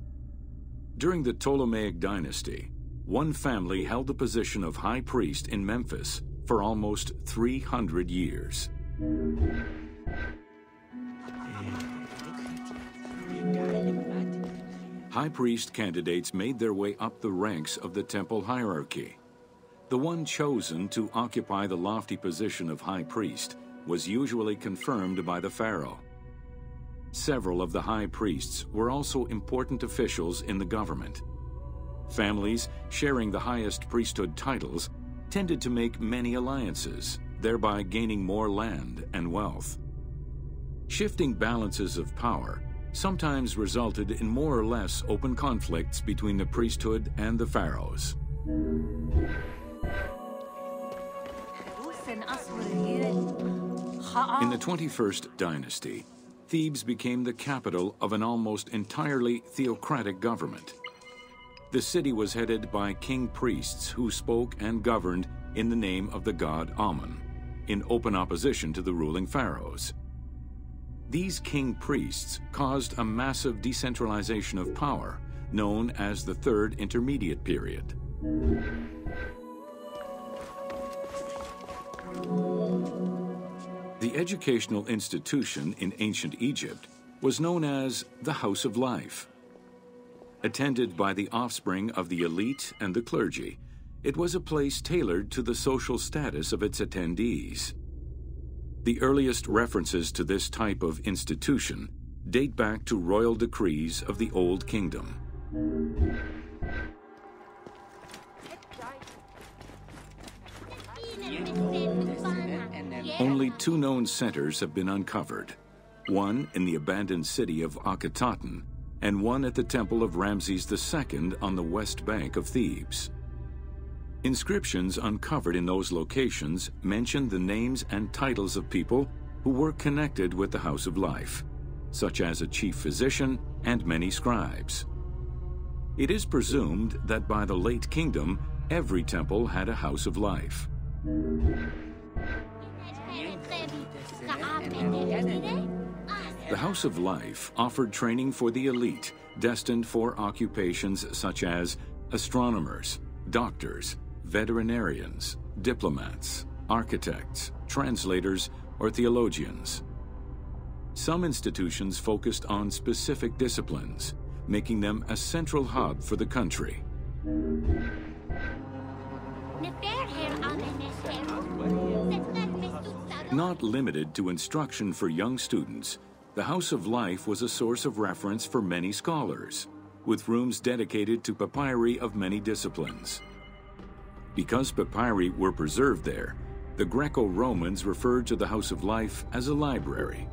During the Ptolemaic dynasty, one family held the position of high priest in Memphis for almost 300 years. High priest candidates made their way up the ranks of the temple hierarchy. The one chosen to occupy the lofty position of high priest was usually confirmed by the pharaoh. Several of the high priests were also important officials in the government. Families sharing the highest priesthood titles tended to make many alliances, thereby gaining more land and wealth. Shifting balances of power sometimes resulted in more or less open conflicts between the priesthood and the pharaohs. In the 21st dynasty, Thebes became the capital of an almost entirely theocratic government. The city was headed by king priests who spoke and governed in the name of the god Amun, in open opposition to the ruling pharaohs. These king priests caused a massive decentralization of power, known as the Third Intermediate Period. The educational institution in ancient Egypt was known as the House of Life. Attended by the offspring of the elite and the clergy, it was a place tailored to the social status of its attendees. The earliest references to this type of institution date back to royal decrees of the Old Kingdom. Only two known centers have been uncovered one in the abandoned city of Akhetaten, and one at the temple of Ramses II on the west bank of Thebes. Inscriptions uncovered in those locations mention the names and titles of people who were connected with the House of Life, such as a chief physician and many scribes. It is presumed that by the late kingdom, every temple had a House of Life. The House of Life offered training for the elite, destined for occupations such as astronomers, doctors, veterinarians, diplomats, architects, translators, or theologians. Some institutions focused on specific disciplines, making them a central hub for the country. Not limited to instruction for young students, the House of Life was a source of reference for many scholars, with rooms dedicated to papyri of many disciplines. Because papyri were preserved there, the Greco Romans referred to the House of Life as a library.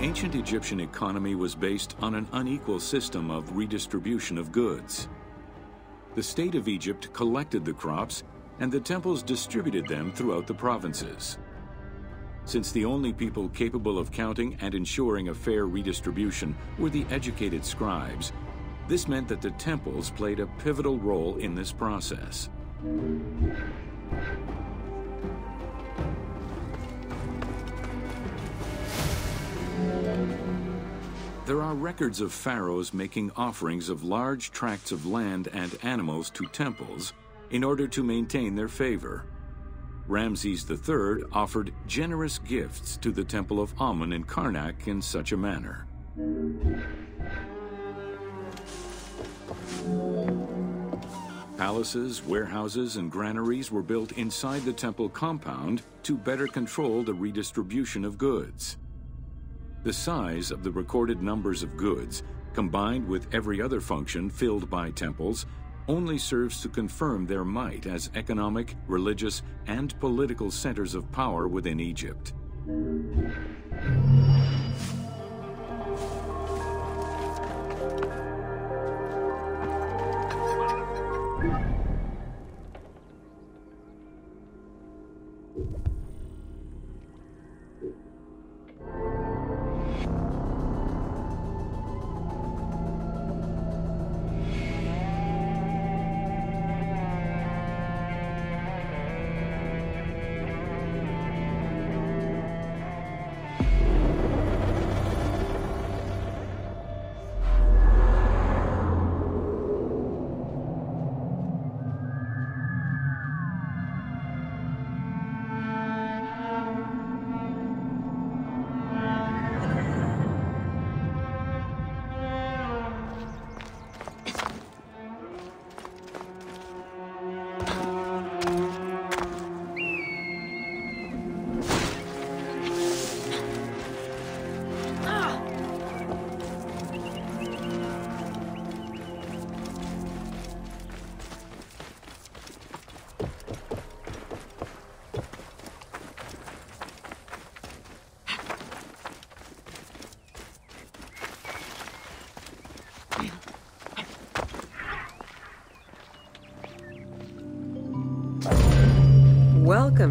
Ancient Egyptian economy was based on an unequal system of redistribution of goods. The state of Egypt collected the crops, and the temples distributed them throughout the provinces. Since the only people capable of counting and ensuring a fair redistribution were the educated scribes, this meant that the temples played a pivotal role in this process. There are records of pharaohs making offerings of large tracts of land and animals to temples in order to maintain their favor. Ramses III offered generous gifts to the temple of Amun in Karnak in such a manner. Palaces, warehouses, and granaries were built inside the temple compound to better control the redistribution of goods. The size of the recorded numbers of goods, combined with every other function filled by temples, only serves to confirm their might as economic, religious, and political centers of power within Egypt.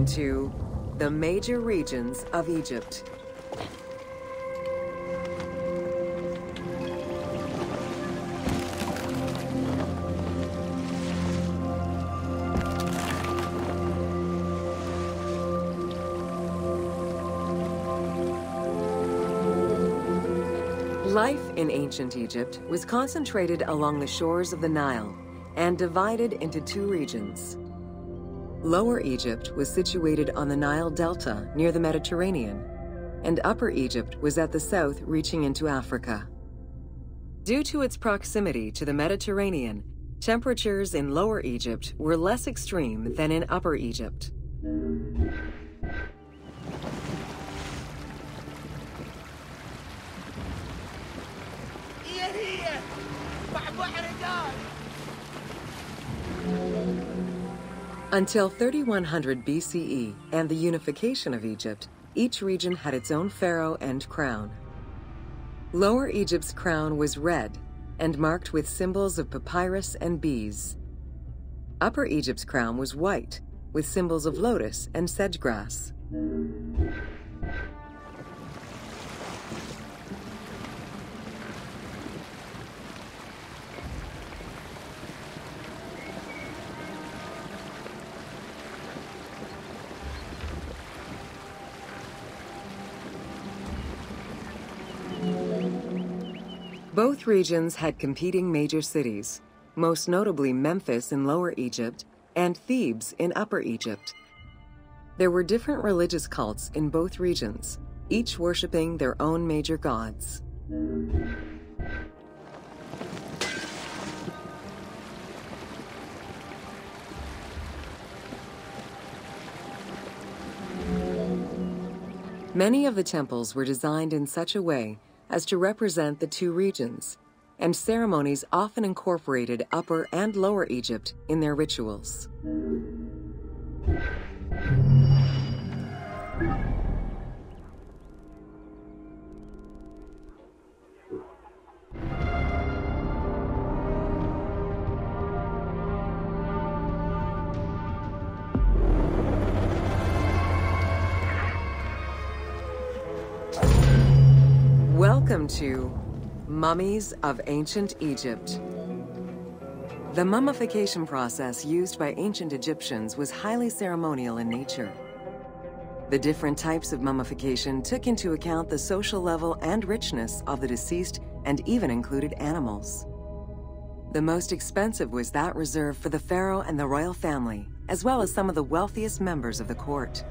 To the major regions of Egypt. Life in ancient Egypt was concentrated along the shores of the Nile and divided into two regions. Lower Egypt was situated on the Nile Delta near the Mediterranean, and Upper Egypt was at the south reaching into Africa. Due to its proximity to the Mediterranean, temperatures in Lower Egypt were less extreme than in Upper Egypt. Until 3100 BCE and the unification of Egypt, each region had its own pharaoh and crown. Lower Egypt's crown was red and marked with symbols of papyrus and bees. Upper Egypt's crown was white with symbols of lotus and sedge grass. Both regions had competing major cities, most notably Memphis in Lower Egypt and Thebes in Upper Egypt. There were different religious cults in both regions, each worshipping their own major gods. Many of the temples were designed in such a way as to represent the two regions, and ceremonies often incorporated Upper and Lower Egypt in their rituals. Welcome to Mummies of Ancient Egypt. The mummification process used by ancient Egyptians was highly ceremonial in nature. The different types of mummification took into account the social level and richness of the deceased and even included animals. The most expensive was that reserved for the pharaoh and the royal family, as well as some of the wealthiest members of the court.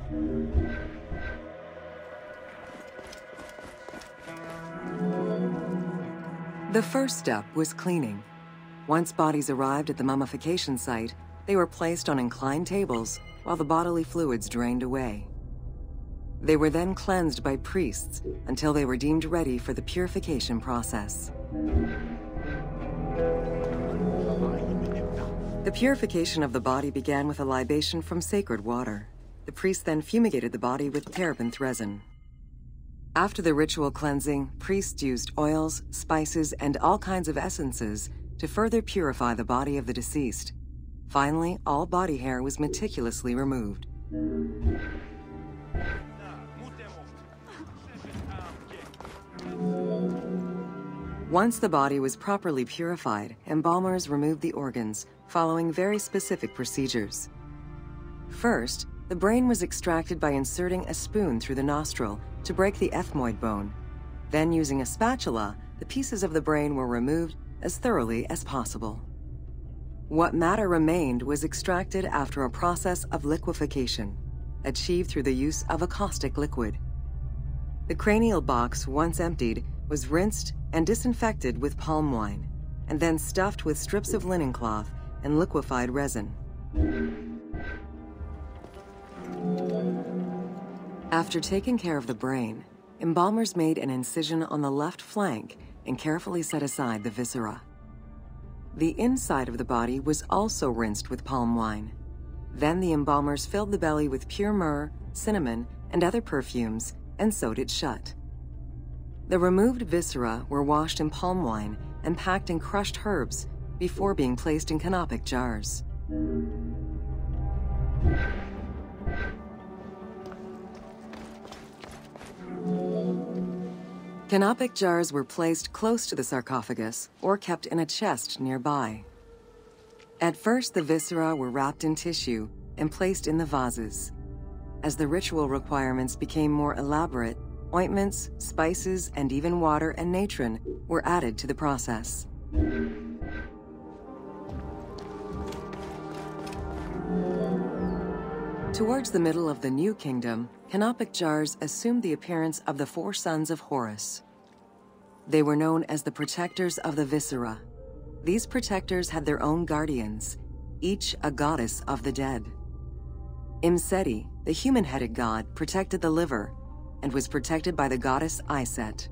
The first step was cleaning. Once bodies arrived at the mummification site, they were placed on inclined tables while the bodily fluids drained away. They were then cleansed by priests until they were deemed ready for the purification process. The purification of the body began with a libation from sacred water. The priest then fumigated the body with terebinth resin. After the ritual cleansing, priests used oils, spices, and all kinds of essences to further purify the body of the deceased. Finally, all body hair was meticulously removed. Once the body was properly purified, embalmers removed the organs, following very specific procedures. First, the brain was extracted by inserting a spoon through the nostril to break the ethmoid bone. Then, using a spatula, the pieces of the brain were removed as thoroughly as possible. What matter remained was extracted after a process of liquefaction, achieved through the use of a caustic liquid. The cranial box, once emptied, was rinsed and disinfected with palm wine, and then stuffed with strips of linen cloth and liquefied resin. After taking care of the brain, embalmers made an incision on the left flank and carefully set aside the viscera. The inside of the body was also rinsed with palm wine. Then the embalmers filled the belly with pure myrrh, cinnamon, and other perfumes and sewed it shut. The removed viscera were washed in palm wine and packed in crushed herbs before being placed in canopic jars. Canopic jars were placed close to the sarcophagus or kept in a chest nearby. At first, the viscera were wrapped in tissue and placed in the vases. As the ritual requirements became more elaborate, ointments, spices, and even water and natron were added to the process. Towards the middle of the New Kingdom, canopic jars assumed the appearance of the four sons of Horus. They were known as the protectors of the viscera. These protectors had their own guardians, each a goddess of the dead. Imseti, the human-headed god, protected the liver and was protected by the goddess Iset.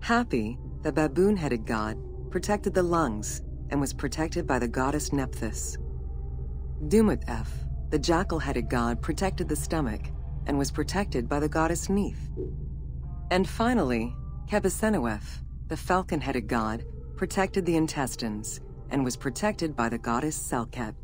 Hapi, the baboon-headed god, protected the lungs and was protected by the goddess Nephthys. Duamutef, the jackal-headed god, protected the stomach and was protected by the goddess Neith. And finally, Qebehsenuef, the falcon-headed god, protected the intestines and was protected by the goddess Selket.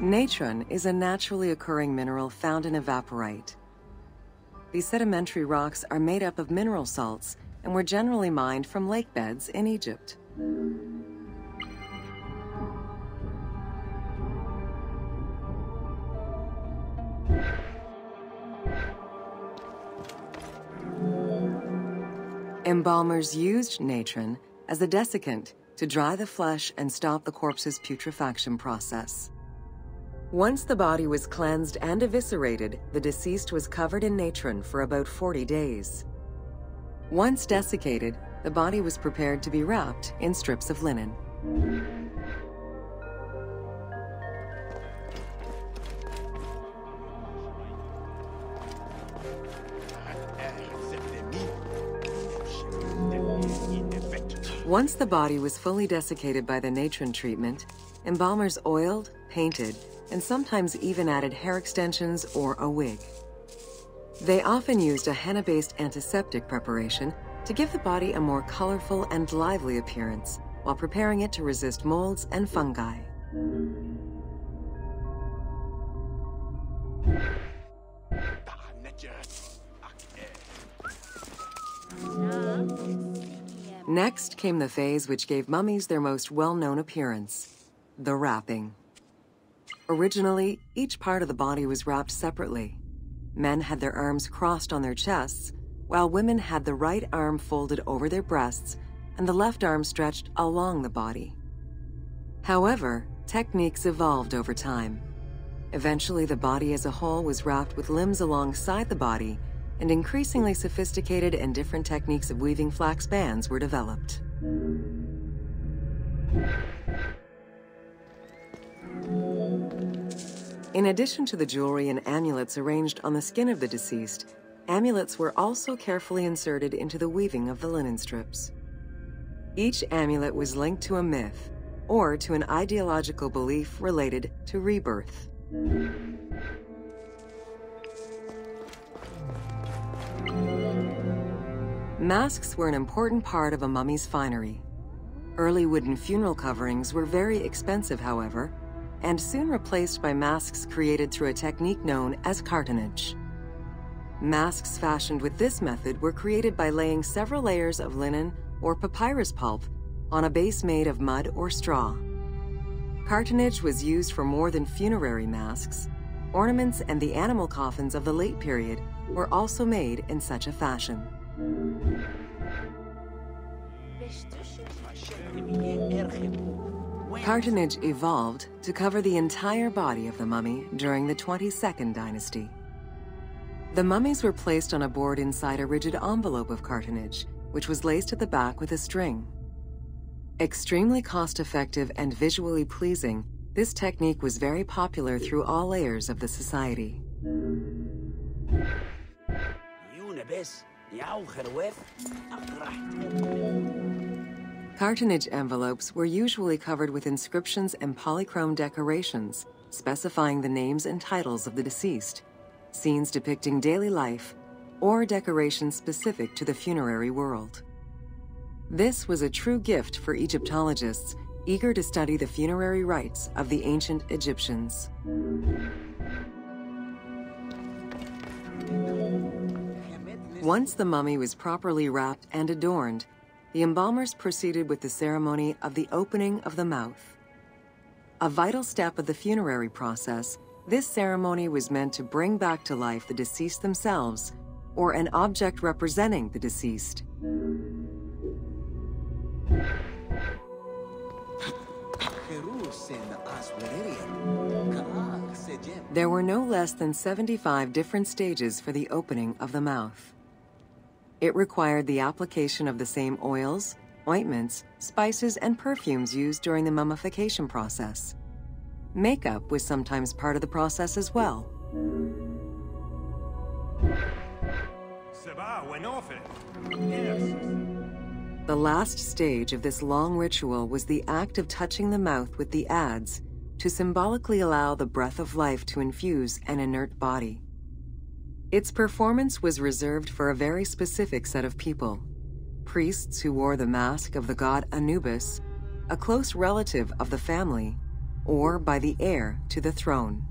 Natron is a naturally occurring mineral found in evaporite. These sedimentary rocks are made up of mineral salts and were generally mined from lake beds in Egypt. Embalmers used natron as a desiccant to dry the flesh and stop the corpse's putrefaction process. Once the body was cleansed and eviscerated, the deceased was covered in natron for about 40 days. Once desiccated, the body was prepared to be wrapped in strips of linen. Once the body was fully desiccated by the natron treatment, embalmers oiled, painted, and sometimes even added hair extensions or a wig. They often used a henna-based antiseptic preparation to give the body a more colorful and lively appearance while preparing it to resist molds and fungi. Next came the phase which gave mummies their most well-known appearance, the wrapping. Originally, each part of the body was wrapped separately. Men had their arms crossed on their chests, while women had the right arm folded over their breasts and the left arm stretched along the body. However, techniques evolved over time. Eventually, the body as a whole was wrapped with limbs alongside the body, and increasingly sophisticated and different techniques of weaving flax bands were developed. In addition to the jewelry and amulets arranged on the skin of the deceased, amulets were also carefully inserted into the weaving of the linen strips. Each amulet was linked to a myth or to an ideological belief related to rebirth. Masks were an important part of a mummy's finery. Early wooden funeral coverings were very expensive, however, and soon replaced by masks created through a technique known as cartonnage. Masks fashioned with this method were created by laying several layers of linen or papyrus pulp on a base made of mud or straw. Cartonnage was used for more than funerary masks. Ornaments and the animal coffins of the late period were also made in such a fashion. Cartonnage evolved to cover the entire body of the mummy during the 22nd dynasty. The mummies were placed on a board inside a rigid envelope of cartonnage, which was laced at the back with a string. Extremely cost-effective and visually pleasing, this technique was very popular through all layers of the society. Cartonnage envelopes were usually covered with inscriptions and polychrome decorations, specifying the names and titles of the deceased, scenes depicting daily life, or decorations specific to the funerary world. This was a true gift for Egyptologists eager to study the funerary rites of the ancient Egyptians. Once the mummy was properly wrapped and adorned, the embalmers proceeded with the ceremony of the opening of the mouth. A vital step of the funerary process, this ceremony was meant to bring back to life the deceased themselves or an object representing the deceased. There were no less than 75 different stages for the opening of the mouth. It required the application of the same oils, ointments, spices, and perfumes used during the mummification process. Makeup was sometimes part of the process as well. The last stage of this long ritual was the act of touching the mouth with the adze to symbolically allow the breath of life to infuse an inert body. Its performance was reserved for a very specific set of people priests who wore the mask of the god Anubis, a close relative of the family, or by the heir to the throne.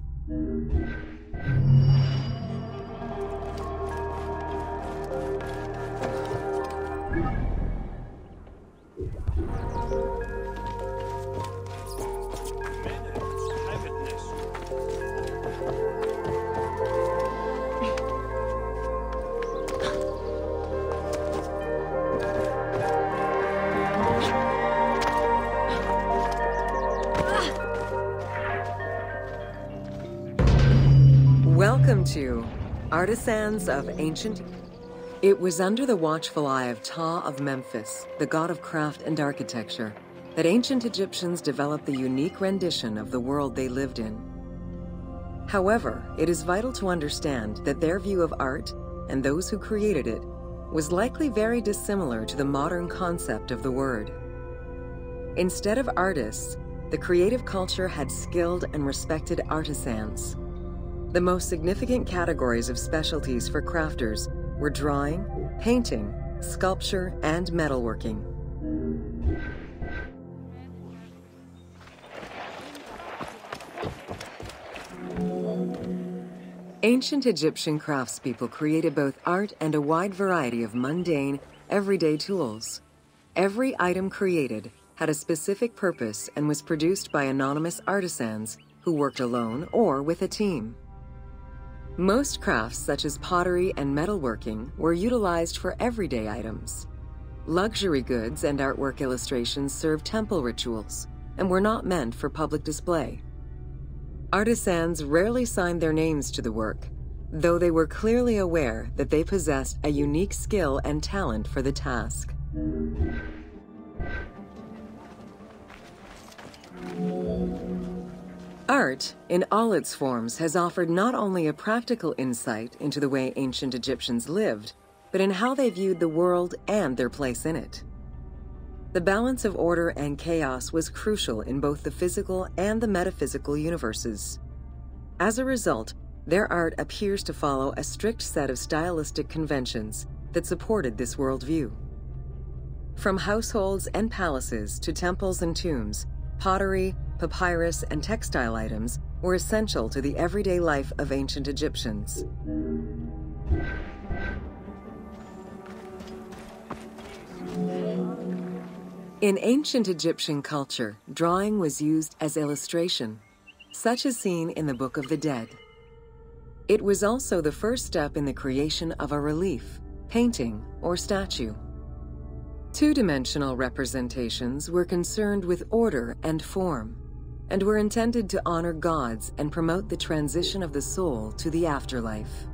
To Artisans of Ancient. It was under the watchful eye of Ptah of Memphis, the god of craft and architecture, that ancient Egyptians developed the unique rendition of the world they lived in. However, it is vital to understand that their view of art and those who created it was likely very dissimilar to the modern concept of the word. Instead of artists, the creative culture had skilled and respected artisans. The most significant categories of specialties for crafters were drawing, painting, sculpture, and metalworking. Ancient Egyptian craftspeople created both art and a wide variety of mundane, everyday tools. Every item created had a specific purpose and was produced by anonymous artisans who worked alone or with a team. Most crafts, such as pottery and metalworking, were utilized for everyday items. Luxury goods and artwork illustrations served temple rituals and were not meant for public display. Artisans rarely signed their names to the work, though they were clearly aware that they possessed a unique skill and talent for the task. Art, in all its forms, has offered not only a practical insight into the way ancient Egyptians lived, but in how they viewed the world and their place in it. The balance of order and chaos was crucial in both the physical and the metaphysical universes. As a result, their art appears to follow a strict set of stylistic conventions that supported this worldview. From households and palaces to temples and tombs, pottery, papyrus, and textile items were essential to the everyday life of ancient Egyptians. In ancient Egyptian culture, drawing was used as illustration, such as seen in the Book of the Dead. It was also the first step in the creation of a relief, painting, or statue. Two dimensional representations were concerned with order and form, and were intended to honor gods and promote the transition of the soul to the afterlife.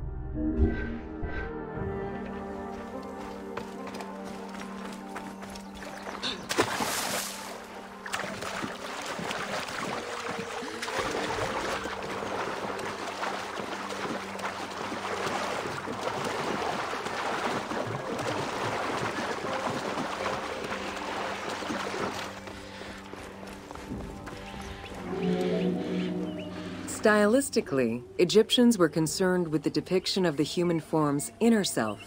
Stylistically, Egyptians were concerned with the depiction of the human form's inner self.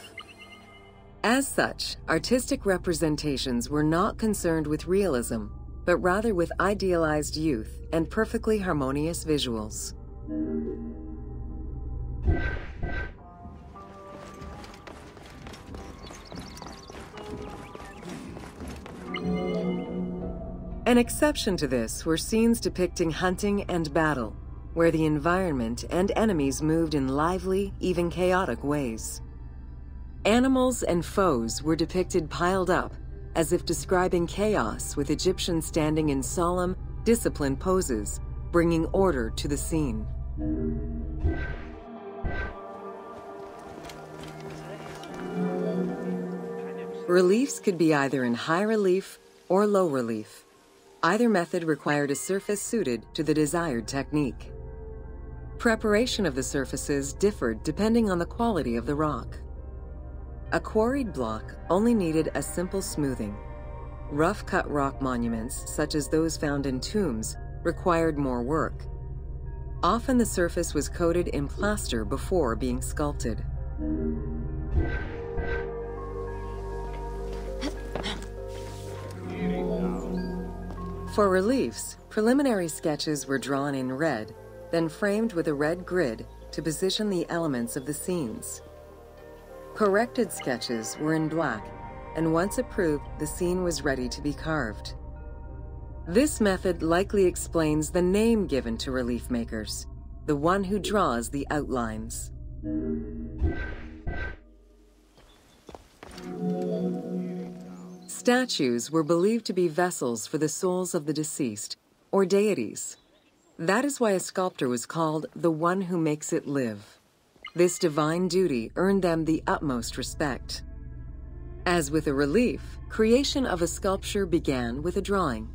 As such, artistic representations were not concerned with realism, but rather with idealized youth and perfectly harmonious visuals. An exception to this were scenes depicting hunting and battle, where the environment and enemies moved in lively, even chaotic ways. Animals and foes were depicted piled up, as if describing chaos with Egyptians standing in solemn, disciplined poses, bringing order to the scene. Reliefs could be either in high relief or low relief. Either method required a surface suited to the desired technique. Preparation of the surfaces differed depending on the quality of the rock. A quarried block only needed a simple smoothing. Rough cut rock monuments, such as those found in tombs, required more work. Often the surface was coated in plaster before being sculpted. For reliefs, preliminary sketches were drawn in red then framed with a red grid to position the elements of the scenes. Corrected sketches were in black, and once approved, the scene was ready to be carved. This method likely explains the name given to relief makers, the one who draws the outlines. Statues were believed to be vessels for the souls of the deceased, or deities. That is why a sculptor was called the one who makes it live. This divine duty earned them the utmost respect. As with a relief, creation of a sculpture began with a drawing.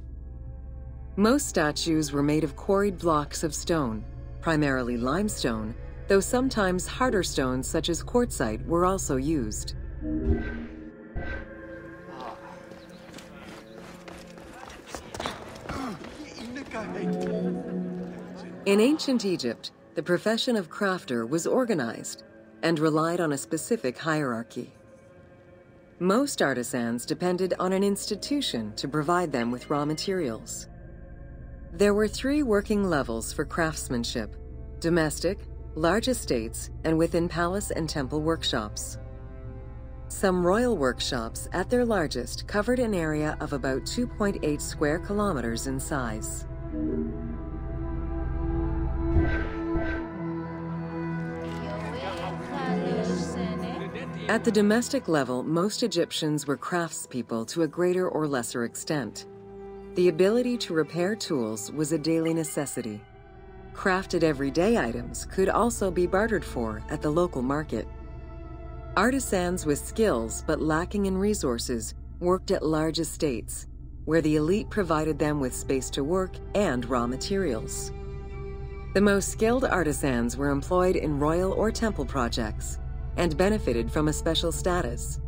Most statues were made of quarried blocks of stone, primarily limestone, though sometimes harder stones such as quartzite were also used. Ah. In ancient Egypt, the profession of crafter was organized and relied on a specific hierarchy. Most artisans depended on an institution to provide them with raw materials. There were three working levels for craftsmanship domestic, large estates, and within palace and temple workshops. Some royal workshops, at their largest, covered an area of about 2.8 square kilometers in size. At the domestic level, most Egyptians were craftspeople to a greater or lesser extent. The ability to repair tools was a daily necessity. Crafted everyday items could also be bartered for at the local market. Artisans with skills but lacking in resources worked at large estates, where the elite provided them with space to work and raw materials. The most skilled artisans were employed in royal or temple projects and benefited from a special status.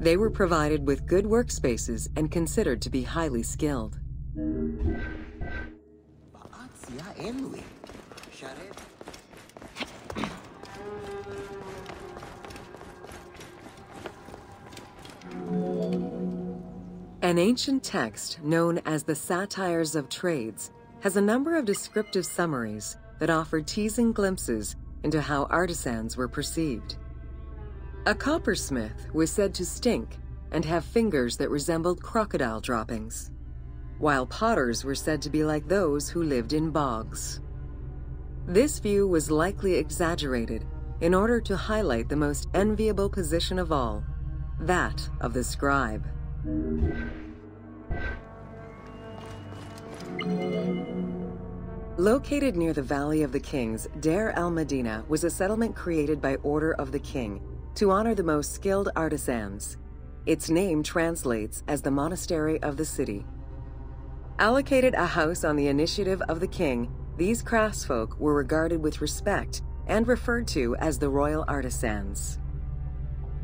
They were provided with good workspaces and considered to be highly skilled. An ancient text known as the Satires of Trades has a number of descriptive summaries that offer teasing glimpses into how artisans were perceived. A coppersmith was said to stink and have fingers that resembled crocodile droppings, while potters were said to be like those who lived in bogs. This view was likely exaggerated in order to highlight the most enviable position of all, that of the scribe. Located near the Valley of the Kings, Deir el Medina was a settlement created by order of the king to honor the most skilled artisans. Its name translates as the Monastery of the City. Allocated a house on the initiative of the king, these craftsfolk were regarded with respect and referred to as the royal artisans.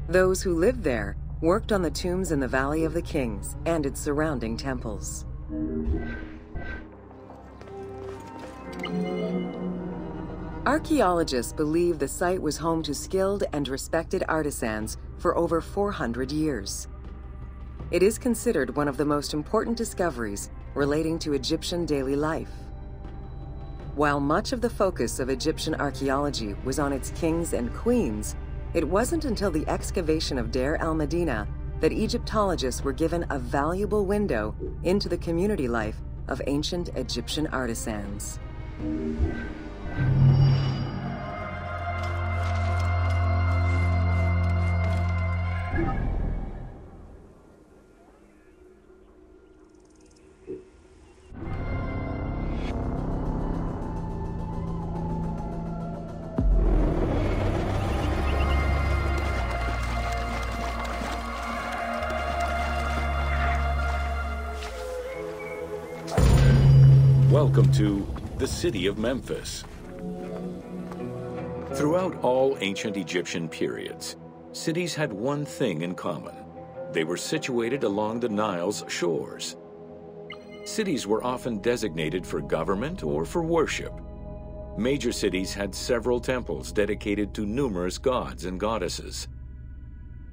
Those who lived there worked on the tombs in the Valley of the Kings and its surrounding temples. Archaeologists believe the site was home to skilled and respected artisans for over 400 years. It is considered one of the most important discoveries relating to Egyptian daily life. While much of the focus of Egyptian archaeology was on its kings and queens, it wasn't until the excavation of Deir el Medina that Egyptologists were given a valuable window into the community life of ancient Egyptian artisans. Welcome to the city of Memphis. Throughout all ancient Egyptian periods, cities had one thing in common. They were situated along the Nile's shores. Cities were often designated for government or for worship. Major cities had several temples dedicated to numerous gods and goddesses.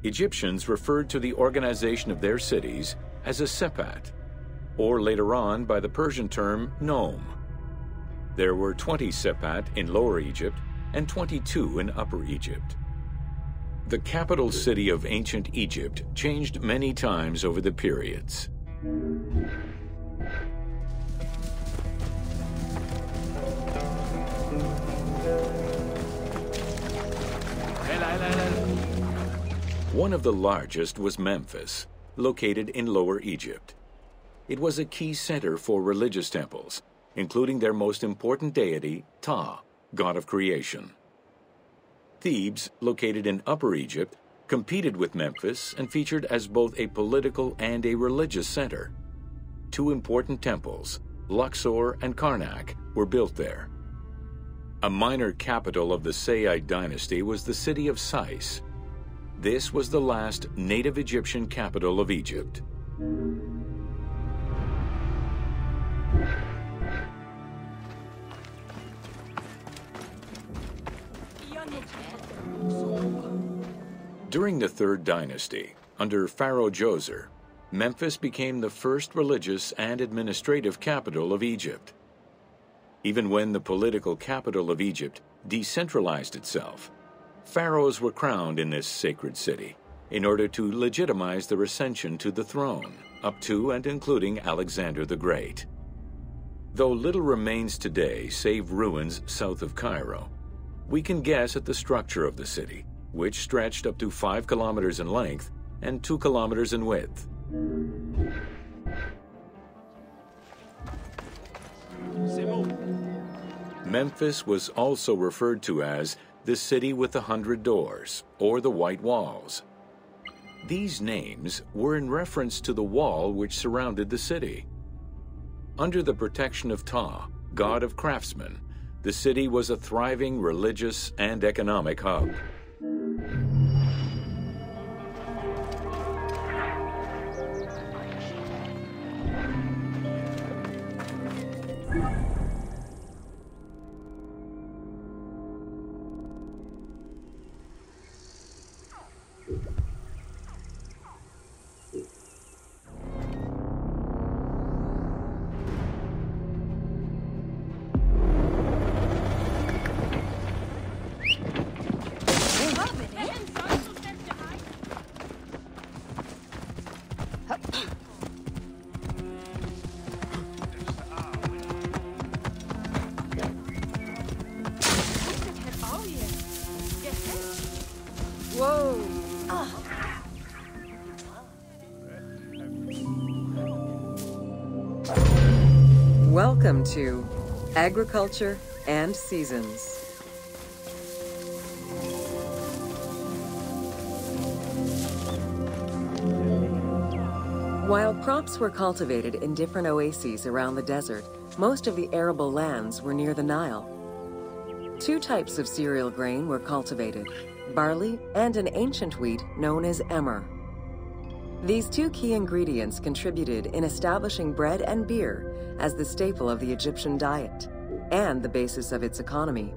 Egyptians referred to the organization of their cities as a sepat, or later on by the Persian term nome. There were 20 sepat in Lower Egypt and 22 in Upper Egypt. The capital city of ancient Egypt changed many times over the periods. One of the largest was Memphis, located in Lower Egypt. It was a key center for religious temples, including their most important deity, Ptah, god of creation. Thebes, located in Upper Egypt, competed with Memphis and featured as both a political and a religious center. Two important temples, Luxor and Karnak, were built there. A minor capital of the Saite dynasty was the city of Sais. This was the last native Egyptian capital of Egypt. During the Third Dynasty, under Pharaoh Djoser, Memphis became the first religious and administrative capital of Egypt. Even when the political capital of Egypt decentralized itself, pharaohs were crowned in this sacred city in order to legitimize their ascension to the throne, up to and including Alexander the Great. Though little remains today save ruins south of Cairo, we can guess at the structure of the city, which stretched up to 5 kilometers in length and 2 kilometers in width. Memphis was also referred to as the City with the Hundred Doors or the White Walls. These names were in reference to the wall which surrounded the city. Under the protection of Ptah, god of craftsmen, the city was a thriving religious and economic hub. Welcome to Agriculture and Seasons. While crops were cultivated in different oases around the desert, most of the arable lands were near the Nile. Two types of cereal grain were cultivated, barley and an ancient wheat known as emmer. These two key ingredients contributed in establishing bread and beer as the staple of the Egyptian diet and the basis of its economy.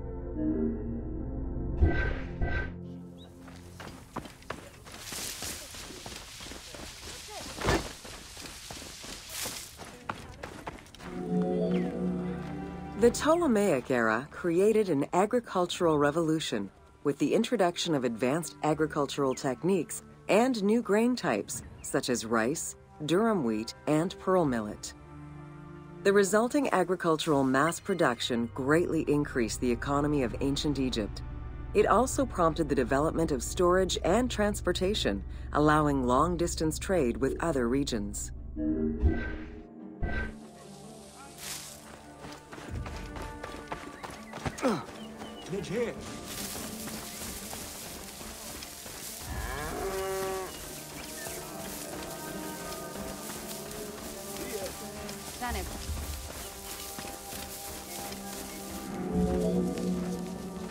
The Ptolemaic era created an agricultural revolution with the introduction of advanced agricultural techniques and new grain types such as rice, durum wheat, and pearl millet. The resulting agricultural mass production greatly increased the economy of ancient Egypt. It also prompted the development of storage and transportation, allowing long distance trade with other regions.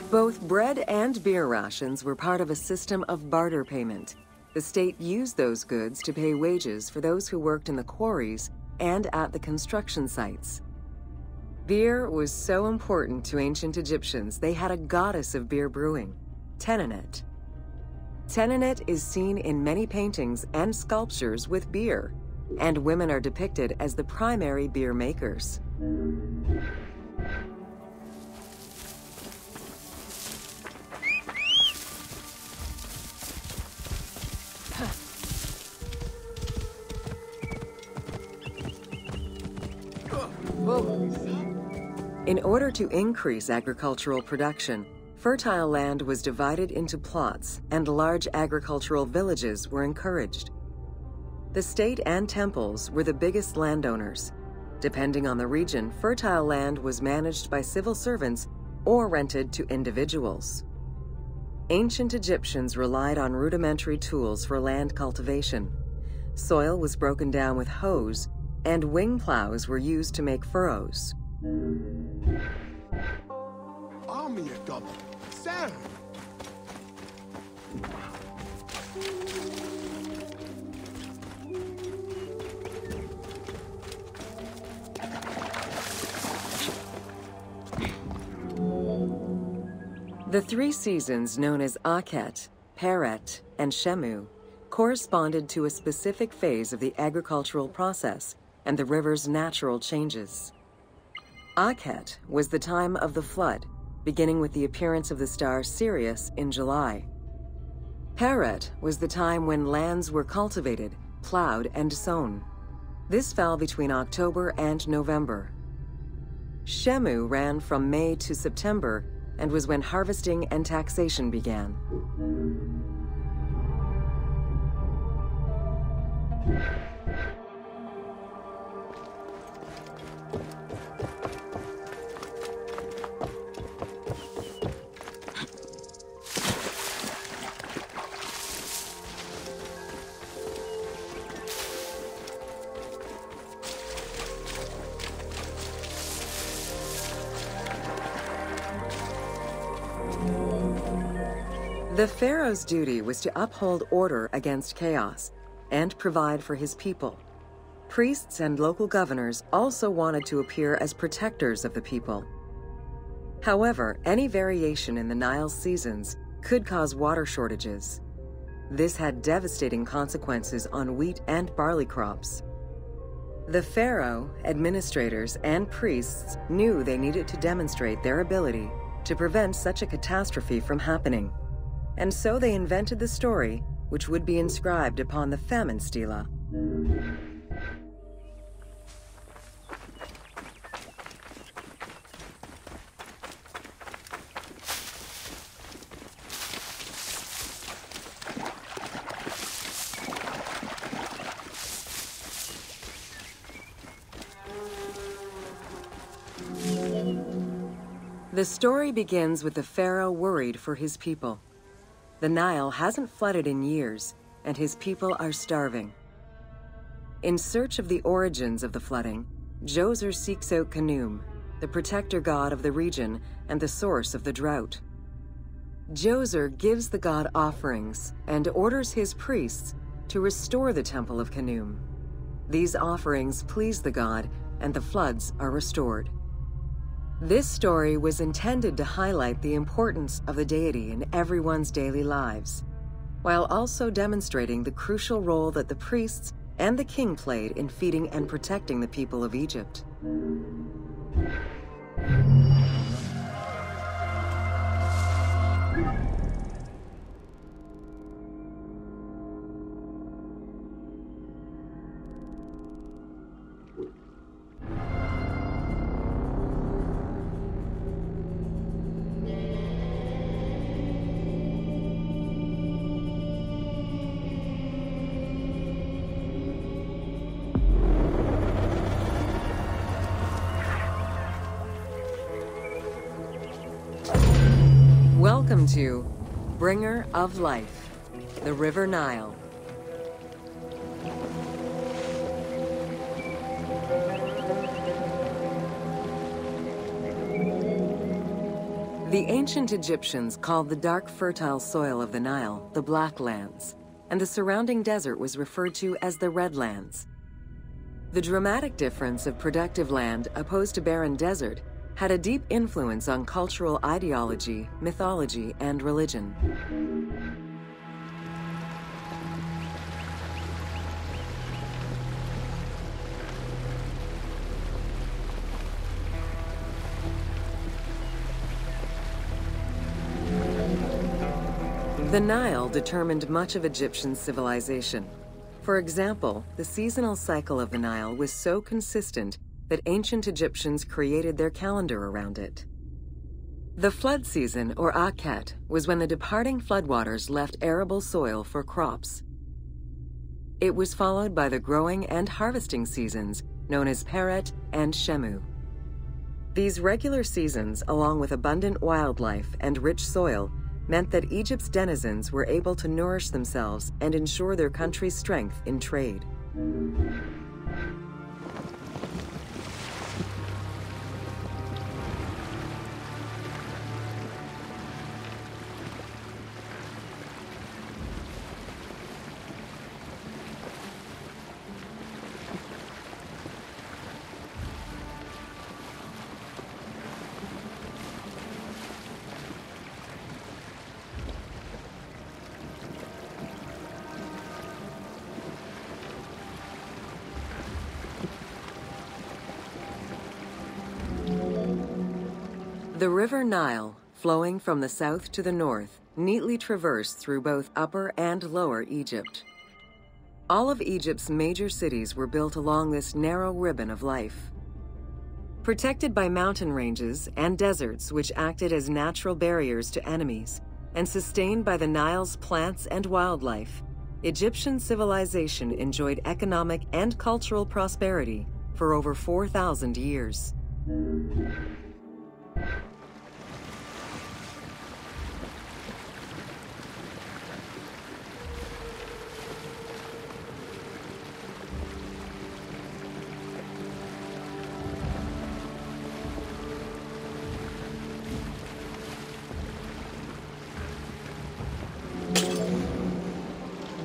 Both bread and beer rations were part of a system of barter payment. The state used those goods to pay wages for those who worked in the quarries and at the construction sites. Beer was so important to ancient Egyptians, they had a goddess of beer brewing, Tenenet. Tenenet is seen in many paintings and sculptures with beer, and women are depicted as the primary beer makers. In order to increase agricultural production, fertile land was divided into plots and large agricultural villages were encouraged. The state and temples were the biggest landowners. Depending on the region, fertile land was managed by civil servants or rented to individuals. Ancient Egyptians relied on rudimentary tools for land cultivation. Soil was broken down with hoes, and wing plows were used to make furrows. Army double. Sam. The three seasons known as Akhet, Peret, and Shemu corresponded to a specific phase of the agricultural process and the river's natural changes. Akhet was the time of the flood, beginning with the appearance of the star Sirius in July. Peret was the time when lands were cultivated, plowed, and sown. This fell between October and November. Shemu ran from May to September and was when harvesting and taxation began. The pharaoh's duty was to uphold order against chaos and provide for his people. Priests and local governors also wanted to appear as protectors of the people. However, any variation in the Nile's seasons could cause water shortages. This had devastating consequences on wheat and barley crops. The pharaoh, administrators, and priests knew they needed to demonstrate their ability to prevent such a catastrophe from happening. And so they invented the story, which would be inscribed upon the famine stela. The story begins with the pharaoh worried for his people. The Nile hasn't flooded in years, and his people are starving. In search of the origins of the flooding, Djoser seeks out Khnum, the protector god of the region and the source of the drought. Djoser gives the god offerings and orders his priests to restore the temple of Khnum. These offerings please the god, and the floods are restored. This story was intended to highlight the importance of the deity in everyone's daily lives, while also demonstrating the crucial role that the priests and the king played in feeding and protecting the people of Egypt. To Bringer of Life, the River Nile. The ancient Egyptians called the dark fertile soil of the Nile the Black Lands, and the surrounding desert was referred to as the Red Lands. The dramatic difference of productive land opposed to barren desert had a deep influence on cultural ideology, mythology, and religion. The Nile determined much of Egyptian civilization. For example, the seasonal cycle of the Nile was so consistent that ancient Egyptians created their calendar around it. The flood season, or Akhet, was when the departing floodwaters left arable soil for crops. It was followed by the growing and harvesting seasons, known as Peret and Shemu. These regular seasons, along with abundant wildlife and rich soil, meant that Egypt's denizens were able to nourish themselves and ensure their country's strength in trade. River Nile, flowing from the south to the north, neatly traversed through both Upper and Lower Egypt. All of Egypt's major cities were built along this narrow ribbon of life. Protected by mountain ranges and deserts which acted as natural barriers to enemies, and sustained by the Nile's plants and wildlife, Egyptian civilization enjoyed economic and cultural prosperity for over 4,000 years.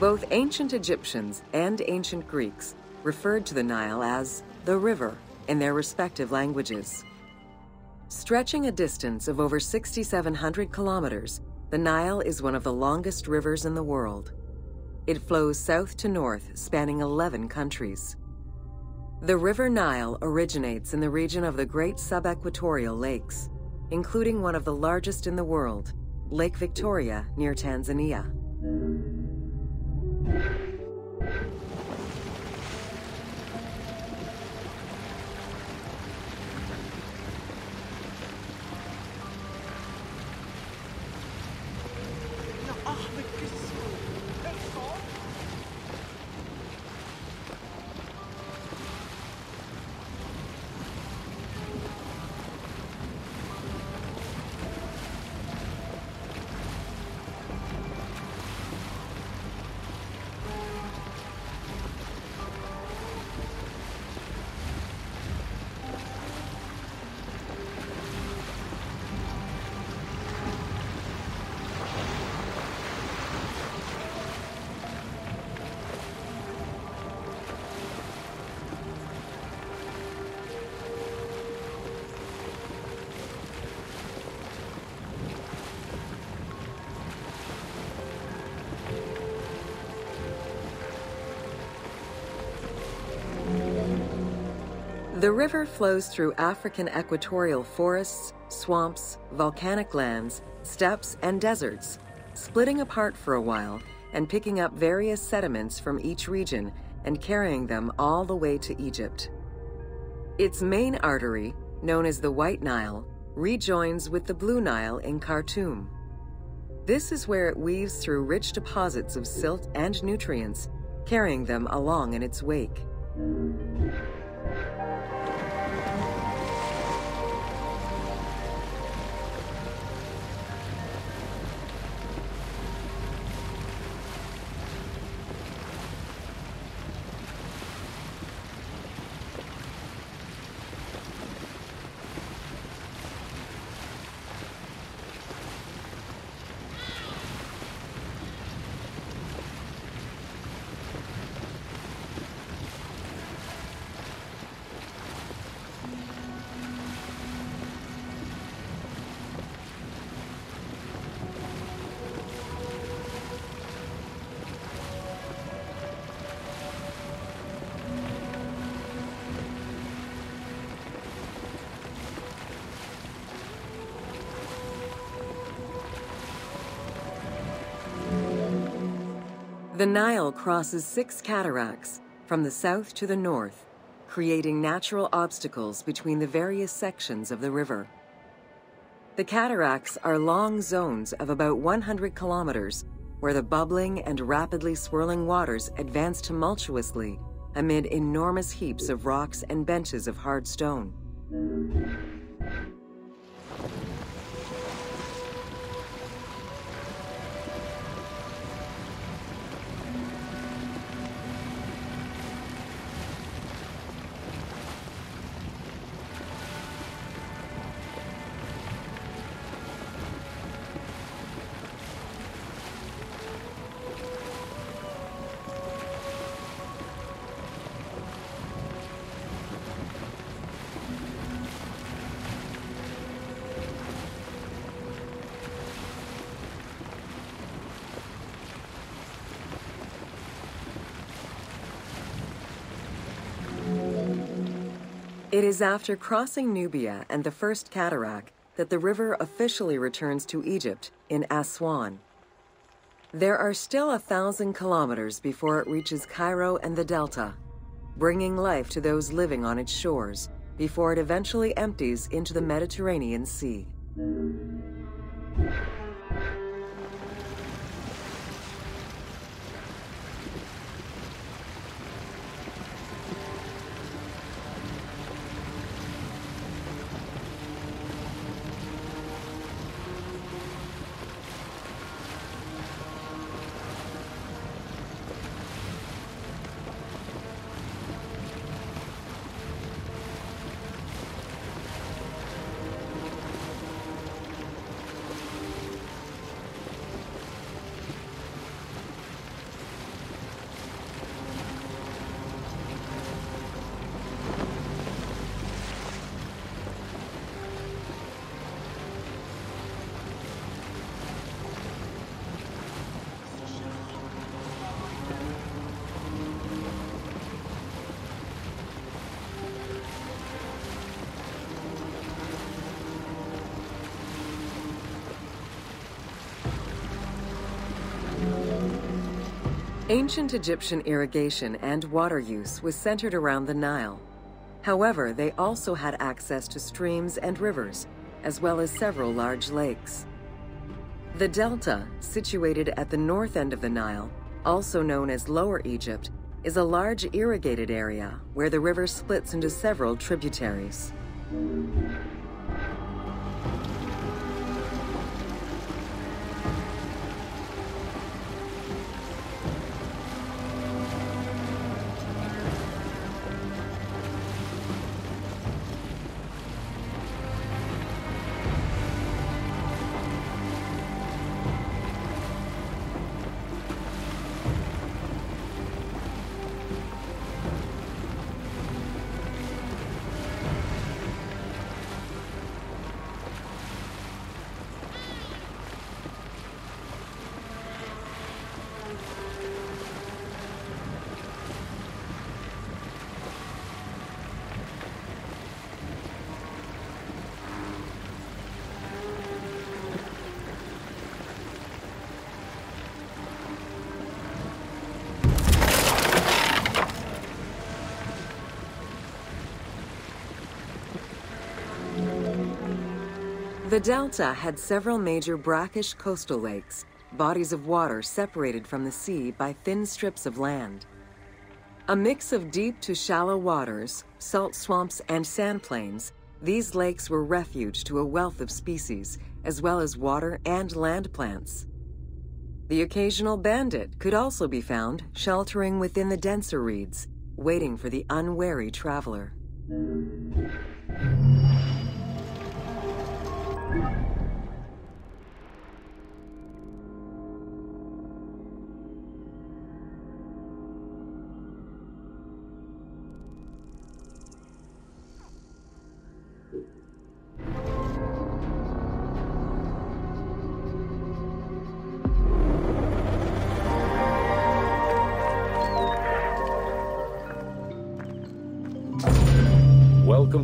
Both ancient Egyptians and ancient Greeks referred to the Nile as the river in their respective languages. Stretching a distance of over 6,700 kilometers, the Nile is one of the longest rivers in the world. It flows south to north, spanning 11 countries. The River Nile originates in the region of the Great Subequatorial Lakes, including one of the largest in the world, Lake Victoria near Tanzania. Thank you. The river flows through African equatorial forests, swamps, volcanic lands, steppes, and deserts, splitting apart for a while and picking up various sediments from each region and carrying them all the way to Egypt. Its main artery, known as the White Nile, rejoins with the Blue Nile in Khartoum. This is where it weaves through rich deposits of silt and nutrients, carrying them along in its wake. The Nile crosses six cataracts from the south to the north, creating natural obstacles between the various sections of the river. The cataracts are long zones of about 100 kilometers where the bubbling and rapidly swirling waters advance tumultuously amid enormous heaps of rocks and benches of hard stone. It is after crossing Nubia and the First Cataract that the river officially returns to Egypt in Aswan. There are still a thousand kilometers before it reaches Cairo and the Delta, bringing life to those living on its shores before it eventually empties into the Mediterranean Sea. Ancient Egyptian irrigation and water use was centered around the Nile. However, they also had access to streams and rivers, as well as several large lakes. The delta, situated at the north end of the Nile, also known as Lower Egypt, is a large irrigated area where the river splits into several tributaries. The delta had several major brackish coastal lakes, bodies of water separated from the sea by thin strips of land. A mix of deep to shallow waters, salt swamps, and sand plains, these lakes were refuge to a wealth of species, as well as water and land plants. The occasional bandit could also be found sheltering within the denser reeds, waiting for the unwary traveler.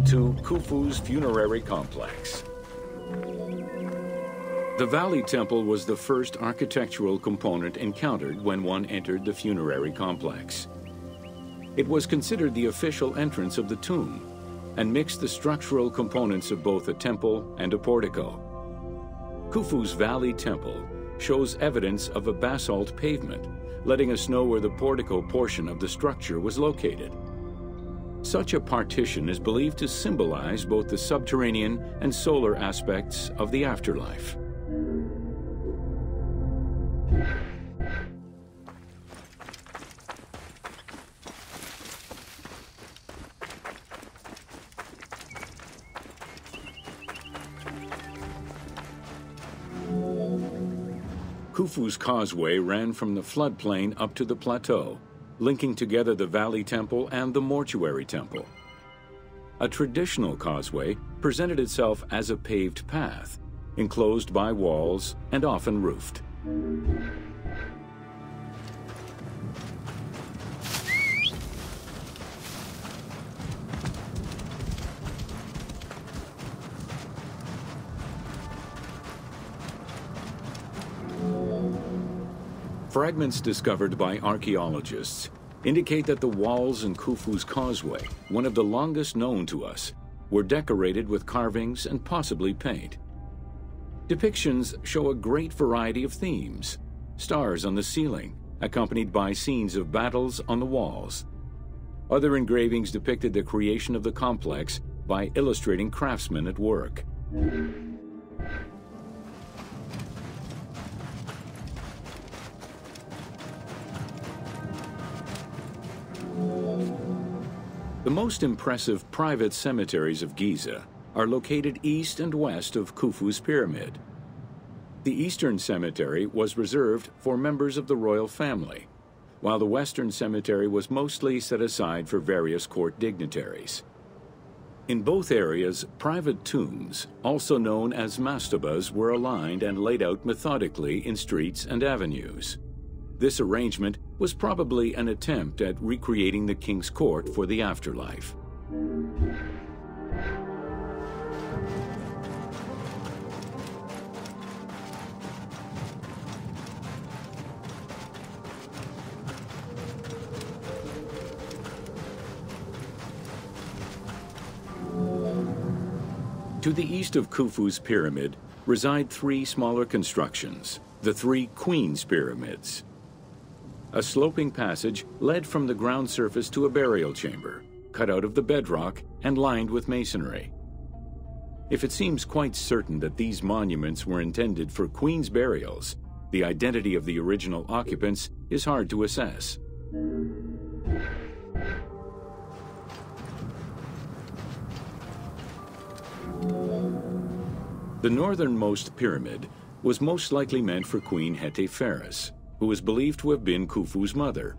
To Khufu's funerary complex. The Valley Temple was the first architectural component encountered when one entered the funerary complex. It was considered the official entrance of the tomb and mixed the structural components of both a temple and a portico. Khufu's Valley Temple shows evidence of a basalt pavement, letting us know where the portico portion of the structure was located. Such a partition is believed to symbolize both the subterranean and solar aspects of the afterlife. Khufu's causeway ran from the floodplain up to the plateau, linking together the Valley Temple and the Mortuary Temple. A traditional causeway presented itself as a paved path, enclosed by walls and often roofed. Fragments discovered by archaeologists indicate that the walls in Khufu's causeway, one of the longest known to us, were decorated with carvings and possibly paint. Depictions show a great variety of themes stars on the ceiling, accompanied by scenes of battles on the walls. Other engravings depicted the creation of the complex by illustrating craftsmen at work. The most impressive private cemeteries of Giza are located east and west of Khufu's pyramid. The eastern cemetery was reserved for members of the royal family, while the western cemetery was mostly set aside for various court dignitaries. In both areas, private tombs, also known as mastabas, were aligned and laid out methodically in streets and avenues. This arrangement was probably an attempt at recreating the king's court for the afterlife. To the east of Khufu's pyramid reside three smaller constructions, the three Queen's Pyramids, a sloping passage led from the ground surface to a burial chamber, cut out of the bedrock and lined with masonry. If it seems quite certain that these monuments were intended for Queen's burials, the identity of the original occupants is hard to assess. The northernmost pyramid was most likely meant for Queen Hetepheres, who was believed to have been Khufu's mother.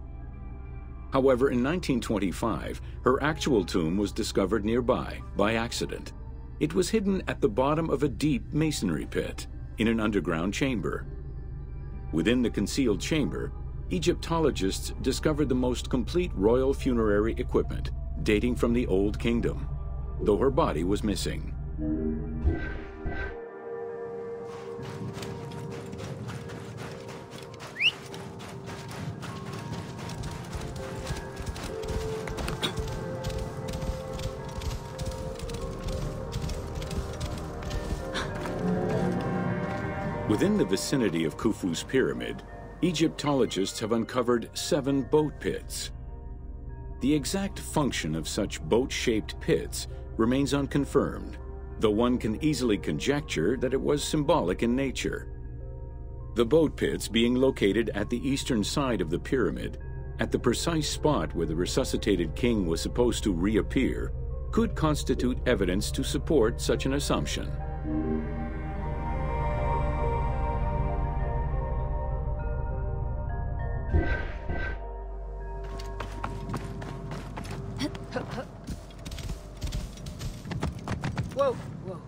However, in 1925, her actual tomb was discovered nearby by accident. It was hidden at the bottom of a deep masonry pit in an underground chamber. Within the concealed chamber, Egyptologists discovered the most complete royal funerary equipment dating from the Old Kingdom, though her body was missing. Within the vicinity of Khufu's pyramid, Egyptologists have uncovered seven boat pits. The exact function of such boat-shaped pits remains unconfirmed, though one can easily conjecture that it was symbolic in nature. The boat pits being located at the eastern side of the pyramid, at the precise spot where the resuscitated king was supposed to reappear, could constitute evidence to support such an assumption. Whoa, whoa.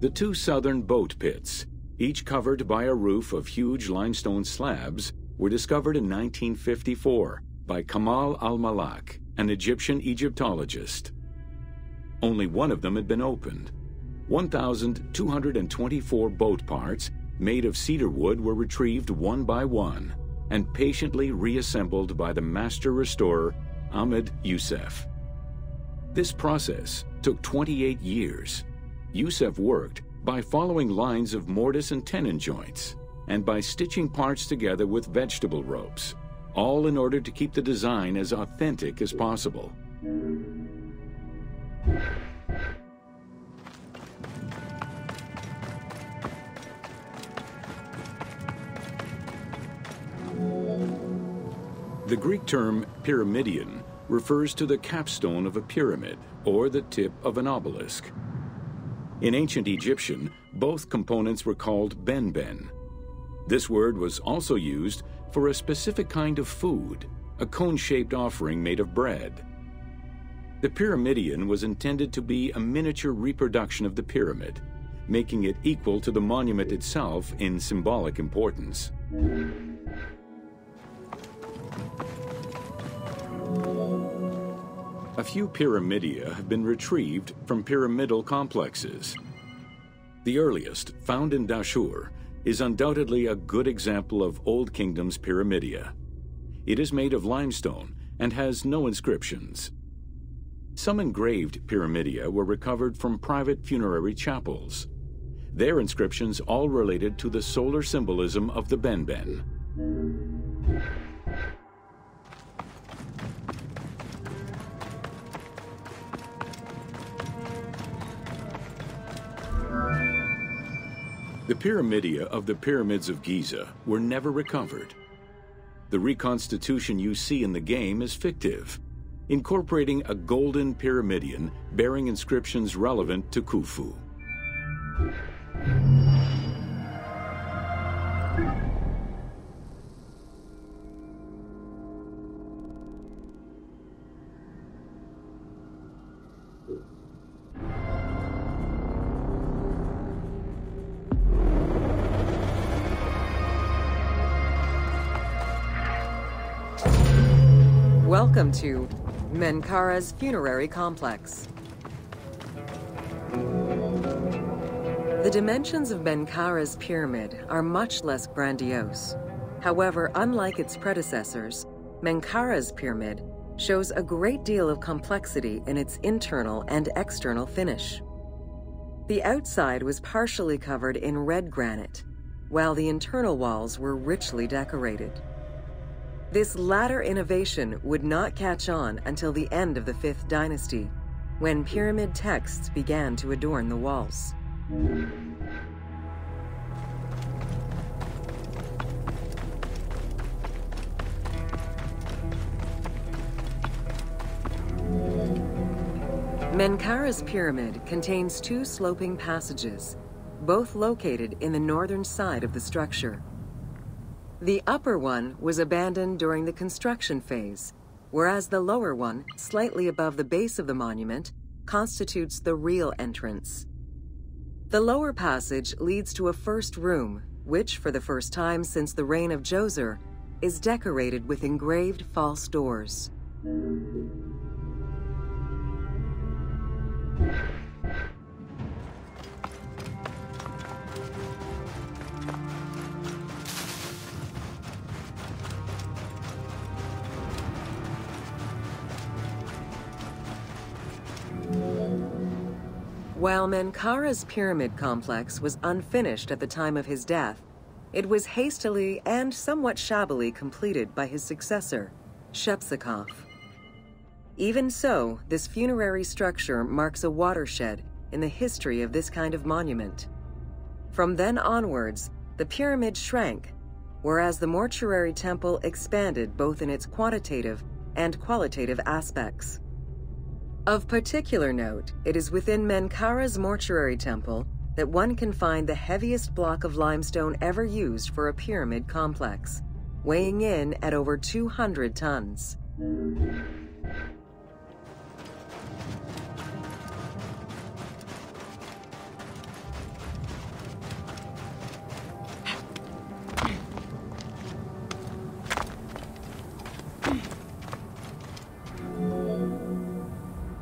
The two southern boat pits, each covered by a roof of huge limestone slabs, were discovered in 1954 by Kamal al-Malak, an Egyptian Egyptologist. Only one of them had been opened. 1,224 boat parts made of cedar wood were retrieved one by one and patiently reassembled by the master restorer Ahmed Youssef. This process took 28 years. Youssef worked by following lines of mortise and tenon joints and by stitching parts together with vegetable ropes, all in order to keep the design as authentic as possible. The Greek term pyramidion refers to the capstone of a pyramid or the tip of an obelisk. In ancient Egyptian, both components were called benben. This word was also used for a specific kind of food, a cone-shaped offering made of bread. The pyramidion was intended to be a miniature reproduction of the pyramid, making it equal to the monument itself in symbolic importance. A few pyramidia have been retrieved from pyramidal complexes. The earliest, found in Dahshur, is undoubtedly a good example of Old Kingdom's pyramidia. It is made of limestone and has no inscriptions. Some engraved pyramidia were recovered from private funerary chapels. Their inscriptions all related to the solar symbolism of the Benben. The pyramidia of the pyramids of Giza were never recovered. The reconstitution you see in the game is fictive, incorporating a golden pyramidion bearing inscriptions relevant to Khufu. Welcome to Menkaura's funerary complex. The dimensions of Menkaura's pyramid are much less grandiose. However, unlike its predecessors, Menkaura's pyramid shows a great deal of complexity in its internal and external finish. The outside was partially covered in red granite, while the internal walls were richly decorated. This latter innovation would not catch on until the end of the Fifth Dynasty, when pyramid texts began to adorn the walls. Menkaura's pyramid contains two sloping passages, both located in the northern side of the structure. The upper one was abandoned during the construction phase, whereas the lower one, slightly above the base of the monument, constitutes the real entrance. The lower passage leads to a first room, which, for the first time since the reign of Djoser, is decorated with engraved false doors. While Menkaura's pyramid complex was unfinished at the time of his death, it was hastily and somewhat shabbily completed by his successor, Shepseskaf. Even so, this funerary structure marks a watershed in the history of this kind of monument. From then onwards, the pyramid shrank, whereas the mortuary temple expanded both in its quantitative and qualitative aspects. Of particular note, it is within Menkaura's mortuary temple that one can find the heaviest block of limestone ever used for a pyramid complex, weighing in at over 200 tons.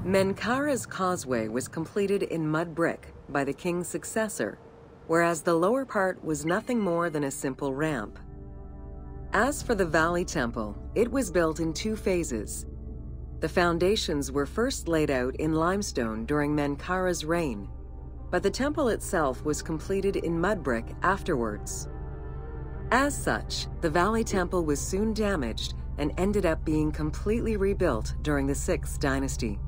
Menkaura's causeway was completed in mud brick by the king's successor, whereas the lower part was nothing more than a simple ramp. As for the Valley Temple, it was built in two phases. The foundations were first laid out in limestone during Menkaura's reign, but the temple itself was completed in mud brick afterwards. As such, the Valley Temple was soon damaged and ended up being completely rebuilt during the Sixth Dynasty.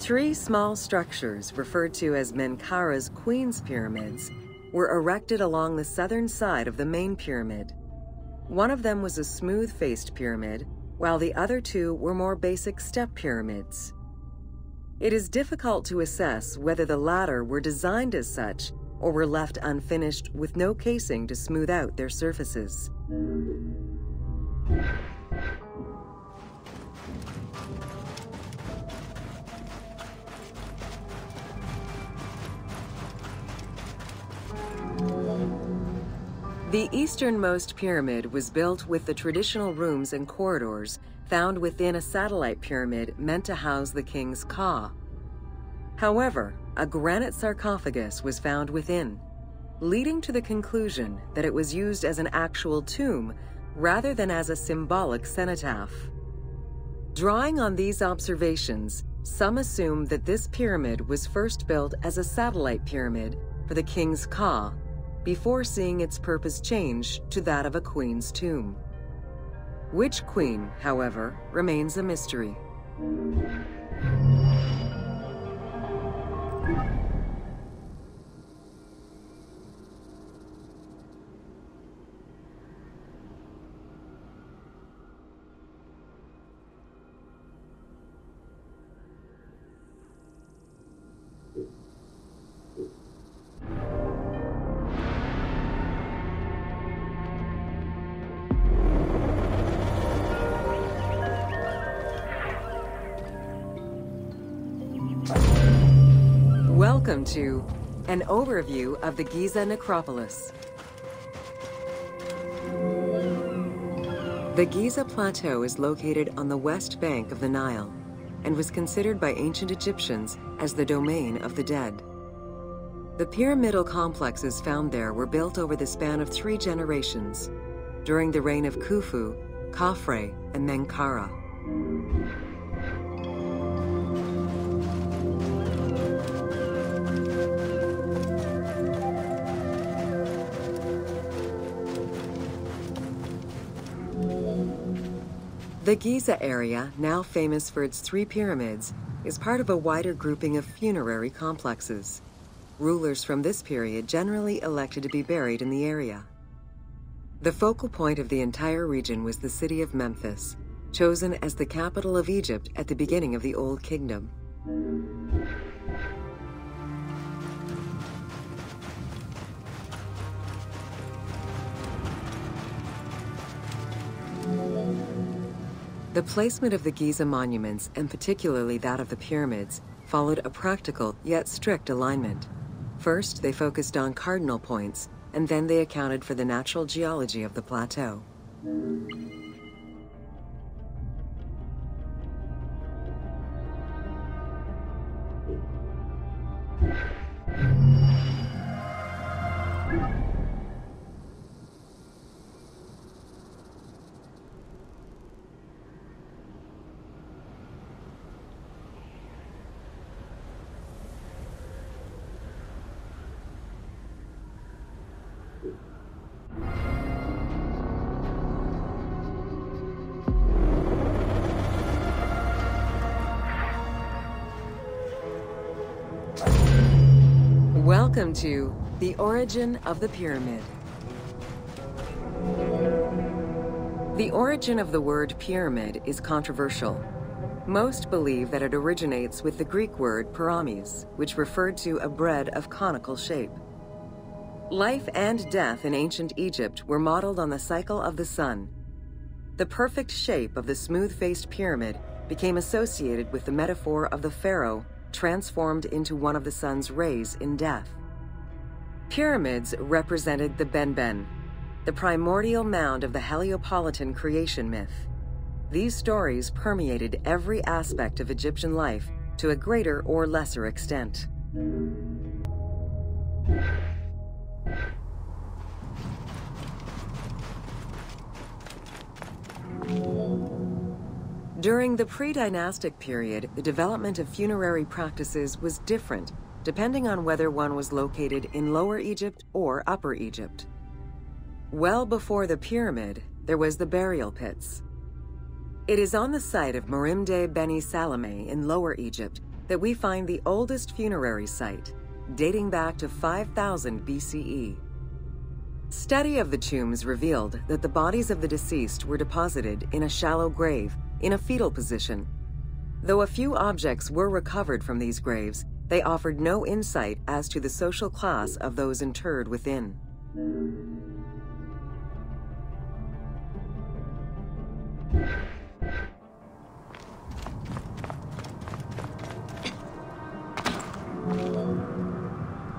Three small structures, referred to as Menkaura's Queen's Pyramids, were erected along the southern side of the main pyramid. One of them was a smooth faced pyramid, while the other two were more basic step pyramids. It is difficult to assess whether the latter were designed as such or were left unfinished with no casing to smooth out their surfaces. The easternmost pyramid was built with the traditional rooms and corridors found within a satellite pyramid meant to house the king's ka. However, a granite sarcophagus was found within, leading to the conclusion that it was used as an actual tomb rather than as a symbolic cenotaph. Drawing on these observations, some assume that this pyramid was first built as a satellite pyramid for the king's ka before seeing its purpose change to that of a queen's tomb. Which queen, however, remains a mystery. Welcome to an overview of the Giza necropolis. The Giza Plateau is located on the west bank of the Nile. and was considered by ancient Egyptians as the domain of the dead. The pyramidal complexes found there were built over the span of three generations, during the reign of Khufu, Khafre, and Menkaura. The Giza area, now famous for its three pyramids, is part of a wider grouping of funerary complexes. Rulers from this period generally elected to be buried in the area. The focal point of the entire region was the city of Memphis, chosen as the capital of Egypt at the beginning of the Old Kingdom. The placement of the Giza monuments, and particularly that of the pyramids, followed a practical yet strict alignment. First, they focused on cardinal points, and then they accounted for the natural geology of the plateau. Welcome to The Origin of the Pyramid. The origin of the word pyramid is controversial. Most believe that it originates with the Greek word pyramis, which referred to a bread of conical shape. Life and death in ancient Egypt were modeled on the cycle of the sun. The perfect shape of the smooth-faced pyramid became associated with the metaphor of the pharaoh transformed into one of the sun's rays in death. Pyramids represented the Benben, the primordial mound of the Heliopolitan creation myth. These stories permeated every aspect of Egyptian life to a greater or lesser extent. During the pre-dynastic period, the development of funerary practices was different depending on whether one was located in Lower Egypt or Upper Egypt. Well before the pyramid, there was the burial pits. It is on the site of Merimde Beni Salameh in Lower Egypt that we find the oldest funerary site, dating back to 5000 BCE. Study of the tombs revealed that the bodies of the deceased were deposited in a shallow grave in a fetal position. Though a few objects were recovered from these graves, they offered no insight as to the social class of those interred within.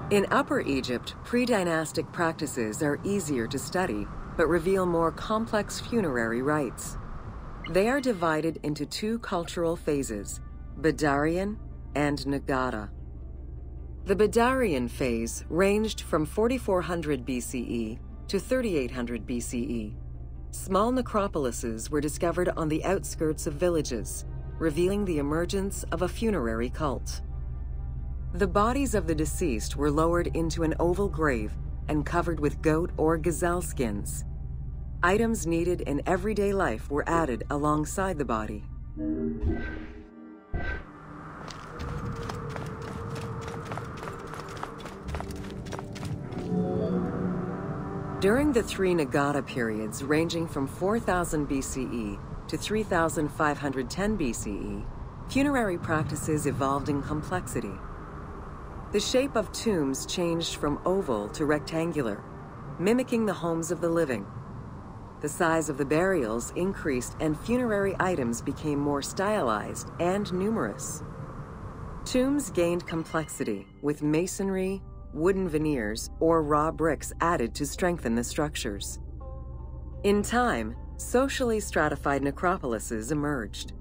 In Upper Egypt, pre-dynastic practices are easier to study, but reveal more complex funerary rites. They are divided into two cultural phases, Badarian and Nagada. The Badarian phase ranged from 4400 BCE to 3800 BCE. Small necropolises were discovered on the outskirts of villages, revealing the emergence of a funerary cult. The bodies of the deceased were lowered into an oval grave and covered with goat or gazelle skins. Items needed in everyday life were added alongside the body. During the three Nagada periods ranging from 4000 BCE to 3510 BCE, funerary practices evolved in complexity. The shape of tombs changed from oval to rectangular, mimicking the homes of the living. The size of the burials increased and funerary items became more stylized and numerous. Tombs gained complexity with masonry, wooden veneers, or raw bricks added to strengthen the structures. In time, socially stratified necropolises emerged.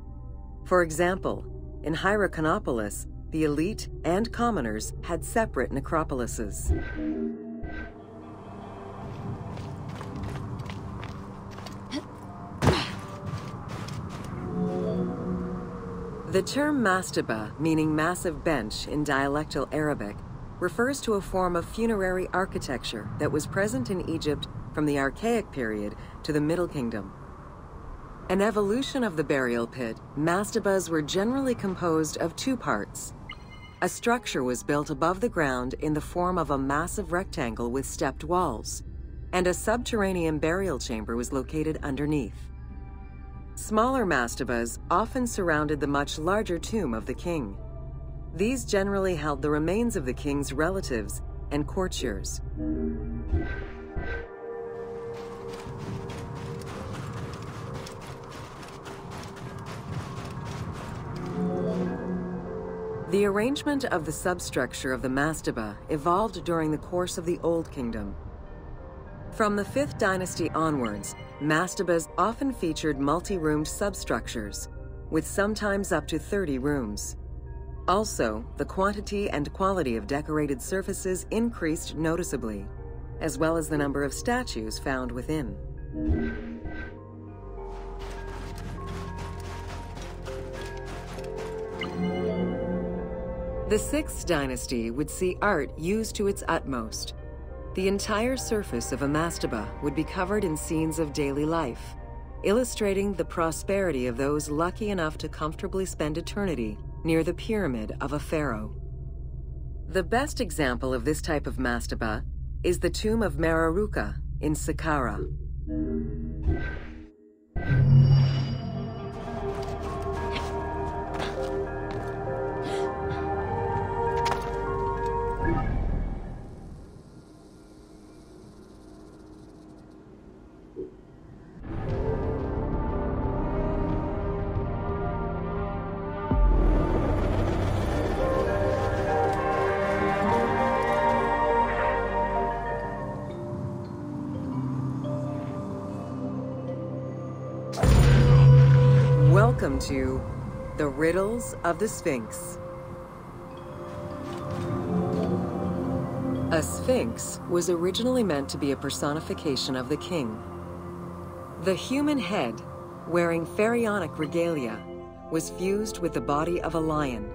For example, in Hierakonpolis, the elite and commoners had separate necropolises. The term mastaba, meaning massive bench in dialectal Arabic, refers to a form of funerary architecture that was present in Egypt from the Archaic period to the Middle Kingdom. An evolution of the burial pit, mastabas were generally composed of two parts. A structure was built above the ground in the form of a massive rectangle with stepped walls, and a subterranean burial chamber was located underneath. Smaller mastabas often surrounded the much larger tomb of the king. These generally held the remains of the king's relatives and courtiers. The arrangement of the substructure of the mastaba evolved during the course of the Old Kingdom. From the 5th dynasty onwards, mastabas often featured multi-roomed substructures, with sometimes up to 30 rooms. Also, the quantity and quality of decorated surfaces increased noticeably, as well as the number of statues found within. The Sixth Dynasty would see art used to its utmost. The entire surface of a mastaba would be covered in scenes of daily life, illustrating the prosperity of those lucky enough to comfortably spend eternity near the pyramid of a pharaoh. The best example of this type of mastaba is the tomb of Mereruka in Saqqara. To The Riddles of the Sphinx. A sphinx was originally meant to be a personification of the king. The human head, wearing pharaonic regalia, was fused with the body of a lion,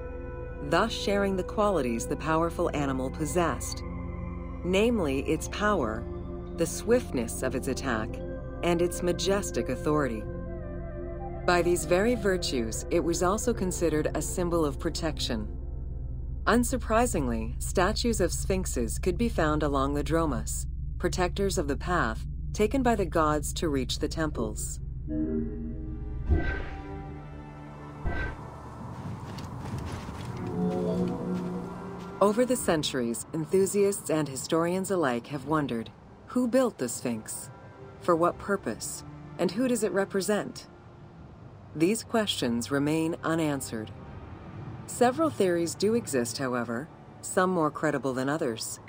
thus sharing the qualities the powerful animal possessed, namely its power, the swiftness of its attack, and its majestic authority. By these very virtues, it was also considered a symbol of protection. Unsurprisingly, statues of sphinxes could be found along the dromos, protectors of the path taken by the gods to reach the temples. Over the centuries, enthusiasts and historians alike have wondered who built the Sphinx? For what purpose? And who does it represent? These questions remain unanswered. Several theories do exist, however, some more credible than others.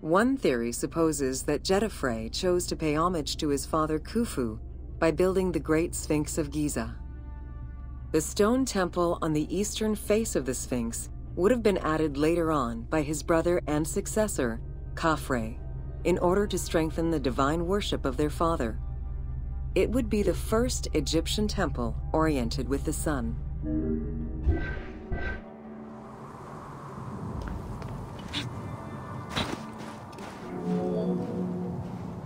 One theory supposes that Djedefre chose to pay homage to his father Khufu by building the Great Sphinx of Giza. The stone temple on the eastern face of the Sphinx would have been added later on by his brother and successor, Khafre, in order to strengthen the divine worship of their father. It would be the first Egyptian temple oriented with the sun.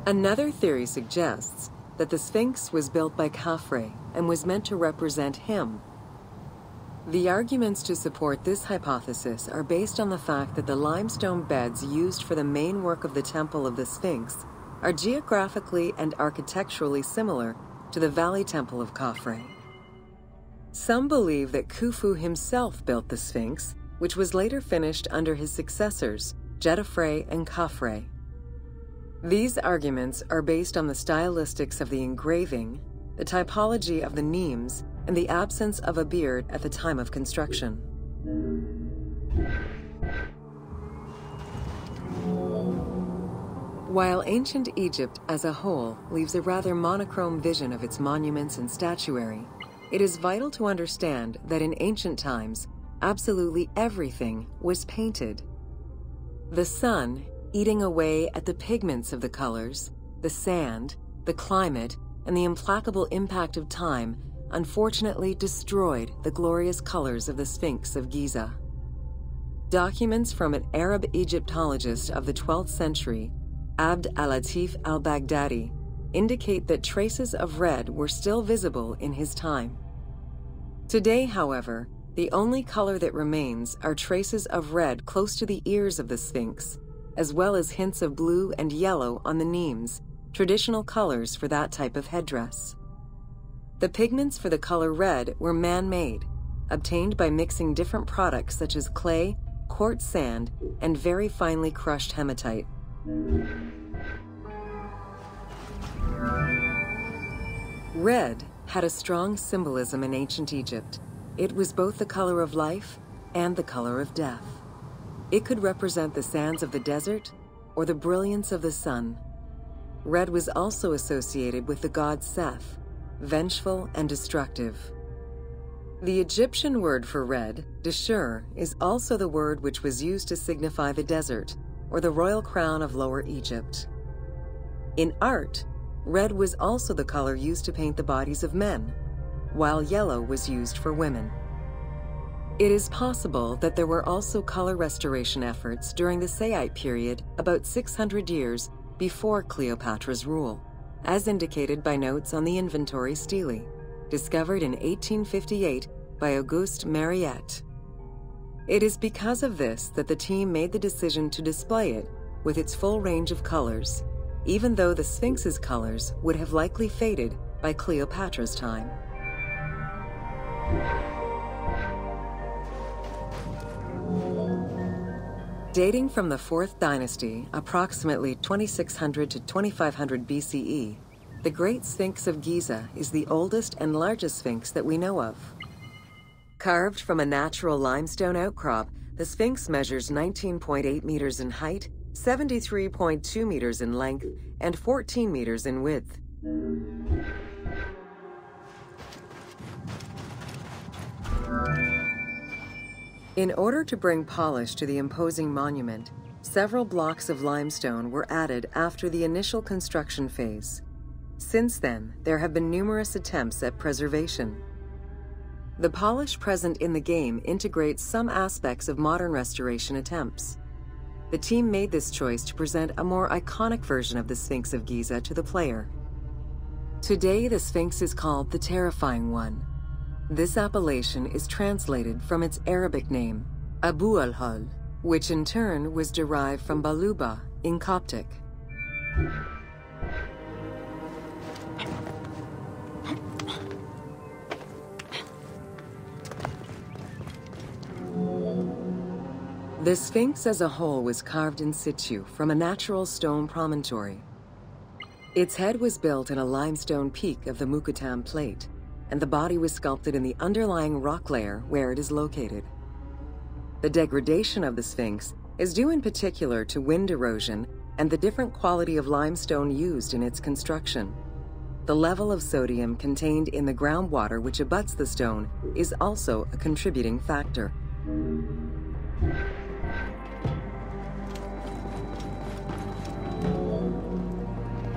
Another theory suggests that the Sphinx was built by Khafre and was meant to represent him. The arguments to support this hypothesis are based on the fact that the limestone beds used for the main work of the Temple of the Sphinx are geographically and architecturally similar to the Valley Temple of Khafre. Some believe that Khufu himself built the Sphinx, which was later finished under his successors, Djedefre and Khafre. These arguments are based on the stylistics of the engraving, the typology of the nemes, and the absence of a beard at the time of construction. While ancient Egypt as a whole leaves a rather monochrome vision of its monuments and statuary, it is vital to understand that in ancient times, absolutely everything was painted. The sun, eating away at the pigments of the colors, the sand, the climate, and the implacable impact of time, unfortunately destroyed the glorious colors of the Sphinx of Giza. Documents from an Arab Egyptologist of the 12th century, Abd al-Latif al-Baghdadi, indicate that traces of red were still visible in his time. Today, however, the only color that remains are traces of red close to the ears of the Sphinx, as well as hints of blue and yellow on the nemes, traditional colors for that type of headdress. The pigments for the color red were man made, obtained by mixing different products such as clay, quartz sand, and very finely crushed hematite. Red had a strong symbolism in ancient Egypt. It was both the color of life and the color of death. It could represent the sands of the desert or the brilliance of the sun. Red was also associated with the god Seth, vengeful and destructive. The Egyptian word for red, Deshur, is also the word which was used to signify the desert or the royal crown of Lower Egypt. In art, red was also the color used to paint the bodies of men, while yellow was used for women. It is possible that there were also color restoration efforts during the Saite period about 600 years before Cleopatra's rule, as indicated by notes on the inventory stele, discovered in 1858 by Auguste Mariette. It is because of this that the team made the decision to display it with its full range of colors, even though the Sphinx's colors would have likely faded by Cleopatra's time. Dating from the 4th dynasty, approximately 2600 to 2500 BCE, the Great Sphinx of Giza is the oldest and largest sphinx that we know of. Carved from a natural limestone outcrop, the Sphinx measures 19.8 meters in height, 73.2 meters in length, and 14 meters in width. In order to bring polish to the imposing monument, several blocks of limestone were added after the initial construction phase. Since then, there have been numerous attempts at preservation. The polish present in the game integrates some aspects of modern restoration attempts. The team made this choice to present a more iconic version of the Sphinx of Giza to the player. Today, the Sphinx is called the Terrifying One, this appellation is translated from its Arabic name, Abu al-Hol, which in turn was derived from Baluba in Coptic. The Sphinx as a whole was carved in situ from a natural stone promontory. Its head was built in a limestone peak of the Mukattam Plate, and the body was sculpted in the underlying rock layer where it is located. The degradation of the Sphinx is due in particular to wind erosion and the different quality of limestone used in its construction. The level of sodium contained in the groundwater which abuts the stone is also a contributing factor.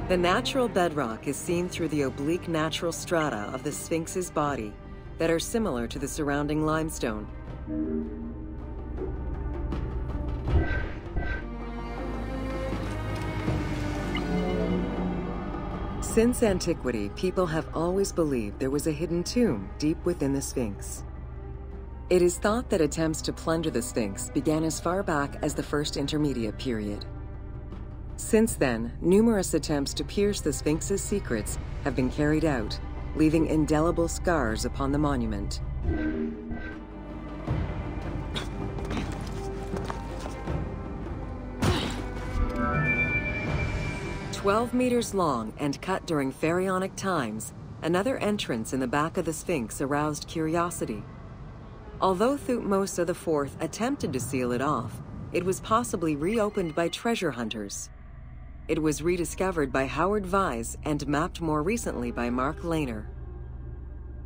The natural bedrock is seen through the oblique natural strata of the Sphinx's body that are similar to the surrounding limestone. Since antiquity, people have always believed there was a hidden tomb deep within the Sphinx. It is thought that attempts to plunder the Sphinx began as far back as the First Intermediate Period. Since then, numerous attempts to pierce the Sphinx's secrets have been carried out, leaving indelible scars upon the monument. Twelve meters long and cut during pharaonic times, another entrance in the back of the Sphinx aroused curiosity. Although Thutmose IV attempted to seal it off, it was possibly reopened by treasure hunters. It was rediscovered by Howard Vyse and mapped more recently by Mark Lehner.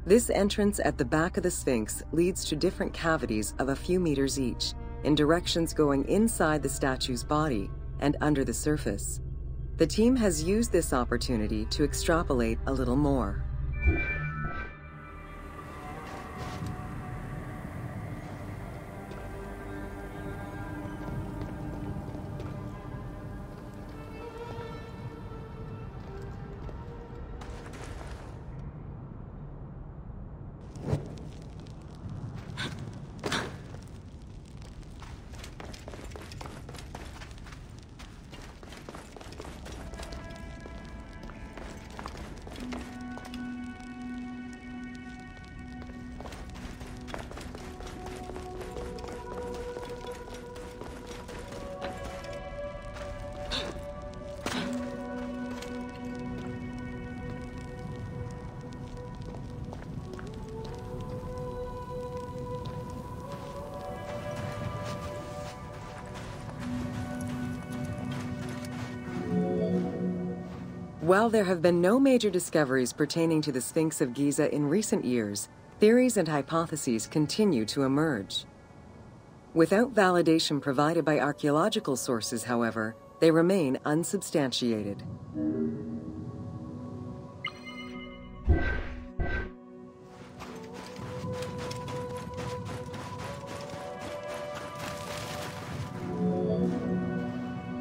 This entrance at the back of the Sphinx leads to different cavities of a few meters each, in directions going inside the statue's body and under the surface. The team has used this opportunity to extrapolate a little more. While there have been no major discoveries pertaining to the Sphinx of Giza in recent years, theories and hypotheses continue to emerge. Without validation provided by archaeological sources, however, they remain unsubstantiated.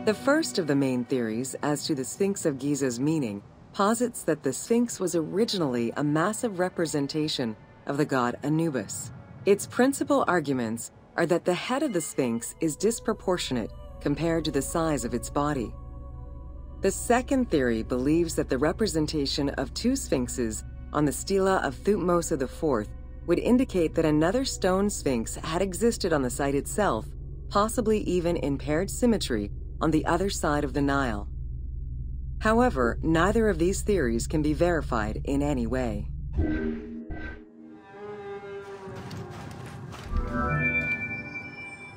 The first of the main theories as to the Sphinx of Giza's meaning posits that the Sphinx was originally a massive representation of the god Anubis. Its principal arguments are that the head of the Sphinx is disproportionate compared to the size of its body. The second theory believes that the representation of two sphinxes on the stela of Thutmose IV would indicate that another stone sphinx had existed on the site itself, possibly even in paired symmetry on the other side of the Nile. However, neither of these theories can be verified in any way.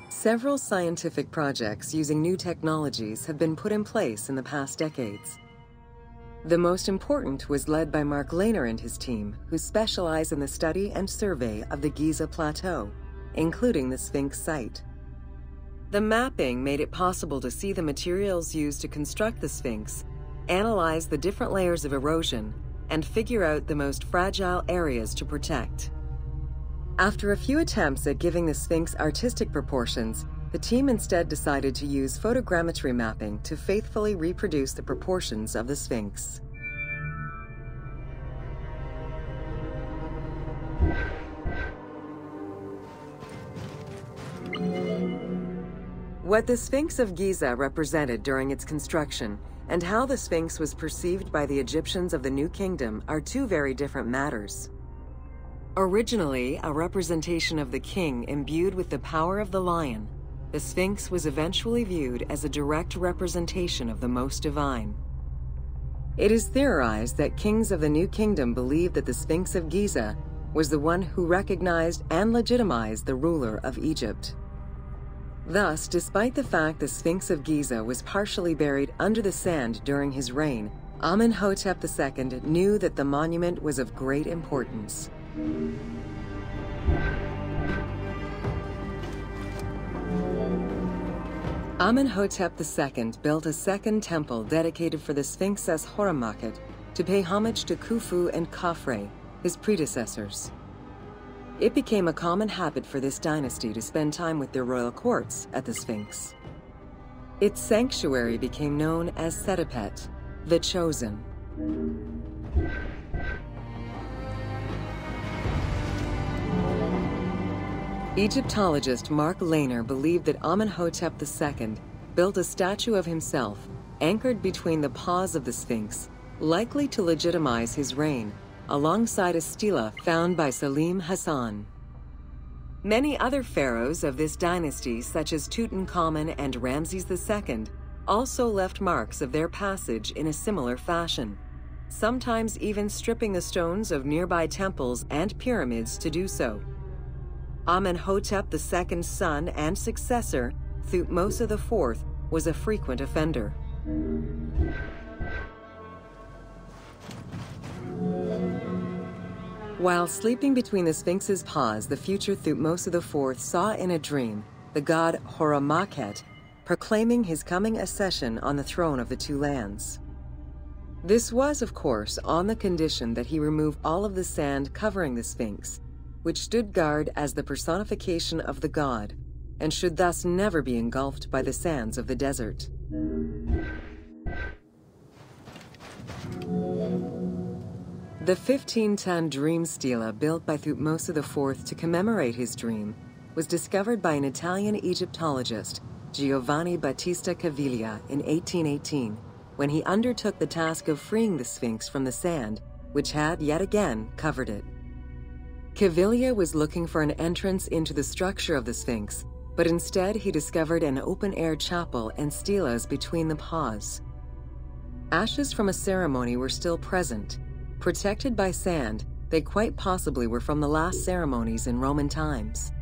Several scientific projects using new technologies have been put in place in the past decades. The most important was led by Mark Lehner and his team, who specialize in the study and survey of the Giza Plateau, including the Sphinx site. The mapping made it possible to see the materials used to construct the Sphinx, analyze the different layers of erosion, and figure out the most fragile areas to protect. After a few attempts at giving the Sphinx artistic proportions, the team instead decided to use photogrammetry mapping to faithfully reproduce the proportions of the Sphinx. What the Sphinx of Giza represented during its construction and how the Sphinx was perceived by the Egyptians of the New Kingdom are two very different matters. Originally a representation of the king imbued with the power of the lion, the Sphinx was eventually viewed as a direct representation of the Most Divine. It is theorized that kings of the New Kingdom believed that the Sphinx of Giza was the one who recognized and legitimized the ruler of Egypt. Thus, despite the fact the Sphinx of Giza was partially buried under the sand during his reign, Amenhotep II knew that the monument was of great importance. Amenhotep II built a second temple dedicated for the Sphinx as to pay homage to Khufu and Khafre, his predecessors. It became a common habit for this dynasty to spend time with their royal courts at the Sphinx. Its sanctuary became known as Setepet, the Chosen. Egyptologist Mark Lehner believed that Amenhotep II built a statue of himself anchored between the paws of the Sphinx, likely to legitimize his reign alongside a stela found by Selim Hassan. Many other pharaohs of this dynasty, such as Tutankhamun and Ramses II, also left marks of their passage in a similar fashion, sometimes even stripping the stones of nearby temples and pyramids to do so. Amenhotep II's son and successor, Thutmose IV, was a frequent offender. While sleeping between the Sphinx's paws, the future Thutmose IV saw in a dream the god Horemakhet proclaiming his coming accession on the throne of the two lands. This was, of course, on the condition that he remove all of the sand covering the Sphinx, which stood guard as the personification of the god, and should thus never be engulfed by the sands of the desert. The 15-ton dream stela built by Thutmose IV to commemorate his dream was discovered by an Italian Egyptologist, Giovanni Battista Caviglia, in 1818 when he undertook the task of freeing the Sphinx from the sand, which had yet again covered it. Caviglia was looking for an entrance into the structure of the Sphinx, but instead he discovered an open-air chapel and stelas between the paws. Ashes from a ceremony were still present. Protected by sand, they quite possibly were from the last ceremonies in Roman times.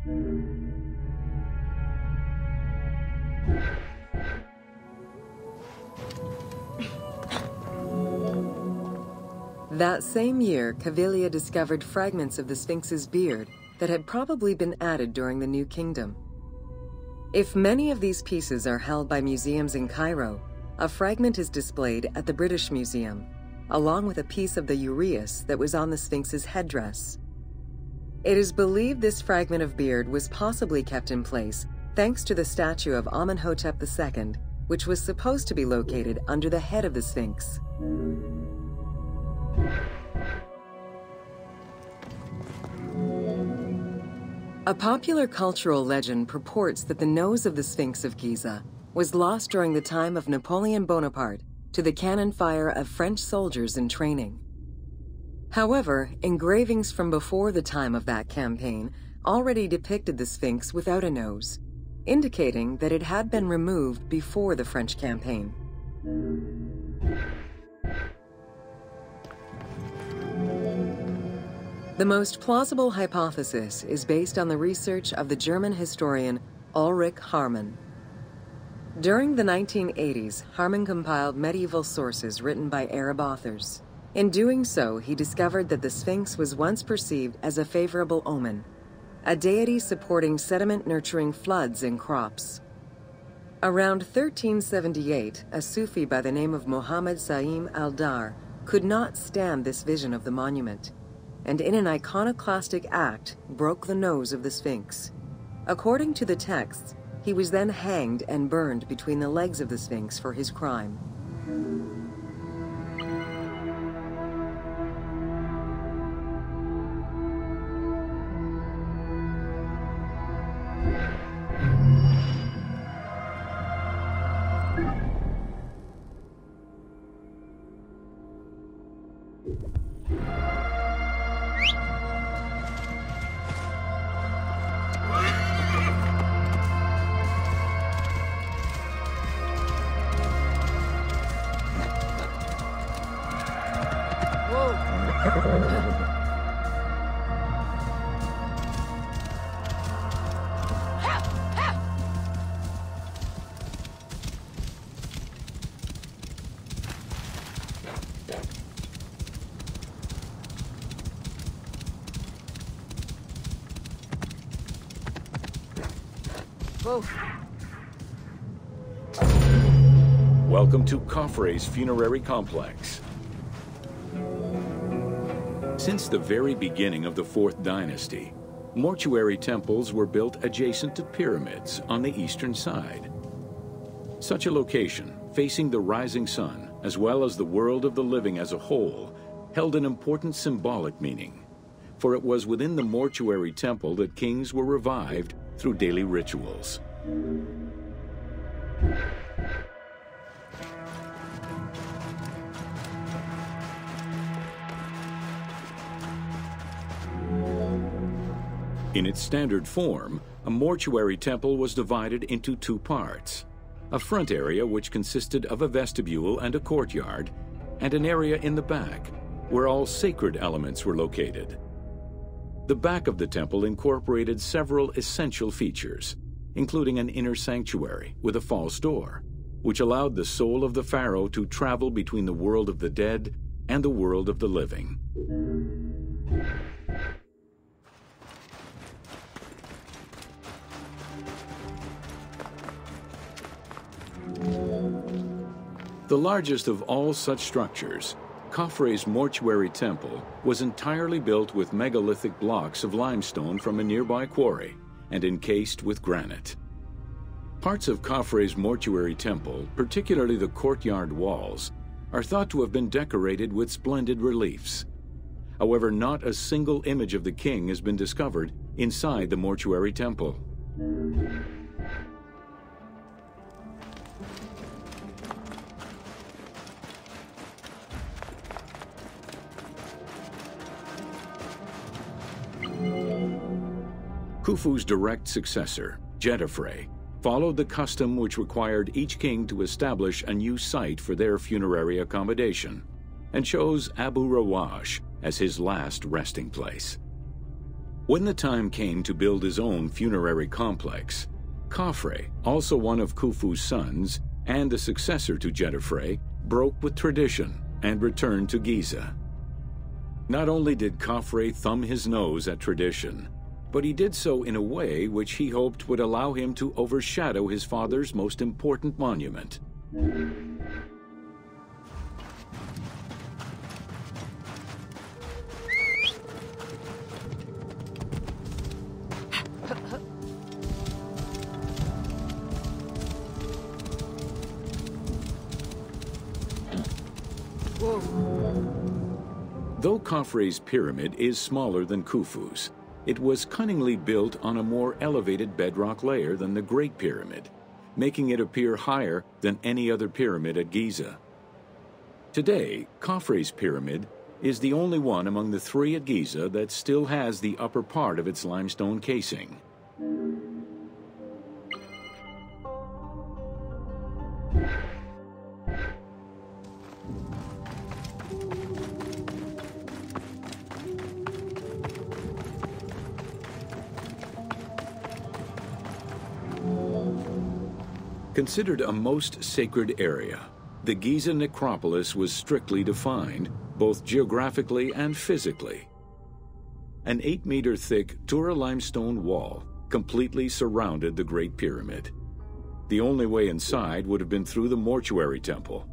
That same year, Caviglia discovered fragments of the Sphinx's beard that had probably been added during the New Kingdom. If many of these pieces are held by museums in Cairo, a fragment is displayed at the British Museum, along with a piece of the uraeus that was on the Sphinx's headdress. It is believed this fragment of beard was possibly kept in place thanks to the statue of Amenhotep II, which was supposed to be located under the head of the Sphinx. A popular cultural legend purports that the nose of the Sphinx of Giza was lost during the time of Napoleon Bonaparte to the cannon fire of French soldiers in training. However, engravings from before the time of that campaign already depicted the Sphinx without a nose, indicating that it had been removed before the French campaign. The most plausible hypothesis is based on the research of the German historian Ulrich Haarmann. During the 1980s, Haarmann compiled medieval sources written by Arab authors. In doing so, he discovered that the Sphinx was once perceived as a favorable omen, a deity supporting sediment nurturing floods and crops. Around 1378, a Sufi by the name of Muhammad Saim al Dar could not stand this vision of the monument and in an iconoclastic act broke the nose of the Sphinx. According to the texts, he was then hanged and burned between the legs of the Sphinx for his crime. Welcome to Khafre's funerary complex. Since the very beginning of the Fourth Dynasty, mortuary temples were built adjacent to pyramids on the eastern side. Such a location, facing the rising sun, as well as the world of the living as a whole, held an important symbolic meaning, for it was within the mortuary temple that kings were revived through daily rituals. In its standard form, a mortuary temple was divided into two parts. A front area which consisted of a vestibule and a courtyard, and an area in the back, where all sacred elements were located. The back of the temple incorporated several essential features, including an inner sanctuary with a false door, which allowed the soul of the pharaoh to travel between the world of the dead and the world of the living. The largest of all such structures, Khafre's mortuary temple was entirely built with megalithic blocks of limestone from a nearby quarry and encased with granite. Parts of Khafre's mortuary temple, particularly the courtyard walls, are thought to have been decorated with splendid reliefs. However, not a single image of the king has been discovered inside the mortuary temple. Khufu's direct successor, Djedefre, followed the custom which required each king to establish a new site for their funerary accommodation, and chose Abu Rawash as his last resting place. When the time came to build his own funerary complex, Khafre, also one of Khufu's sons and the successor to Djedefre, broke with tradition and returned to Giza. Not only did Khafre thumb his nose at tradition, but he did so in a way which he hoped would allow him to overshadow his father's most important monument. Khafre's pyramid is smaller than Khufu's, it was cunningly built on a more elevated bedrock layer than the Great Pyramid, making it appear higher than any other pyramid at Giza. Today, Khafre's pyramid is the only one among the three at Giza that still has the upper part of its limestone casing. Considered a most sacred area, the Giza necropolis was strictly defined, both geographically and physically. An 8 meter thick Tura limestone wall completely surrounded the Great Pyramid. The only way inside would have been through the mortuary temple.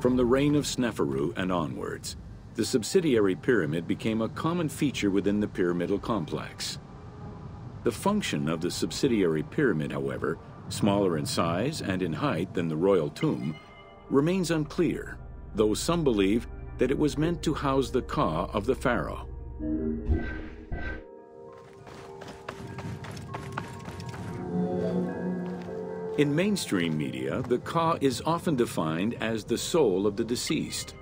From the reign of Sneferu and onwards, the subsidiary pyramid became a common feature within the pyramidal complex. The function of the subsidiary pyramid, however, smaller in size and in height than the royal tomb, remains unclear, though some believe that it was meant to house the ka of the pharaoh. In mainstream media, the ka is often defined as the soul of the deceased.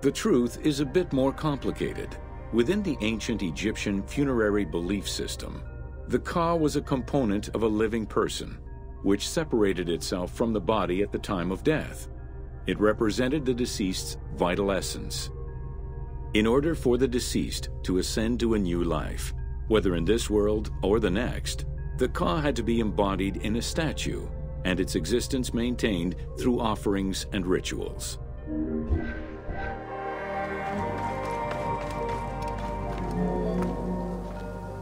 The truth is a bit more complicated. Within the ancient Egyptian funerary belief system, the ka was a component of a living person, which separated itself from the body at the time of death. It represented the deceased's vital essence. In order for the deceased to ascend to a new life, whether in this world or the next, the ka had to be embodied in a statue and its existence maintained through offerings and rituals.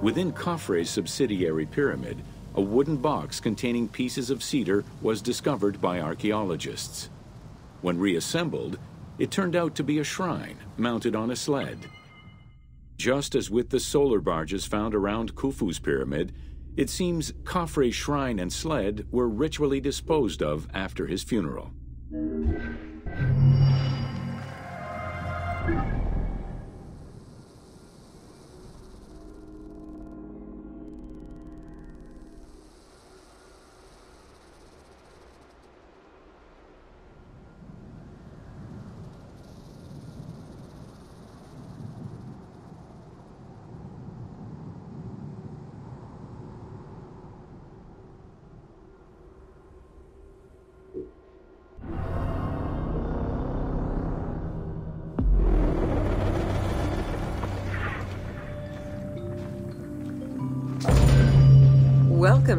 Within Khafre's subsidiary pyramid, a wooden box containing pieces of cedar was discovered by archaeologists. When reassembled, it turned out to be a shrine mounted on a sled. Just as with the solar barges found around Khufu's pyramid, it seems Khafre's shrine and sled were ritually disposed of after his funeral.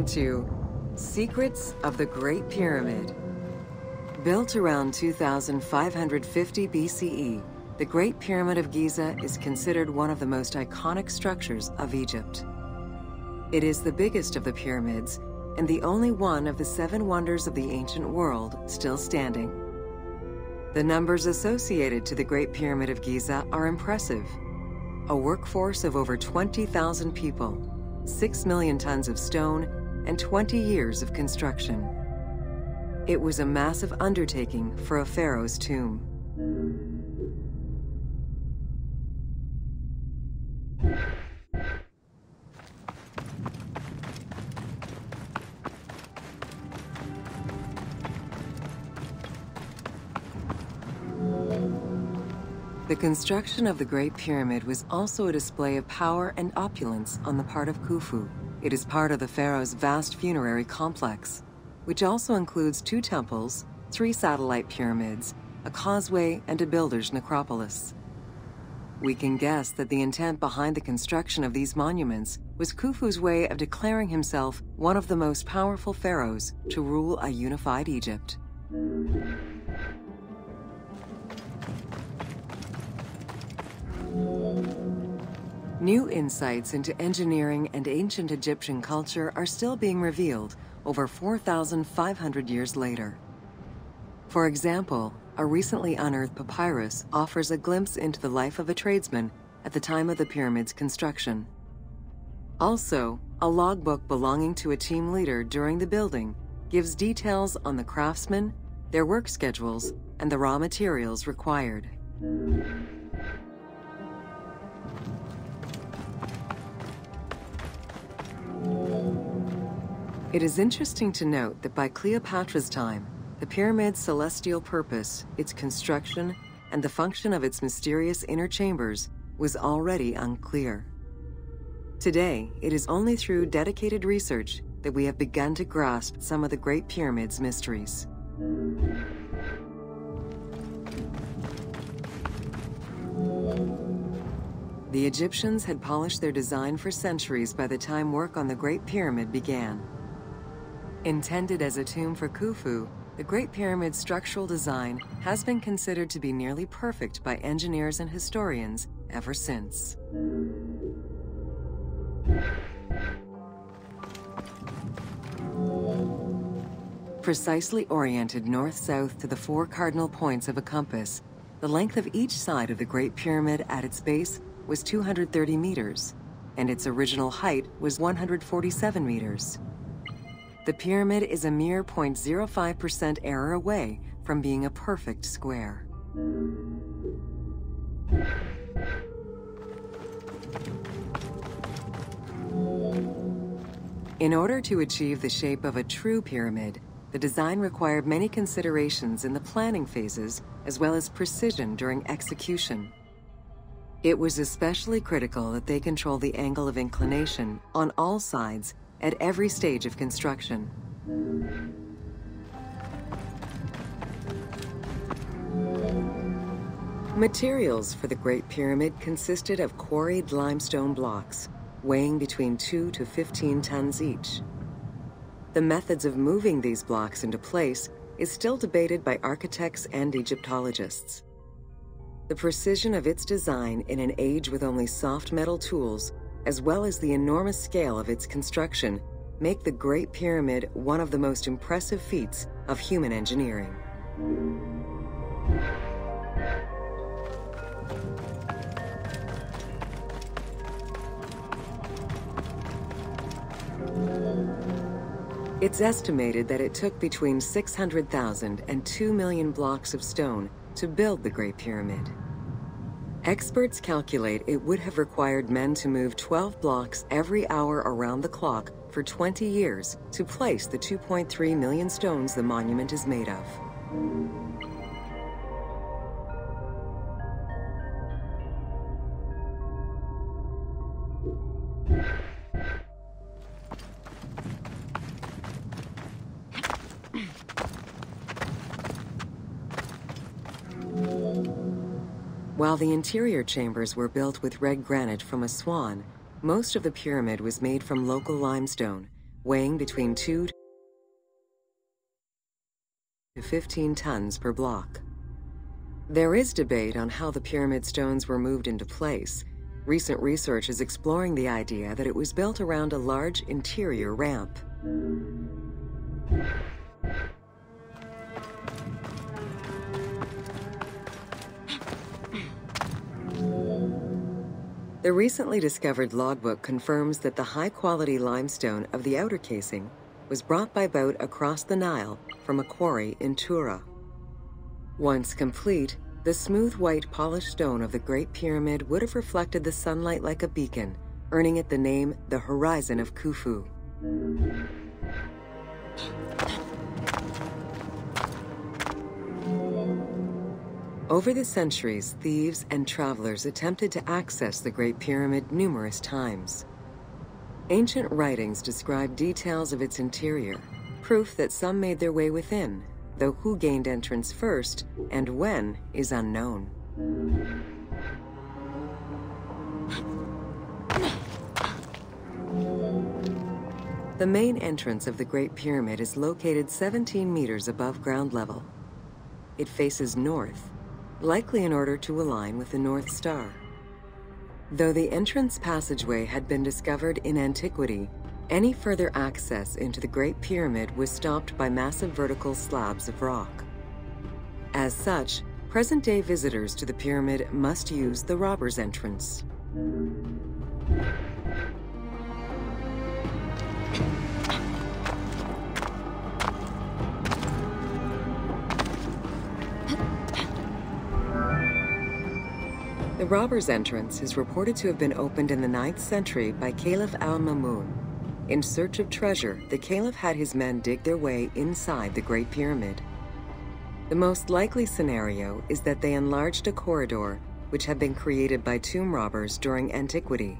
To Secrets of the Great Pyramid. Built around 2550 BCE, the Great Pyramid of Giza is considered one of the most iconic structures of Egypt. It is the biggest of the pyramids and the only one of the seven wonders of the ancient world still standing. The numbers associated to the Great Pyramid of Giza are impressive. A workforce of over 20,000 people, 6 million tons of stone, and 20 years of construction. It was a massive undertaking for a pharaoh's tomb. The construction of the Great Pyramid was also a display of power and opulence on the part of Khufu. It is part of the pharaoh's vast funerary complex, which also includes two temples, three satellite pyramids, a causeway, and a builder's necropolis. We can guess that the intent behind the construction of these monuments was Khufu's way of declaring himself one of the most powerful pharaohs to rule a unified Egypt. New insights into engineering and ancient Egyptian culture are still being revealed over 4,500 years later. For example, a recently unearthed papyrus offers a glimpse into the life of a tradesman at the time of the pyramid's construction. Also, a logbook belonging to a team leader during the building gives details on the craftsmen, their work schedules, and the raw materials required. It is interesting to note that by Cleopatra's time, the pyramid's celestial purpose, its construction, and the function of its mysterious inner chambers was already unclear. Today, it is only through dedicated research that we have begun to grasp some of the Great Pyramid's mysteries. The Egyptians had polished their design for centuries by the time work on the Great Pyramid began. Intended as a tomb for Khufu, the Great Pyramid's structural design has been considered to be nearly perfect by engineers and historians ever since. Precisely oriented north-south to the four cardinal points of a compass, the length of each side of the Great Pyramid at its base was 230 meters, and its original height was 147 meters. The pyramid is a mere 0.05% error away from being a perfect square. In order to achieve the shape of a true pyramid, the design required many considerations in the planning phases as well as precision during execution. It was especially critical that they control the angle of inclination on all sides at every stage of construction. Materials for the Great Pyramid consisted of quarried limestone blocks, weighing between 2 to 15 tons each. The methods of moving these blocks into place is still debated by architects and Egyptologists. The precision of its design in an age with only soft metal tools, as well as the enormous scale of its construction, make the Great Pyramid one of the most impressive feats of human engineering. It's estimated that it took between 600,000 and 2 million blocks of stone to build the Great Pyramid. Experts calculate it would have required men to move 12 blocks every hour around the clock for 20 years to place the 2.3 million stones the monument is made of. While the interior chambers were built with red granite from Aswan, most of the pyramid was made from local limestone, weighing between 2 to 15 tons per block. There is debate on how the pyramid stones were moved into place, Recent research is exploring the idea that it was built around a large interior ramp. The recently discovered logbook confirms that the high-quality limestone of the outer casing was brought by boat across the Nile from a quarry in Tura. Once complete, the smooth white polished stone of the Great Pyramid would have reflected the sunlight like a beacon, earning it the name the Horizon of Khufu. Over the centuries, thieves and travelers attempted to access the Great Pyramid numerous times. Ancient writings describe details of its interior, proof that some made their way within, though who gained entrance first and when is unknown. The main entrance of the Great Pyramid is located 17 meters above ground level. It faces north likely in order to align with the North Star. Though the entrance passageway had been discovered in antiquity, any further access into the Great Pyramid was stopped by massive vertical slabs of rock. As such, present-day visitors to the pyramid must use the robber's entrance. The robber's entrance is reported to have been opened in the 9th century by Caliph al-Mamun. In search of treasure, the caliph had his men dig their way inside the Great Pyramid. The most likely scenario is that they enlarged a corridor which had been created by tomb robbers during antiquity.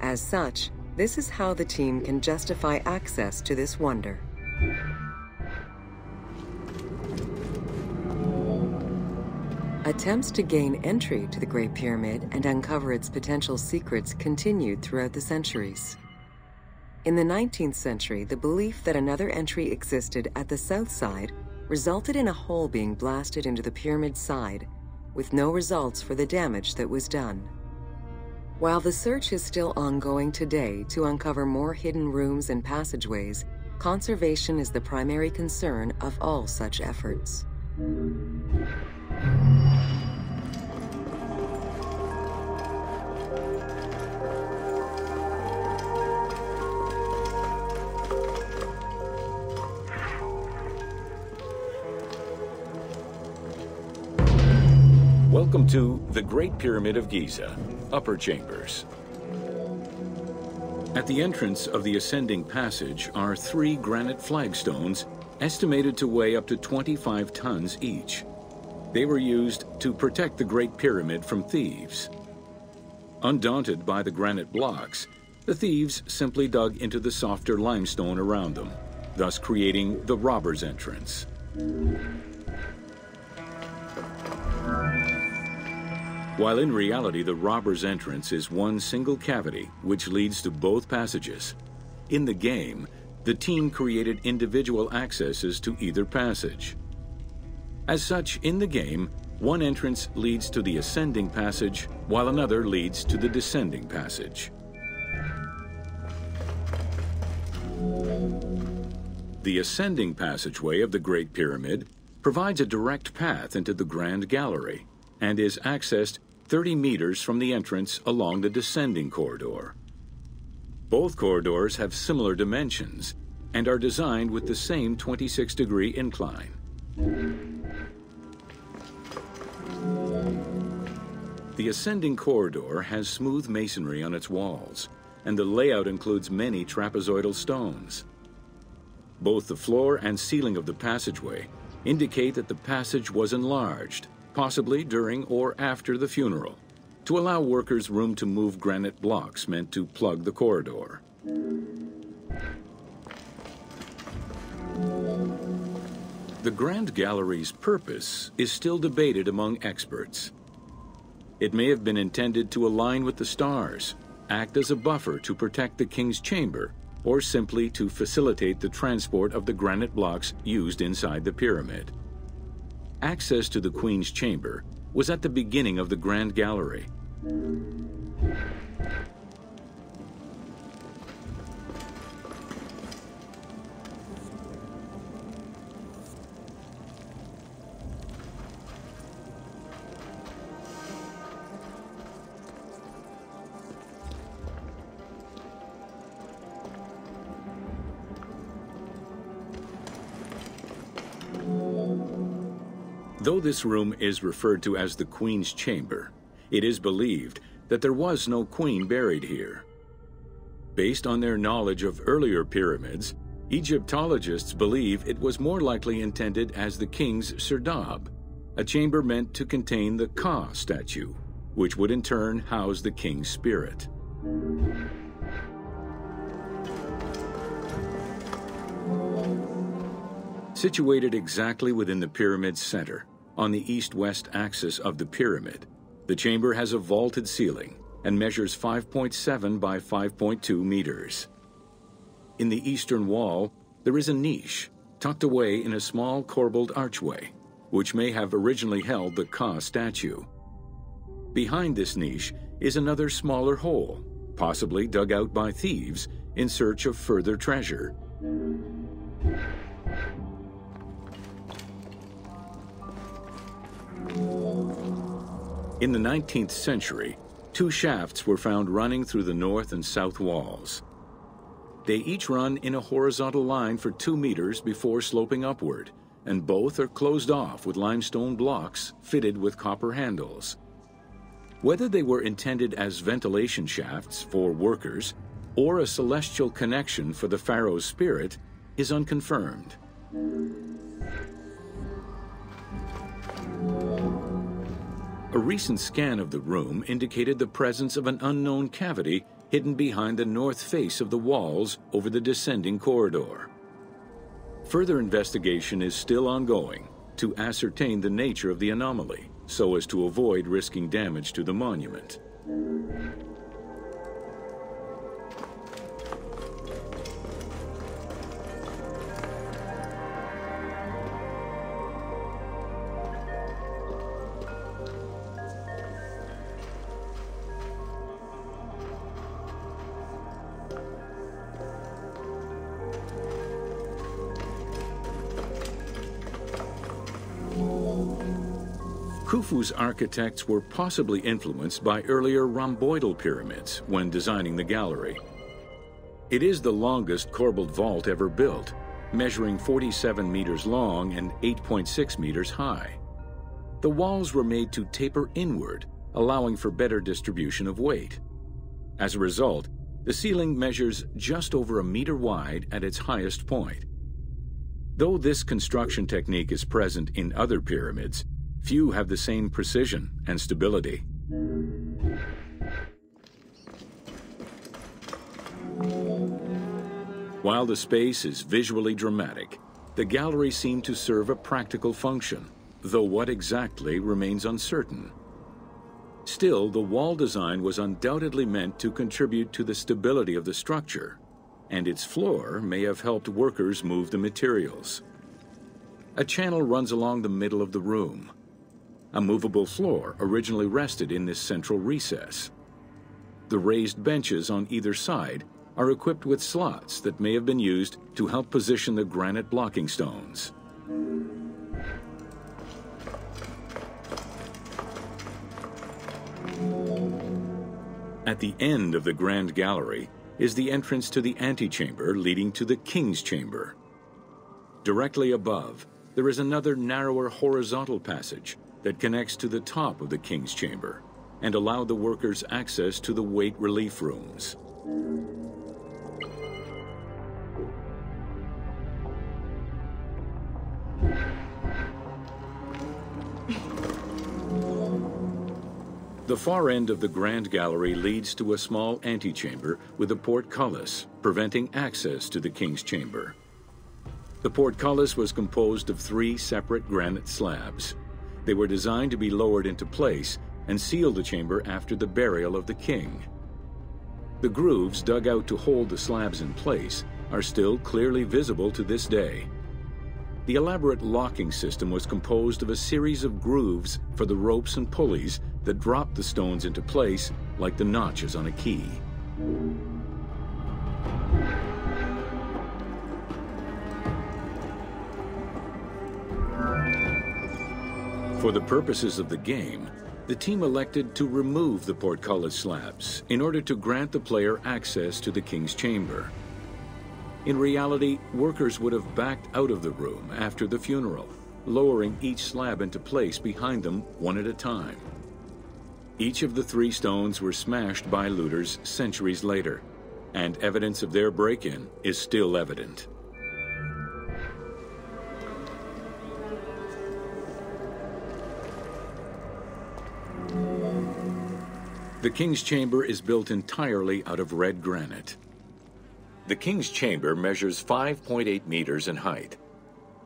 As such, this is how the team can justify access to this wonder. Attempts to gain entry to the Great Pyramid and uncover its potential secrets continued throughout the centuries. In the 19th century, the belief that another entry existed at the south side resulted in a hole being blasted into the pyramid's side, with no results for the damage that was done. While the search is still ongoing today to uncover more hidden rooms and passageways, conservation is the primary concern of all such efforts. Welcome to the Great Pyramid of Giza, Upper Chambers. At the entrance of the ascending passage are three granite flagstones estimated to weigh up to 25 tons each. They were used to protect the Great Pyramid from thieves. Undaunted by the granite blocks, the thieves simply dug into the softer limestone around them, thus creating the robber's entrance. While in reality the robber's entrance is one single cavity which leads to both passages, in the game, the team created individual accesses to either passage. As such, in the game, one entrance leads to the ascending passage, while another leads to the descending passage. The ascending passageway of the Great Pyramid provides a direct path into the Grand Gallery and is accessed 30 meters from the entrance along the descending corridor. Both corridors have similar dimensions and are designed with the same 26 degree incline. The ascending corridor has smooth masonry on its walls, and the layout includes many trapezoidal stones. Both the floor and ceiling of the passageway indicate that the passage was enlarged, possibly during or after the funeral, to allow workers room to move granite blocks meant to plug the corridor. The Grand Gallery's purpose is still debated among experts. It may have been intended to align with the stars, act as a buffer to protect the king's chamber, or simply to facilitate the transport of the granite blocks used inside the pyramid. Access to the queen's chamber was at the beginning of the Grand Gallery. Though this room is referred to as the Queen's Chamber, it is believed that there was no queen buried here. Based on their knowledge of earlier pyramids, Egyptologists believe it was more likely intended as the king's serdab, a chamber meant to contain the Ka statue, which would in turn house the king's spirit. Situated exactly within the pyramid's center, on the east-west axis of the pyramid, the chamber has a vaulted ceiling and measures 5.7 by 5.2 meters. In the eastern wall, there is a niche tucked away in a small corbelled archway, which may have originally held the Ka statue. Behind this niche is another smaller hole, possibly dug out by thieves in search of further treasure. In the 19th century, two shafts were found running through the north and south walls. They each run in a horizontal line for two meters before sloping upward, and both are closed off with limestone blocks fitted with copper handles. Whether they were intended as ventilation shafts for workers or a celestial connection for the pharaoh's spirit is unconfirmed. A recent scan of the room indicated the presence of an unknown cavity hidden behind the north face of the walls over the descending corridor. Further investigation is still ongoing to ascertain the nature of the anomaly so as to avoid risking damage to the monument. Architects were possibly influenced by earlier rhomboidal pyramids when designing the gallery. It is the longest corbelled vault ever built, measuring 47 meters long and 8.6 meters high. The walls were made to taper inward, allowing for better distribution of weight. As a result, the ceiling measures just over a meter wide at its highest point. Though this construction technique is present in other pyramids, Few have the same precision and stability. While the space is visually dramatic, the gallery seemed to serve a practical function, though what exactly remains uncertain. Still, the wall design was undoubtedly meant to contribute to the stability of the structure, and its floor may have helped workers move the materials. A channel runs along the middle of the room, a movable floor originally rested in this central recess. The raised benches on either side are equipped with slots that may have been used to help position the granite blocking stones. At the end of the Grand Gallery is the entrance to the antechamber leading to the King's Chamber. Directly above, there is another narrower horizontal passage that connects to the top of the King's Chamber and allow the workers access to the weight relief rooms. The far end of the Grand Gallery leads to a small antechamber with a portcullis, preventing access to the King's Chamber. The portcullis was composed of three separate granite slabs, they were designed to be lowered into place and seal the chamber after the burial of the king. The grooves dug out to hold the slabs in place are still clearly visible to this day. The elaborate locking system was composed of a series of grooves for the ropes and pulleys that dropped the stones into place like the notches on a key. For the purposes of the game, the team elected to remove the portcullis slabs in order to grant the player access to the King's Chamber. In reality, workers would have backed out of the room after the funeral, lowering each slab into place behind them one at a time. Each of the three stones were smashed by looters centuries later, and evidence of their break-in is still evident. The King's Chamber is built entirely out of red granite. The King's Chamber measures 5.8 meters in height.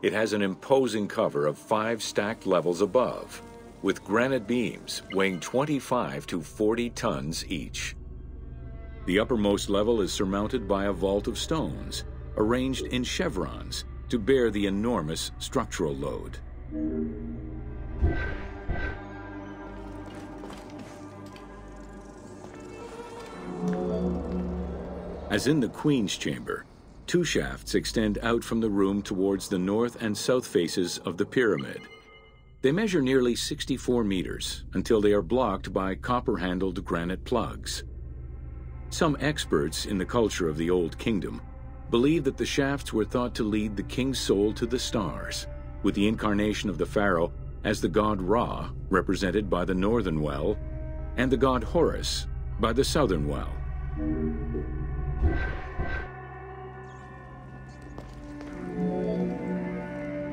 It has an imposing cover of five stacked levels above, with granite beams weighing 25 to 40 tons each. The uppermost level is surmounted by a vault of stones, arranged in chevrons to bear the enormous structural load. As in the Queen's Chamber, two shafts extend out from the room towards the north and south faces of the pyramid. They measure nearly 64 meters until they are blocked by copper-handled granite plugs. Some experts in the culture of the Old Kingdom believe that the shafts were thought to lead the king's soul to the stars, with the incarnation of the pharaoh as the god Ra, represented by the northern well, and the god Horus by the southern well.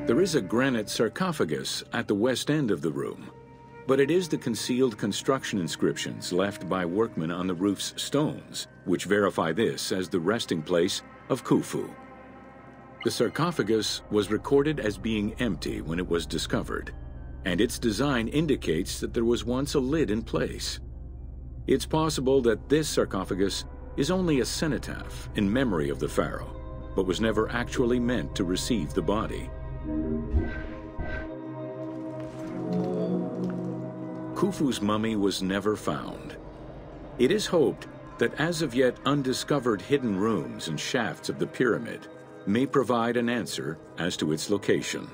There is a granite sarcophagus at the west end of the room, but it is the concealed construction inscriptions left by workmen on the roof's stones which verify this as the resting place of Khufu. The sarcophagus was recorded as being empty when it was discovered, and its design indicates that there was once a lid in place. It's possible that this sarcophagus is only a cenotaph in memory of the pharaoh, but was never actually meant to receive the body. Khufu's mummy was never found. It is hoped that as of yet undiscovered hidden rooms and shafts of the pyramid may provide an answer as to its location.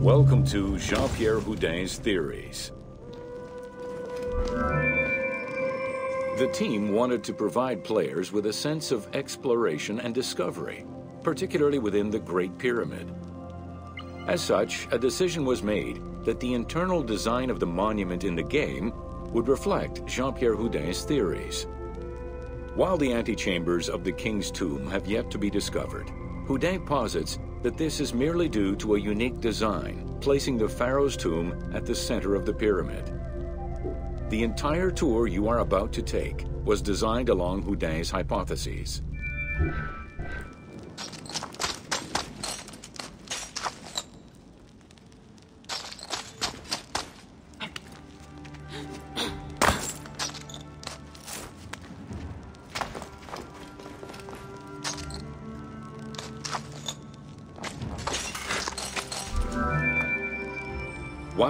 Welcome to Jean-Pierre Houdin's Theories. The team wanted to provide players with a sense of exploration and discovery, particularly within the Great Pyramid. As such, a decision was made that the internal design of the monument in the game would reflect Jean-Pierre Houdin's theories. While the antechambers of the King's Tomb have yet to be discovered, Houdin posits that this is merely due to a unique design, placing the pharaoh's tomb at the center of the pyramid. The entire tour you are about to take was designed along Houdin's hypotheses.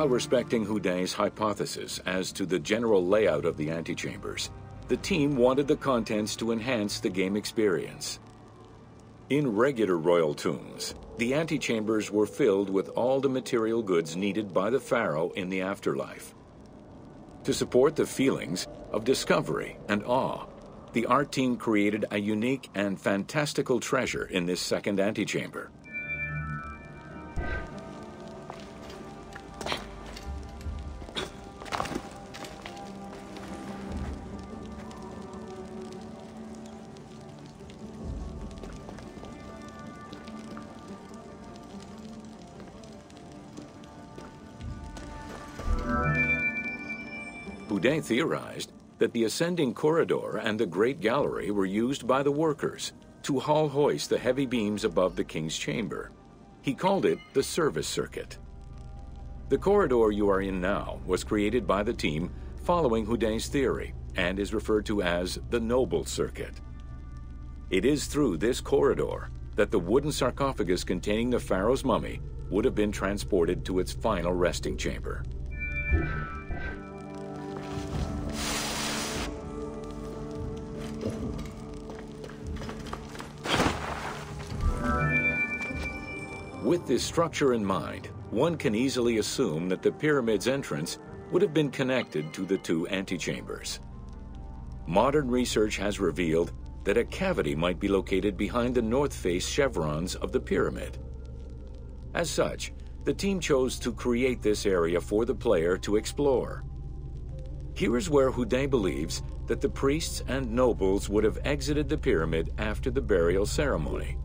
While respecting Houdin's hypothesis as to the general layout of the antechambers, the team wanted the contents to enhance the game experience. In regular royal tombs, the antechambers were filled with all the material goods needed by the pharaoh in the afterlife. To support the feelings of discovery and awe, the art team created a unique and fantastical treasure in this second antechamber. Houdin theorized that the ascending corridor and the Great Gallery were used by the workers to haul hoist the heavy beams above the king's chamber. He called it the service circuit. The corridor you are in now was created by the team following Houdin's theory and is referred to as the Noble Circuit. It is through this corridor that the wooden sarcophagus containing the pharaoh's mummy would have been transported to its final resting chamber. With this structure in mind, one can easily assume that the pyramid's entrance would have been connected to the two antechambers. Modern research has revealed that a cavity might be located behind the north face chevrons of the pyramid. As such, the team chose to create this area for the player to explore. Here is where Houdin believes that the priests and nobles would have exited the pyramid after the burial ceremony.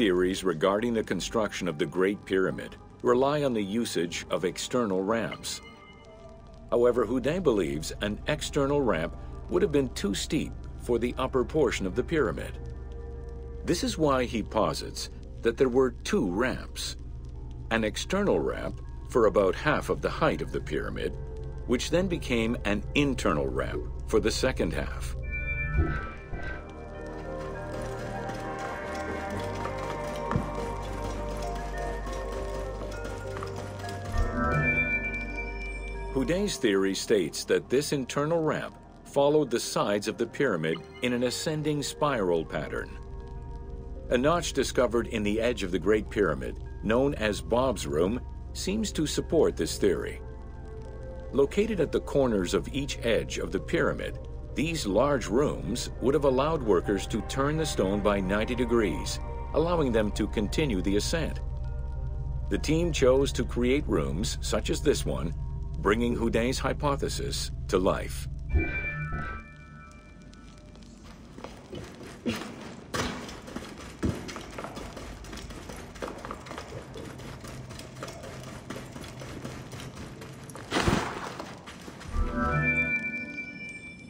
Theories regarding the construction of the Great Pyramid rely on the usage of external ramps. However, Houdin believes an external ramp would have been too steep for the upper portion of the pyramid. This is why he posits that there were two ramps. An external ramp for about half of the height of the pyramid, which then became an internal ramp for the second half. Houdin's theory states that this internal ramp followed the sides of the pyramid in an ascending spiral pattern. A notch discovered in the edge of the Great Pyramid, known as Bob's Room, seems to support this theory. Located at the corners of each edge of the pyramid, these large rooms would have allowed workers to turn the stone by 90 degrees, allowing them to continue the ascent. The team chose to create rooms, such as this one, bringing Houdin's hypothesis to life.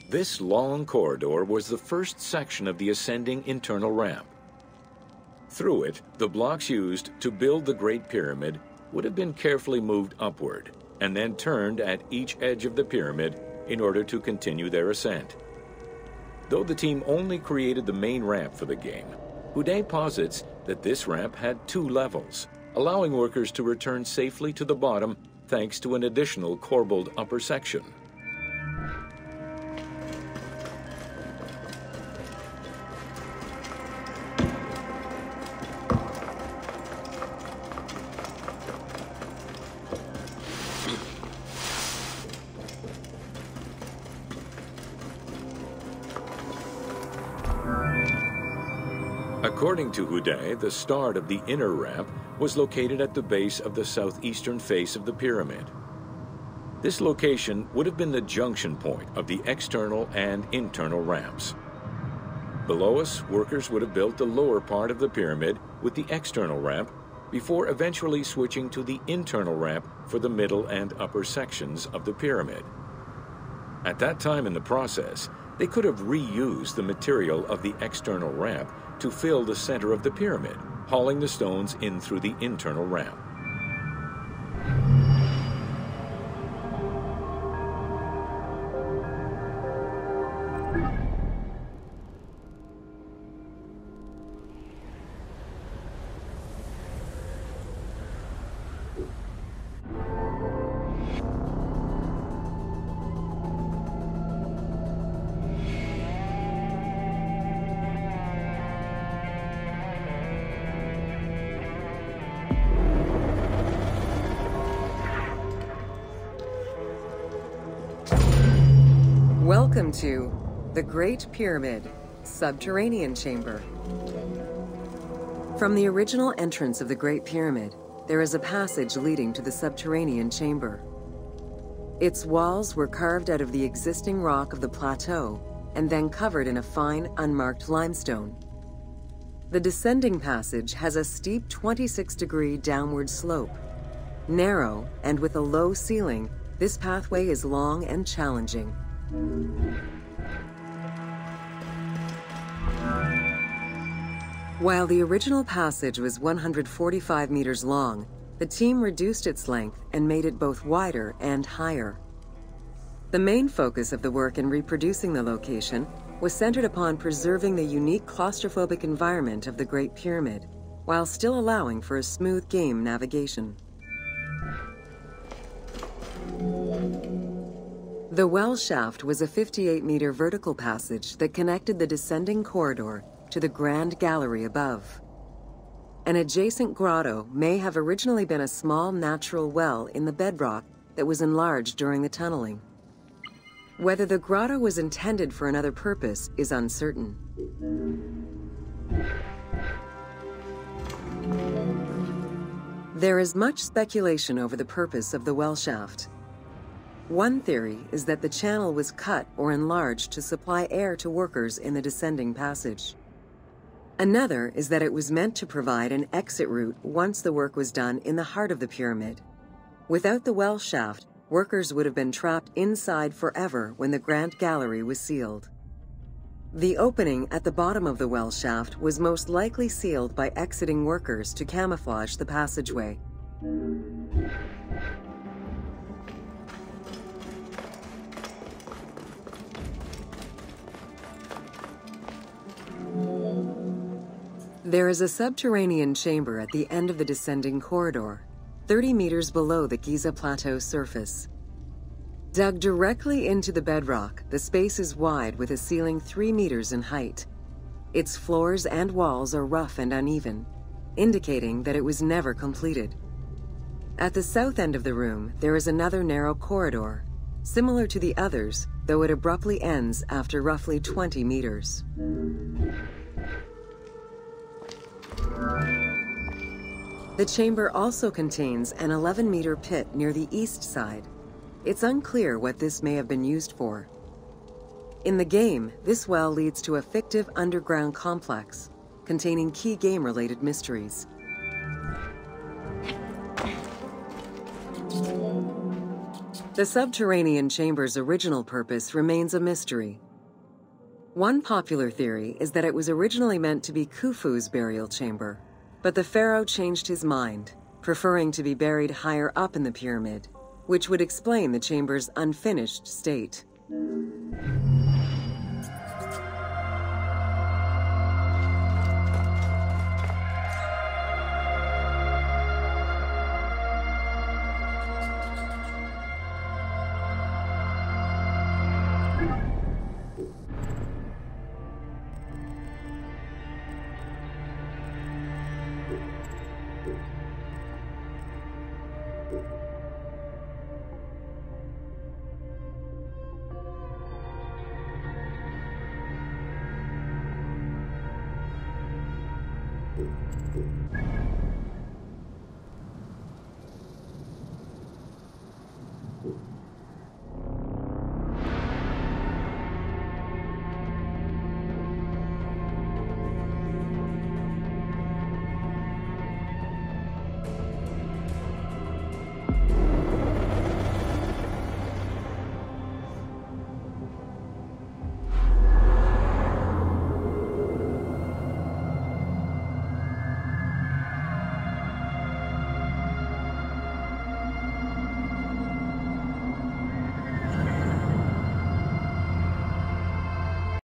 This long corridor was the first section of the ascending internal ramp. Through it, the blocks used to build the Great Pyramid would have been carefully moved upward and then turned at each edge of the pyramid in order to continue their ascent. Though the team only created the main ramp for the game, Houdin posits that this ramp had two levels, allowing workers to return safely to the bottom thanks to an additional corbelled upper section. According to Houdin, the start of the inner ramp was located at the base of the southeastern face of the pyramid. This location would have been the junction point of the external and internal ramps. Below us, workers would have built the lower part of the pyramid with the external ramp before eventually switching to the internal ramp for the middle and upper sections of the pyramid. At that time in the process, they could have reused the material of the external ramp to fill the center of the pyramid, hauling the stones in through the internal ramp. Great Pyramid Subterranean Chamber. From the original entrance of the Great Pyramid, there is a passage leading to the subterranean chamber. Its walls were carved out of the existing rock of the plateau and then covered in a fine, unmarked limestone. The descending passage has a steep 26 degree downward slope. Narrow and with a low ceiling, this pathway is long and challenging. While the original passage was 145 meters long, the team reduced its length and made it both wider and higher. The main focus of the work in reproducing the location was centered upon preserving the unique claustrophobic environment of the Great Pyramid, while still allowing for a smooth game navigation. The well shaft was a 58-meter vertical passage that connected the descending corridor to the grand gallery above. An adjacent grotto may have originally been a small natural well in the bedrock that was enlarged during the tunneling. Whether the grotto was intended for another purpose is uncertain. There is much speculation over the purpose of the well shaft. One theory is that the channel was cut or enlarged to supply air to workers in the descending passage. Another is that it was meant to provide an exit route once the work was done in the heart of the pyramid. Without the well shaft, workers would have been trapped inside forever when the Grand Gallery was sealed. The opening at the bottom of the well shaft was most likely sealed by exiting workers to camouflage the passageway. There is a subterranean chamber at the end of the descending corridor, 30 meters below the Giza Plateau surface. Dug directly into the bedrock, the space is wide with a ceiling 3 meters in height. Its floors and walls are rough and uneven, indicating that it was never completed. At the south end of the room, there is another narrow corridor, similar to the others, though it abruptly ends after roughly 20 meters. The chamber also contains an 11 meter pit near the east side. It's unclear what this may have been used for. In the game, this well leads to a fictive underground complex containing key game related mysteries. The subterranean chamber's original purpose remains a mystery. One popular theory is that it was originally meant to be Khufu's burial chamber, but the pharaoh changed his mind, preferring to be buried higher up in the pyramid, which would explain the chamber's unfinished state.